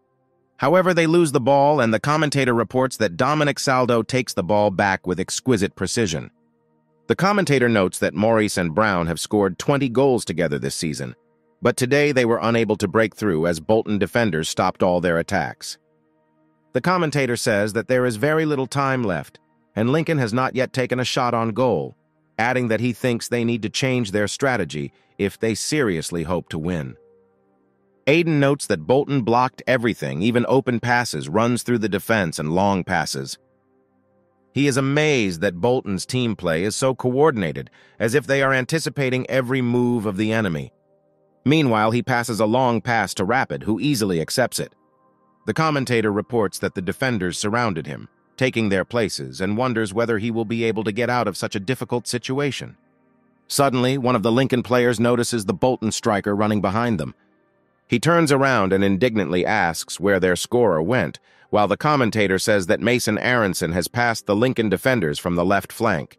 However, they lose the ball, and the commentator reports that Dominic Saldo takes the ball back with exquisite precision. The commentator notes that Maurice and Brown have scored 20 goals together this season, but today they were unable to break through as Bolton defenders stopped all their attacks. The commentator says that there is very little time left, and Lincoln has not yet taken a shot on goal, adding that he thinks they need to change their strategy if they seriously hope to win. Aiden notes that Bolton blocked everything, even open passes, runs through the defense, and long passes. He is amazed that Bolton's team play is so coordinated, as if they are anticipating every move of the enemy. Meanwhile, he passes a long pass to Rapid, who easily accepts it. The commentator reports that the defenders surrounded him, taking their places, and wonders whether he will be able to get out of such a difficult situation. Suddenly, one of the Lincoln players notices the Bolton striker running behind them. He turns around and indignantly asks where their scorer went, while the commentator says that Mason Aronson has passed the Lincoln defenders from the left flank.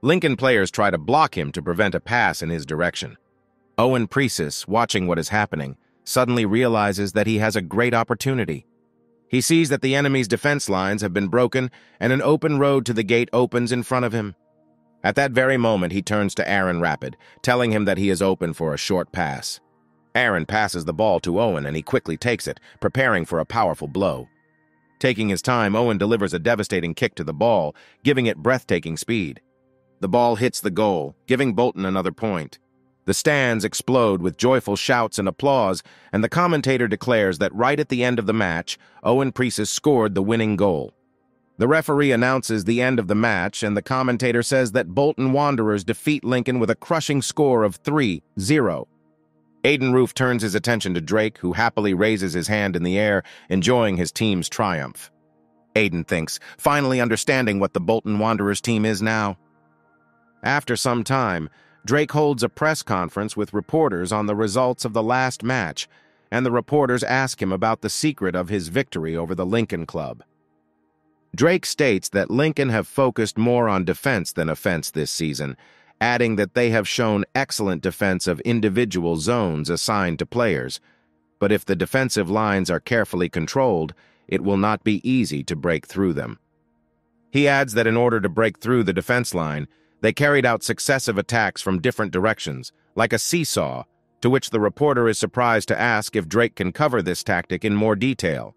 Lincoln players try to block him to prevent a pass in his direction. Owen Precis, watching what is happening, suddenly realizes that he has a great opportunity. He sees that the enemy's defense lines have been broken and an open road to the gate opens in front of him. At that very moment, he turns to Aaron Rapid, telling him that he is open for a short pass. Aaron passes the ball to Owen and he quickly takes it, preparing for a powerful blow. Taking his time, Owen delivers a devastating kick to the ball, giving it breathtaking speed. The ball hits the goal, giving Bolton another point. The stands explode with joyful shouts and applause, and the commentator declares that right at the end of the match, Owen Precis scored the winning goal. The referee announces the end of the match, and the commentator says that Bolton Wanderers defeat Lincoln with a crushing score of 3-0. Aiden Roof turns his attention to Drake, who happily raises his hand in the air, enjoying his team's triumph. Aiden thinks, finally understanding what the Bolton Wanderers team is now. After some time, Drake holds a press conference with reporters on the results of the last match, and the reporters ask him about the secret of his victory over the Lincoln Club. Drake states that Lincoln have focused more on defense than offense this season, adding that they have shown excellent defense of individual zones assigned to players. But if the defensive lines are carefully controlled, it will not be easy to break through them. He adds that in order to break through the defense line, they carried out successive attacks from different directions, like a seesaw, to which the reporter is surprised to ask if Drake can cover this tactic in more detail.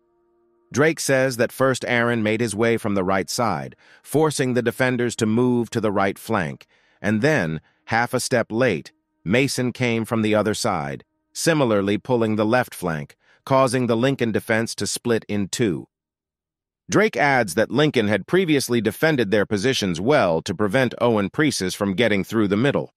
Drake says that first Aaron made his way from the right side, forcing the defenders to move to the right flank, and then, half a step late, Mason came from the other side, similarly pulling the left flank, causing the Lincoln defense to split in two. Drake adds that Lincoln had previously defended their positions well to prevent Owen Precis from getting through the middle.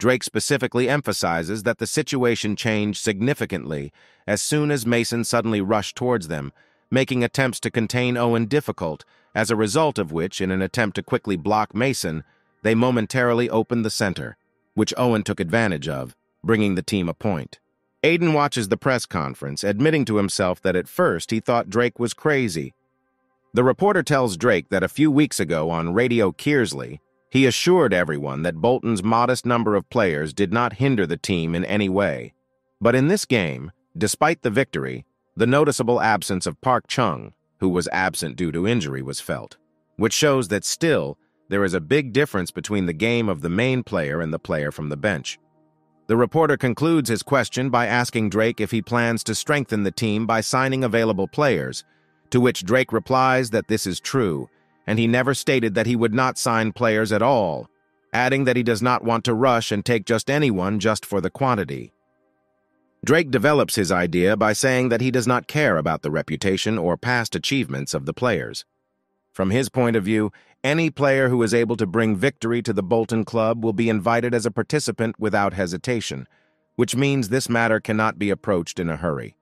Drake specifically emphasizes that the situation changed significantly as soon as Mason suddenly rushed towards them, making attempts to contain Owen difficult, as a result of which, in an attempt to quickly block Mason, they momentarily opened the center, which Owen took advantage of, bringing the team a point. Aiden watches the press conference, admitting to himself that at first he thought Drake was crazy, the reporter tells Drake that a few weeks ago on Radio Kearsley, he assured everyone that Bolton's modest number of players did not hinder the team in any way. But in this game, despite the victory, the noticeable absence of Park Chung, who was absent due to injury, was felt, which shows that still, there is a big difference between the game of the main player and the player from the bench. The reporter concludes his question by asking Drake if he plans to strengthen the team by signing available players, to which Drake replies that this is true, and he never stated that he would not sign players at all, adding that he does not want to rush and take just anyone just for the quantity. Drake develops his idea by saying that he does not care about the reputation or past achievements of the players. From his point of view, any player who is able to bring victory to the Bolton Club will be invited as a participant without hesitation, which means this matter cannot be approached in a hurry.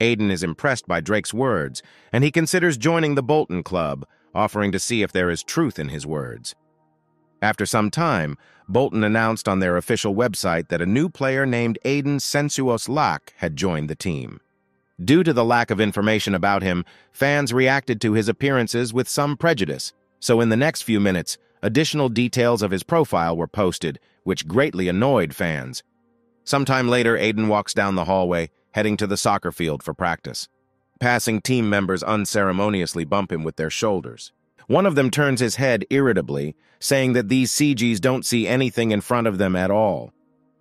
Aiden is impressed by Drake's words, and he considers joining the Bolton Club, offering to see if there is truth in his words. After some time, Bolton announced on their official website that a new player named Aiden Sensuos Lack had joined the team. Due to the lack of information about him, fans reacted to his appearances with some prejudice, so in the next few minutes, additional details of his profile were posted, which greatly annoyed fans. Sometime later, Aiden walks down the hallway, heading to the soccer field for practice. Passing team members unceremoniously bump him with their shoulders. One of them turns his head irritably, saying that these CGs don't see anything in front of them at all.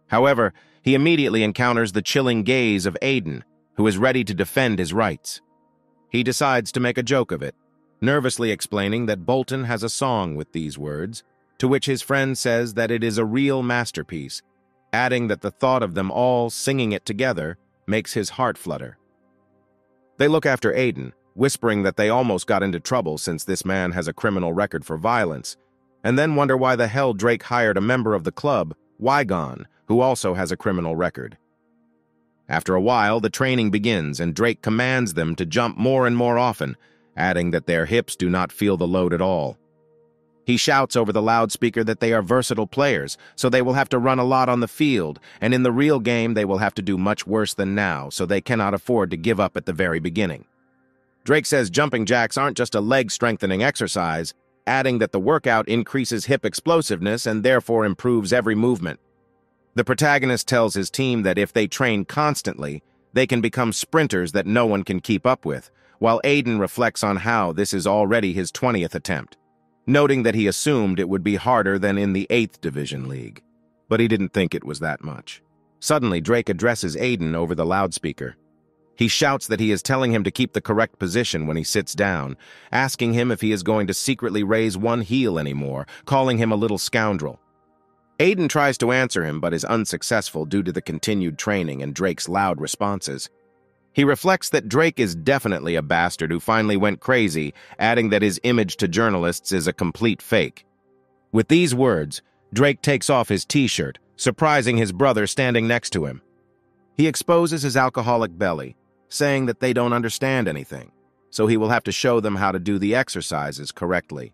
However, he immediately encounters the chilling gaze of Aiden, who is ready to defend his rights. He decides to make a joke of it. nervously explaining that Bolton has a song with these words, to which his friend says that it is a real masterpiece, adding that the thought of them all singing it together makes his heart flutter. They look after Aiden, whispering that they almost got into trouble since this man has a criminal record for violence, and then wonder why the hell Drake hired a member of the club, Wigan, who also has a criminal record. After a while, the training begins and Drake commands them to jump more and more often, adding that their hips do not feel the load at all. He shouts over the loudspeaker that they are versatile players, so they will have to run a lot on the field, and in the real game they will have to do much worse than now, so they cannot afford to give up at the very beginning. Drake says jumping jacks aren't just a leg-strengthening exercise, adding that the workout increases hip explosiveness and therefore improves every movement. The protagonist tells his team that if they train constantly, they can become sprinters that no one can keep up with, while Aiden reflects on how this is already his 20th attempt, noting that he assumed it would be harder than in the 8th Division League. But he didn't think it was that much. Suddenly, Drake addresses Aiden over the loudspeaker. He shouts that he is telling him to keep the correct position when he sits down, asking him if he is going to secretly raise one heel anymore, calling him a little scoundrel. Aiden tries to answer him but is unsuccessful due to the continued training and Drake's loud responses. He reflects that Drake is definitely a bastard who finally went crazy, adding that his image to journalists is a complete fake. With these words, Drake takes off his t-shirt, surprising his brother standing next to him. He exposes his alcoholic belly, saying that they don't understand anything, so he will have to show them how to do the exercises correctly.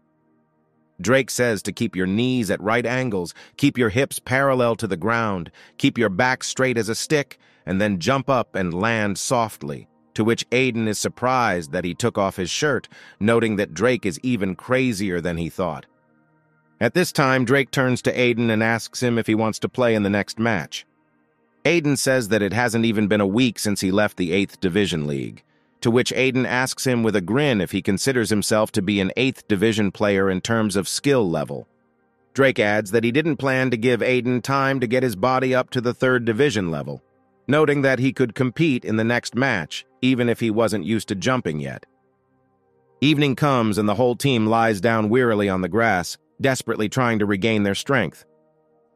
Drake says to keep your knees at right angles, keep your hips parallel to the ground, keep your back straight as a stick, and then jump up and land softly, to which Aiden is surprised that he took off his shirt, noting that Drake is even crazier than he thought. At this time, Drake turns to Aiden and asks him if he wants to play in the next match. Aiden says that it hasn't even been a week since he left the 8th Division League, to which Aiden asks him with a grin if he considers himself to be an 8th Division player in terms of skill level. Drake adds that he didn't plan to give Aiden time to get his body up to the 3rd Division level, noting that he could compete in the next match, even if he wasn't used to jumping yet. Evening comes and the whole team lies down wearily on the grass, desperately trying to regain their strength.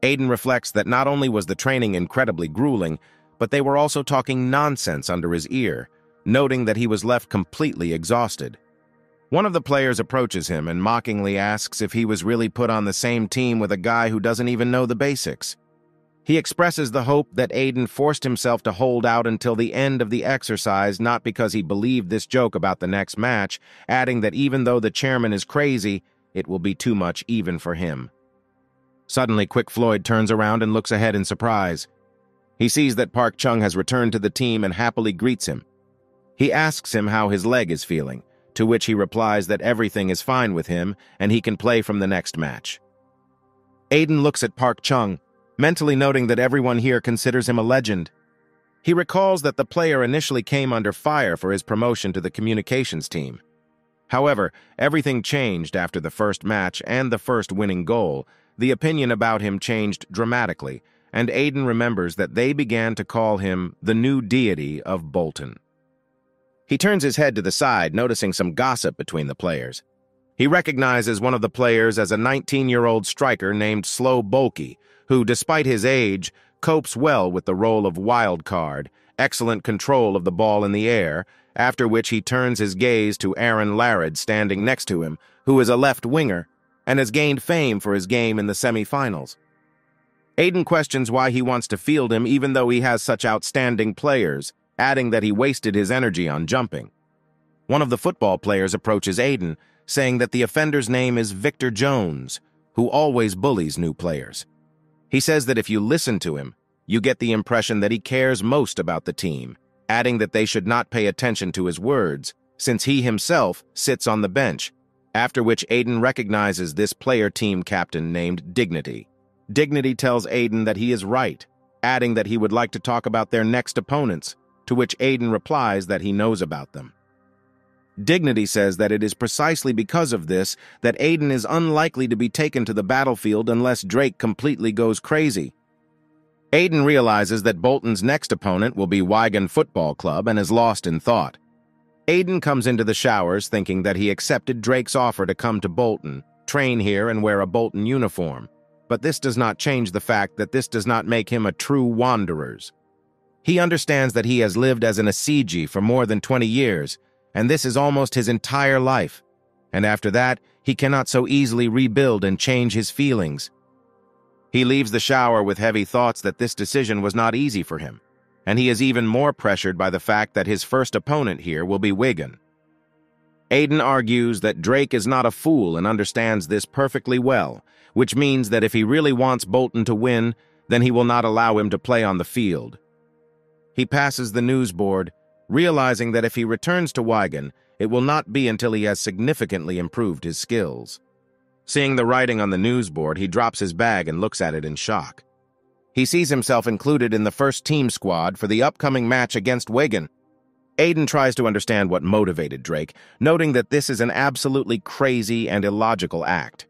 Aiden reflects that not only was the training incredibly grueling, but they were also talking nonsense under his ear, noting that he was left completely exhausted. One of the players approaches him and mockingly asks if he was really put on the same team with a guy who doesn't even know the basics. He expresses the hope that Aiden forced himself to hold out until the end of the exercise not because he believed this joke about the next match, adding that even though the chairman is crazy, it will be too much even for him. Suddenly, Quick Floyd turns around and looks ahead in surprise. He sees that Park Chung has returned to the team and happily greets him. He asks him how his leg is feeling, to which he replies that everything is fine with him and he can play from the next match. Aiden looks at Park Chung mentally noting that everyone here considers him a legend. He recalls that the player initially came under fire for his promotion to the communications team. However, everything changed after the first match and the first winning goal. The opinion about him changed dramatically, and Aiden remembers that they began to call him the new deity of Bolton. He turns his head to the side, noticing some gossip between the players. He recognizes one of the players as a 19-year-old striker named Slow Bulky, who, despite his age, copes well with the role of wild card, excellent control of the ball in the air, after which he turns his gaze to Aaron Larid standing next to him, who is a left winger, and has gained fame for his game in the semifinals. Aiden questions why he wants to field him even though he has such outstanding players, adding that he wasted his energy on jumping. One of the football players approaches Aiden, saying that the offender's name is Victor Jones, who always bullies new players. He says that if you listen to him, you get the impression that he cares most about the team, adding that they should not pay attention to his words, since he himself sits on the bench, after which Aiden recognizes this player team captain named Dignity. Dignity tells Aiden that he is right, adding that he would like to talk about their next opponents, to which Aiden replies that he knows about them. Dignity says that it is precisely because of this that Aiden is unlikely to be taken to the battlefield unless Drake completely goes crazy. Aiden realizes that Bolton's next opponent will be Wigan Football Club and is lost in thought. Aiden comes into the showers thinking that he accepted Drake's offer to come to Bolton, train here and wear a Bolton uniform. But this does not change the fact that this does not make him a true Wanderers. He understands that he has lived as an Asiji for more than 20 years, and this is almost his entire life. And after that, he cannot so easily rebuild and change his feelings. He leaves the shower with heavy thoughts that this decision was not easy for him, and he is even more pressured by the fact that his first opponent here will be Wigan. Aiden argues that Drake is not a fool and understands this perfectly well, which means that if he really wants Bolton to win, then he will not allow him to play on the field. He passes the news board, realizing that if he returns to Wigan, it will not be until he has significantly improved his skills. Seeing the writing on the news board, he drops his bag and looks at it in shock. He sees himself included in the first team squad for the upcoming match against Wigan. Aiden tries to understand what motivated Drake, noting that this is an absolutely crazy and illogical act.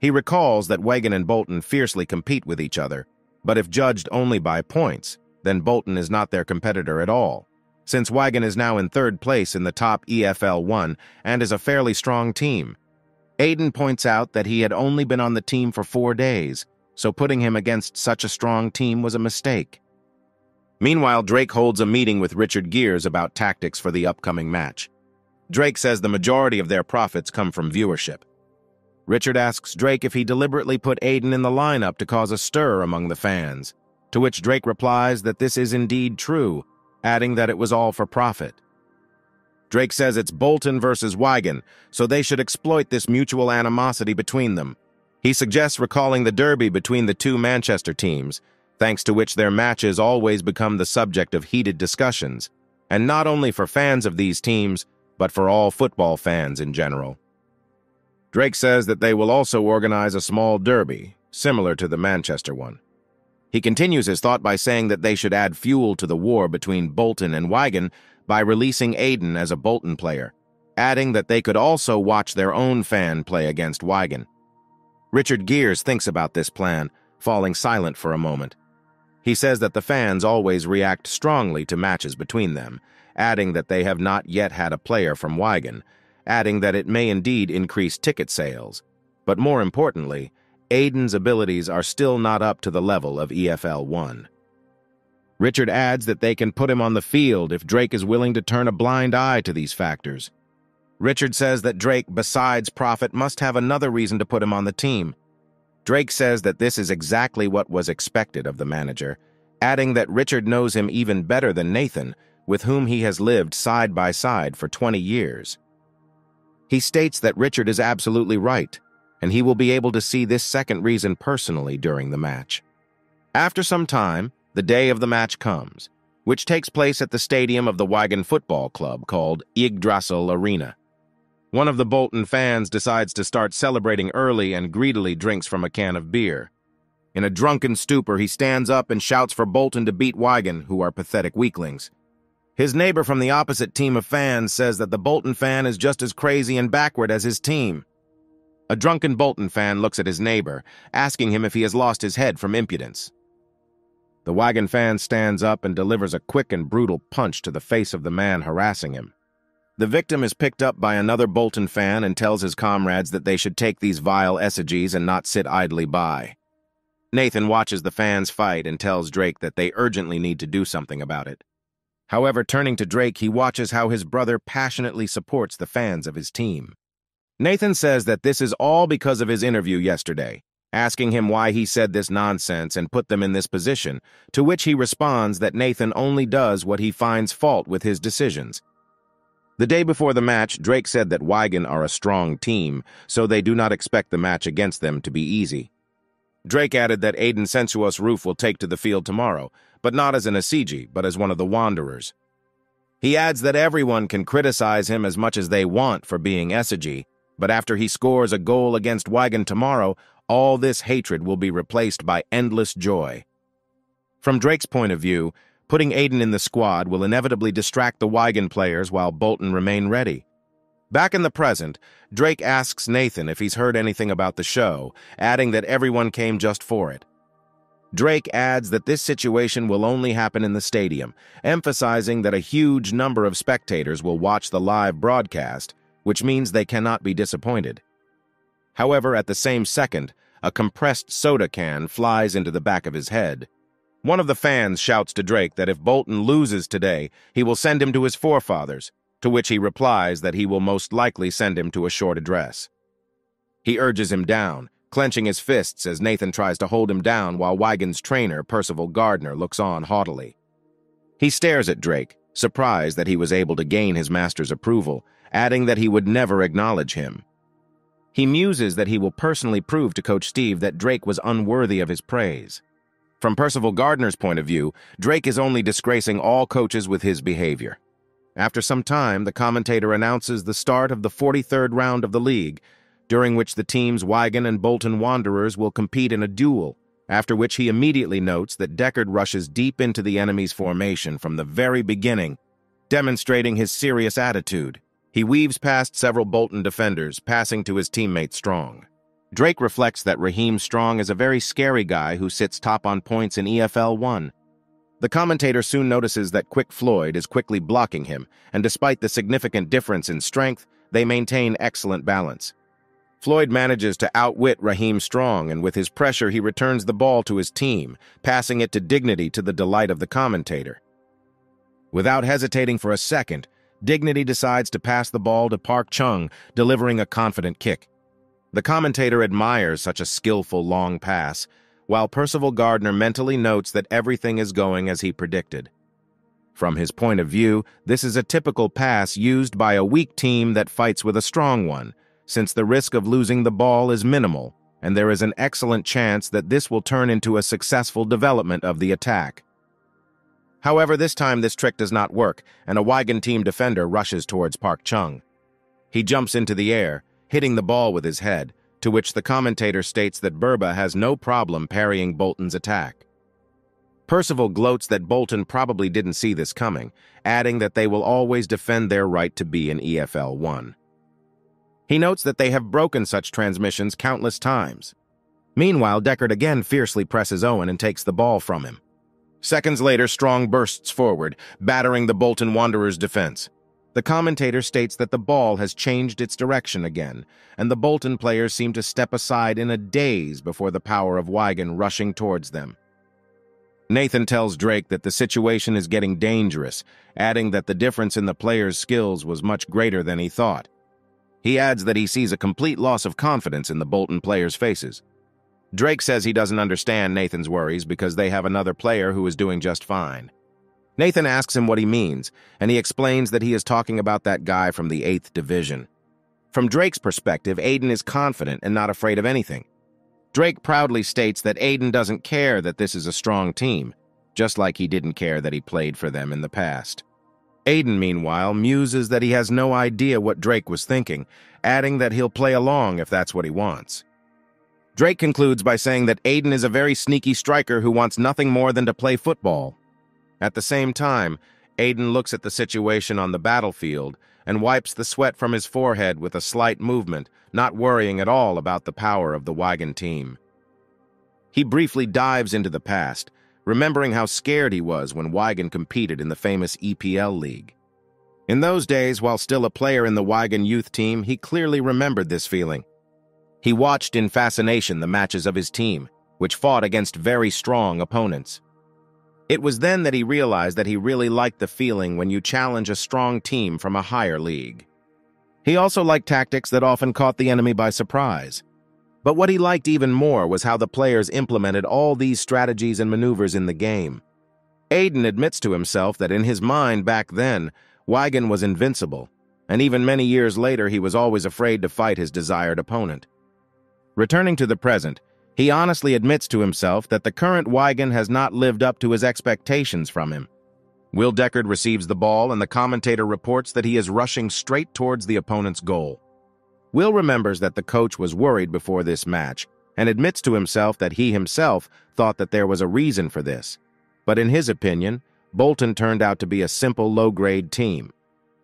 He recalls that Wigan and Bolton fiercely compete with each other, but if judged only by points, then Bolton is not their competitor at all, since Wigan is now in third place in the top EFL 1 and is a fairly strong team. Aiden points out that he had only been on the team for four days, so putting him against such a strong team was a mistake. Meanwhile, Drake holds a meeting with Richard Gears about tactics for the upcoming match. Drake says the majority of their profits come from viewership. Richard asks Drake if he deliberately put Aiden in the lineup to cause a stir among the fans, to which Drake replies that this is indeed true, adding that it was all for profit. Drake says it's Bolton versus Wigan, so they should exploit this mutual animosity between them, he suggests recalling the derby between the two Manchester teams, thanks to which their matches always become the subject of heated discussions, and not only for fans of these teams, but for all football fans in general. Drake says that they will also organize a small derby, similar to the Manchester one. He continues his thought by saying that they should add fuel to the war between Bolton and Wigan by releasing Aiden as a Bolton player, adding that they could also watch their own fan play against Wigan. Richard Gears thinks about this plan, falling silent for a moment. He says that the fans always react strongly to matches between them, adding that they have not yet had a player from Wigan, adding that it may indeed increase ticket sales. But more importantly, Aiden's abilities are still not up to the level of EFL 1. Richard adds that they can put him on the field if Drake is willing to turn a blind eye to these factors. Richard says that Drake, besides profit, must have another reason to put him on the team. Drake says that this is exactly what was expected of the manager, adding that Richard knows him even better than Nathan, with whom he has lived side by side for 20 years. He states that Richard is absolutely right, and he will be able to see this second reason personally during the match. After some time, the day of the match comes, which takes place at the stadium of the Wigan Football Club called Yggdrasil Arena. One of the Bolton fans decides to start celebrating early and greedily drinks from a can of beer. In a drunken stupor, he stands up and shouts for Bolton to beat Wigan, who are pathetic weaklings. His neighbor from the opposite team of fans says that the Bolton fan is just as crazy and backward as his team. A drunken Bolton fan looks at his neighbor, asking him if he has lost his head from impudence. The Wigan fan stands up and delivers a quick and brutal punch to the face of the man harassing him. The victim is picked up by another Bolton fan and tells his comrades that they should take these vile effigies and not sit idly by. Nathan watches the fans fight and tells Drake that they urgently need to do something about it. However, turning to Drake, he watches how his brother passionately supports the fans of his team. Nathan says that this is all because of his interview yesterday, asking him why he said this nonsense and put them in this position, to which he responds that Nathan only does what he finds fault with his decisions, the day before the match, Drake said that Wigan are a strong team, so they do not expect the match against them to be easy. Drake added that Aiden Sensuous Roof will take to the field tomorrow, but not as an Asiji, but as one of the Wanderers. He adds that everyone can criticize him as much as they want for being Esigi, but after he scores a goal against Wigan tomorrow, all this hatred will be replaced by endless joy. From Drake's point of view, Putting Aiden in the squad will inevitably distract the Wigan players while Bolton remain ready. Back in the present, Drake asks Nathan if he's heard anything about the show, adding that everyone came just for it. Drake adds that this situation will only happen in the stadium, emphasizing that a huge number of spectators will watch the live broadcast, which means they cannot be disappointed. However, at the same second, a compressed soda can flies into the back of his head. One of the fans shouts to Drake that if Bolton loses today, he will send him to his forefathers, to which he replies that he will most likely send him to a short address. He urges him down, clenching his fists as Nathan tries to hold him down while Wigan's trainer, Percival Gardner, looks on haughtily. He stares at Drake, surprised that he was able to gain his master's approval, adding that he would never acknowledge him. He muses that he will personally prove to Coach Steve that Drake was unworthy of his praise. From Percival Gardner's point of view, Drake is only disgracing all coaches with his behavior. After some time, the commentator announces the start of the 43rd round of the league, during which the teams Wigan and Bolton Wanderers will compete in a duel, after which he immediately notes that Deckard rushes deep into the enemy's formation from the very beginning, demonstrating his serious attitude. He weaves past several Bolton defenders, passing to his teammate Strong. Drake reflects that Raheem Strong is a very scary guy who sits top on points in EFL 1. The commentator soon notices that Quick Floyd is quickly blocking him, and despite the significant difference in strength, they maintain excellent balance. Floyd manages to outwit Raheem Strong, and with his pressure, he returns the ball to his team, passing it to Dignity to the delight of the commentator. Without hesitating for a second, Dignity decides to pass the ball to Park Chung, delivering a confident kick. The commentator admires such a skillful long pass, while Percival Gardner mentally notes that everything is going as he predicted. From his point of view, this is a typical pass used by a weak team that fights with a strong one, since the risk of losing the ball is minimal, and there is an excellent chance that this will turn into a successful development of the attack. However, this time this trick does not work, and a Wigan team defender rushes towards Park Chung. He jumps into the air, hitting the ball with his head, to which the commentator states that Verba has no problem parrying Bolton's attack. Percival gloats that Bolton probably didn't see this coming, adding that they will always defend their right to be in EFL 1. He notes that they have broken such transmissions countless times. Meanwhile, Deckard again fiercely presses Owen and takes the ball from him. Seconds later, Strong bursts forward, battering the Bolton Wanderers' defense. The commentator states that the ball has changed its direction again, and the Bolton players seem to step aside in a daze before the power of Wigan rushing towards them. Nathan tells Drake that the situation is getting dangerous, adding that the difference in the players' skills was much greater than he thought. He adds that he sees a complete loss of confidence in the Bolton players' faces. Drake says he doesn't understand Nathan's worries because they have another player who is doing just fine. Nathan asks him what he means, and he explains that he is talking about that guy from the 8th Division. From Drake's perspective, Aiden is confident and not afraid of anything. Drake proudly states that Aiden doesn't care that this is a strong team, just like he didn't care that he played for them in the past. Aiden, meanwhile, muses that he has no idea what Drake was thinking, adding that he'll play along if that's what he wants. Drake concludes by saying that Aiden is a very sneaky striker who wants nothing more than to play football. At the same time, Aiden looks at the situation on the battlefield and wipes the sweat from his forehead with a slight movement, not worrying at all about the power of the Wigan team. He briefly dives into the past, remembering how scared he was when Wigan competed in the famous EPL League. In those days, while still a player in the Wigan youth team, he clearly remembered this feeling. He watched in fascination the matches of his team, which fought against very strong opponents. It was then that he realized that he really liked the feeling when you challenge a strong team from a higher league. He also liked tactics that often caught the enemy by surprise. But what he liked even more was how the players implemented all these strategies and maneuvers in the game. Aiden admits to himself that in his mind back then, Wigan was invincible, and even many years later he was always afraid to fight his desired opponent. Returning to the present, he honestly admits to himself that the current Wigan has not lived up to his expectations from him. Will Deckard receives the ball and the commentator reports that he is rushing straight towards the opponent's goal. Will remembers that the coach was worried before this match and admits to himself that he himself thought that there was a reason for this. But in his opinion, Bolton turned out to be a simple low-grade team.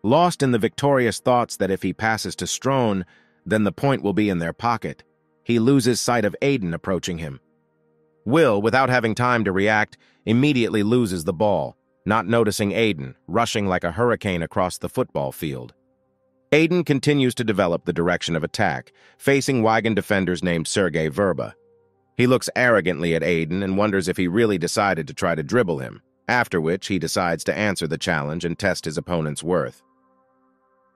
Lost in the victorious thoughts that if he passes to Strong, then the point will be in their pocket he loses sight of Aiden approaching him. Will, without having time to react, immediately loses the ball, not noticing Aiden, rushing like a hurricane across the football field. Aiden continues to develop the direction of attack, facing Wigan defenders named Sergei Verba. He looks arrogantly at Aiden and wonders if he really decided to try to dribble him, after which he decides to answer the challenge and test his opponent's worth.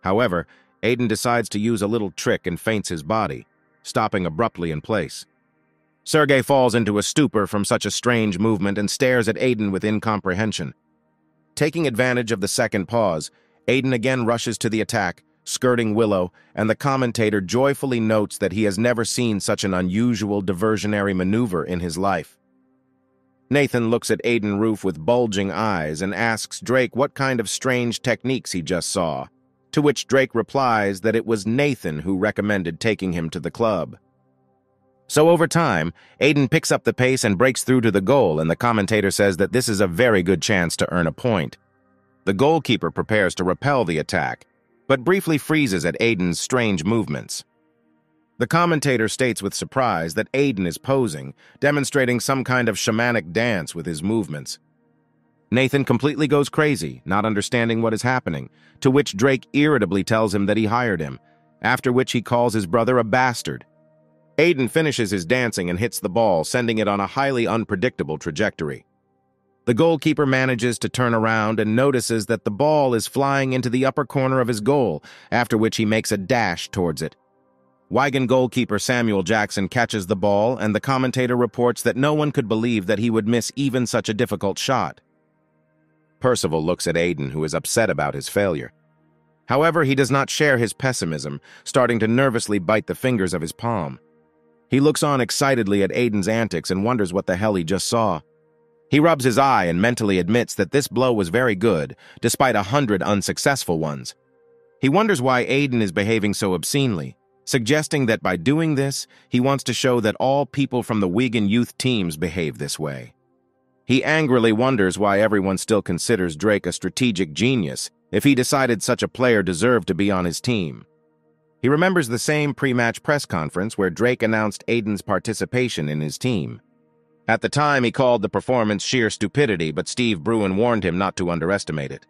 However, Aiden decides to use a little trick and feints his body, stopping abruptly in place. Sergei falls into a stupor from such a strange movement and stares at Aiden with incomprehension. Taking advantage of the second pause, Aiden again rushes to the attack, skirting Willow, and the commentator joyfully notes that he has never seen such an unusual diversionary maneuver in his life. Nathan looks at Aiden Roof with bulging eyes and asks Drake what kind of strange techniques he just saw, to which Drake replies that it was Nathan who recommended taking him to the club. So over time, Aiden picks up the pace and breaks through to the goal, and the commentator says that this is a very good chance to earn a point. The goalkeeper prepares to repel the attack, but briefly freezes at Aiden's strange movements. The commentator states with surprise that Aiden is posing, demonstrating some kind of shamanic dance with his movements. Nathan completely goes crazy, not understanding what is happening, to which Drake irritably tells him that he hired him, after which he calls his brother a bastard. Aiden finishes his dancing and hits the ball, sending it on a highly unpredictable trajectory. The goalkeeper manages to turn around and notices that the ball is flying into the upper corner of his goal, after which he makes a dash towards it. Wigan goalkeeper Samuel Jackson catches the ball, and the commentator reports that no one could believe that he would miss even such a difficult shot. Percival looks at Aiden, who is upset about his failure. However, he does not share his pessimism, starting to nervously bite the fingers of his palm. He looks on excitedly at Aiden's antics and wonders what the hell he just saw. He rubs his eye and mentally admits that this blow was very good, despite a hundred unsuccessful ones. He wonders why Aiden is behaving so obscenely, suggesting that by doing this, he wants to show that all people from the Wigan youth teams behave this way. He angrily wonders why everyone still considers Drake a strategic genius if he decided such a player deserved to be on his team. He remembers the same pre-match press conference where Drake announced Aiden's participation in his team. At the time, he called the performance sheer stupidity, but Steve Bruin warned him not to underestimate it.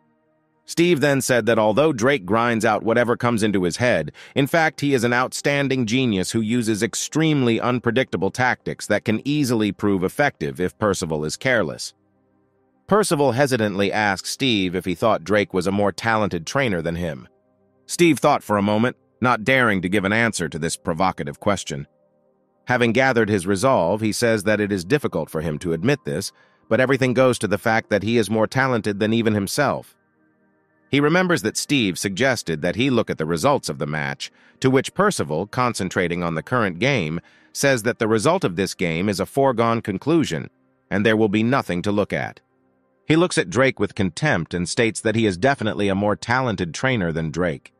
Steve then said that although Drake grinds out whatever comes into his head, in fact, he is an outstanding genius who uses extremely unpredictable tactics that can easily prove effective if Percival is careless. Percival hesitantly asked Steve if he thought Drake was a more talented trainer than him. Steve thought for a moment, not daring to give an answer to this provocative question. Having gathered his resolve, he says that it is difficult for him to admit this, but everything goes to the fact that he is more talented than even himself. He remembers that Steve suggested that he look at the results of the match, to which Percival, concentrating on the current game, says that the result of this game is a foregone conclusion, and there will be nothing to look at. He looks at Drake with contempt and states that he is definitely a more talented trainer than Drake.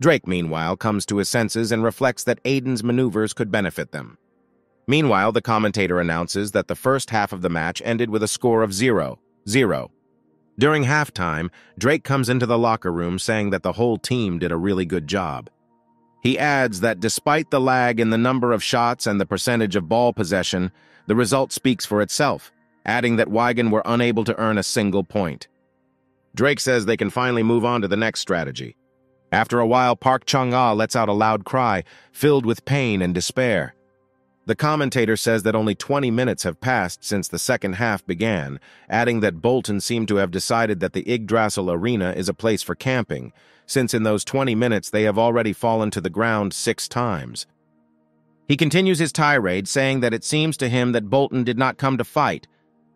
Drake, meanwhile, comes to his senses and reflects that Aiden's maneuvers could benefit them. Meanwhile, the commentator announces that the first half of the match ended with a score of 0 0. During halftime, Drake comes into the locker room saying that the whole team did a really good job. He adds that despite the lag in the number of shots and the percentage of ball possession, the result speaks for itself, adding that Wigan were unable to earn a single point. Drake says they can finally move on to the next strategy, after a while, Park Chung-ah lets out a loud cry, filled with pain and despair. The commentator says that only 20 minutes have passed since the second half began, adding that Bolton seemed to have decided that the Yggdrasil Arena is a place for camping, since in those 20 minutes they have already fallen to the ground six times. He continues his tirade, saying that it seems to him that Bolton did not come to fight,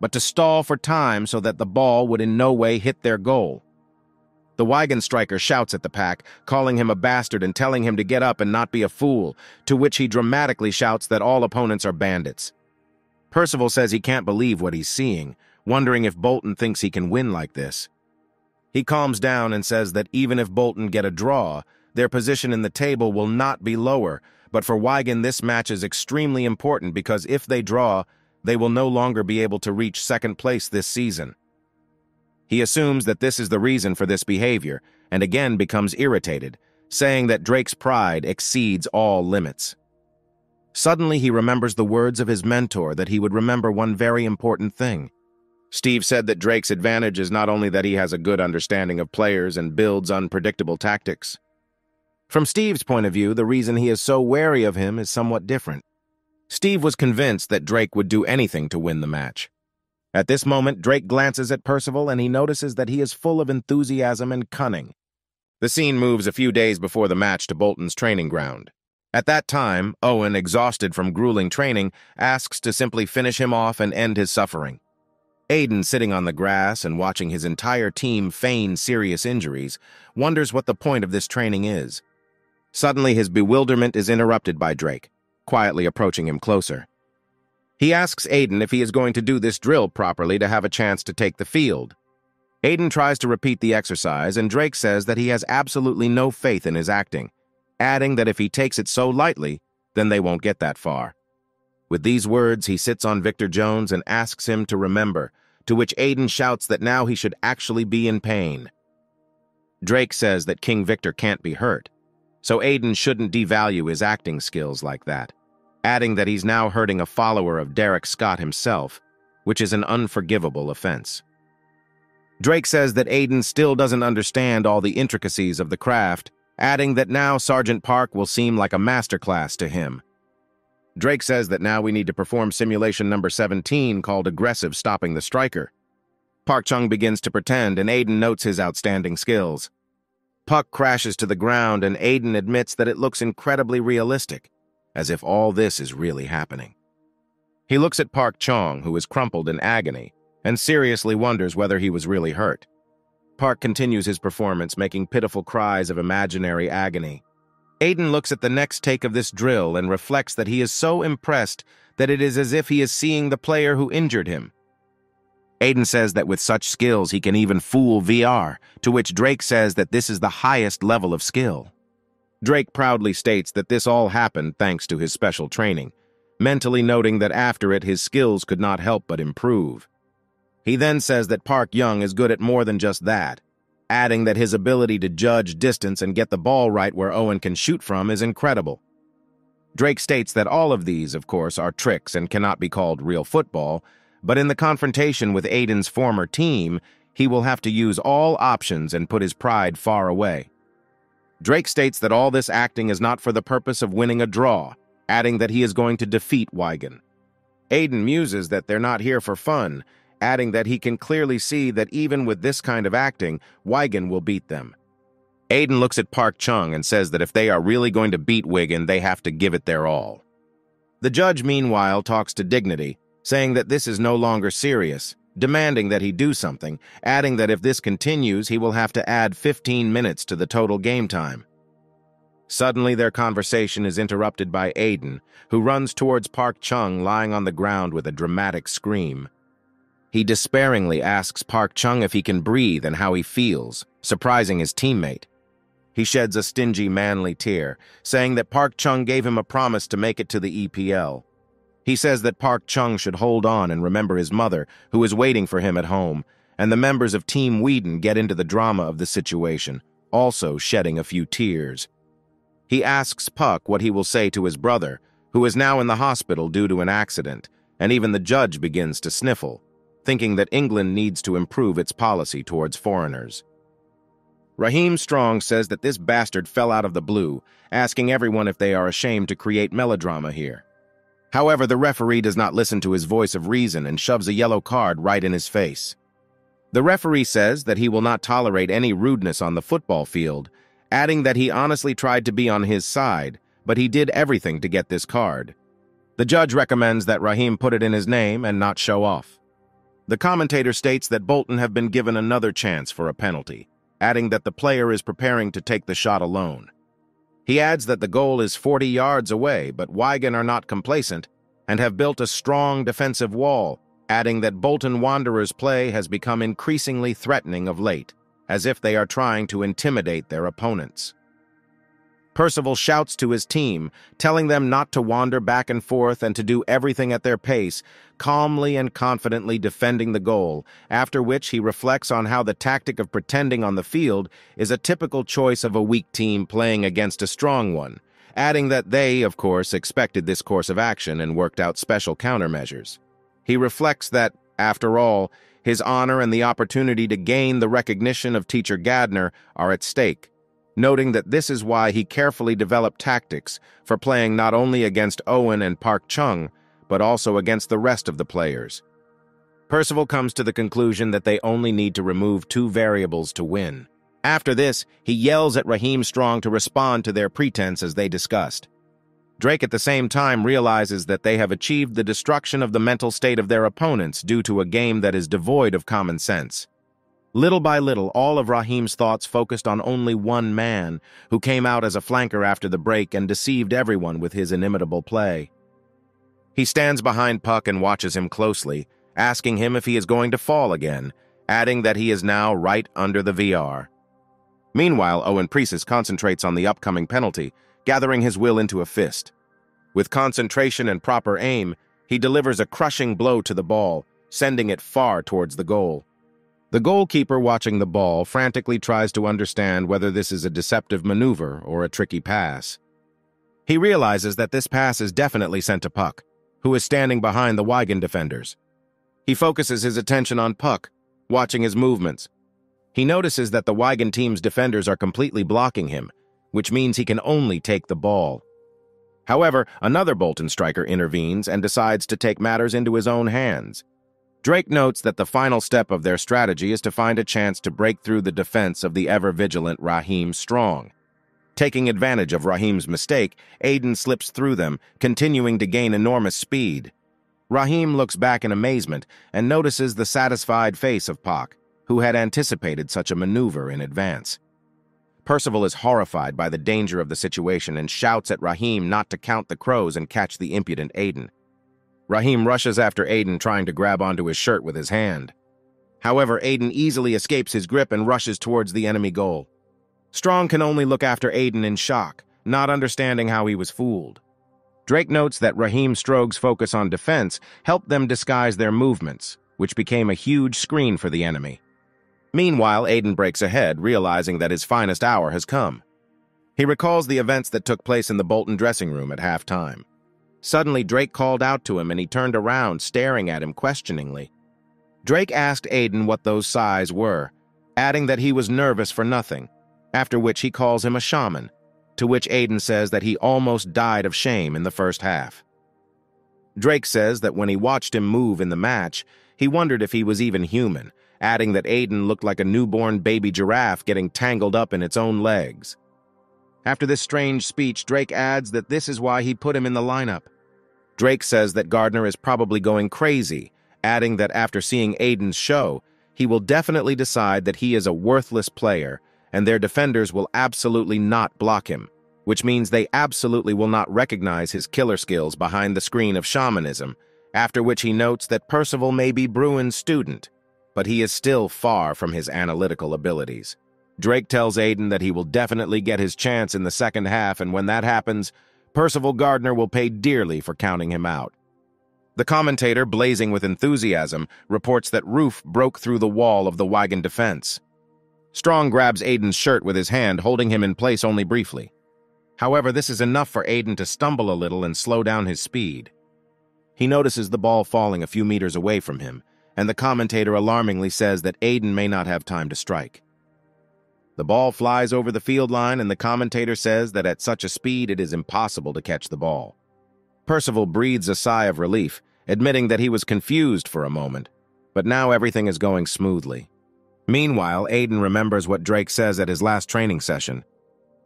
but to stall for time so that the ball would in no way hit their goal. The Wigan striker shouts at the pack, calling him a bastard and telling him to get up and not be a fool, to which he dramatically shouts that all opponents are bandits. Percival says he can't believe what he's seeing, wondering if Bolton thinks he can win like this. He calms down and says that even if Bolton get a draw, their position in the table will not be lower, but for Wigan this match is extremely important because if they draw, they will no longer be able to reach second place this season. He assumes that this is the reason for this behavior and again becomes irritated, saying that Drake's pride exceeds all limits. Suddenly, he remembers the words of his mentor that he would remember one very important thing. Steve said that Drake's advantage is not only that he has a good understanding of players and builds unpredictable tactics. From Steve's point of view, the reason he is so wary of him is somewhat different. Steve was convinced that Drake would do anything to win the match. At this moment, Drake glances at Percival and he notices that he is full of enthusiasm and cunning. The scene moves a few days before the match to Bolton's training ground. At that time, Owen, exhausted from grueling training, asks to simply finish him off and end his suffering. Aiden, sitting on the grass and watching his entire team feign serious injuries, wonders what the point of this training is. Suddenly, his bewilderment is interrupted by Drake, quietly approaching him closer. He asks Aiden if he is going to do this drill properly to have a chance to take the field. Aiden tries to repeat the exercise, and Drake says that he has absolutely no faith in his acting, adding that if he takes it so lightly, then they won't get that far. With these words, he sits on Victor Jones and asks him to remember, to which Aiden shouts that now he should actually be in pain. Drake says that King Victor can't be hurt, so Aiden shouldn't devalue his acting skills like that, adding that he's now hurting a follower of Derek Scott himself, which is an unforgivable offense. Drake says that Aiden still doesn't understand all the intricacies of the craft, adding that now Sergeant Park will seem like a masterclass to him, Drake says that now we need to perform simulation number 17 called Aggressive Stopping the Striker. Park Chung begins to pretend and Aiden notes his outstanding skills. Puck crashes to the ground and Aiden admits that it looks incredibly realistic, as if all this is really happening. He looks at Park Chung, who is crumpled in agony, and seriously wonders whether he was really hurt. Park continues his performance, making pitiful cries of imaginary agony. Aiden looks at the next take of this drill and reflects that he is so impressed that it is as if he is seeing the player who injured him. Aiden says that with such skills he can even fool VR, to which Drake says that this is the highest level of skill. Drake proudly states that this all happened thanks to his special training, mentally noting that after it his skills could not help but improve. He then says that Park Young is good at more than just that, adding that his ability to judge distance and get the ball right where Owen can shoot from is incredible. Drake states that all of these, of course, are tricks and cannot be called real football, but in the confrontation with Aiden's former team, he will have to use all options and put his pride far away. Drake states that all this acting is not for the purpose of winning a draw, adding that he is going to defeat Wigan. Aiden muses that they're not here for fun, adding that he can clearly see that even with this kind of acting, Wigan will beat them. Aiden looks at Park Chung and says that if they are really going to beat Wigan, they have to give it their all. The judge, meanwhile, talks to Dignity, saying that this is no longer serious, demanding that he do something, adding that if this continues, he will have to add 15 minutes to the total game time. Suddenly, their conversation is interrupted by Aiden, who runs towards Park Chung lying on the ground with a dramatic scream. He despairingly asks Park Chung if he can breathe and how he feels, surprising his teammate. He sheds a stingy, manly tear, saying that Park Chung gave him a promise to make it to the EPL. He says that Park Chung should hold on and remember his mother, who is waiting for him at home, and the members of Team Whedon get into the drama of the situation, also shedding a few tears. He asks Puck what he will say to his brother, who is now in the hospital due to an accident, and even the judge begins to sniffle thinking that England needs to improve its policy towards foreigners. Raheem Strong says that this bastard fell out of the blue, asking everyone if they are ashamed to create melodrama here. However, the referee does not listen to his voice of reason and shoves a yellow card right in his face. The referee says that he will not tolerate any rudeness on the football field, adding that he honestly tried to be on his side, but he did everything to get this card. The judge recommends that Raheem put it in his name and not show off. The commentator states that Bolton have been given another chance for a penalty, adding that the player is preparing to take the shot alone. He adds that the goal is 40 yards away, but Wigan are not complacent and have built a strong defensive wall, adding that Bolton Wanderers' play has become increasingly threatening of late, as if they are trying to intimidate their opponents. Percival shouts to his team, telling them not to wander back and forth and to do everything at their pace, calmly and confidently defending the goal, after which he reflects on how the tactic of pretending on the field is a typical choice of a weak team playing against a strong one, adding that they, of course, expected this course of action and worked out special countermeasures. He reflects that, after all, his honor and the opportunity to gain the recognition of teacher Gardner are at stake, noting that this is why he carefully developed tactics for playing not only against Owen and Park Chung, but also against the rest of the players. Percival comes to the conclusion that they only need to remove two variables to win. After this, he yells at Raheem Strong to respond to their pretense as they discussed. Drake at the same time realizes that they have achieved the destruction of the mental state of their opponents due to a game that is devoid of common sense. Little by little, all of Raheem's thoughts focused on only one man, who came out as a flanker after the break and deceived everyone with his inimitable play. He stands behind Puck and watches him closely, asking him if he is going to fall again, adding that he is now right under the VR. Meanwhile, Owen Precis concentrates on the upcoming penalty, gathering his will into a fist. With concentration and proper aim, he delivers a crushing blow to the ball, sending it far towards the goal. The goalkeeper watching the ball frantically tries to understand whether this is a deceptive maneuver or a tricky pass. He realizes that this pass is definitely sent to Puck, who is standing behind the Wigan defenders. He focuses his attention on Puck, watching his movements. He notices that the Wigan team's defenders are completely blocking him, which means he can only take the ball. However, another Bolton striker intervenes and decides to take matters into his own hands. Drake notes that the final step of their strategy is to find a chance to break through the defense of the ever-vigilant Raheem Strong. Taking advantage of Raheem's mistake, Aiden slips through them, continuing to gain enormous speed. Raheem looks back in amazement and notices the satisfied face of Pak, who had anticipated such a maneuver in advance. Percival is horrified by the danger of the situation and shouts at Raheem not to count the crows and catch the impudent Aiden. Raheem rushes after Aiden trying to grab onto his shirt with his hand. However, Aiden easily escapes his grip and rushes towards the enemy goal. Strong can only look after Aiden in shock, not understanding how he was fooled. Drake notes that Raheem Strong's focus on defense helped them disguise their movements, which became a huge screen for the enemy. Meanwhile, Aiden breaks ahead, realizing that his finest hour has come. He recalls the events that took place in the Bolton dressing room at halftime. Suddenly, Drake called out to him and he turned around, staring at him questioningly. Drake asked Aiden what those sighs were, adding that he was nervous for nothing, after which he calls him a shaman, to which Aiden says that he almost died of shame in the first half. Drake says that when he watched him move in the match, he wondered if he was even human, adding that Aiden looked like a newborn baby giraffe getting tangled up in its own legs. After this strange speech, Drake adds that this is why he put him in the lineup. Drake says that Gardner is probably going crazy, adding that after seeing Aiden's show, he will definitely decide that he is a worthless player and their defenders will absolutely not block him, which means they absolutely will not recognize his killer skills behind the screen of shamanism, after which he notes that Percival may be Bruin's student, but he is still far from his analytical abilities. Drake tells Aiden that he will definitely get his chance in the second half, and when that happens, Percival Gardner will pay dearly for counting him out. The commentator, blazing with enthusiasm, reports that Roof broke through the wall of the Wigan defense. Strong grabs Aiden's shirt with his hand, holding him in place only briefly. However, this is enough for Aiden to stumble a little and slow down his speed. He notices the ball falling a few meters away from him, and the commentator alarmingly says that Aiden may not have time to strike. The ball flies over the field line, and the commentator says that at such a speed it is impossible to catch the ball. Percival breathes a sigh of relief, admitting that he was confused for a moment, but now everything is going smoothly. Meanwhile, Aiden remembers what Drake says at his last training session.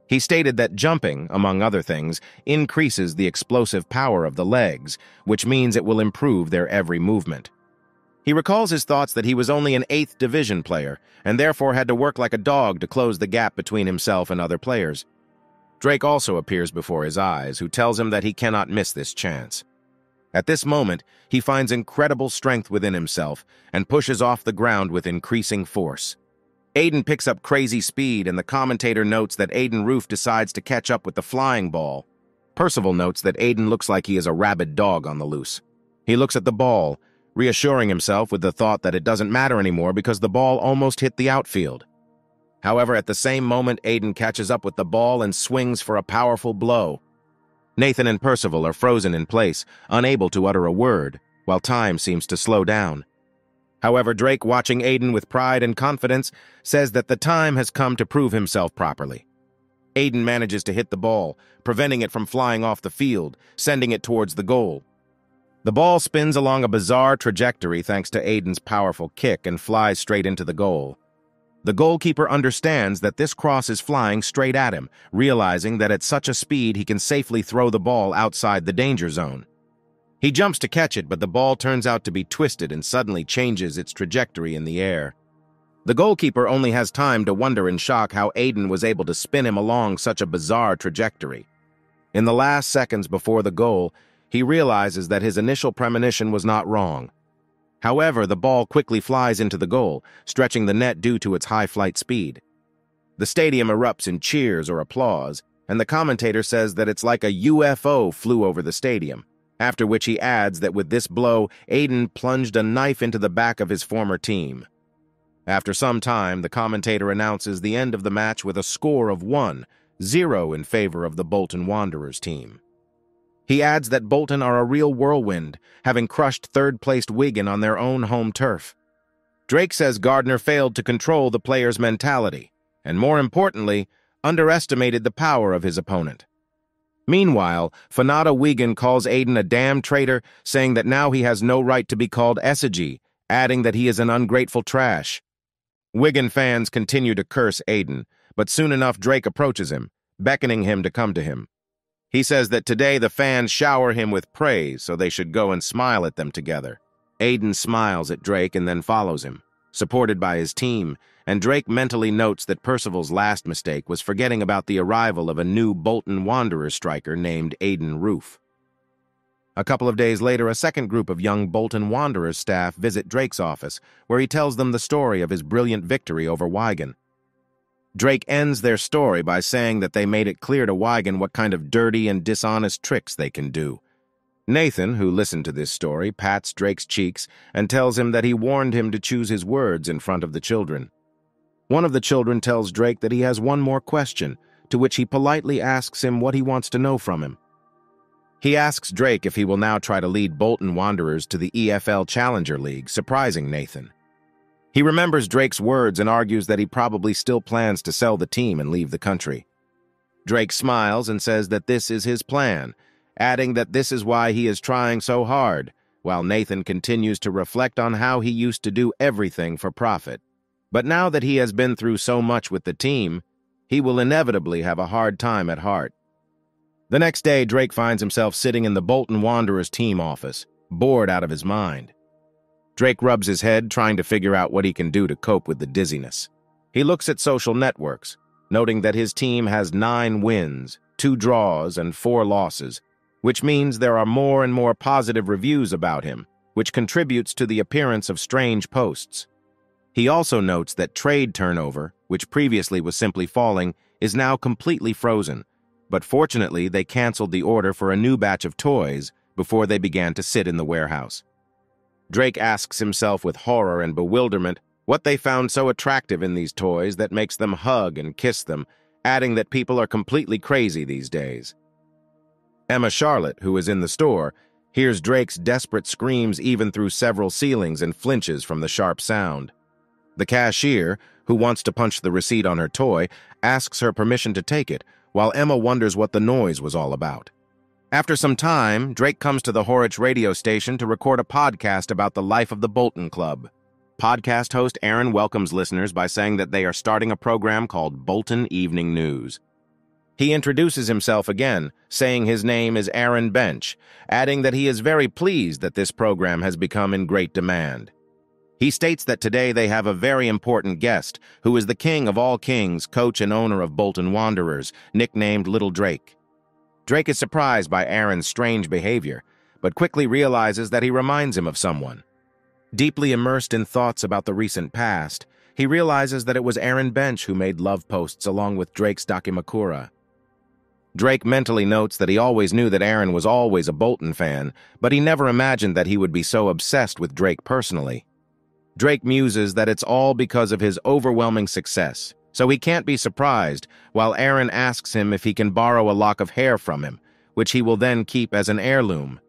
He stated that jumping, among other things, increases the explosive power of the legs, which means it will improve their every movement. He recalls his thoughts that he was only an 8th division player, and therefore had to work like a dog to close the gap between himself and other players. Drake also appears before his eyes, who tells him that he cannot miss this chance. At this moment, he finds incredible strength within himself and pushes off the ground with increasing force. Aiden picks up crazy speed, and the commentator notes that Aiden Roof decides to catch up with the flying ball. Percival notes that Aiden looks like he is a rabid dog on the loose. He looks at the ball, reassuring himself with the thought that it doesn't matter anymore because the ball almost hit the outfield. However, at the same moment, Aiden catches up with the ball and swings for a powerful blow, Nathan and Percival are frozen in place, unable to utter a word, while time seems to slow down. However, Drake, watching Aiden with pride and confidence, says that the time has come to prove himself properly. Aiden manages to hit the ball, preventing it from flying off the field, sending it towards the goal. The ball spins along a bizarre trajectory thanks to Aiden's powerful kick and flies straight into the goal. The goalkeeper understands that this cross is flying straight at him, realizing that at such a speed he can safely throw the ball outside the danger zone. He jumps to catch it, but the ball turns out to be twisted and suddenly changes its trajectory in the air. The goalkeeper only has time to wonder in shock how Aiden was able to spin him along such a bizarre trajectory. In the last seconds before the goal, he realizes that his initial premonition was not wrong. However, the ball quickly flies into the goal, stretching the net due to its high flight speed. The stadium erupts in cheers or applause, and the commentator says that it's like a UFO flew over the stadium after which he adds that with this blow, Aiden plunged a knife into the back of his former team. After some time, the commentator announces the end of the match with a score of 1 0 in favor of the Bolton Wanderers team. He adds that Bolton are a real whirlwind, having crushed third-placed Wigan on their own home turf. Drake says Gardner failed to control the player's mentality, and more importantly, underestimated the power of his opponent. Meanwhile, Fanata Wigan calls Aiden a damn traitor, saying that now he has no right to be called Essagi, adding that he is an ungrateful trash. Wigan fans continue to curse Aiden, but soon enough Drake approaches him, beckoning him to come to him. He says that today the fans shower him with praise, so they should go and smile at them together. Aiden smiles at Drake and then follows him, supported by his team, and Drake mentally notes that Percival's last mistake was forgetting about the arrival of a new Bolton Wanderers striker named Aiden Roof. A couple of days later, a second group of young Bolton Wanderers staff visit Drake's office, where he tells them the story of his brilliant victory over Wigan. Drake ends their story by saying that they made it clear to Wigan what kind of dirty and dishonest tricks they can do. Nathan, who listened to this story, pats Drake's cheeks and tells him that he warned him to choose his words in front of the children. One of the children tells Drake that he has one more question, to which he politely asks him what he wants to know from him. He asks Drake if he will now try to lead Bolton Wanderers to the EFL Challenger League, surprising Nathan. He remembers Drake's words and argues that he probably still plans to sell the team and leave the country. Drake smiles and says that this is his plan, adding that this is why he is trying so hard, while Nathan continues to reflect on how he used to do everything for profit. But now that he has been through so much with the team, he will inevitably have a hard time at heart. The next day, Drake finds himself sitting in the Bolton Wanderers team office, bored out of his mind. Drake rubs his head, trying to figure out what he can do to cope with the dizziness. He looks at social networks, noting that his team has nine wins, two draws, and four losses, which means there are more and more positive reviews about him, which contributes to the appearance of strange posts. He also notes that trade turnover, which previously was simply falling, is now completely frozen, but fortunately they canceled the order for a new batch of toys before they began to sit in the warehouse. Drake asks himself with horror and bewilderment what they found so attractive in these toys that makes them hug and kiss them, adding that people are completely crazy these days. Emma Charlotte, who is in the store, hears Drake's desperate screams even through several ceilings and flinches from the sharp sound. The cashier, who wants to punch the receipt on her toy, asks her permission to take it, while Emma wonders what the noise was all about. After some time, Drake comes to the Horwich radio station to record a podcast about the life of the Bolton Club. Podcast host Aaron welcomes listeners by saying that they are starting a program called Bolton Evening News. He introduces himself again, saying his name is Aaron Bench, adding that he is very pleased that this program has become in great demand. He states that today they have a very important guest, who is the king of all kings, coach and owner of Bolton Wanderers, nicknamed Little Drake. Drake is surprised by Aaron's strange behavior, but quickly realizes that he reminds him of someone. Deeply immersed in thoughts about the recent past, he realizes that it was Aaron Bench who made love posts along with Drake's Dakimakura. Drake mentally notes that he always knew that Aaron was always a Bolton fan, but he never imagined that he would be so obsessed with Drake personally. Drake muses that it's all because of his overwhelming success, so he can't be surprised, while Aaron asks him if he can borrow a lock of hair from him, which he will then keep as an heirloom.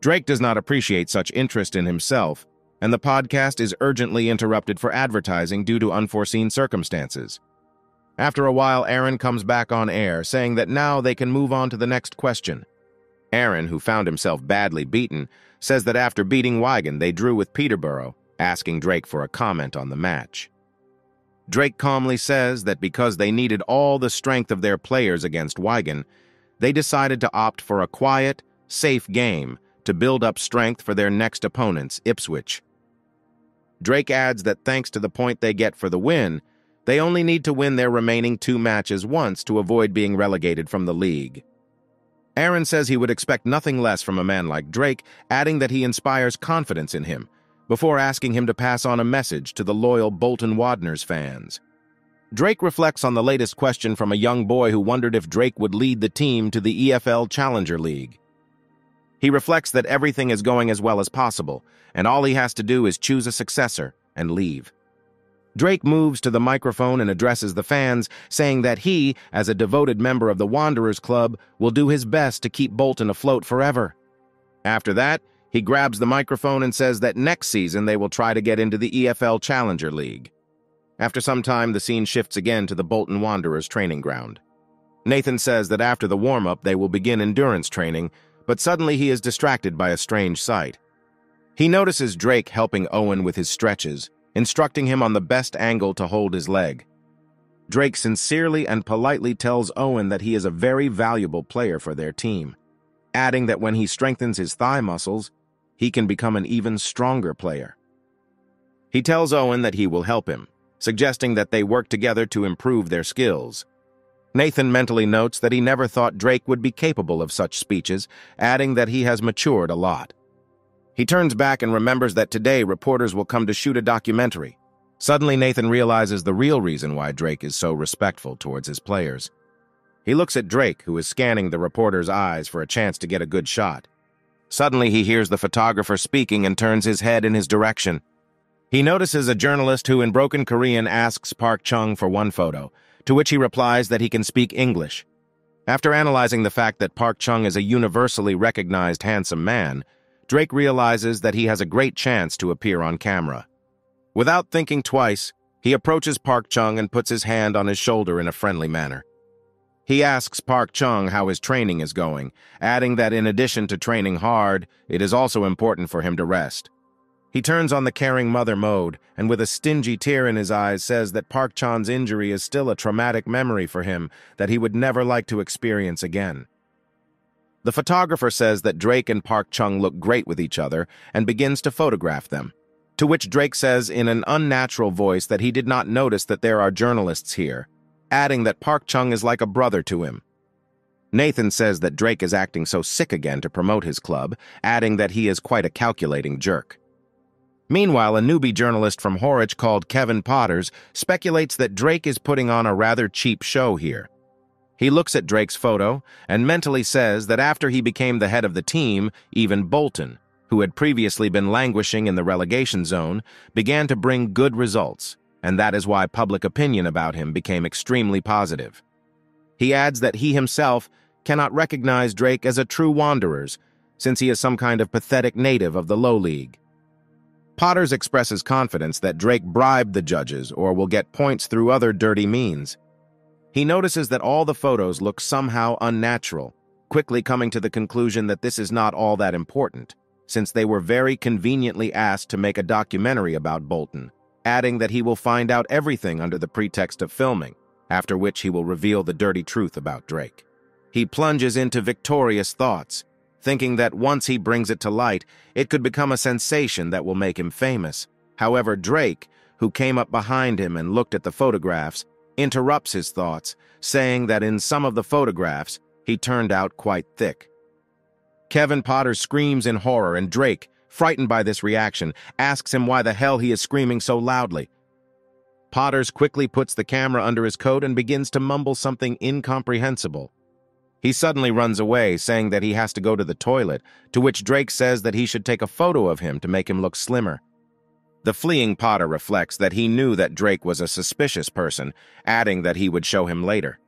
Drake does not appreciate such interest in himself, and the podcast is urgently interrupted for advertising due to unforeseen circumstances. After a while, Aaron comes back on air, saying that now they can move on to the next question. Aaron, who found himself badly beaten, says that after beating Wigan, they drew with Peterborough, asking Drake for a comment on the match. Drake calmly says that because they needed all the strength of their players against Wigan, they decided to opt for a quiet, safe game to build up strength for their next opponents, Ipswich. Drake adds that thanks to the point they get for the win, they only need to win their remaining two matches once to avoid being relegated from the league. Aaron says he would expect nothing less from a man like Drake, adding that he inspires confidence in him, before asking him to pass on a message to the loyal Bolton Wanderers fans. Drake reflects on the latest question from a young boy who wondered if Drake would lead the team to the EFL Challenger League. He reflects that everything is going as well as possible, and all he has to do is choose a successor and leave. Drake moves to the microphone and addresses the fans, saying that he, as a devoted member of the Wanderers Club, will do his best to keep Bolton afloat forever. After that, he grabs the microphone and says that next season they will try to get into the EFL Challenger League. After some time, the scene shifts again to the Bolton Wanderers training ground. Nathan says that after the warm-up, they will begin endurance training, but suddenly he is distracted by a strange sight. He notices Drake helping Owen with his stretches, instructing him on the best angle to hold his leg. Drake sincerely and politely tells Owen that he is a very valuable player for their team, adding that when he strengthens his thigh muscles, he can become an even stronger player. He tells Owen that he will help him, suggesting that they work together to improve their skills. Nathan mentally notes that he never thought Drake would be capable of such speeches, adding that he has matured a lot. He turns back and remembers that today reporters will come to shoot a documentary. Suddenly, Nathan realizes the real reason why Drake is so respectful towards his players. He looks at Drake, who is scanning the reporter's eyes for a chance to get a good shot. Suddenly, he hears the photographer speaking and turns his head in his direction. He notices a journalist who, in broken Korean, asks Park Chung for one photo, to which he replies that he can speak English. After analyzing the fact that Park Chung is a universally recognized handsome man, Drake realizes that he has a great chance to appear on camera. Without thinking twice, he approaches Park Chung and puts his hand on his shoulder in a friendly manner. He asks Park Chung how his training is going, adding that in addition to training hard, it is also important for him to rest. He turns on the caring mother mode and with a stingy tear in his eyes says that Park Chan's injury is still a traumatic memory for him that he would never like to experience again. The photographer says that Drake and Park Chung look great with each other and begins to photograph them, to which Drake says in an unnatural voice that he did not notice that there are journalists here, adding that Park Chung is like a brother to him. Nathan says that Drake is acting so sick again to promote his club, adding that he is quite a calculating jerk. Meanwhile, a newbie journalist from Horwich called Kevin Potters speculates that Drake is putting on a rather cheap show here. He looks at Drake's photo and mentally says that after he became the head of the team, even Bolton, who had previously been languishing in the relegation zone, began to bring good results, and that is why public opinion about him became extremely positive. He adds that he himself cannot recognize Drake as a true Wanderers, since he is some kind of pathetic native of the low league. Potters expresses confidence that Drake bribed the judges or will get points through other dirty means. He notices that all the photos look somehow unnatural, quickly coming to the conclusion that this is not all that important, since they were very conveniently asked to make a documentary about Bolton, adding that he will find out everything under the pretext of filming, after which he will reveal the dirty truth about Drake. He plunges into victorious thoughts, thinking that once he brings it to light, it could become a sensation that will make him famous. However, Drake, who came up behind him and looked at the photographs, interrupts his thoughts, saying that in some of the photographs, he turned out quite thick. Kevin Potter screams in horror, and Drake, frightened by this reaction, asks him why the hell he is screaming so loudly. Potters quickly puts the camera under his coat and begins to mumble something incomprehensible. He suddenly runs away, saying that he has to go to the toilet, to which Drake says that he should take a photo of him to make him look slimmer. The fleeing Potter reflects that he knew that Drake was a suspicious person, adding that he would show him later.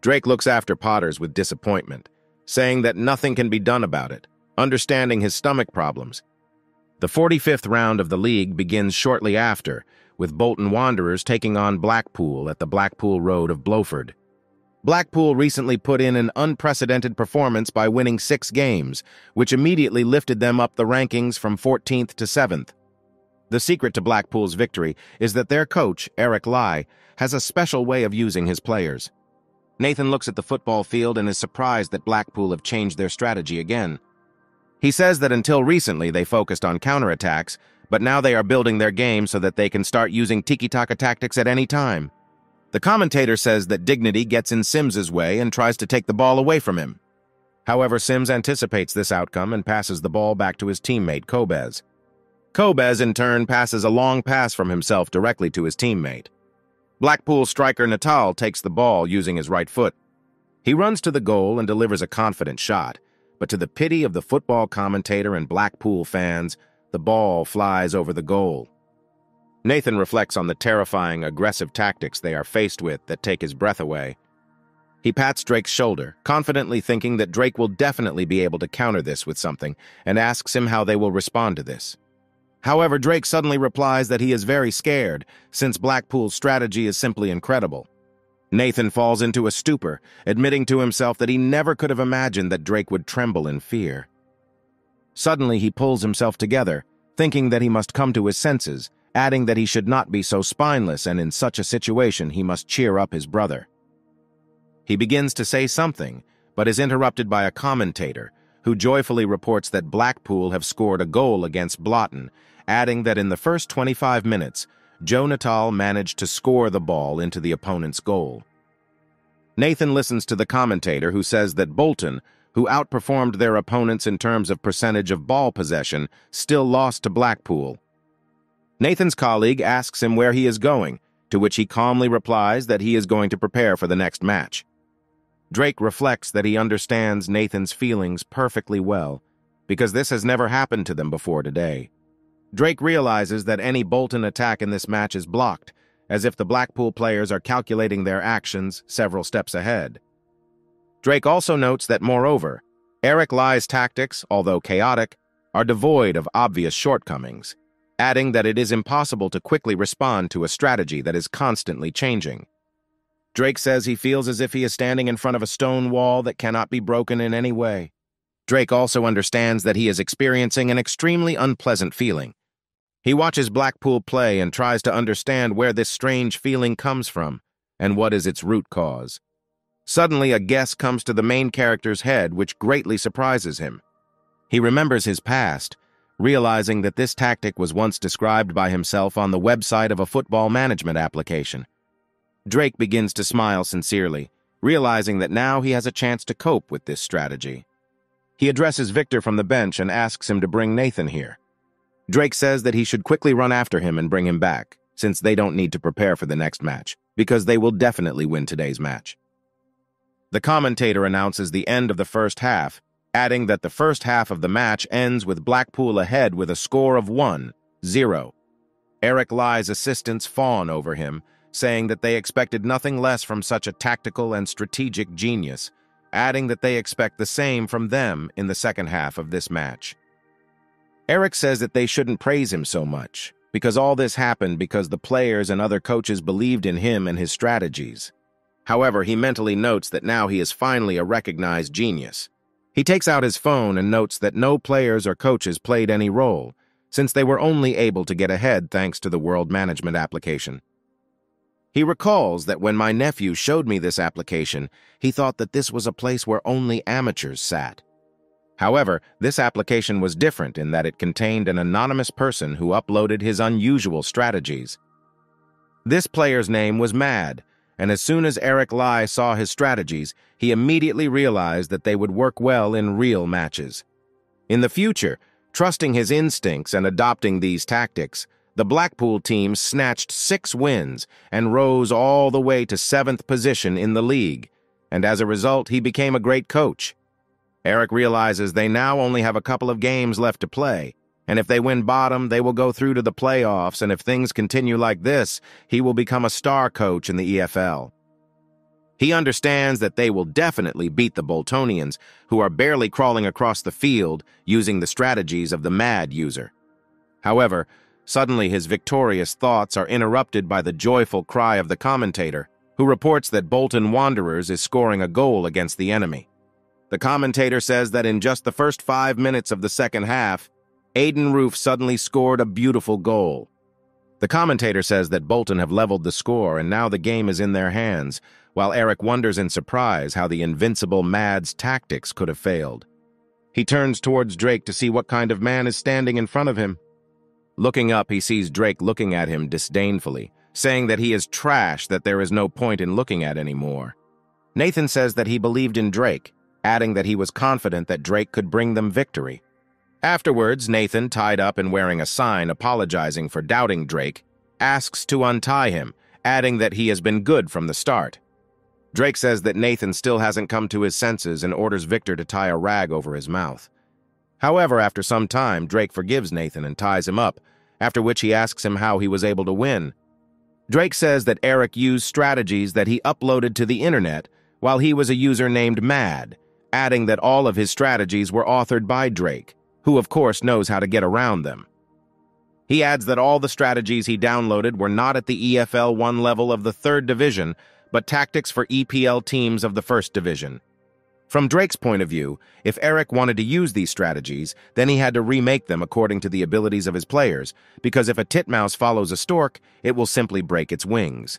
Drake looks after Potters with disappointment, saying that nothing can be done about it, understanding his stomach problems. The 45th round of the league begins shortly after, with Bolton Wanderers taking on Blackpool at the Blackpool Road of Blowford. Blackpool recently put in an unprecedented performance by winning six games, which immediately lifted them up the rankings from 14th to 7th. The secret to Blackpool's victory is that their coach, Eric Lai, has a special way of using his players. Nathan looks at the football field and is surprised that Blackpool have changed their strategy again. He says that until recently they focused on counterattacks, but now they are building their game so that they can start using tiki-taka tactics at any time. The commentator says that Dignity gets in Sims's way and tries to take the ball away from him. However, Sims anticipates this outcome and passes the ball back to his teammate, Kobes. Kobes, in turn, passes a long pass from himself directly to his teammate. Blackpool striker Natal takes the ball using his right foot. He runs to the goal and delivers a confident shot, but to the pity of the football commentator and Blackpool fans, the ball flies over the goal. Nathan reflects on the terrifying, aggressive tactics they are faced with that take his breath away. He pats Drake's shoulder, confidently thinking that Drake will definitely be able to counter this with something, and asks him how they will respond to this. However, Drake suddenly replies that he is very scared, since Blackpool's strategy is simply incredible. Nathan falls into a stupor, admitting to himself that he never could have imagined that Drake would tremble in fear. Suddenly, he pulls himself together, thinking that he must come to his senses, adding that he should not be so spineless and in such a situation he must cheer up his brother. He begins to say something, but is interrupted by a commentator, who joyfully reports that Blackpool have scored a goal against Bolton, adding that in the first 25 minutes, Joe Natal managed to score the ball into the opponent's goal. Nathan listens to the commentator who says that Bolton, who outperformed their opponents in terms of percentage of ball possession, still lost to Blackpool, Nathan's colleague asks him where he is going, to which he calmly replies that he is going to prepare for the next match. Drake reflects that he understands Nathan's feelings perfectly well, because this has never happened to them before today. Drake realizes that any Bolton attack in this match is blocked, as if the Blackpool players are calculating their actions several steps ahead. Drake also notes that, moreover, Eric Lai's tactics, although chaotic, are devoid of obvious shortcomings adding that it is impossible to quickly respond to a strategy that is constantly changing. Drake says he feels as if he is standing in front of a stone wall that cannot be broken in any way. Drake also understands that he is experiencing an extremely unpleasant feeling. He watches Blackpool play and tries to understand where this strange feeling comes from and what is its root cause. Suddenly, a guess comes to the main character's head which greatly surprises him. He remembers his past realizing that this tactic was once described by himself on the website of a football management application. Drake begins to smile sincerely, realizing that now he has a chance to cope with this strategy. He addresses Victor from the bench and asks him to bring Nathan here. Drake says that he should quickly run after him and bring him back, since they don't need to prepare for the next match, because they will definitely win today's match. The commentator announces the end of the first half adding that the first half of the match ends with Blackpool ahead with a score of 1-0. Eric Lai's assistants fawn over him, saying that they expected nothing less from such a tactical and strategic genius, adding that they expect the same from them in the second half of this match. Eric says that they shouldn't praise him so much, because all this happened because the players and other coaches believed in him and his strategies. However, he mentally notes that now he is finally a recognized genius, he takes out his phone and notes that no players or coaches played any role, since they were only able to get ahead thanks to the World Management application. He recalls that when my nephew showed me this application, he thought that this was a place where only amateurs sat. However, this application was different in that it contained an anonymous person who uploaded his unusual strategies. This player's name was Mad, and as soon as Eric Lai saw his strategies, he immediately realized that they would work well in real matches. In the future, trusting his instincts and adopting these tactics, the Blackpool team snatched six wins and rose all the way to seventh position in the league, and as a result, he became a great coach. Eric realizes they now only have a couple of games left to play, and if they win bottom, they will go through to the playoffs, and if things continue like this, he will become a star coach in the EFL. He understands that they will definitely beat the Boltonians, who are barely crawling across the field using the strategies of the mad user. However, suddenly his victorious thoughts are interrupted by the joyful cry of the commentator, who reports that Bolton Wanderers is scoring a goal against the enemy. The commentator says that in just the first five minutes of the second half, Aiden Roof suddenly scored a beautiful goal. The commentator says that Bolton have leveled the score and now the game is in their hands, while Eric wonders in surprise how the invincible Mad's tactics could have failed. He turns towards Drake to see what kind of man is standing in front of him. Looking up, he sees Drake looking at him disdainfully, saying that he is trash that there is no point in looking at anymore. Nathan says that he believed in Drake, adding that he was confident that Drake could bring them victory. Afterwards, Nathan, tied up and wearing a sign apologizing for doubting Drake, asks to untie him, adding that he has been good from the start. Drake says that Nathan still hasn't come to his senses and orders Victor to tie a rag over his mouth. However, after some time, Drake forgives Nathan and ties him up, after which he asks him how he was able to win. Drake says that Eric used strategies that he uploaded to the internet while he was a user named Mad, adding that all of his strategies were authored by Drake who of course knows how to get around them. He adds that all the strategies he downloaded were not at the EFL 1 level of the 3rd Division, but tactics for EPL teams of the 1st Division. From Drake's point of view, if Eric wanted to use these strategies, then he had to remake them according to the abilities of his players, because if a titmouse follows a stork, it will simply break its wings.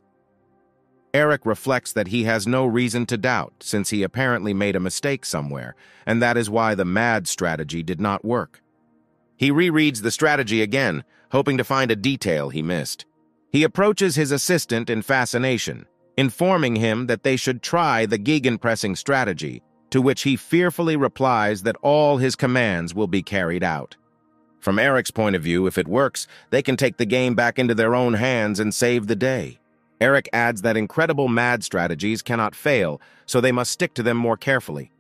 Eric reflects that he has no reason to doubt, since he apparently made a mistake somewhere, and that is why the MAD strategy did not work. He rereads the strategy again, hoping to find a detail he missed. He approaches his assistant in fascination, informing him that they should try the gegenpressing strategy, to which he fearfully replies that all his commands will be carried out. From Eric's point of view, if it works, they can take the game back into their own hands and save the day. Eric adds that incredible mad strategies cannot fail, so they must stick to them more carefully.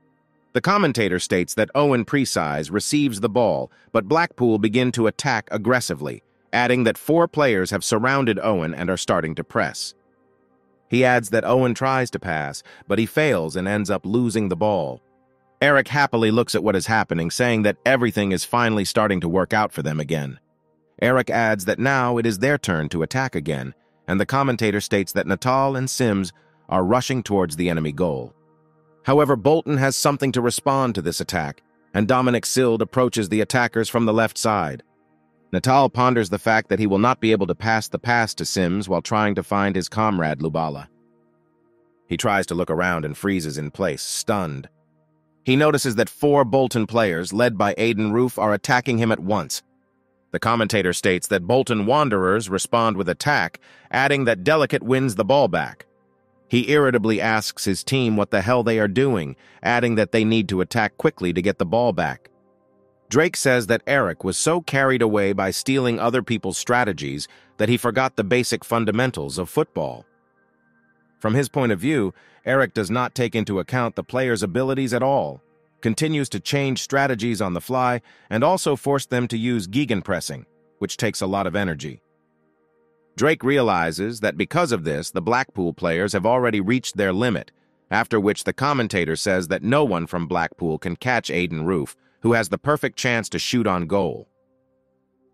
The commentator states that Owen Precis receives the ball, but Blackpool begin to attack aggressively, adding that four players have surrounded Owen and are starting to press. He adds that Owen tries to pass, but he fails and ends up losing the ball. Eric happily looks at what is happening, saying that everything is finally starting to work out for them again. Eric adds that now it is their turn to attack again, and the commentator states that Natal and Sims are rushing towards the enemy goal. However, Bolton has something to respond to this attack, and Dominic Sild approaches the attackers from the left side. Natal ponders the fact that he will not be able to pass the pass to Sims while trying to find his comrade Lubala. He tries to look around and freezes in place, stunned. He notices that four Bolton players, led by Aiden Roof, are attacking him at once, the commentator states that Bolton Wanderers respond with attack, adding that Delicate wins the ball back. He irritably asks his team what the hell they are doing, adding that they need to attack quickly to get the ball back. Drake says that Eric was so carried away by stealing other people's strategies that he forgot the basic fundamentals of football. From his point of view, Eric does not take into account the player's abilities at all, continues to change strategies on the fly, and also forced them to use gegenpressing, which takes a lot of energy. Drake realizes that because of this, the Blackpool players have already reached their limit, after which the commentator says that no one from Blackpool can catch Aiden Roof, who has the perfect chance to shoot on goal.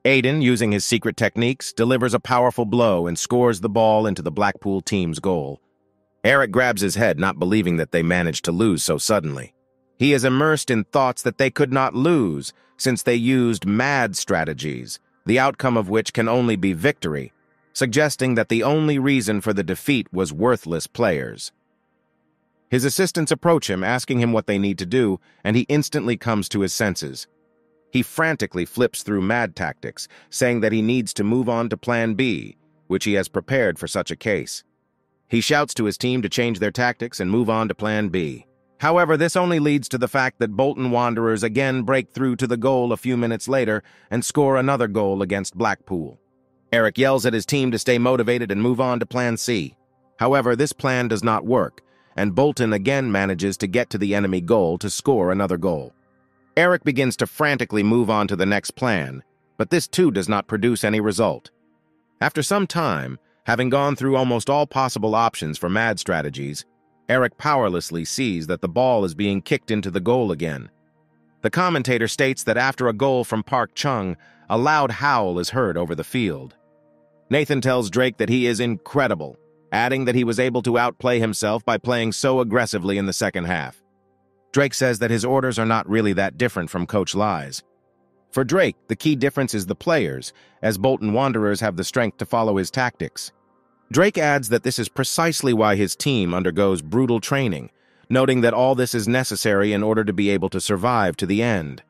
Aiden, using his secret techniques, delivers a powerful blow and scores the ball into the Blackpool team's goal. Eric grabs his head, not believing that they managed to lose so suddenly. He is immersed in thoughts that they could not lose, since they used mad strategies, the outcome of which can only be victory, suggesting that the only reason for the defeat was worthless players. His assistants approach him, asking him what they need to do, and he instantly comes to his senses. He frantically flips through mad tactics, saying that he needs to move on to Plan B, which he has prepared for such a case. He shouts to his team to change their tactics and move on to Plan B. However, this only leads to the fact that Bolton Wanderers again break through to the goal a few minutes later and score another goal against Blackpool. Eric yells at his team to stay motivated and move on to Plan C. However, this plan does not work, and Bolton again manages to get to the enemy goal to score another goal. Eric begins to frantically move on to the next plan, but this too does not produce any result. After some time, having gone through almost all possible options for mad strategies, Eric powerlessly sees that the ball is being kicked into the goal again. The commentator states that after a goal from Park Chung, a loud howl is heard over the field. Nathan tells Drake that he is incredible, adding that he was able to outplay himself by playing so aggressively in the second half. Drake says that his orders are not really that different from Coach Lai's. For Drake, the key difference is the players, as Bolton Wanderers have the strength to follow his tactics. Drake adds that this is precisely why his team undergoes brutal training, noting that all this is necessary in order to be able to survive to the end.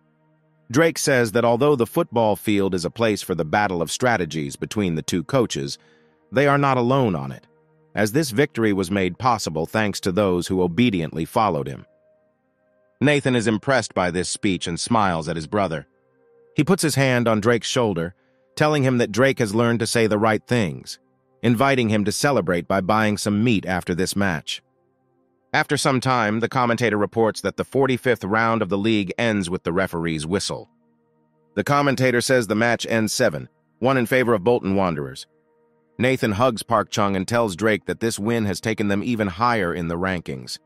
Drake says that although the football field is a place for the battle of strategies between the two coaches, they are not alone on it, as this victory was made possible thanks to those who obediently followed him. Nathan is impressed by this speech and smiles at his brother. He puts his hand on Drake's shoulder, telling him that Drake has learned to say the right things, inviting him to celebrate by buying some meat after this match. After some time, the commentator reports that the 45th round of the league ends with the referee's whistle. The commentator says the match ends 7, one in favor of Bolton Wanderers. Nathan hugs Park Chung and tells Drake that this win has taken them even higher in the rankings.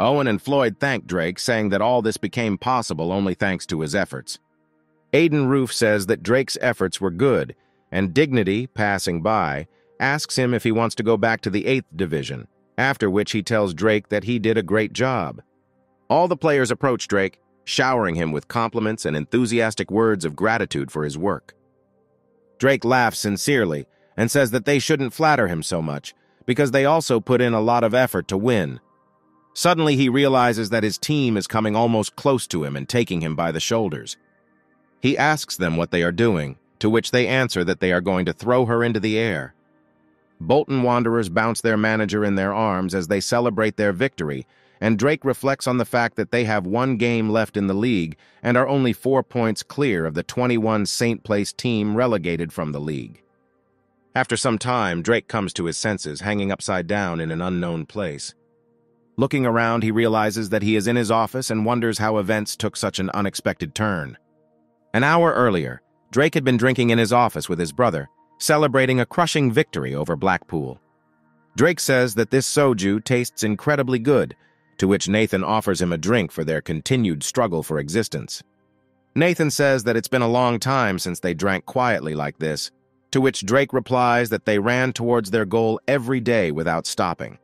Owen and Floyd thank Drake, saying that all this became possible only thanks to his efforts. Aiden Roof says that Drake's efforts were good, and Dignity, passing by, asks him if he wants to go back to the 8th Division, after which he tells Drake that he did a great job. All the players approach Drake, showering him with compliments and enthusiastic words of gratitude for his work. Drake laughs sincerely and says that they shouldn't flatter him so much, because they also put in a lot of effort to win. Suddenly he realizes that his team is coming almost close to him and taking him by the shoulders. He asks them what they are doing, to which they answer that they are going to throw her into the air. Bolton Wanderers bounce their manager in their arms as they celebrate their victory, and Drake reflects on the fact that they have one game left in the league and are only four points clear of the 21 St. Place team relegated from the league. After some time, Drake comes to his senses, hanging upside down in an unknown place. Looking around, he realizes that he is in his office and wonders how events took such an unexpected turn. An hour earlier, Drake had been drinking in his office with his brother, celebrating a crushing victory over Blackpool. Drake says that this soju tastes incredibly good, to which Nathan offers him a drink for their continued struggle for existence. Nathan says that it's been a long time since they drank quietly like this, to which Drake replies that they ran towards their goal every day without stopping.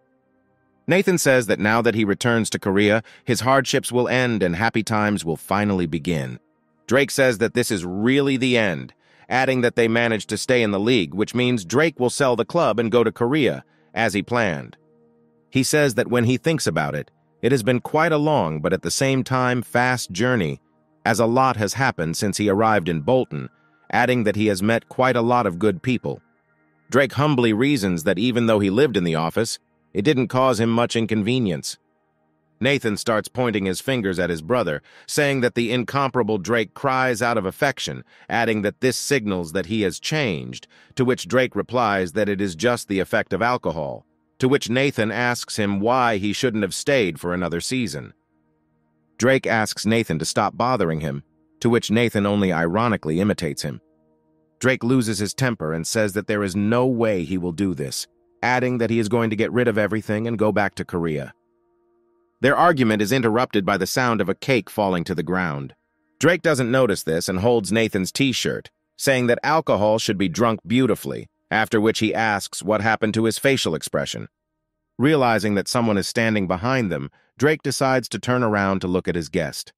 Nathan says that now that he returns to Korea, his hardships will end and happy times will finally begin. Drake says that this is really the end, adding that they managed to stay in the league, which means Drake will sell the club and go to Korea, as he planned. He says that when he thinks about it, it has been quite a long but at the same time fast journey, as a lot has happened since he arrived in Bolton, adding that he has met quite a lot of good people. Drake humbly reasons that even though he lived in the office, it didn't cause him much inconvenience. Nathan starts pointing his fingers at his brother, saying that the incomparable Drake cries out of affection, adding that this signals that he has changed, to which Drake replies that it is just the effect of alcohol, to which Nathan asks him why he shouldn't have stayed for another season. Drake asks Nathan to stop bothering him, to which Nathan only ironically imitates him. Drake loses his temper and says that there is no way he will do this, adding that he is going to get rid of everything and go back to Korea. Their argument is interrupted by the sound of a cake falling to the ground. Drake doesn't notice this and holds Nathan's t-shirt, saying that alcohol should be drunk beautifully, after which he asks what happened to his facial expression. Realizing that someone is standing behind them, Drake decides to turn around to look at his guest.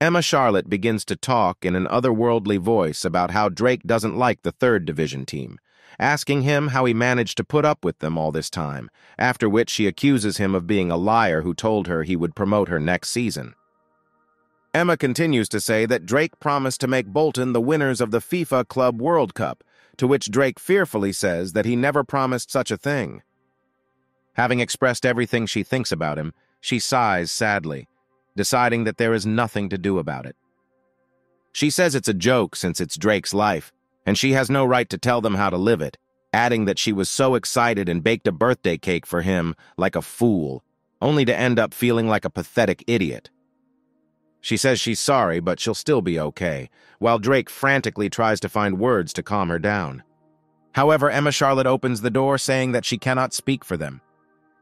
Emma Charlotte begins to talk in an otherworldly voice about how Drake doesn't like the third division team, asking him how he managed to put up with them all this time, after which she accuses him of being a liar who told her he would promote her next season. Emma continues to say that Drake promised to make Bolton the winners of the FIFA Club World Cup, to which Drake fearfully says that he never promised such a thing. Having expressed everything she thinks about him, she sighs sadly, deciding that there is nothing to do about it. She says it's a joke since it's Drake's life, and she has no right to tell them how to live it, adding that she was so excited and baked a birthday cake for him like a fool, only to end up feeling like a pathetic idiot. She says she's sorry, but she'll still be okay, while Drake frantically tries to find words to calm her down. However, Emma Charlotte opens the door saying that she cannot speak for them.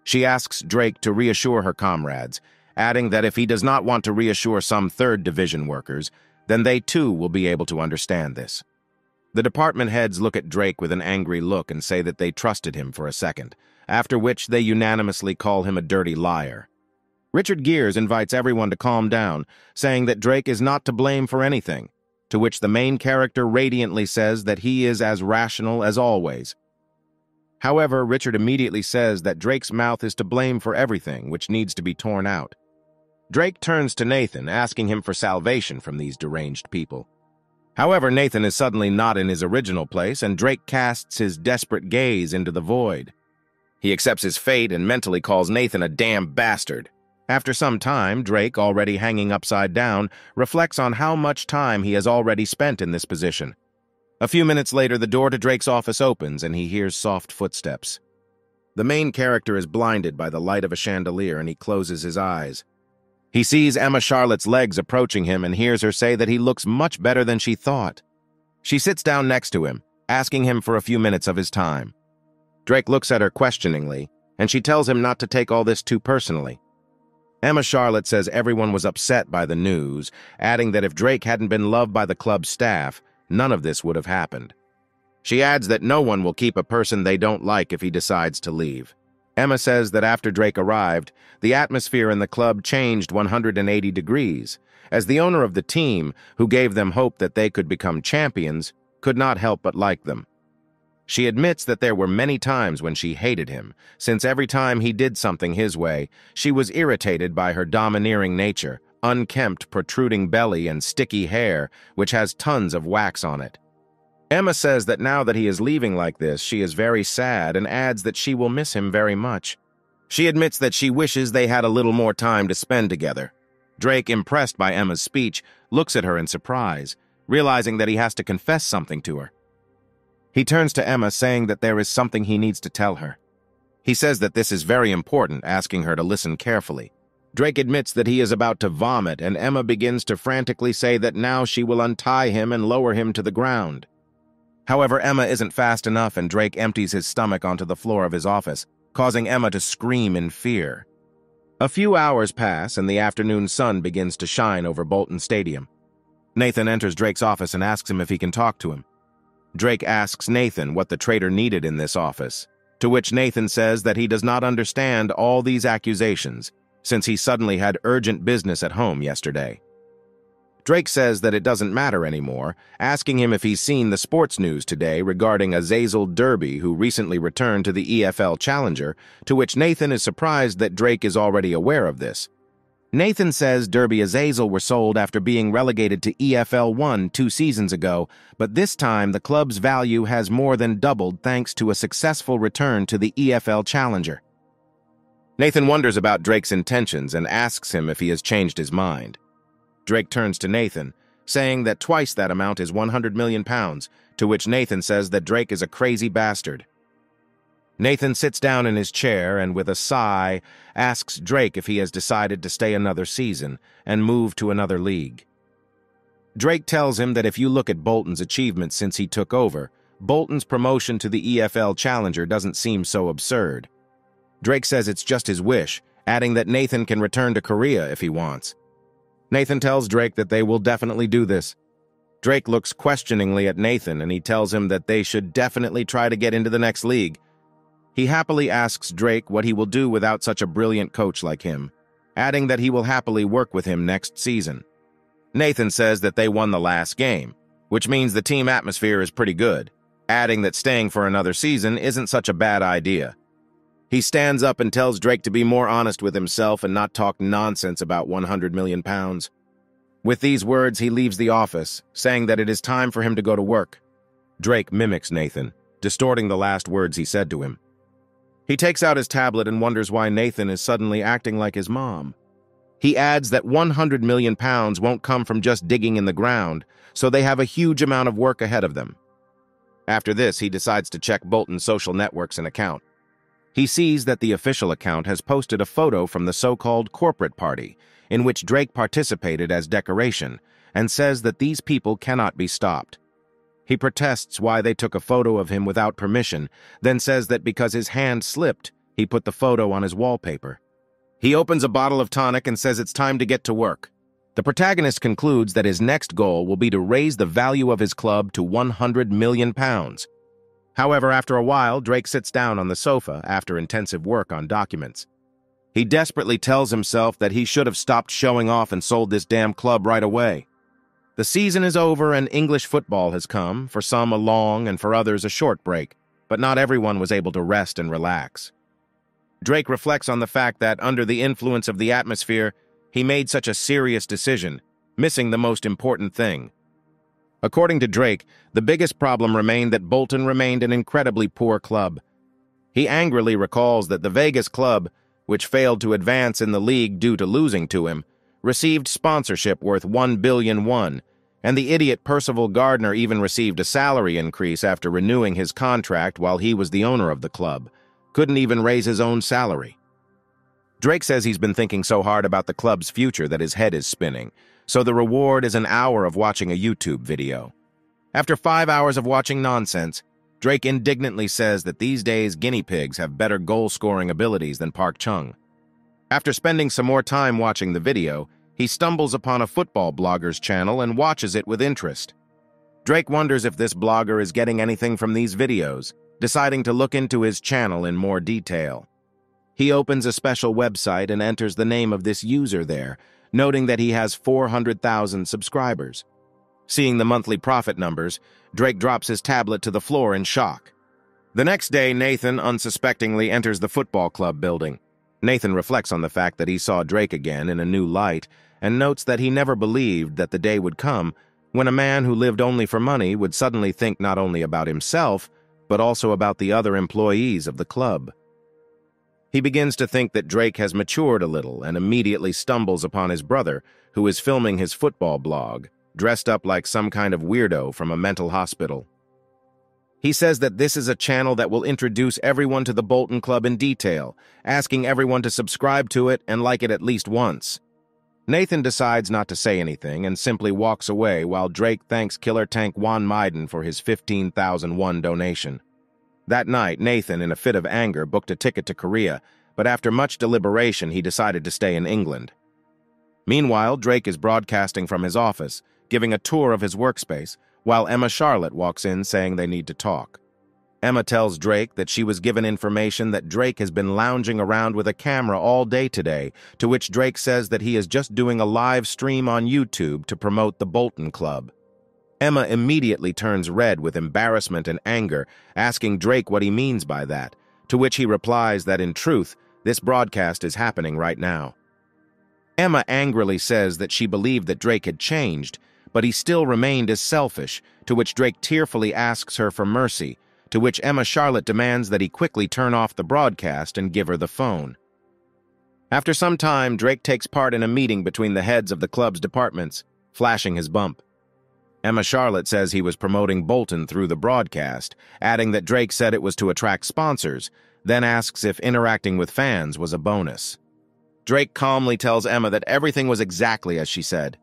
She asks Drake to reassure her comrades, adding that if he does not want to reassure some third division workers, then they too will be able to understand this. The department heads look at Drake with an angry look and say that they trusted him for a second, after which they unanimously call him a dirty liar. Richard Gears invites everyone to calm down, saying that Drake is not to blame for anything, to which the main character radiantly says that he is as rational as always. However, Richard immediately says that Drake's mouth is to blame for everything, which needs to be torn out. Drake turns to Nathan, asking him for salvation from these deranged people. However, Nathan is suddenly not in his original place, and Drake casts his desperate gaze into the void. He accepts his fate and mentally calls Nathan a damn bastard. After some time, Drake, already hanging upside down, reflects on how much time he has already spent in this position. A few minutes later, the door to Drake's office opens and he hears soft footsteps. The main character is blinded by the light of a chandelier and he closes his eyes. He sees Emma Charlotte's legs approaching him and hears her say that he looks much better than she thought. She sits down next to him, asking him for a few minutes of his time. Drake looks at her questioningly, and she tells him not to take all this too personally. Emma Charlotte says everyone was upset by the news, adding that if Drake hadn't been loved by the club's staff, none of this would have happened. She adds that no one will keep a person they don't like if he decides to leave. Emma says that after Drake arrived, the atmosphere in the club changed 180 degrees, as the owner of the team, who gave them hope that they could become champions, could not help but like them. She admits that there were many times when she hated him, since every time he did something his way, she was irritated by her domineering nature, unkempt, protruding belly and sticky hair, which has tons of wax on it. Emma says that now that he is leaving like this, she is very sad and adds that she will miss him very much. She admits that she wishes they had a little more time to spend together. Drake, impressed by Emma's speech, looks at her in surprise, realizing that he has to confess something to her. He turns to Emma, saying that there is something he needs to tell her. He says that this is very important, asking her to listen carefully. Drake admits that he is about to vomit, and Emma begins to frantically say that now she will untie him and lower him to the ground. However, Emma isn't fast enough and Drake empties his stomach onto the floor of his office, causing Emma to scream in fear. A few hours pass and the afternoon sun begins to shine over Bolton Stadium. Nathan enters Drake's office and asks him if he can talk to him. Drake asks Nathan what the traitor needed in this office, to which Nathan says that he does not understand all these accusations, since he suddenly had urgent business at home yesterday. Drake says that it doesn't matter anymore, asking him if he's seen the sports news today regarding Azazel Derby, who recently returned to the EFL Challenger, to which Nathan is surprised that Drake is already aware of this. Nathan says Derby Azazel were sold after being relegated to EFL 1 two seasons ago, but this time the club's value has more than doubled thanks to a successful return to the EFL Challenger. Nathan wonders about Drake's intentions and asks him if he has changed his mind. Drake turns to Nathan, saying that twice that amount is 100 million pounds, to which Nathan says that Drake is a crazy bastard. Nathan sits down in his chair and, with a sigh, asks Drake if he has decided to stay another season and move to another league. Drake tells him that if you look at Bolton's achievements since he took over, Bolton's promotion to the EFL Challenger doesn't seem so absurd. Drake says it's just his wish, adding that Nathan can return to Korea if he wants. Nathan tells Drake that they will definitely do this. Drake looks questioningly at Nathan and he tells him that they should definitely try to get into the next league. He happily asks Drake what he will do without such a brilliant coach like him, adding that he will happily work with him next season. Nathan says that they won the last game, which means the team atmosphere is pretty good, adding that staying for another season isn't such a bad idea. He stands up and tells Drake to be more honest with himself and not talk nonsense about 100 million pounds. With these words, he leaves the office, saying that it is time for him to go to work. Drake mimics Nathan, distorting the last words he said to him. He takes out his tablet and wonders why Nathan is suddenly acting like his mom. He adds that 100 million pounds won't come from just digging in the ground, so they have a huge amount of work ahead of them. After this, he decides to check Bolton's social networks and account. He sees that the official account has posted a photo from the so-called corporate party, in which Drake participated as decoration, and says that these people cannot be stopped. He protests why they took a photo of him without permission, then says that because his hand slipped, He put the photo on his wallpaper. He opens a bottle of tonic and says it's time to get to work. The protagonist concludes that his next goal will be to raise the value of his club to 100 million pounds. However, after a while, Drake sits down on the sofa after intensive work on documents. He desperately tells himself that he should have stopped showing off and sold this damn club right away. The season is over and English football has come, for some a long and for others a short break, but not everyone was able to rest and relax. Drake reflects on the fact that, under the influence of the atmosphere, he made such a serious decision, missing the most important thing. According to Drake, the biggest problem remained that Bolton remained an incredibly poor club. He angrily recalls that the Vegas club, which failed to advance in the league due to losing to him, received sponsorship worth one billion one, and the idiot Percival Gardner even received a salary increase after renewing his contract while he was the owner of the club couldn't even raise his own salary. Drake says he's been thinking so hard about the club's future that his head is spinning, so the reward is an hour of watching a YouTube video. After five hours of watching nonsense, Drake indignantly says that these days guinea pigs have better goal-scoring abilities than Park Chung. After spending some more time watching the video, he stumbles upon a football blogger's channel and watches it with interest. Drake wonders if this blogger is getting anything from these videos, deciding to look into his channel in more detail. He opens a special website and enters the name of this user there, noting that he has 400,000 subscribers. Seeing the monthly profit numbers, Drake drops his tablet to the floor in shock. The next day, Nathan unsuspectingly enters the football club building. Nathan reflects on the fact that he saw Drake again in a new light and notes that he never believed that the day would come when a man who lived only for money would suddenly think not only about himself, but also about the other employees of the club. He begins to think that Drake has matured a little and immediately stumbles upon his brother, who is filming his football blog, dressed up like some kind of weirdo from a mental hospital. He says that this is a channel that will introduce everyone to the Bolton Club in detail, asking everyone to subscribe to it and like it at least once. Nathan decides not to say anything and simply walks away while Drake thanks Killer Tank Juan Maiden for his 15,001 donation. That night, Nathan, in a fit of anger, booked a ticket to Korea, but after much deliberation, he decided to stay in England. Meanwhile, Drake is broadcasting from his office, giving a tour of his workspace, while Emma Charlotte walks in saying they need to talk. Emma tells Drake that she was given information that Drake has been lounging around with a camera all day today, to which Drake says that he is just doing a live stream on YouTube to promote the Bolton Club. Emma immediately turns red with embarrassment and anger, asking Drake what he means by that, to which he replies that in truth, this broadcast is happening right now. Emma angrily says that she believed that Drake had changed, but he still remained as selfish, to which Drake tearfully asks her for mercy, to which Emma Charlotte demands that he quickly turn off the broadcast and give her the phone. After some time, Drake takes part in a meeting between the heads of the club's departments, flashing his bump. Emma Charlotte says he was promoting Bolton through the broadcast, adding that Drake said it was to attract sponsors, then asks if interacting with fans was a bonus. Drake calmly tells Emma that everything was exactly as she said,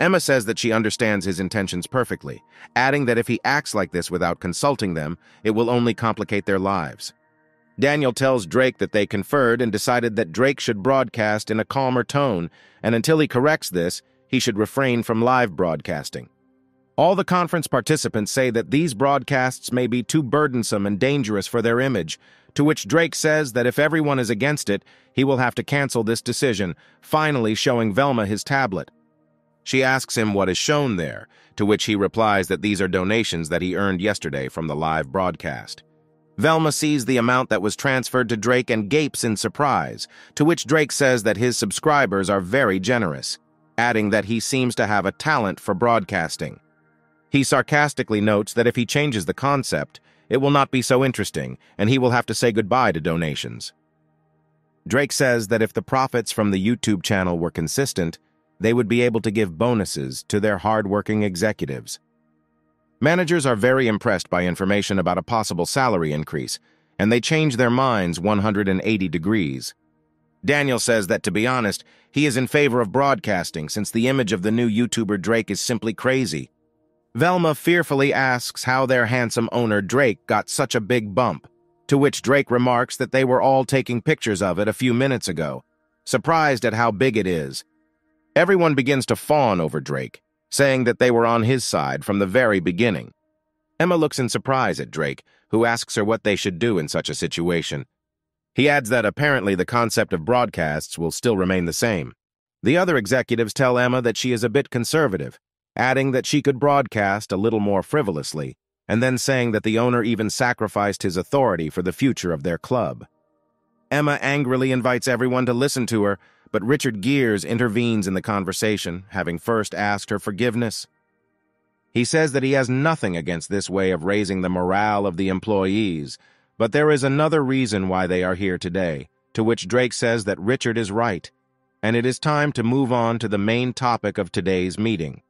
Emma says that she understands his intentions perfectly, adding that if he acts like this without consulting them, it will only complicate their lives. Daniel tells Drake that they conferred and decided that Drake should broadcast in a calmer tone, and until he corrects this, he should refrain from live broadcasting. All the conference participants say that these broadcasts may be too burdensome and dangerous for their image, to which Drake says that if everyone is against it, he will have to cancel this decision, finally showing Velma his tablet. She asks him what is shown there, to which he replies that these are donations that he earned yesterday from the live broadcast. Velma sees the amount that was transferred to Drake and gapes in surprise, to which Drake says that his subscribers are very generous, adding that he seems to have a talent for broadcasting. He sarcastically notes that if he changes the concept, it will not be so interesting, and he will have to say goodbye to donations. Drake says that if the profits from the YouTube channel were consistent, they would be able to give bonuses to their hard-working executives. Managers are very impressed by information about a possible salary increase, and they change their minds 180 degrees. Daniel says that, to be honest, he is in favor of broadcasting since the image of the new YouTuber Drake is simply crazy. Velma fearfully asks how their handsome owner Drake got such a big bump, to which Drake remarks that they were all taking pictures of it a few minutes ago, surprised at how big it is. Everyone begins to fawn over Drake, saying that they were on his side from the very beginning. Emma looks in surprise at Drake, who asks her what they should do in such a situation. He adds that apparently the concept of broadcasts will still remain the same. The other executives tell Emma that she is a bit conservative, adding that she could broadcast a little more frivolously, and then saying that the owner even sacrificed his authority for the future of their club. Emma angrily invites everyone to listen to her, but Richard Gears intervenes in the conversation, having first asked her forgiveness. He says that he has nothing against this way of raising the morale of the employees, but there is another reason why they are here today, to which Drake says that Richard is right and it is time to move on to the main topic of today's meeting.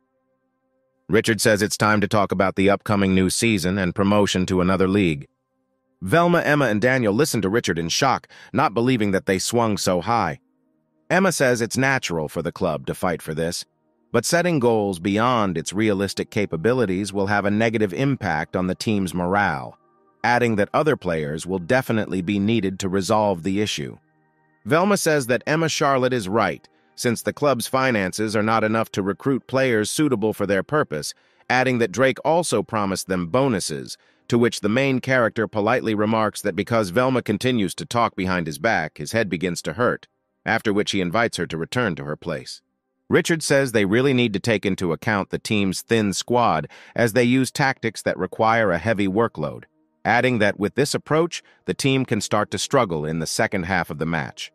Richard says it's time to talk about the upcoming new season and promotion to another league. Velma, Emma, and Daniel listen to Richard in shock, not believing that they swung so high. Emma says it's natural for the club to fight for this, but setting goals beyond its realistic capabilities will have a negative impact on the team's morale, adding that other players will definitely be needed to resolve the issue. Velma says that Emma Charlotte is right, since the club's finances are not enough to recruit players suitable for their purpose, adding that Drake also promised them bonuses, to which the main character politely remarks that because Velma continues to talk behind his back, his head begins to hurt, after which he invites her to return to her place. Richard says they really need to take into account the team's thin squad as they use tactics that require a heavy workload, adding that with this approach, the team can start to struggle in the second half of the match.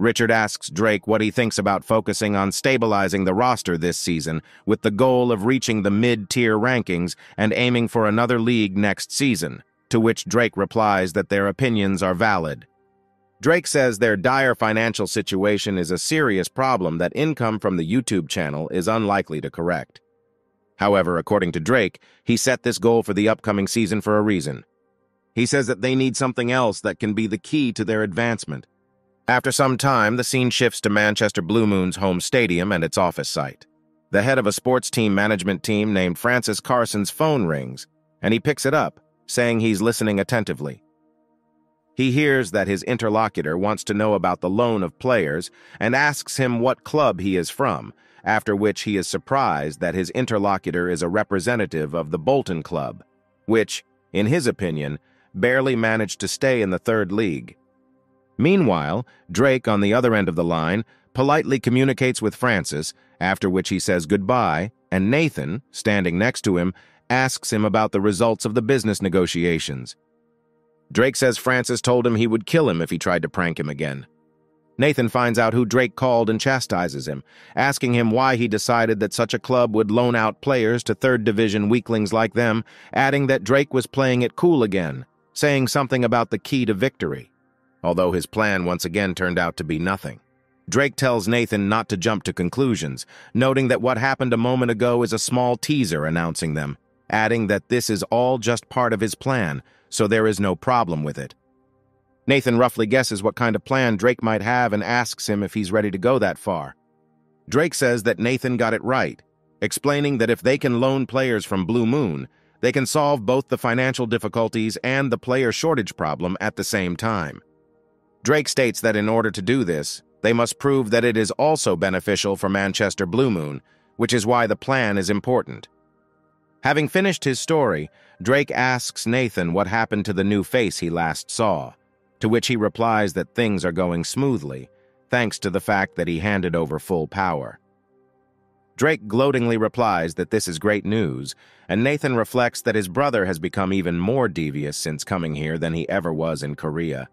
Richard asks Drake what he thinks about focusing on stabilizing the roster this season with the goal of reaching the mid-tier rankings and aiming for another league next season, to which Drake replies that their opinions are valid. Drake says their dire financial situation is a serious problem that income from the YouTube channel is unlikely to correct. However, according to Drake, he set this goal for the upcoming season for a reason. He says that they need something else that can be the key to their advancement. After some time, the scene shifts to Manchester Blue Moon's home stadium and its office site. The head of a sports team management team named Francis Carson's phone rings, and he picks it up, saying he's listening attentively. He hears that his interlocutor wants to know about the loan of players and asks him what club he is from, after which he is surprised that his interlocutor is a representative of the Bolton Club, which, in his opinion, barely managed to stay in the third league. Meanwhile, Drake, on the other end of the line, politely communicates with Francis, after which he says goodbye, and Nathan, standing next to him, asks him about the results of the business negotiations. Drake says Francis told him he would kill him if he tried to prank him again. Nathan finds out who Drake called and chastises him, asking him why he decided that such a club would loan out players to third division weaklings like them, adding that Drake was playing it cool again, saying something about the key to victory, although his plan once again turned out to be nothing. Drake tells Nathan not to jump to conclusions, noting that what happened a moment ago is a small teaser announcing them, adding that this is all just part of his plan, so there is no problem with it. Nathan roughly guesses what kind of plan Drake might have and asks him if he's ready to go that far. Drake says that Nathan got it right, explaining that if they can loan players from Blue Moon, they can solve both the financial difficulties and the player shortage problem at the same time. Drake states that in order to do this, they must prove that it is also beneficial for Manchester Blue Moon, which is why the plan is important. Having finished his story, Drake asks Nathan what happened to the new face he last saw to which he replies that things are going smoothly, thanks to the fact that he handed over full power. Drake gloatingly replies that this is great news, and Nathan reflects that his brother has become even more devious since coming here than he ever was in Korea.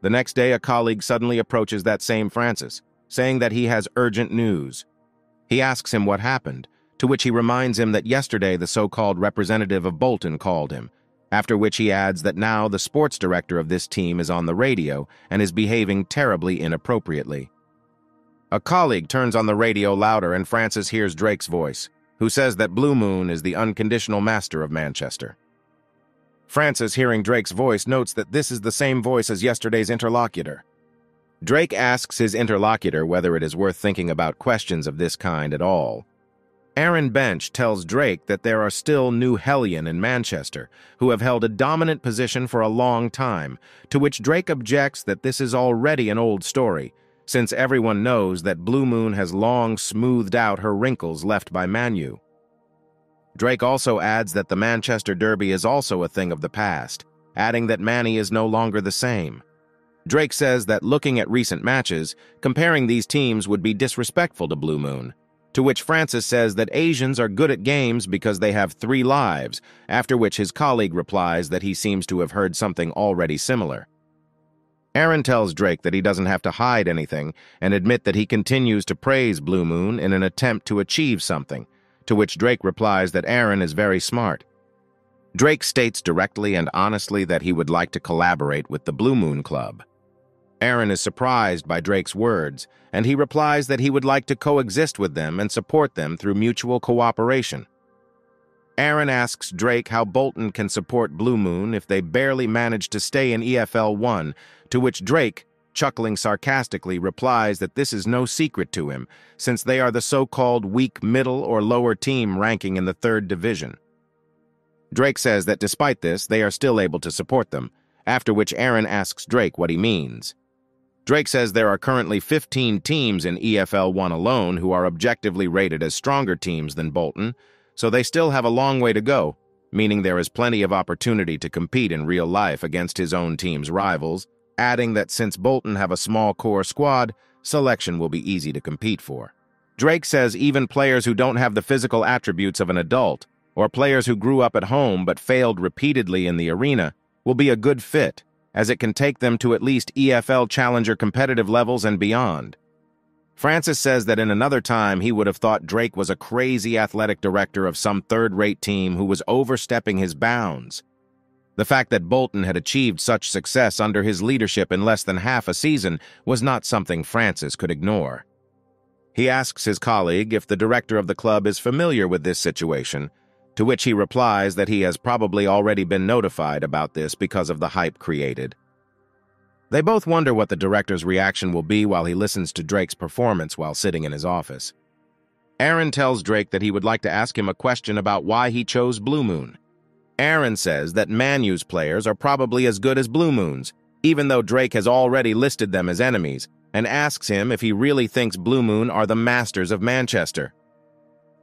The next day, a colleague suddenly approaches that same Francis, saying that he has urgent news. He asks him what happened, to which he reminds him that yesterday the so-called representative of Bolton called him, after which he adds that now the sports director of this team is on the radio and is behaving terribly inappropriately. A colleague turns on the radio louder and Francis hears Drake's voice, who says that Blue Moon is the unconditional master of Manchester. Francis, hearing Drake's voice, notes that this is the same voice as yesterday's interlocutor. Drake asks his interlocutor whether it is worth thinking about questions of this kind at all. Aaron Bench tells Drake that there are still New Hellion in Manchester, who have held a dominant position for a long time, to which Drake objects that this is already an old story, since everyone knows that Blue Moon has long smoothed out her wrinkles left by Manu. Drake also adds that the Manchester Derby is also a thing of the past, adding that Manny is no longer the same. Drake says that looking at recent matches, comparing these teams would be disrespectful to Blue Moon, to which Francis says that Asians are good at games because they have three lives, after which his colleague replies that he seems to have heard something already similar. Aaron tells Drake that he doesn't have to hide anything and admit that he continues to praise Blue Moon in an attempt to achieve something, to which Drake replies that Aaron is very smart. Drake states directly and honestly that he would like to collaborate with the Blue Moon Club. Aaron is surprised by Drake's words, and he replies that he would like to coexist with them and support them through mutual cooperation. Aaron asks Drake how Bolton can support Blue Moon if they barely manage to stay in EFL 1, to which Drake, chuckling sarcastically, replies that this is no secret to him, since they are the so-called weak middle or lower team ranking in the third division. Drake says that despite this, they are still able to support them, after which Aaron asks Drake what he means. Drake says there are currently 15 teams in EFL 1 alone who are objectively rated as stronger teams than Bolton, so they still have a long way to go, meaning there is plenty of opportunity to compete in real life against his own team's rivals, adding that since Bolton have a small core squad, selection will be easy to compete for. Drake says even players who don't have the physical attributes of an adult, or players who grew up at home but failed repeatedly in the arena, will be a good fit, as it can take them to at least EFL Challenger competitive levels and beyond. Francis says that in another time he would have thought Drake was a crazy athletic director of some third-rate team who was overstepping his bounds. The fact that Bolton had achieved such success under his leadership in less than half a season was not something Francis could ignore. He asks his colleague if the director of the club is familiar with this situation, to which he replies that he has probably already been notified about this because of the hype created. They both wonder what the director's reaction will be while he listens to Drake's performance while sitting in his office. Aaron tells Drake that he would like to ask him a question about why he chose Blue Moon. Aaron says that Manu's players are probably as good as Blue Moon's, even though Drake has already listed them as enemies, and asks him if he really thinks Blue Moon are the masters of Manchester.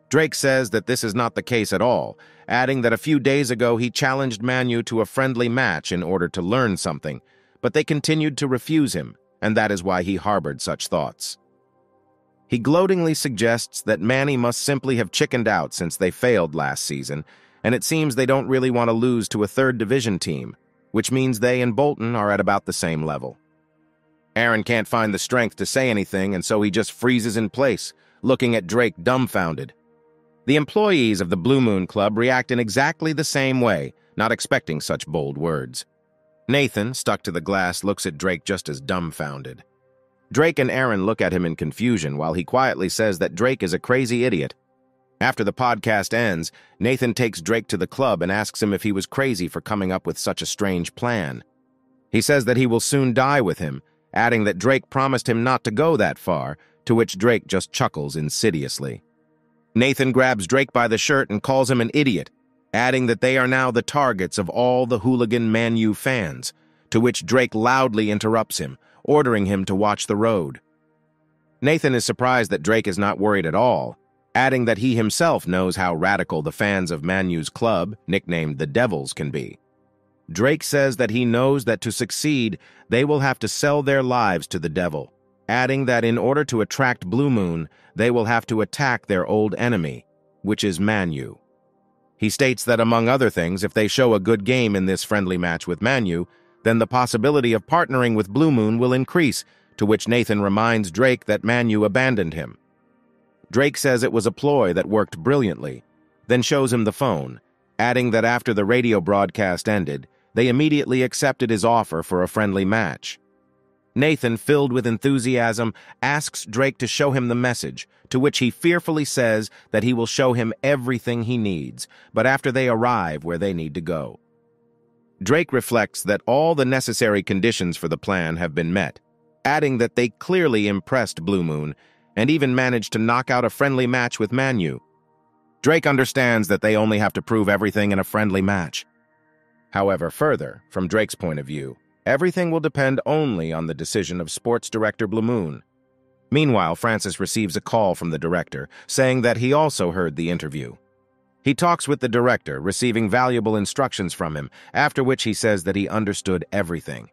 Drake says that this is not the case at all, adding that a few days ago he challenged Manu to a friendly match in order to learn something, but they continued to refuse him, and that is why he harbored such thoughts. He gloatingly suggests that Manny must simply have chickened out since they failed last season, and it seems they don't really want to lose to a third division team, which means they and Bolton are at about the same level. Aaron can't find the strength to say anything, and so he just freezes in place, looking at Drake dumbfounded. The employees of the Blue Moon Club react in exactly the same way, not expecting such bold words. Nathan, stuck to the glass, looks at Drake just as dumbfounded. Drake and Aaron look at him in confusion while he quietly says that Drake is a crazy idiot. After the podcast ends, Nathan takes Drake to the club and asks him if he was crazy for coming up with such a strange plan. He says that he will soon die with him, adding that Drake promised him not to go that far, to which Drake just chuckles insidiously. Nathan grabs Drake by the shirt and calls him an idiot, adding that they are now the targets of all the hooligan Manu fans, to which Drake loudly interrupts him, ordering him to watch the road. Nathan is surprised that Drake is not worried at all, adding that he himself knows how radical the fans of Manu's club, nicknamed the Devils, can be. Drake says that he knows that to succeed, they will have to sell their lives to the devil, adding that in order to attract Blue Moon, they will have to attack their old enemy, which is Manu. He states that among other things, if they show a good game in this friendly match with Manu, then the possibility of partnering with Blue Moon will increase, to which Nathan reminds Drake that Manu abandoned him. Drake says it was a ploy that worked brilliantly, then shows him the phone, adding that after the radio broadcast ended, they immediately accepted his offer for a friendly match. Nathan, filled with enthusiasm, asks Drake to show him the message, to which he fearfully says that he will show him everything he needs, but after they arrive where they need to go. Drake reflects that all the necessary conditions for the plan have been met, adding that they clearly impressed Blue Moon and even managed to knock out a friendly match with Manu. Drake understands that they only have to prove everything in a friendly match. However, further, from Drake's point of view, everything will depend only on the decision of sports director Blue Moon. Meanwhile, Francis receives a call from the director, saying that he also heard the interview. He talks with the director, receiving valuable instructions from him, after which he says that he understood everything.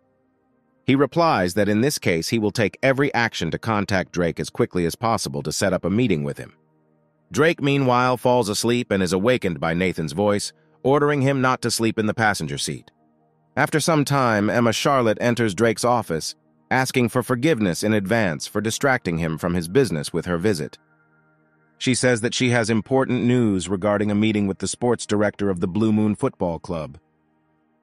He replies that in this case he will take every action to contact Drake as quickly as possible to set up a meeting with him. Drake, meanwhile, falls asleep and is awakened by Nathan's voice, ordering him not to sleep in the passenger seat. After some time, Emma Charlotte enters Drake's office, asking for forgiveness in advance for distracting him from his business with her visit. She says that she has important news regarding a meeting with the sports director of the Blue Moon Football Club.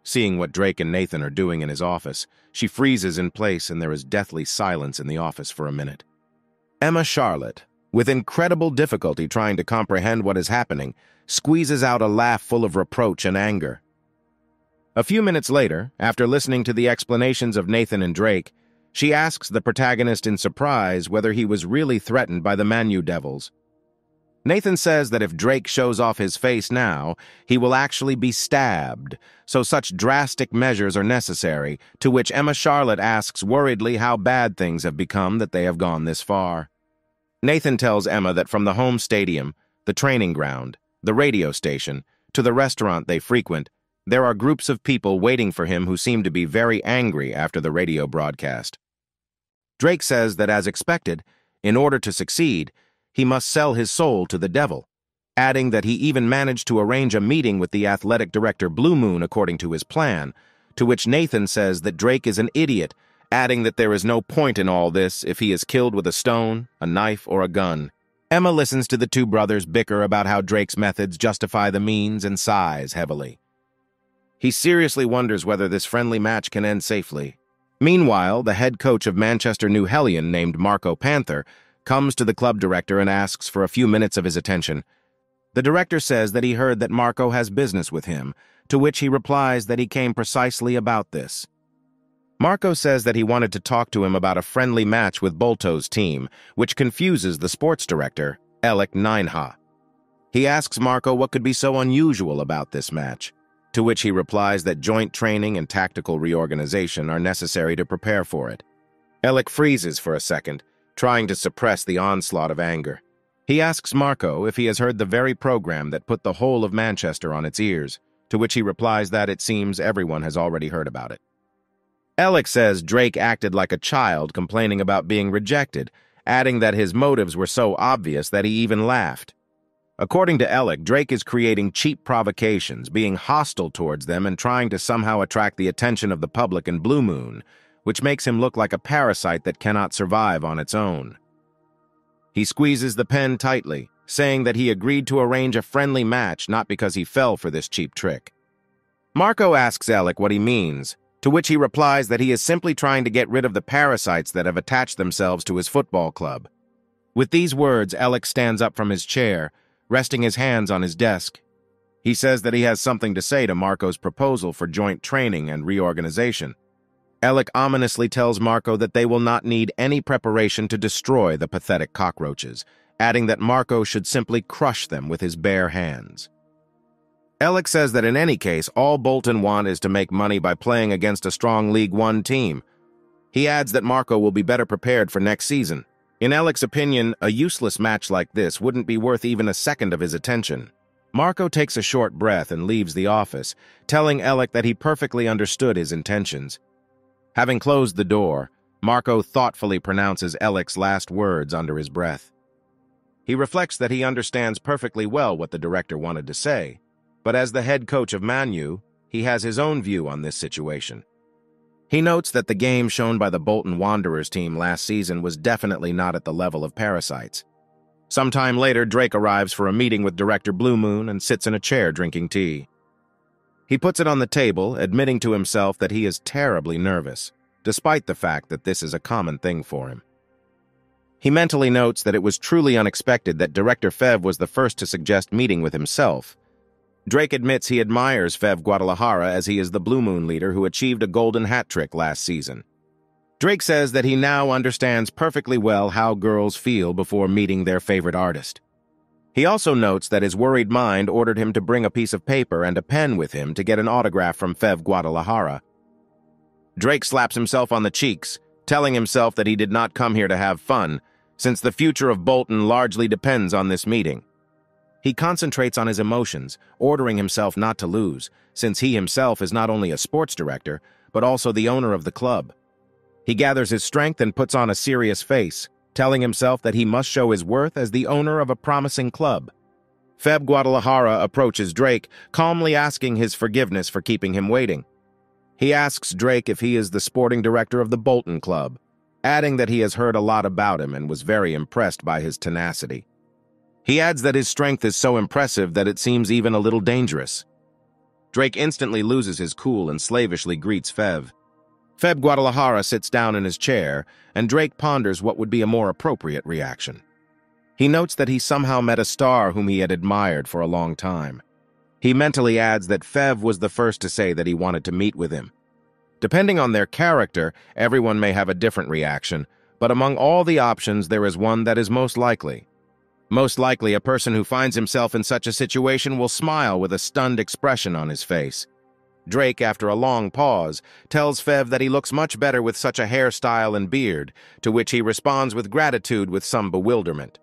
Seeing what Drake and Nathan are doing in his office, she freezes in place and there is deathly silence in the office for a minute. Emma Charlotte, with incredible difficulty trying to comprehend what is happening, squeezes out a laugh full of reproach and anger. A few minutes later, after listening to the explanations of Nathan and Drake, she asks the protagonist in surprise whether he was really threatened by the Manu Devils. Nathan says that if Drake shows off his face now, he will actually be stabbed, so such drastic measures are necessary, to which Emma Charlotte asks worriedly how bad things have become that they have gone this far. Nathan tells Emma that from the home stadium, the training ground, the radio station, to the restaurant they frequent, there are groups of people waiting for him who seem to be very angry after the radio broadcast. Drake says that as expected, in order to succeed, he must sell his soul to the devil, adding that he even managed to arrange a meeting with the athletic director Blue Moon according to his plan, to which Nathan says that Drake is an idiot, adding that there is no point in all this if he is killed with a stone, a knife, or a gun. Emma listens to the two brothers bicker about how Drake's methods justify the means and sighs heavily. He seriously wonders whether this friendly match can end safely. Meanwhile, the head coach of Manchester New Hellion, named Marco Panther, comes to the club director and asks for a few minutes of his attention. The director says that he heard that Marco has business with him, to which he replies that he came precisely about this. Marco says that he wanted to talk to him about a friendly match with Bolto's team, which confuses the sports director, Elik Ninha. He asks Marco what could be so unusual about this match, to which he replies that joint training and tactical reorganization are necessary to prepare for it. Elik freezes for a second, trying to suppress the onslaught of anger. He asks Marco if he has heard the very program that put the whole of Manchester on its ears, to which he replies that it seems everyone has already heard about it. Elik says Drake acted like a child complaining about being rejected, adding that his motives were so obvious that he even laughed. According to Elik, Drake is creating cheap provocations, being hostile towards them and trying to somehow attract the attention of the public in Blue Moon, which makes him look like a parasite that cannot survive on its own. He squeezes the pen tightly, saying that he agreed to arrange a friendly match not because he fell for this cheap trick. Marco asks Alec what he means, to which he replies that he is simply trying to get rid of the parasites that have attached themselves to his football club. With these words, Alec stands up from his chair, resting his hands on his desk. He says that he has something to say to Marco's proposal for joint training and reorganization. Elik ominously tells Marco that they will not need any preparation to destroy the pathetic cockroaches, adding that Marco should simply crush them with his bare hands. Elik says that in any case, all Bolton want is to make money by playing against a strong League One team. He adds that Marco will be better prepared for next season. In Elik's opinion, a useless match like this wouldn't be worth even a second of his attention. Marco takes a short breath and leaves the office, telling Elik that he perfectly understood his intentions. Having closed the door, Marco thoughtfully pronounces Elik's last words under his breath. He reflects that he understands perfectly well what the director wanted to say, but as the head coach of Manu, he has his own view on this situation. He notes that the game shown by the Bolton Wanderers team last season was definitely not at the level of Parasites. Sometime later, Drake arrives for a meeting with director Blue Moon and sits in a chair drinking tea. He puts it on the table, admitting to himself that he is terribly nervous, despite the fact that this is a common thing for him. He mentally notes that it was truly unexpected that Director Fev was the first to suggest meeting with himself. Drake admits he admires Fev Guadalajara as he is the Blue Moon leader who achieved a golden hat trick last season. Drake says that he now understands perfectly well how girls feel before meeting their favorite artist. He also notes that his worried mind ordered him to bring a piece of paper and a pen with him to get an autograph from Fev Guadalajara. Drake slaps himself on the cheeks, telling himself that he did not come here to have fun, since the future of Bolton largely depends on this meeting. He concentrates on his emotions, ordering himself not to lose, since he himself is not only a sports director, but also the owner of the club. He gathers his strength and puts on a serious face, telling himself that he must show his worth as the owner of a promising club. Feb Guadalajara approaches Drake, calmly asking his forgiveness for keeping him waiting. He asks Drake if he is the sporting director of the Bolton Club, adding that he has heard a lot about him and was very impressed by his tenacity. He adds that his strength is so impressive that it seems even a little dangerous. Drake instantly loses his cool and slavishly greets Fev. Feb Guadalajara sits down in his chair, and Drake ponders what would be a more appropriate reaction. He notes that he somehow met a star whom he had admired for a long time. He mentally adds that Fev was the first to say that he wanted to meet with him. Depending on their character, everyone may have a different reaction, but among all the options there is one that is most likely. Most likely, a person who finds himself in such a situation will smile with a stunned expression on his face. Drake, after a long pause, tells Fev that he looks much better with such a hairstyle and beard, to which he responds with gratitude with some bewilderment.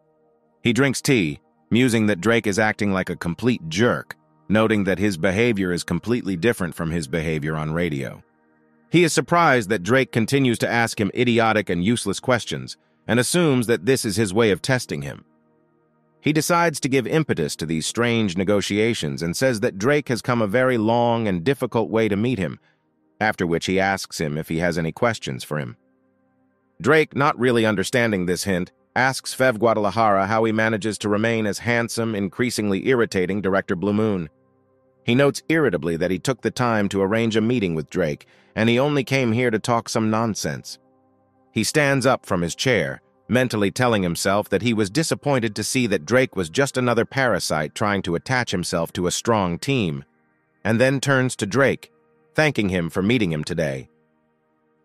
He drinks tea, musing that Drake is acting like a complete jerk, noting that his behavior is completely different from his behavior on radio. He is surprised that Drake continues to ask him idiotic and useless questions, and assumes that this is his way of testing him. He decides to give impetus to these strange negotiations and says that Drake has come a very long and difficult way to meet him, after which he asks him if he has any questions for him. Drake, not really understanding this hint, asks Fev Guadalajara how he manages to remain as handsome, increasingly irritating Director Blue Moon. He notes irritably that he took the time to arrange a meeting with Drake, and he only came here to talk some nonsense. He stands up from his chair, mentally telling himself that he was disappointed to see that Drake was just another parasite trying to attach himself to a strong team, and then turns to Drake, thanking him for meeting him today.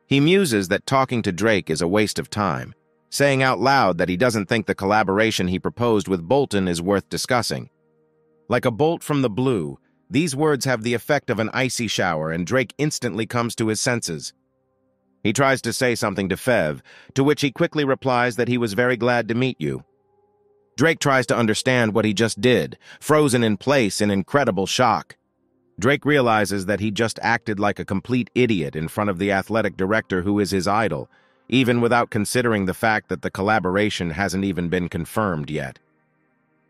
He muses that talking to Drake is a waste of time, saying out loud that he doesn't think the collaboration he proposed with Bolton is worth discussing. Like a bolt from the blue, these words have the effect of an icy shower and Drake instantly comes to his senses. He tries to say something to Fev, to which he quickly replies that he was very glad to meet you. Drake tries to understand what he just did, frozen in place in incredible shock. Drake realizes that he just acted like a complete idiot in front of the athletic director who is his idol, even without considering the fact that the collaboration hasn't even been confirmed yet.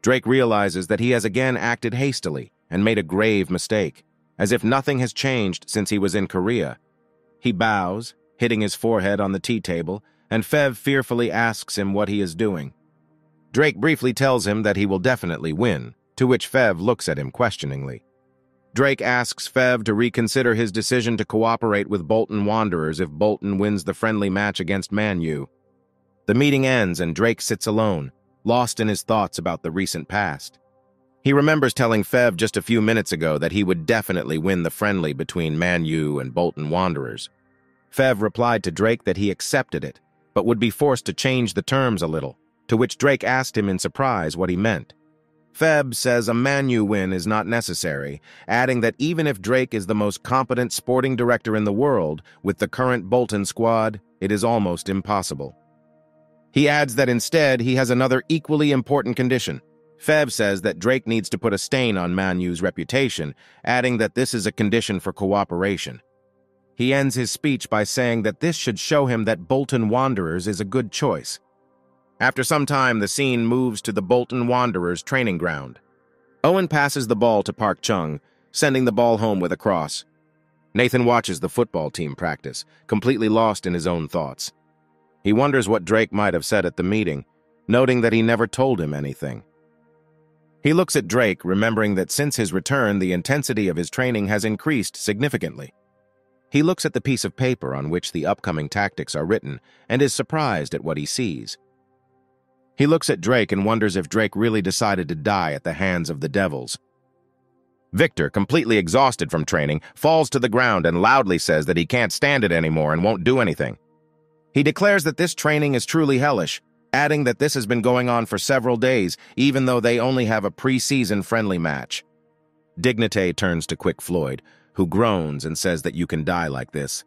Drake realizes that he has again acted hastily and made a grave mistake, as if nothing has changed since he was in Korea. He bows, hitting his forehead on the tea table, and Fev fearfully asks him what he is doing. Drake briefly tells him that he will definitely win, to which Fev looks at him questioningly. Drake asks Fev to reconsider his decision to cooperate with Bolton Wanderers if Bolton wins the friendly match against Manu. The meeting ends and Drake sits alone, lost in his thoughts about the recent past. He remembers telling Fev just a few minutes ago that he would definitely win the friendly between Manu and Bolton Wanderers. Fev replied to Drake that he accepted it, but would be forced to change the terms a little, to which Drake asked him in surprise what he meant. Fev says a Manu win is not necessary, adding that even if Drake is the most competent sporting director in the world, with the current Bolton squad, it is almost impossible. He adds that instead he has another equally important condition. Fev says that Drake needs to put a stain on Manu's reputation, adding that this is a condition for cooperation. He ends his speech by saying that this should show him that Bolton Wanderers is a good choice. After some time, the scene moves to the Bolton Wanderers training ground. Owen passes the ball to Park Chung, sending the ball home with a cross. Nathan watches the football team practice, completely lost in his own thoughts. He wonders what Drake might have said at the meeting, noting that he never told him anything. He looks at Drake, remembering that since his return, the intensity of his training has increased significantly. He looks at the piece of paper on which the upcoming tactics are written and is surprised at what he sees. He looks at Drake and wonders if Drake really decided to die at the hands of the devils. Victor, completely exhausted from training, falls to the ground and loudly says that he can't stand it anymore and won't do anything. He declares that this training is truly hellish, adding that this has been going on for several days, even though they only have a preseason friendly match. Dignity turns to Quick Floyd, who groans and says that you can die like this.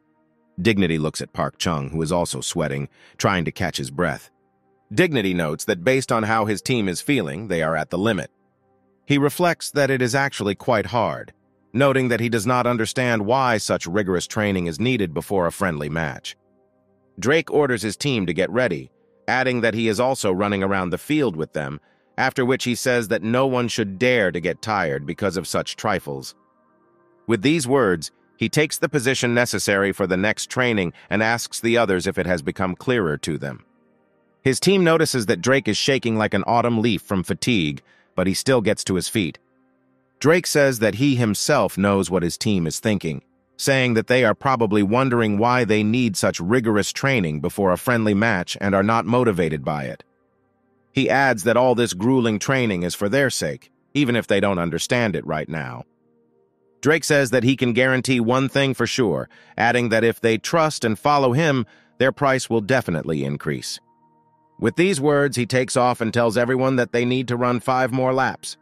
Dignity looks at Park Chung, who is also sweating, trying to catch his breath. Dignity notes that based on how his team is feeling, they are at the limit. He reflects that it is actually quite hard, noting that he does not understand why such rigorous training is needed before a friendly match. Drake orders his team to get ready, adding that he is also running around the field with them, after which he says that no one should dare to get tired because of such trifles. With these words, he takes the position necessary for the next training and asks the others if it has become clearer to them. His team notices that Drake is shaking like an autumn leaf from fatigue, but he still gets to his feet. Drake says that he himself knows what his team is thinking, saying that they are probably wondering why they need such rigorous training before a friendly match and are not motivated by it. He adds that all this grueling training is for their sake, even if they don't understand it right now. Drake says that he can guarantee one thing for sure, adding that if they trust and follow him, their price will definitely increase. With these words, he takes off and tells everyone that they need to run five more laps.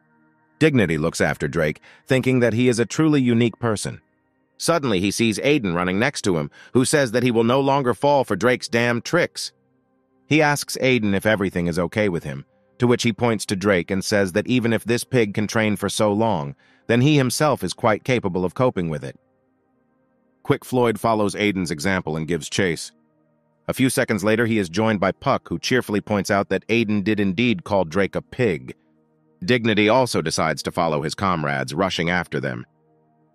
Dignity looks after Drake, thinking that he is a truly unique person. Suddenly, he sees Aiden running next to him, who says that he will no longer fall for Drake's damn tricks. He asks Aiden if everything is okay with him, to which he points to Drake and says that even if this pig can train for so long, then he himself is quite capable of coping with it. Quick Floyd follows Aiden's example and gives chase. A few seconds later, he is joined by Puck, who cheerfully points out that Aiden did indeed call Drake a pig. Dignity also decides to follow his comrades, rushing after them.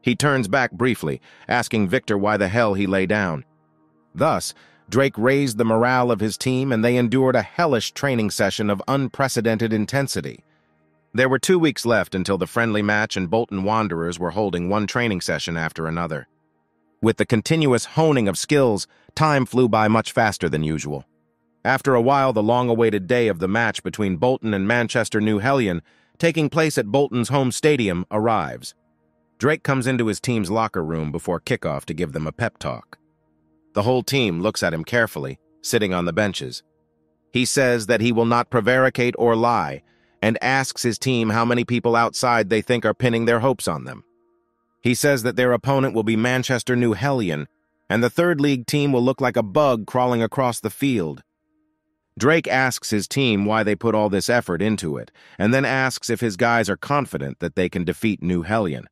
He turns back briefly, asking Victor why the hell he lay down. Thus, Drake raised the morale of his team and they endured a hellish training session of unprecedented intensity. There were two weeks left until the friendly match and Bolton Wanderers were holding one training session after another. With the continuous honing of skills, time flew by much faster than usual. After a while, the long-awaited day of the match between Bolton and Manchester New Hellion, taking place at Bolton's home stadium, arrives. Drake comes into his team's locker room before kickoff to give them a pep talk. The whole team looks at him carefully, sitting on the benches. He says that he will not prevaricate or lie, and asks his team how many people outside they think are pinning their hopes on them. He says that their opponent will be Manchester New Hellion, and the third league team will look like a bug crawling across the field. Drake asks his team why they put all this effort into it, and then asks if his guys are confident that they can defeat New Hellion.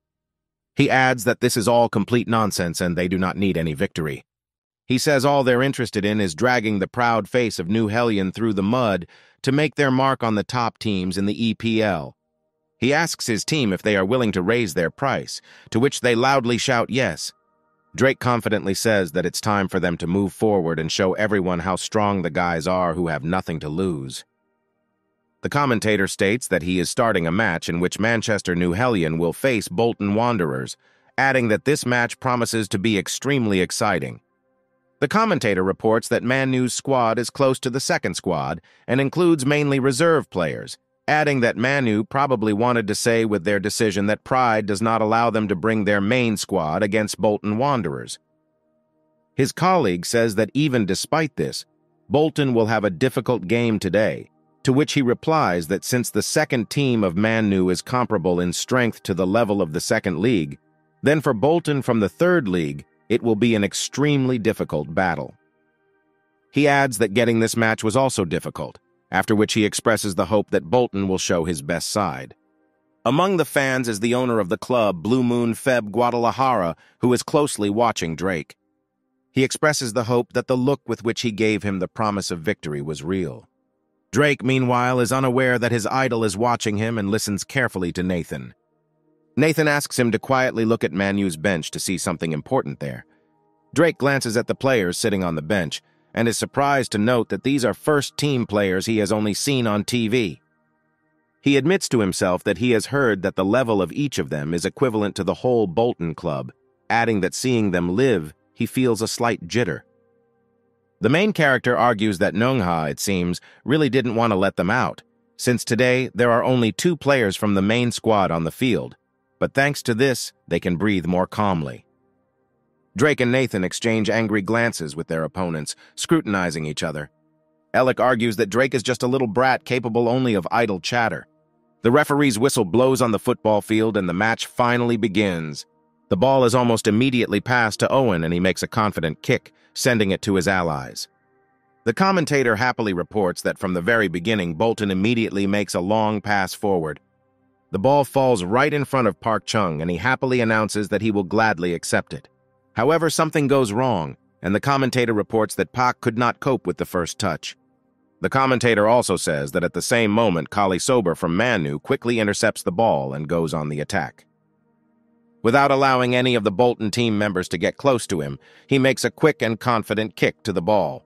He adds that this is all complete nonsense and they do not need any victory. He says all they're interested in is dragging the proud face of New Hellion through the mud to make their mark on the top teams in the EPL. He asks his team if they are willing to raise their price, to which they loudly shout yes. Drake confidently says that it's time for them to move forward and show everyone how strong the guys are who have nothing to lose. The commentator states that he is starting a match in which Manchester New Hellion will face Bolton Wanderers, adding that this match promises to be extremely exciting. The commentator reports that Manu's squad is close to the second squad and includes mainly reserve players, adding that Manu probably wanted to say with their decision that pride does not allow them to bring their main squad against Bolton Wanderers. His colleague says that even despite this, Bolton will have a difficult game today, to which he replies that since the second team of Manu is comparable in strength to the level of the second league, then for Bolton from the third league, it will be an extremely difficult battle. He adds that getting this match was also difficult, after which he expresses the hope that Bolton will show his best side. Among the fans is the owner of the club, Blue Moon Fev Guadalajara, who is closely watching Drake. He expresses the hope that the look with which he gave him the promise of victory was real. Drake, meanwhile, is unaware that his idol is watching him and listens carefully to Nathan. Nathan asks him to quietly look at Manu's bench to see something important there. Drake glances at the players sitting on the bench and is surprised to note that these are first-team players he has only seen on TV. He admits to himself that he has heard that the level of each of them is equivalent to the whole Bolton club, adding that seeing them live, he feels a slight jitter. The main character argues that Nungha, it seems, really didn't want to let them out, since today there are only two players from the main squad on the field, but thanks to this, they can breathe more calmly. Drake and Nathan exchange angry glances with their opponents, scrutinizing each other. Alec argues that Drake is just a little brat capable only of idle chatter. The referee's whistle blows on the football field and the match finally begins. The ball is almost immediately passed to Owen and he makes a confident kick, sending it to his allies. The commentator happily reports that from the very beginning, Bolton immediately makes a long pass forward. The ball falls right in front of Park Chung and he happily announces that he will gladly accept it. However, something goes wrong, and the commentator reports that Park could not cope with the first touch. The commentator also says that at the same moment, Kali Sober from Manu quickly intercepts the ball and goes on the attack. Without allowing any of the Bolton team members to get close to him, he makes a quick and confident kick to the ball.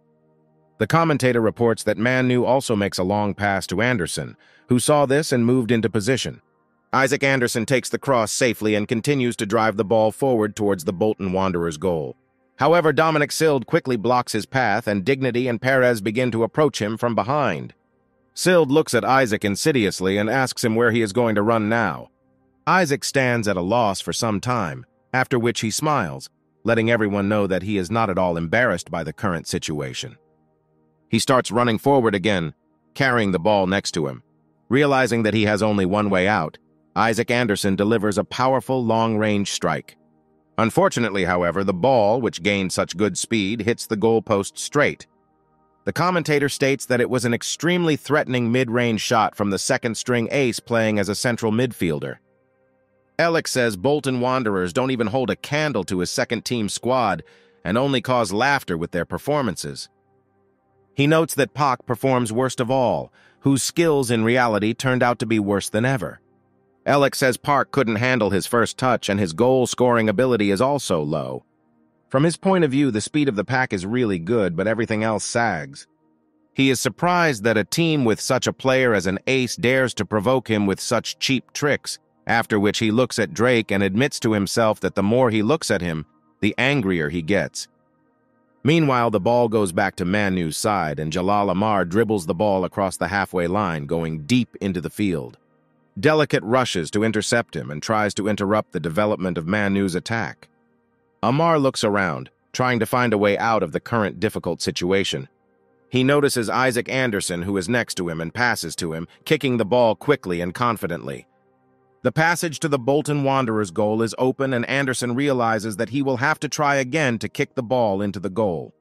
The commentator reports that Manu also makes a long pass to Anderson, who saw this and moved into position. Isaac Anderson takes the cross safely and continues to drive the ball forward towards the Bolton Wanderers' goal. However, Dominic Sild quickly blocks his path and Dignity and Perez begin to approach him from behind. Sild looks at Isaac insidiously and asks him where he is going to run now. Isaac stands at a loss for some time, after which he smiles, letting everyone know that he is not at all embarrassed by the current situation. He starts running forward again, carrying the ball next to him. Realizing that he has only one way out, Isaac Anderson delivers a powerful long-range strike. Unfortunately, however, the ball, which gained such good speed, hits the goalpost straight. The commentator states that it was an extremely threatening mid-range shot from the second-string ace playing as a central midfielder. Ellick says Bolton Wanderers don't even hold a candle to his second-team squad and only cause laughter with their performances. He notes that Park performs worst of all, whose skills in reality turned out to be worse than ever. Ellick says Park couldn't handle his first touch and his goal-scoring ability is also low. From his point of view, the speed of the pack is really good, but everything else sags. He is surprised that a team with such a player as an ace dares to provoke him with such cheap tricks, after which he looks at Drake and admits to himself that the more he looks at him, the angrier he gets. Meanwhile, the ball goes back to Manu's side, and Jalal Amar dribbles the ball across the halfway line, going deep into the field. Delicate rushes to intercept him and tries to interrupt the development of Manu's attack. Amar looks around, trying to find a way out of the current difficult situation. He notices Isaac Anderson, who is next to him, and passes to him, kicking the ball quickly and confidently. The passage to the Bolton Wanderers goal is open and Anderson realizes that he will have to try again to kick the ball into the goal.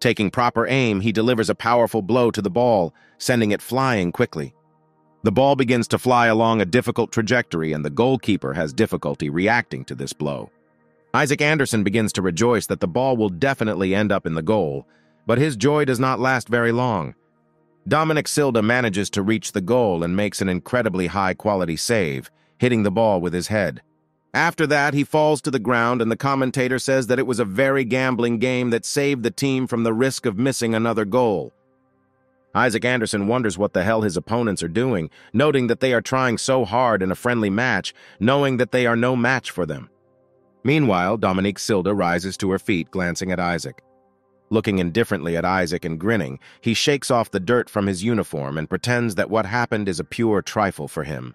Taking proper aim, he delivers a powerful blow to the ball, sending it flying quickly. The ball begins to fly along a difficult trajectory and the goalkeeper has difficulty reacting to this blow. Isaac Anderson begins to rejoice that the ball will definitely end up in the goal, but his joy does not last very long. Dominic Silda manages to reach the goal and makes an incredibly high-quality save, hitting the ball with his head. After that, he falls to the ground and the commentator says that it was a very gambling game that saved the team from the risk of missing another goal. Isaac Anderson wonders what the hell his opponents are doing, noting that they are trying so hard in a friendly match, knowing that they are no match for them. Meanwhile, Dominique Silda rises to her feet, glancing at Isaac. Looking indifferently at Isaac and grinning, he shakes off the dirt from his uniform and pretends that what happened is a pure trifle for him.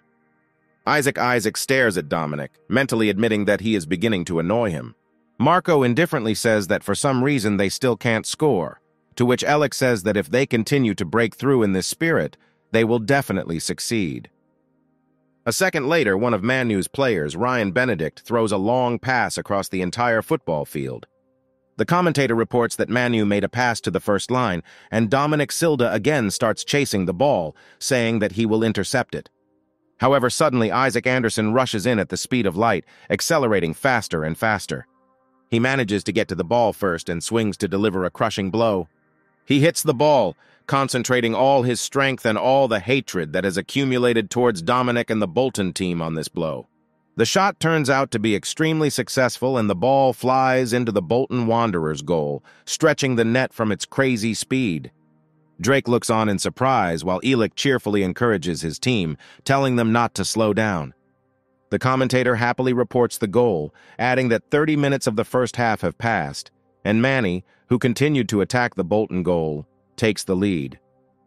Isaac Isaac stares at Dominic, mentally admitting that he is beginning to annoy him. Marco indifferently says that for some reason they still can't score, to which Alec says that if they continue to break through in this spirit, they will definitely succeed. A second later, one of Manu's players, Ryan Benedict, throws a long pass across the entire football field, the commentator reports that Manu made a pass to the first line, and Dominic Silda again starts chasing the ball, saying that he will intercept it. However, suddenly Isaac Anderson rushes in at the speed of light, accelerating faster and faster. He manages to get to the ball first and swings to deliver a crushing blow. He hits the ball, concentrating all his strength and all the hatred that has accumulated towards Dominic and the Bolton team on this blow. The shot turns out to be extremely successful and the ball flies into the Bolton Wanderers' goal, stretching the net from its crazy speed. Drake looks on in surprise while Ellick cheerfully encourages his team, telling them not to slow down. The commentator happily reports the goal, adding that 30 minutes of the first half have passed, and Manu, who continued to attack the Bolton goal, takes the lead.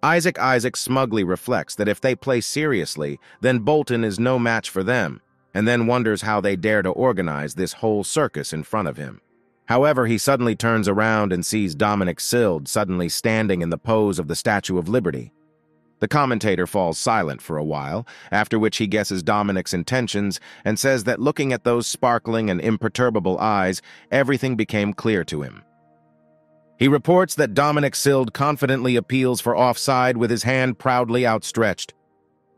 Isaac Isaac smugly reflects that if they play seriously, then Bolton is no match for them, and then wonders how they dare to organize this whole circus in front of him. However, he suddenly turns around and sees Dominic Sild suddenly standing in the pose of the Statue of Liberty. The commentator falls silent for a while, after which he guesses Dominic's intentions and says that looking at those sparkling and imperturbable eyes, everything became clear to him. He reports that Dominic Sild confidently appeals for offside with his hand proudly outstretched.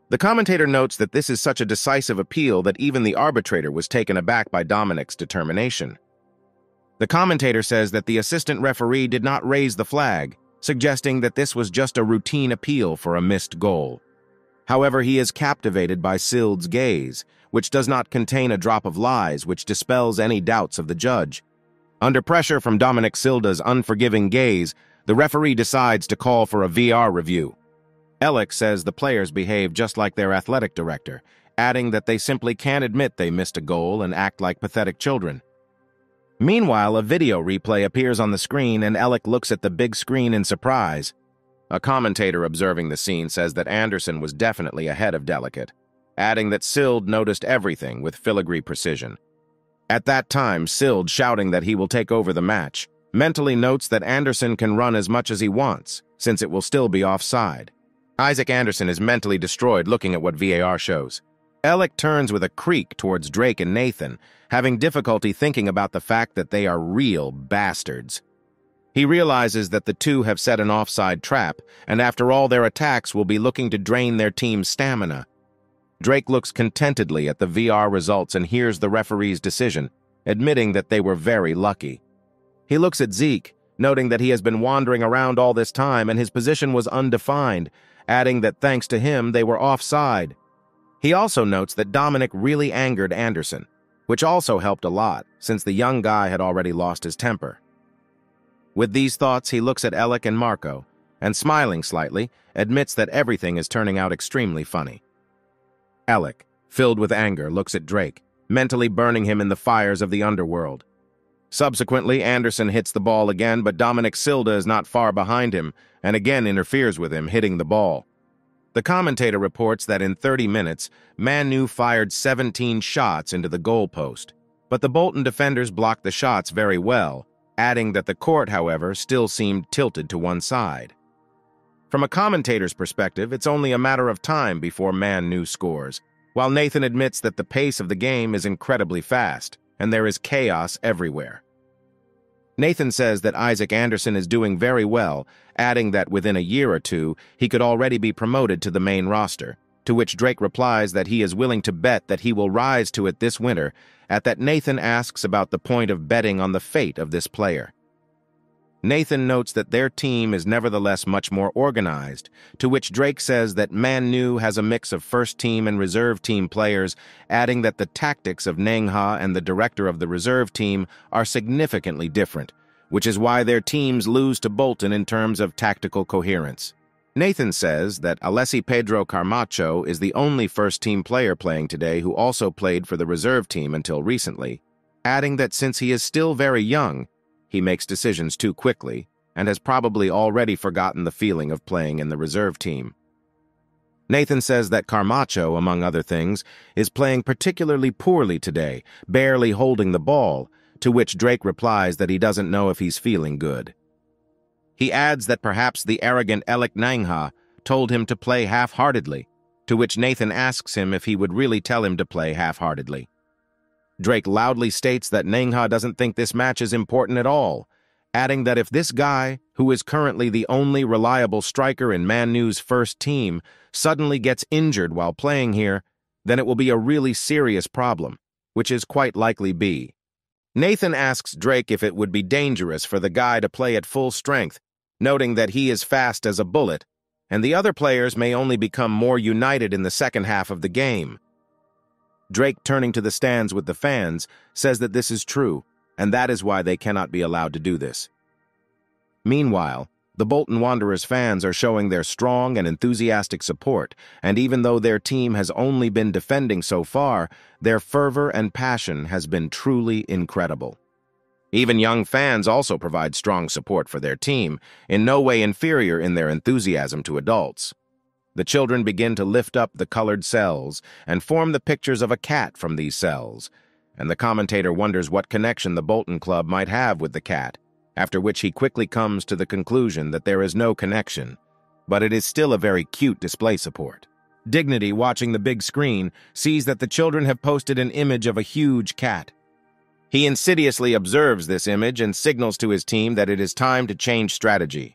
The commentator notes that this is such a decisive appeal that even the arbitrator was taken aback by Dominic's determination. The commentator says that the assistant referee did not raise the flag, suggesting that this was just a routine appeal for a missed goal. However, he is captivated by Sild's gaze, which does not contain a drop of lies which dispels any doubts of the judge. Under pressure from Dominic Silda's unforgiving gaze, the referee decides to call for a VAR review. Ellick says the players behave just like their athletic director, adding that they simply can't admit they missed a goal and act like pathetic children. Meanwhile, a video replay appears on the screen and Ellick looks at the big screen in surprise. A commentator observing the scene says that Anderson was definitely ahead of Delicate, adding that Sild noticed everything with filigree precision. At that time, Sild, shouting that he will take over the match, mentally notes that Anderson can run as much as he wants, since it will still be offside. Isaac Anderson is mentally destroyed looking at what VAR shows. Ellick turns with a creak towards Drake and Nathan, having difficulty thinking about the fact that they are real bastards. He realizes that the two have set an offside trap, and after all their attacks will be looking to drain their team's stamina. Drake looks contentedly at the VAR results and hears the referee's decision, admitting that they were very lucky. He looks at Zeke, noting that he has been wandering around all this time and his position was undefined, adding that thanks to him they were offside. He also notes that Dominic really angered Anderson, which also helped a lot, since the young guy had already lost his temper. With these thoughts, he looks at Ellick and Marco, and smiling slightly, admits that everything is turning out extremely funny. Ellick, filled with anger, looks at Drake, mentally burning him in the fires of the underworld. Subsequently, Anderson hits the ball again, but Dominic Silda is not far behind him, and again interferes with him, hitting the ball. The commentator reports that in 30 minutes, Manu fired 17 shots into the goalpost, but the Bolton defenders blocked the shots very well, adding that the court, however, still seemed tilted to one side. From a commentator's perspective, it's only a matter of time before Man Manu scores, while Nathan admits that the pace of the game is incredibly fast, and there is chaos everywhere. Nathan says that Isaac Anderson is doing very well, adding that within a year or two, he could already be promoted to the main roster, to which Drake replies that he is willing to bet that he will rise to it this winter, at that Nathan asks about the point of betting on the fate of this player. Nathan notes that their team is nevertheless much more organized, to which Drake says that Manu has a mix of first team and reserve team players, adding that the tactics of Nengha and the director of the reserve team are significantly different, which is why their teams lose to Bolton in terms of tactical coherence. Nathan says that Alessi Pedro Carmacho is the only first-team player playing today who also played for the reserve team until recently, adding that since he is still very young, he makes decisions too quickly and has probably already forgotten the feeling of playing in the reserve team. Nathan says that Carmacho, among other things, is playing particularly poorly today, barely holding the ball, to which Drake replies that he doesn't know if he's feeling good. He adds that perhaps the arrogant Ellick Nangha told him to play half-heartedly, to which Nathan asks him if he would really tell him to play half-heartedly. Drake loudly states that Nengha doesn't think this match is important at all, adding that if this guy, who is currently the only reliable striker in Manu's first team, suddenly gets injured while playing here, then it will be a really serious problem, which is quite likely be. Nathan asks Drake if it would be dangerous for the guy to play at full strength, noting that he is fast as a bullet, and the other players may only become more united in the second half of the game. Drake, turning to the stands with the fans, says that this is true, and that is why they cannot be allowed to do this. Meanwhile, the Bolton Wanderers fans are showing their strong and enthusiastic support, and even though their team has only been defending so far, their fervor and passion has been truly incredible. Even young fans also provide strong support for their team, in no way inferior in their enthusiasm to adults. The children begin to lift up the colored cells and form the pictures of a cat from these cells, and the commentator wonders what connection the Bolton Club might have with the cat, after which he quickly comes to the conclusion that there is no connection, but it is still a very cute display support. Dignity, watching the big screen, sees that the children have posted an image of a huge cat. He insidiously observes this image and signals to his team that it is time to change strategy.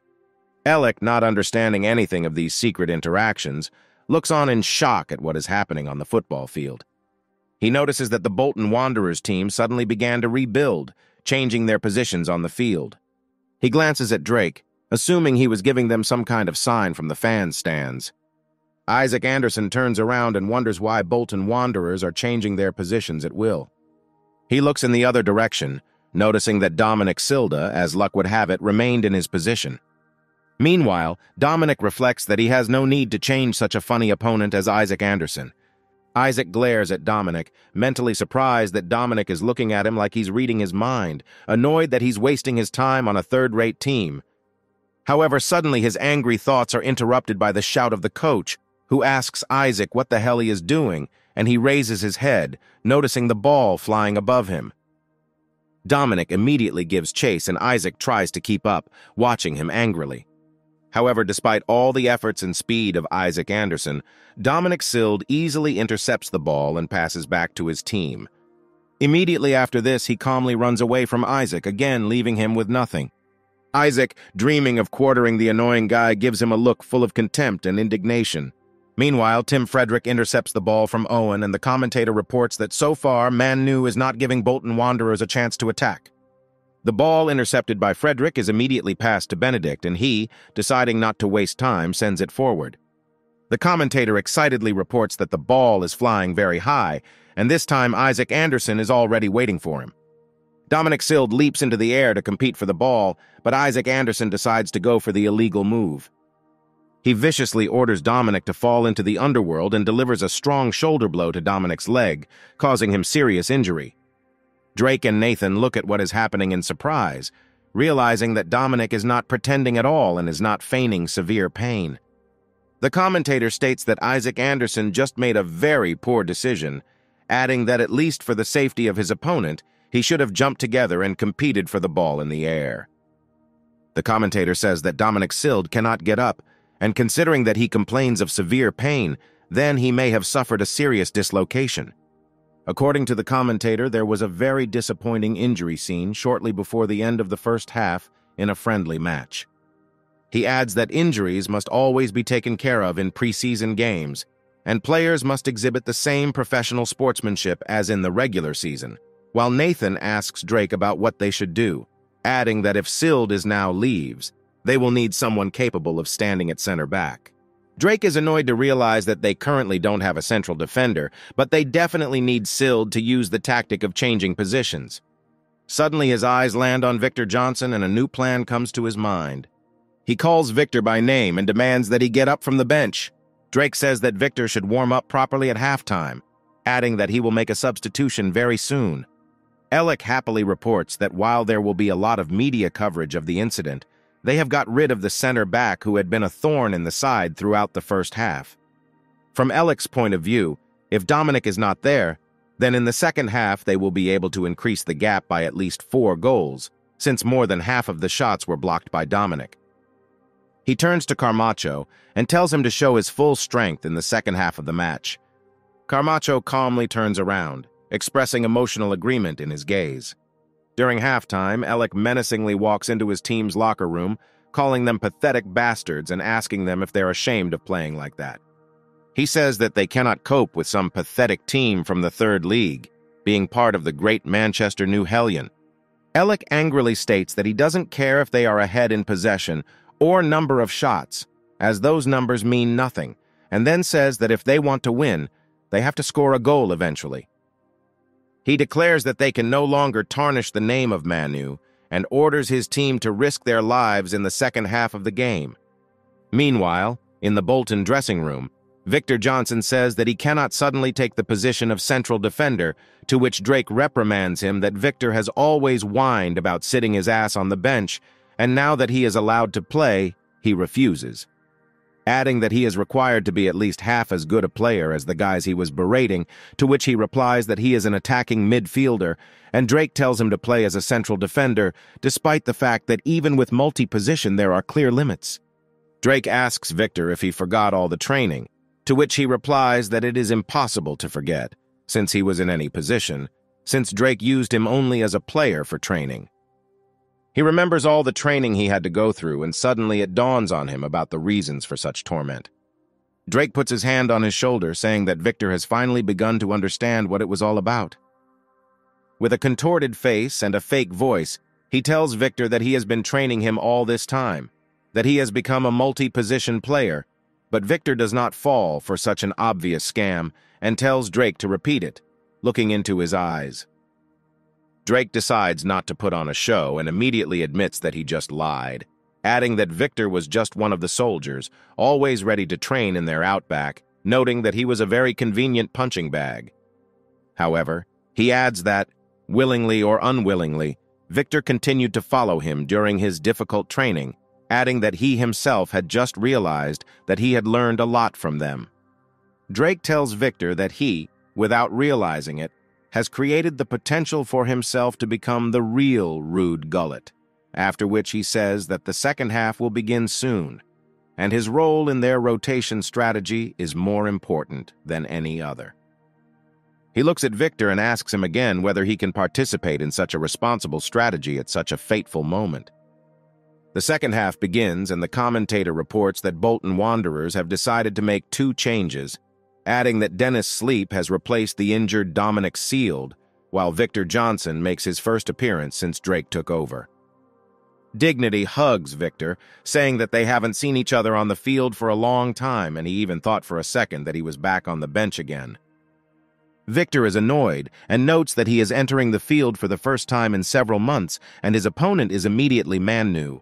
Alec, not understanding anything of these secret interactions, looks on in shock at what is happening on the football field. He notices that the Bolton Wanderers team suddenly began to rebuild, changing their positions on the field. He glances at Drake, assuming he was giving them some kind of sign from the fan stands. Isaac Anderson turns around and wonders why Bolton Wanderers are changing their positions at will. He looks in the other direction, noticing that Dominic Silda, as luck would have it, remained in his position. Meanwhile, Dominic reflects that he has no need to change such a funny opponent as Isaac Anderson. Isaac glares at Dominic, mentally surprised that Dominic is looking at him like he's reading his mind, annoyed that he's wasting his time on a third-rate team. However, suddenly his angry thoughts are interrupted by the shout of the coach, who asks Isaac what the hell he is doing, and he raises his head, noticing the ball flying above him. Dominic immediately gives chase and Isaac tries to keep up, watching him angrily. However, despite all the efforts and speed of Isaac Anderson, Dominic Sild easily intercepts the ball and passes back to his team. Immediately after this, he calmly runs away from Isaac, again leaving him with nothing. Isaac, dreaming of quartering the annoying guy, gives him a look full of contempt and indignation. Meanwhile, Tim Frederick intercepts the ball from Owen, and the commentator reports that so far, Manu is not giving Bolton Wanderers a chance to attack. The ball intercepted by Frederick is immediately passed to Benedict, and he, deciding not to waste time, sends it forward. The commentator excitedly reports that the ball is flying very high, and this time Isaac Anderson is already waiting for him. Dominic Sild leaps into the air to compete for the ball, but Isaac Anderson decides to go for the illegal move. He viciously orders Dominic to fall into the underworld and delivers a strong shoulder blow to Dominic's leg, causing him serious injury. Drake and Nathan look at what is happening in surprise, realizing that Dominic is not pretending at all and is not feigning severe pain. The commentator states that Isaac Anderson just made a very poor decision, adding that at least for the safety of his opponent, he should have jumped together and competed for the ball in the air. The commentator says that Dominic Sild cannot get up, and considering that he complains of severe pain, then he may have suffered a serious dislocation. According to the commentator, there was a very disappointing injury scene shortly before the end of the first half in a friendly match. He adds that injuries must always be taken care of in preseason games, and players must exhibit the same professional sportsmanship as in the regular season, while Nathan asks Drake about what they should do, adding that if Sild is now leaves, they will need someone capable of standing at center back. Drake is annoyed to realize that they currently don't have a central defender, but they definitely need Sild to use the tactic of changing positions. Suddenly his eyes land on Victor Johnson and a new plan comes to his mind. He calls Victor by name and demands that he get up from the bench. Drake says that Victor should warm up properly at halftime, adding that he will make a substitution very soon. Alec happily reports that while there will be a lot of media coverage of the incident, they have got rid of the center back who had been a thorn in the side throughout the first half. From Alec's point of view, if Dominic is not there, then in the second half they will be able to increase the gap by at least four goals, since more than half of the shots were blocked by Dominic. He turns to Carmacho and tells him to show his full strength in the second half of the match. Carmacho calmly turns around, expressing emotional agreement in his gaze. During halftime, Alec menacingly walks into his team's locker room, calling them pathetic bastards and asking them if they're ashamed of playing like that. He says that they cannot cope with some pathetic team from the third league, being part of the great Manchester New Hellion. Alec angrily states that he doesn't care if they are ahead in possession or number of shots, as those numbers mean nothing, and then says that if they want to win, they have to score a goal eventually. He declares that they can no longer tarnish the name of Manu and orders his team to risk their lives in the second half of the game. Meanwhile, in the Bolton dressing room, Victor Johnson says that he cannot suddenly take the position of central defender, to which Drake reprimands him that Victor has always whined about sitting his ass on the bench, and now that he is allowed to play, he refuses. Adding that he is required to be at least half as good a player as the guys he was berating, to which he replies that he is an attacking midfielder, and Drake tells him to play as a central defender, despite the fact that even with multi-position there are clear limits. Drake asks Victor if he forgot all the training, to which he replies that it is impossible to forget, since he was in any position, since Drake used him only as a player for training. He remembers all the training he had to go through, and suddenly it dawns on him about the reasons for such torment. Drake puts his hand on his shoulder, saying that Victor has finally begun to understand what it was all about. With a contorted face and a fake voice, he tells Victor that he has been training him all this time, that he has become a multi-position player, but Victor does not fall for such an obvious scam and tells Drake to repeat it, looking into his eyes. Drake decides not to put on a show and immediately admits that he just lied, adding that Victor was just one of the soldiers, always ready to train in their outback, noting that he was a very convenient punching bag. However, he adds that, willingly or unwillingly, Victor continued to follow him during his difficult training, adding that he himself had just realized that he had learned a lot from them. Drake tells Victor that he, without realizing it, has created the potential for himself to become the real Ruud Gullit, after which he says that the second half will begin soon, and his role in their rotation strategy is more important than any other. He looks at Victor and asks him again whether he can participate in such a responsible strategy at such a fateful moment. The second half begins and the commentator reports that Bolton Wanderers have decided to make two changes adding that Dennis Sleep has replaced the injured Dominic Sild, while Victor Johnson makes his first appearance since Drake took over. Dignity hugs Victor, saying that they haven't seen each other on the field for a long time, and he even thought for a second that he was back on the bench again. Victor is annoyed and notes that he is entering the field for the first time in several months, and his opponent is immediately Manu.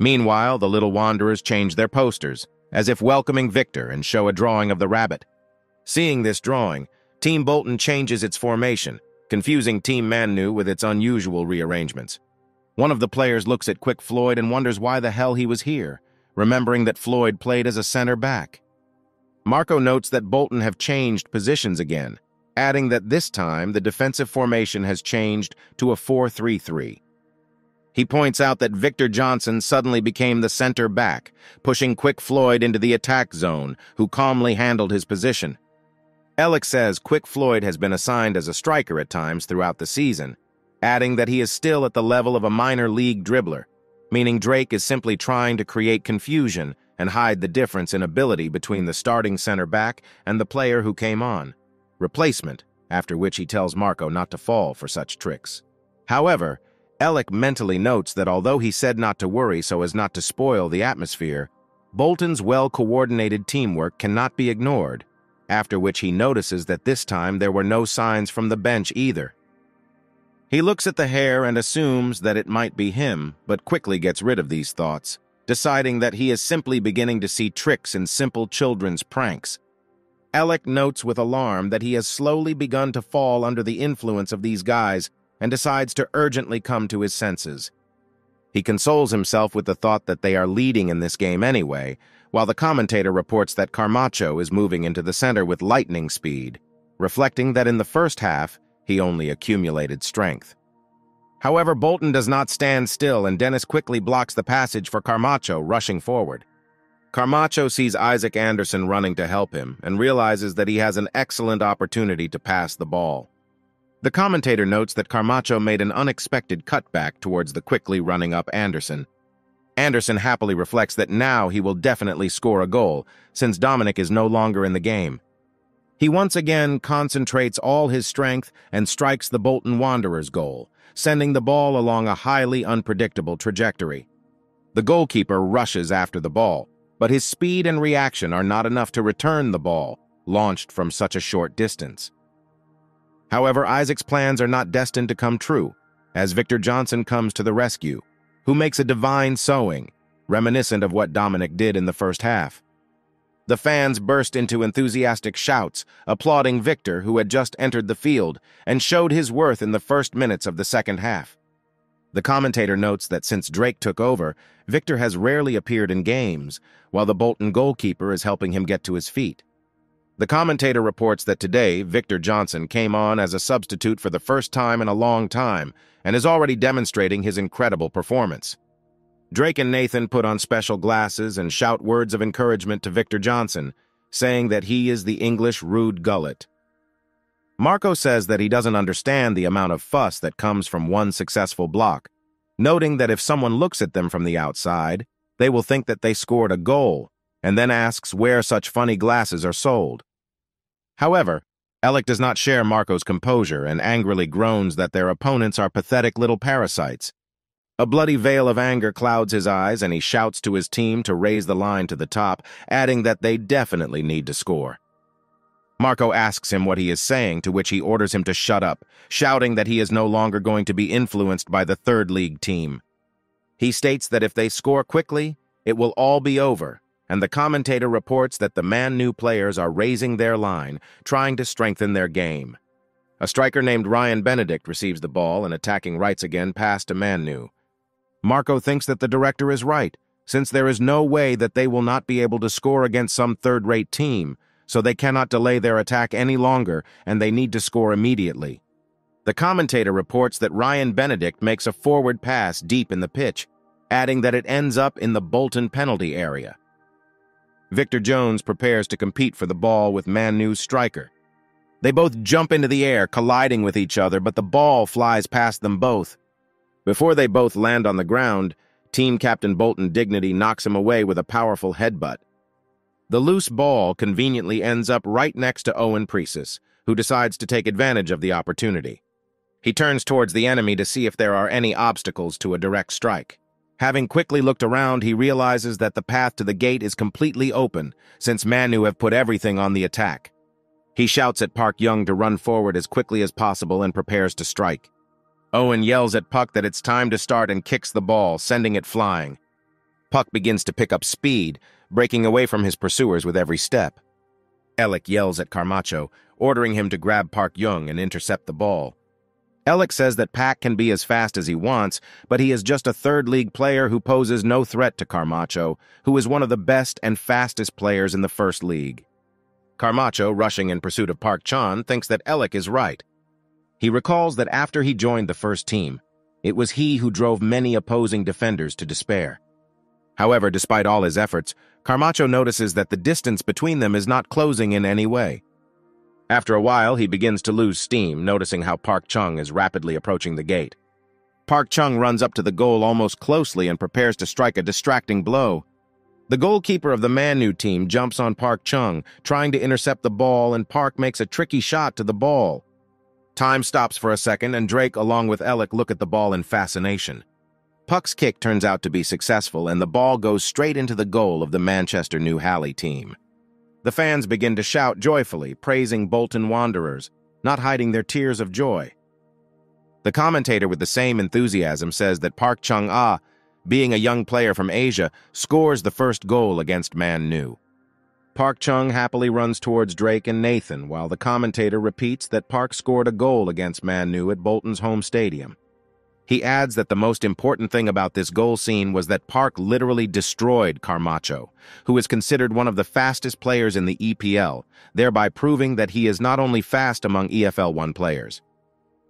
Meanwhile, the little Wanderers change their posters, as if welcoming Victor and show a drawing of the rabbit. Seeing this drawing, Team Bolton changes its formation, confusing Team Manu with its unusual rearrangements. One of the players looks at Quick Floyd and wonders why the hell he was here, remembering that Floyd played as a center back. Marco notes that Bolton have changed positions again, adding that this time the defensive formation has changed to a 4-3-3. He points out that Victor Johnson suddenly became the center back, pushing Quick Floyd into the attack zone, who calmly handled his position. Ellick says Quick Floyd has been assigned as a striker at times throughout the season, adding that he is still at the level of a minor league dribbler, meaning Drake is simply trying to create confusion and hide the difference in ability between the starting center back and the player who came on. Replacement, after which he tells Marco not to fall for such tricks. However, Ellick mentally notes that although he said not to worry so as not to spoil the atmosphere, Bolton's well-coordinated teamwork cannot be ignored, after which he notices that this time there were no signs from the bench either. He looks at the hair and assumes that it might be him, but quickly gets rid of these thoughts, deciding that he is simply beginning to see tricks in simple children's pranks. Ellick notes with alarm that he has slowly begun to fall under the influence of these guys and decides to urgently come to his senses. He consoles himself with the thought that they are leading in this game anyway, while the commentator reports that Carmacho is moving into the center with lightning speed, reflecting that in the first half, he only accumulated strength. However, Bolton does not stand still and Dennis quickly blocks the passage for Carmacho rushing forward. Carmacho sees Isaac Anderson running to help him and realizes that he has an excellent opportunity to pass the ball. The commentator notes that Carmacho made an unexpected cutback towards the quickly running up Anderson. Anderson happily reflects that now he will definitely score a goal, since Dominic is no longer in the game. He once again concentrates all his strength and strikes the Bolton Wanderers goal, sending the ball along a highly unpredictable trajectory. The goalkeeper rushes after the ball, but his speed and reaction are not enough to return the ball, launched from such a short distance. However, Isaac's plans are not destined to come true, as Victor Johnson comes to the rescue, who makes a divine sowing, reminiscent of what Dominic did in the first half. The fans burst into enthusiastic shouts, applauding Victor, who had just entered the field and showed his worth in the first minutes of the second half. The commentator notes that since Drake took over, Victor has rarely appeared in games, while the Bolton goalkeeper is helping him get to his feet. The commentator reports that today, Victor Johnson came on as a substitute for the first time in a long time and is already demonstrating his incredible performance. Drake and Nathan put on special glasses and shout words of encouragement to Victor Johnson, saying that he is the English Ruud Gullit. Marco says that he doesn't understand the amount of fuss that comes from one successful block, noting that if someone looks at them from the outside, they will think that they scored a goal, and then asks where such funny glasses are sold. However, Alec does not share Marco's composure and angrily groans that their opponents are pathetic little parasites. A bloody veil of anger clouds his eyes and he shouts to his team to raise the line to the top, adding that they definitely need to score. Marco asks him what he is saying, to which he orders him to shut up, shouting that he is no longer going to be influenced by the third league team. He states that if they score quickly, it will all be over, and the commentator reports that the Manu players are raising their line, trying to strengthen their game. A striker named Ryan Benedict receives the ball and attacking rights again pass to Manu. Marco thinks that the director is right, since there is no way that they will not be able to score against some third-rate team, so they cannot delay their attack any longer and they need to score immediately. The commentator reports that Ryan Benedict makes a forward pass deep in the pitch, adding that it ends up in the Bolton penalty area. Victor Jones prepares to compete for the ball with Manu's striker. They both jump into the air, colliding with each other, but the ball flies past them both. Before they both land on the ground, team captain Bolton Dignity knocks him away with a powerful headbutt. The loose ball conveniently ends up right next to Owen Precis, who decides to take advantage of the opportunity. He turns towards the enemy to see if there are any obstacles to a direct strike. Having quickly looked around, he realizes that the path to the gate is completely open, since Manu have put everything on the attack. He shouts at Park Young to run forward as quickly as possible and prepares to strike. Owen yells at Puck that it's time to start and kicks the ball, sending it flying. Puck begins to pick up speed, breaking away from his pursuers with every step. Alec yells at Carmacho, ordering him to grab Park Young and intercept the ball. Alec says that Pack can be as fast as he wants, but he is just a third-league player who poses no threat to Carmacho, who is one of the best and fastest players in the first league. Carmacho, rushing in pursuit of Park Chan, thinks that Alec is right. He recalls that after he joined the first team, it was he who drove many opposing defenders to despair. However, despite all his efforts, Carmacho notices that the distance between them is not closing in any way. After a while, he begins to lose steam, noticing how Park Chung is rapidly approaching the gate. Park Chung runs up to the goal almost closely and prepares to strike a distracting blow. The goalkeeper of the Manu team jumps on Park Chung, trying to intercept the ball, and Park makes a tricky shot to the ball. Time stops for a second, and Drake, along with Alec, look at the ball in fascination. Puck's kick turns out to be successful, and the ball goes straight into the goal of the Manchester New Halley team. The fans begin to shout joyfully, praising Bolton Wanderers, not hiding their tears of joy. The commentator with the same enthusiasm says that Park Chung-ah, being a young player from Asia, scores the first goal against Man Nu. Park Chung happily runs towards Drake and Nathan, while the commentator repeats that Park scored a goal against Man Nu at Bolton's home stadium. He adds that the most important thing about this goal scene was that Park literally destroyed Carmacho, who is considered one of the fastest players in the EPL, thereby proving that he is not only fast among EFL 1 players.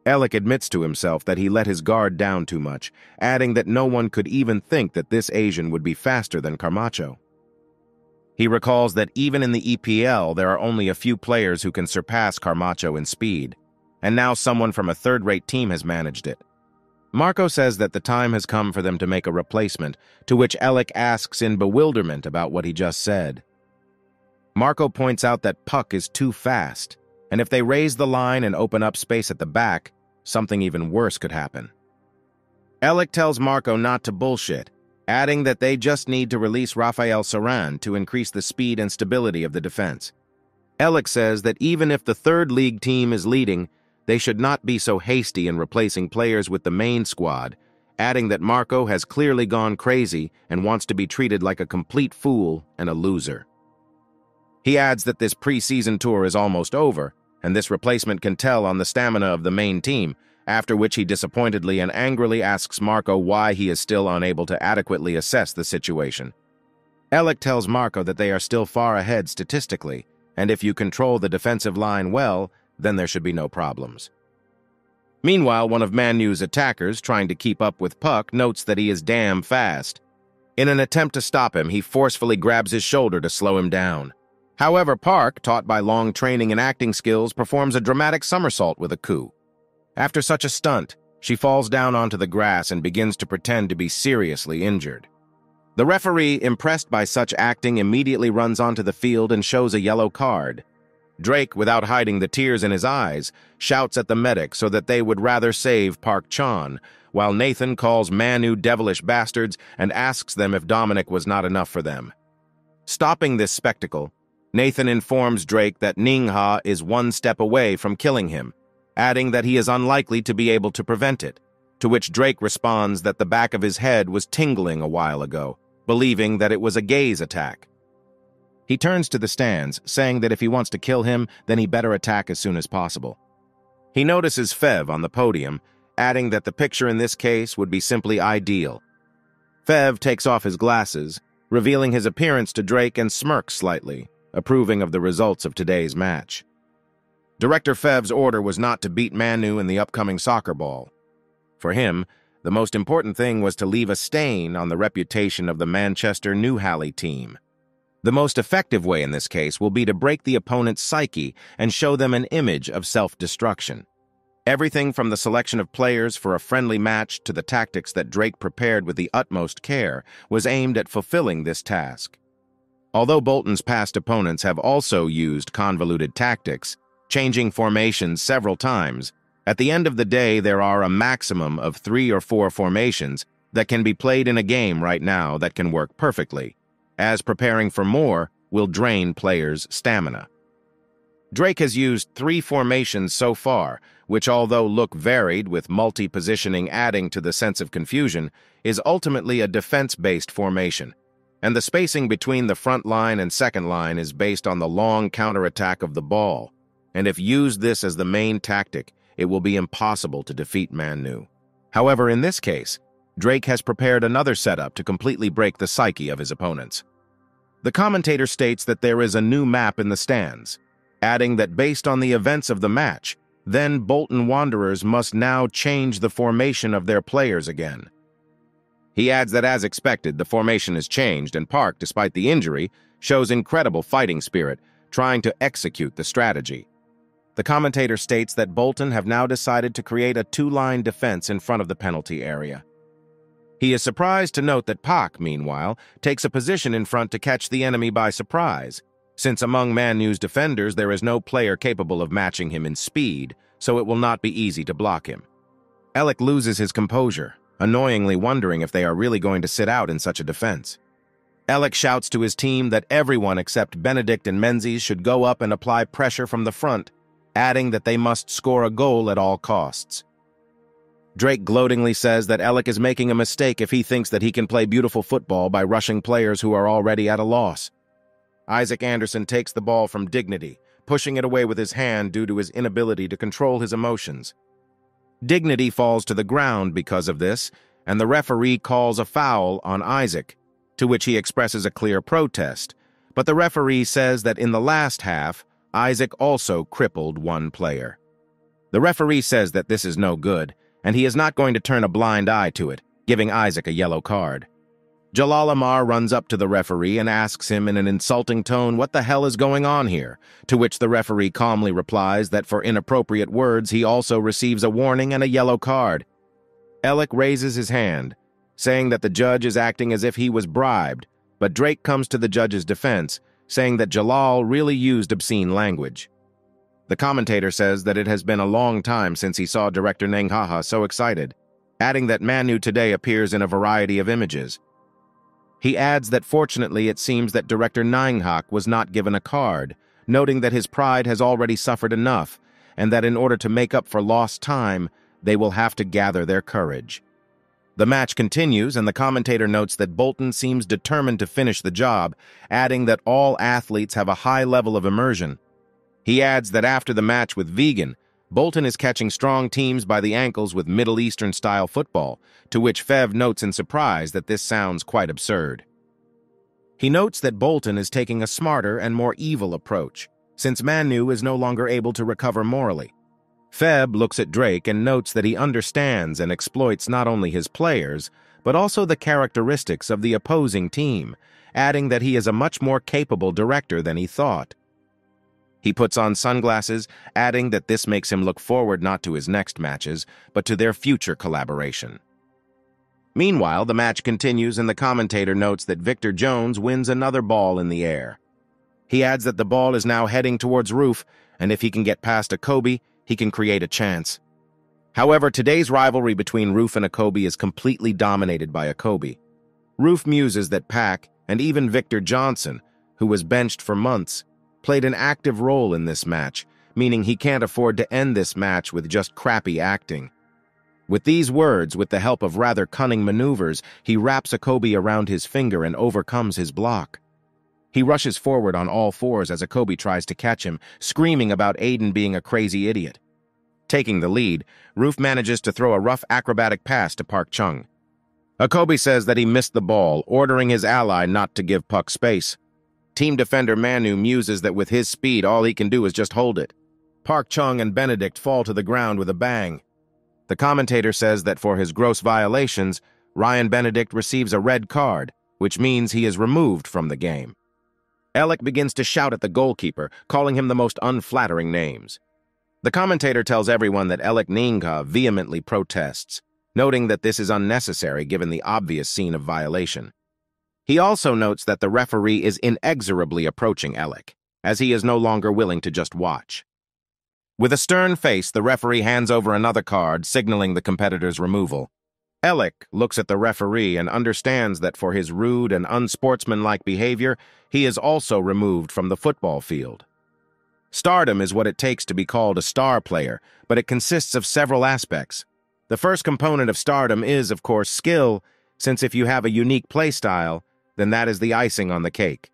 Alec admits to himself that he let his guard down too much, adding that no one could even think that this Asian would be faster than Carmacho. He recalls that even in the EPL, there are only a few players who can surpass Carmacho in speed, and now someone from a third-rate team has managed it. Marco says that the time has come for them to make a replacement, to which Alec asks in bewilderment about what he just said. Marco points out that Puck is too fast, and if they raise the line and open up space at the back, something even worse could happen. Alec tells Marco not to bullshit, adding that they just need to release Rafael Saran to increase the speed and stability of the defense. Alec says that even if the third league team is leading, they should not be so hasty in replacing players with the main squad, adding that Marco has clearly gone crazy and wants to be treated like a complete fool and a loser. He adds that this preseason tour is almost over, and this replacement can tell on the stamina of the main team, after which he disappointedly and angrily asks Marco why he is still unable to adequately assess the situation. Alec tells Marco that they are still far ahead statistically, and if you control the defensive line well, then there should be no problems. Meanwhile, one of Manu's attackers, trying to keep up with Puck, notes that he is damn fast. In an attempt to stop him, he forcefully grabs his shoulder to slow him down. However, Park, taught by long training and acting skills, performs a dramatic somersault with a coup. After such a stunt, she falls down onto the grass and begins to pretend to be seriously injured. The referee, impressed by such acting, immediately runs onto the field and shows a yellow card. Drake, without hiding the tears in his eyes, shouts at the medic so that they would rather save Park Chan, while Nathan calls Manu devilish bastards and asks them if Dominic was not enough for them. Stopping this spectacle, Nathan informs Drake that Ningha is one step away from killing him, adding that he is unlikely to be able to prevent it, to which Drake responds that the back of his head was tingling a while ago, believing that it was a gaze attack. He turns to the stands, saying that if he wants to kill him, then he better attack as soon as possible. He notices Fev on the podium, adding that the picture in this case would be simply ideal. Fev takes off his glasses, revealing his appearance to Drake and smirks slightly, approving of the results of today's match. Director Fev's order was not to beat Manu in the upcoming soccer ball. For him, the most important thing was to leave a stain on the reputation of the Manchester Newhalley team. The most effective way in this case will be to break the opponent's psyche and show them an image of self-destruction. Everything from the selection of players for a friendly match to the tactics that Drake prepared with the utmost care was aimed at fulfilling this task. Although Bolton's past opponents have also used convoluted tactics, changing formations several times, at the end of the day there are a maximum of three or four formations that can be played in a game right now that can work perfectly, as preparing for more will drain players' stamina. Drake has used three formations so far, which although look varied with multi-positioning adding to the sense of confusion, is ultimately a defense-based formation, and the spacing between the front line and second line is based on the long counterattack of the ball, and if used this as the main tactic, it will be impossible to defeat Manu. However, in this case, Drake has prepared another setup to completely break the psyche of his opponents. The commentator states that there is a new map in the stands, adding that based on the events of the match, then Bolton Wanderers must now change the formation of their players again. He adds that as expected, the formation has changed and Park, despite the injury, shows incredible fighting spirit, trying to execute the strategy. The commentator states that Bolton have now decided to create a two-line defense in front of the penalty area. He is surprised to note that Pak, meanwhile, takes a position in front to catch the enemy by surprise, since among Manu's defenders there is no player capable of matching him in speed, so it will not be easy to block him. Alec loses his composure, annoyingly wondering if they are really going to sit out in such a defense. Alec shouts to his team that everyone except Benedict and Menzies should go up and apply pressure from the front, adding that they must score a goal at all costs. Drake gloatingly says that Alec is making a mistake if he thinks that he can play beautiful football by rushing players who are already at a loss. Isaac Anderson takes the ball from Dignity, pushing it away with his hand due to his inability to control his emotions. Dignity falls to the ground because of this, and the referee calls a foul on Isaac, to which he expresses a clear protest, but the referee says that in the last half, Isaac also crippled one player. The referee says that this is no good, and he is not going to turn a blind eye to it, giving Isaac a yellow card. Jalal Amar runs up to the referee and asks him in an insulting tone what the hell is going on here, to which the referee calmly replies that for inappropriate words he also receives a warning and a yellow card. Alec raises his hand, saying that the judge is acting as if he was bribed, but Drake comes to the judge's defense, saying that Jalal really used obscene language. The commentator says that it has been a long time since he saw director Nenghaha so excited, adding that Manu today appears in a variety of images. He adds that fortunately it seems that director Ninghak was not given a card, noting that his pride has already suffered enough, and that in order to make up for lost time, they will have to gather their courage. The match continues, and the commentator notes that Bolton seems determined to finish the job, adding that all athletes have a high level of immersion. He adds that after the match with Wigan, Bolton is catching strong teams by the ankles with Middle Eastern-style football, to which Fev notes in surprise that this sounds quite absurd. He notes that Bolton is taking a smarter and more evil approach, since Manu is no longer able to recover morally. Fev looks at Drake and notes that he understands and exploits not only his players, but also the characteristics of the opposing team, adding that he is a much more capable director than he thought. He puts on sunglasses, adding that this makes him look forward not to his next matches, but to their future collaboration. Meanwhile, the match continues and the commentator notes that Victor Jones wins another ball in the air. He adds that the ball is now heading towards Roof, and if he can get past Akobe, he can create a chance. However, today's rivalry between Roof and Akobe is completely dominated by Akobe. Roof muses that Pack, and even Victor Johnson, who was benched for months, played an active role in this match, meaning he can't afford to end this match with just crappy acting. With these words, with the help of rather cunning maneuvers, he wraps Akobe around his finger and overcomes his block. He rushes forward on all fours as Akobe tries to catch him, screaming about Aiden being a crazy idiot. Taking the lead, Roof manages to throw a rough acrobatic pass to Park Chung. Akobe says that he missed the ball, ordering his ally not to give Puck space. Team defender Manu muses that with his speed, all he can do is just hold it. Park Chung and Benedict fall to the ground with a bang. The commentator says that for his gross violations, Ryan Benedict receives a red card, which means he is removed from the game. Alec begins to shout at the goalkeeper, calling him the most unflattering names. The commentator tells everyone that Alec Ninka vehemently protests, noting that this is unnecessary given the obvious scene of violation. He also notes that the referee is inexorably approaching Alec, as he is no longer willing to just watch. With a stern face, the referee hands over another card, signaling the competitor's removal. Alec looks at the referee and understands that for his rude and unsportsmanlike behavior, he is also removed from the football field. Stardom is what it takes to be called a star player, but it consists of several aspects. The first component of stardom is, of course, skill, since if you have a unique playstyle, then that is the icing on the cake.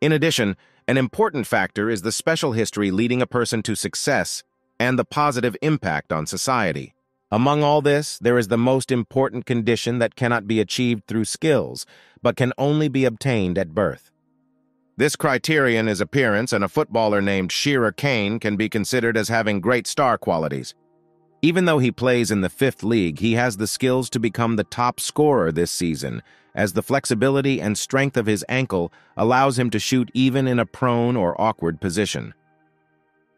In addition, an important factor is the special history leading a person to success and the positive impact on society. Among all this, there is the most important condition that cannot be achieved through skills, but can only be obtained at birth. This criterion is appearance, and a footballer named Shearer Kane can be considered as having great star qualities. Even though he plays in the fifth league, he has the skills to become the top scorer this season, as the flexibility and strength of his ankle allows him to shoot even in a prone or awkward position.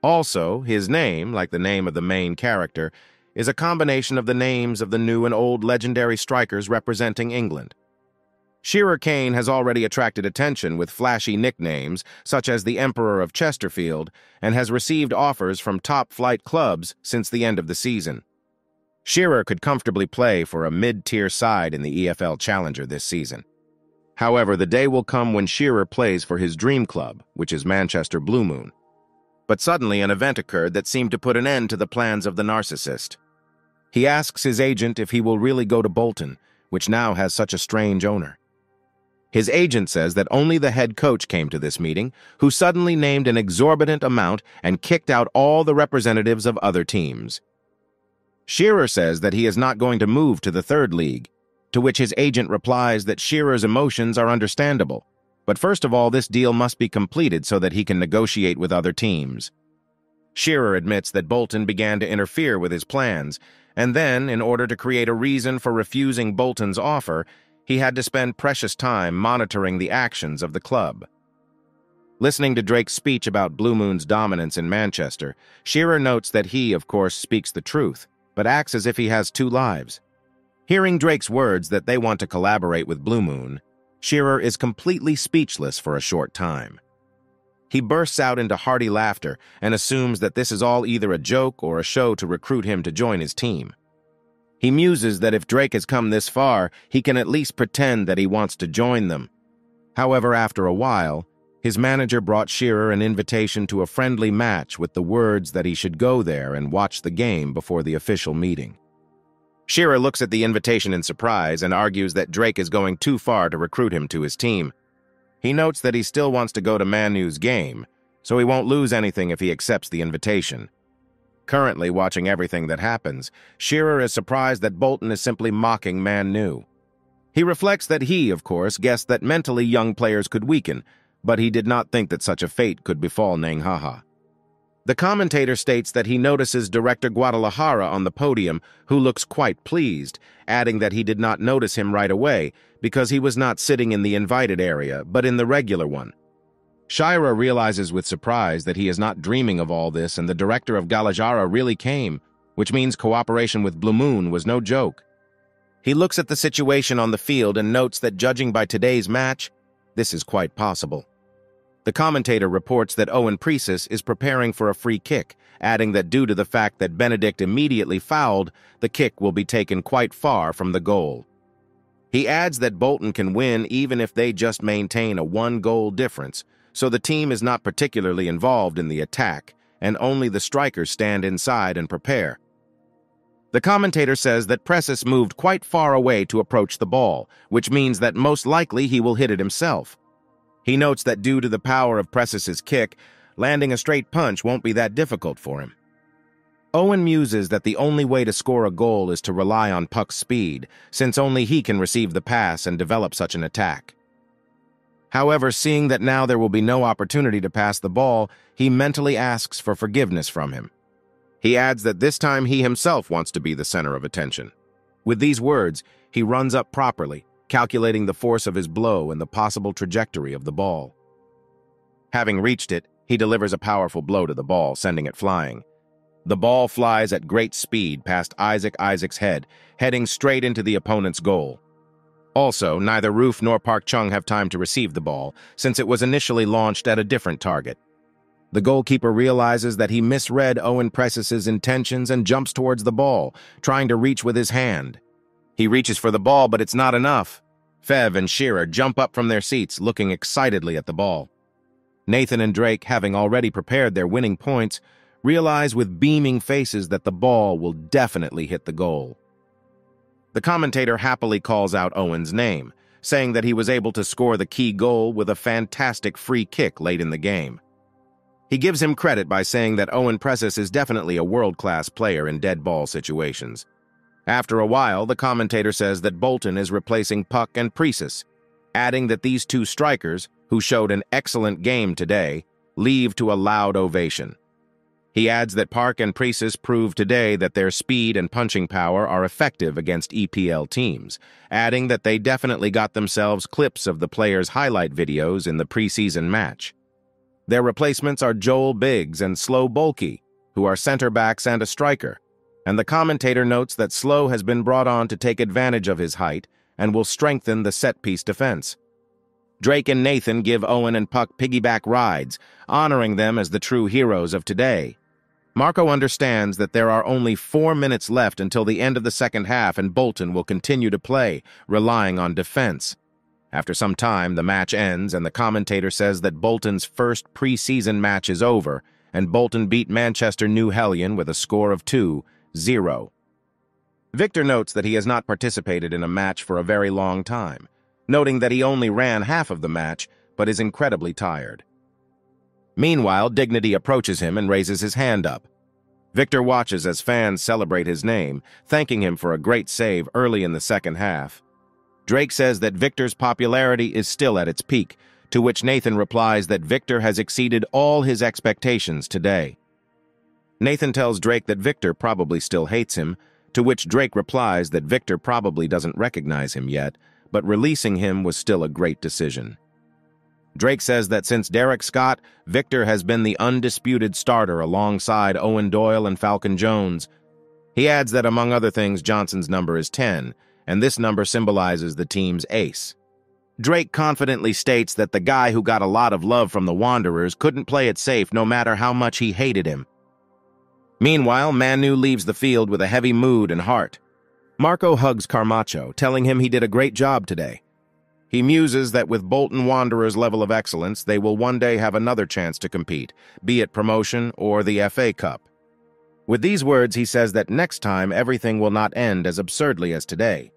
Also, his name, like the name of the main character, is a combination of the names of the new and old legendary strikers representing England. Shearer Kane has already attracted attention with flashy nicknames, such as the Emperor of Chesterfield, and has received offers from top-flight clubs since the end of the season. Shearer could comfortably play for a mid-tier side in the EFL Challenger this season. However, the day will come when Shearer plays for his dream club, which is Manchester Blue Moon. But suddenly an event occurred that seemed to put an end to the plans of the narcissist. He asks his agent if he will really go to Bolton, which now has such a strange owner. His agent says that only the head coach came to this meeting, who suddenly named an exorbitant amount and kicked out all the representatives of other teams. Shearer says that he is not going to move to the third league, to which his agent replies that Shearer's emotions are understandable. But first of all, this deal must be completed so that he can negotiate with other teams. Shearer admits that Bolton began to interfere with his plans, and then, in order to create a reason for refusing Bolton's offer, he had to spend precious time monitoring the actions of the club. Listening to Drake's speech about Blue Moon's dominance in Manchester, Shearer notes that he, of course, speaks the truth, but acts as if he has two lives. Hearing Drake's words that they want to collaborate with Blue Moon, Shearer is completely speechless for a short time. He bursts out into hearty laughter and assumes that this is all either a joke or a show to recruit him to join his team. He muses that if Drake has come this far, he can at least pretend that he wants to join them. However, after a while, his manager brought Shearer an invitation to a friendly match with the words that he should go there and watch the game before the official meeting. Shearer looks at the invitation in surprise and argues that Drake is going too far to recruit him to his team. He notes that he still wants to go to Manu's game, so he won't lose anything if he accepts the invitation. Currently watching everything that happens, Shearer is surprised that Bolton is simply mocking Man New. He reflects that he, of course, guessed that mentally young players could weaken, but he did not think that such a fate could befall Nanghaha. The commentator states that he notices director Guadalajara on the podium, who looks quite pleased, adding that he did not notice him right away because he was not sitting in the invited area, but in the regular one. Shearer realizes with surprise that he is not dreaming of all this and the director of Guadalajara really came, which means cooperation with Blue Moon was no joke. He looks at the situation on the field and notes that judging by today's match, this is quite possible. The commentator reports that Owen Precis is preparing for a free kick, adding that due to the fact that Benedict immediately fouled, the kick will be taken quite far from the goal. He adds that Bolton can win even if they just maintain a one-goal difference, so the team is not particularly involved in the attack, and only the strikers stand inside and prepare. The commentator says that Precis moved quite far away to approach the ball, which means that most likely he will hit it himself. He notes that due to the power of Precis's kick, landing a straight punch won't be that difficult for him. Owen muses that the only way to score a goal is to rely on Puck's speed, since only he can receive the pass and develop such an attack. However, seeing that now there will be no opportunity to pass the ball, he mentally asks for forgiveness from him. He adds that this time he himself wants to be the center of attention. With these words, he runs up properly, calculating the force of his blow and the possible trajectory of the ball. Having reached it, he delivers a powerful blow to the ball, sending it flying. The ball flies at great speed past Isaac Isaac's head, heading straight into the opponent's goal. Also, neither Roof nor Park Chung have time to receive the ball, since it was initially launched at a different target. The goalkeeper realizes that he misread Owen Precis's intentions and jumps towards the ball, trying to reach with his hand. He reaches for the ball, but it's not enough. Fev and Shearer jump up from their seats, looking excitedly at the ball. Nathan and Drake, having already prepared their winning points, realize with beaming faces that the ball will definitely hit the goal. The commentator happily calls out Owen's name, saying that he was able to score the key goal with a fantastic free kick late in the game. He gives him credit by saying that Owen Precis is definitely a world-class player in dead ball situations. After a while, the commentator says that Bolton is replacing Puck and Precis, adding that these two strikers, who showed an excellent game today, leave to a loud ovation. He adds that Park and Precis proved today that their speed and punching power are effective against EPL teams, adding that they definitely got themselves clips of the players' highlight videos in the preseason match. Their replacements are Joel Biggs and Slow Bulky, who are center backs and a striker, and the commentator notes that Slow has been brought on to take advantage of his height and will strengthen the set-piece defense. Drake and Nathan give Owen and Puck piggyback rides, honoring them as the true heroes of today. Marco understands that there are only four minutes left until the end of the second half and Bolton will continue to play, relying on defense. After some time, the match ends and the commentator says that Bolton's first preseason match is over and Bolton beat Manchester New Hellion with a score of 2 Zero. Victor notes that he has not participated in a match for a very long time, noting that he only ran half of the match, but is incredibly tired. Meanwhile, Dignity approaches him and raises his hand up. Victor watches as fans celebrate his name, thanking him for a great save early in the second half. Drake says that Victor's popularity is still at its peak, to which Nathan replies that Victor has exceeded all his expectations today. Nathan tells Drake that Victor probably still hates him, to which Drake replies that Victor probably doesn't recognize him yet, but releasing him was still a great decision. Drake says that since Derek Scott, Victor has been the undisputed starter alongside Owen Doyle and Falcon Jones. He adds that among other things, Johnson's number is 10, and this number symbolizes the team's ace. Drake confidently states that the guy who got a lot of love from the Wanderers couldn't play it safe no matter how much he hated him. Meanwhile, Manu leaves the field with a heavy mood and heart. Marco hugs Carmacho, telling him he did a great job today. He muses that with Bolton Wanderers' level of excellence, they will one day have another chance to compete, be it promotion or the FA Cup. With these words, he says that next time everything will not end as absurdly as today.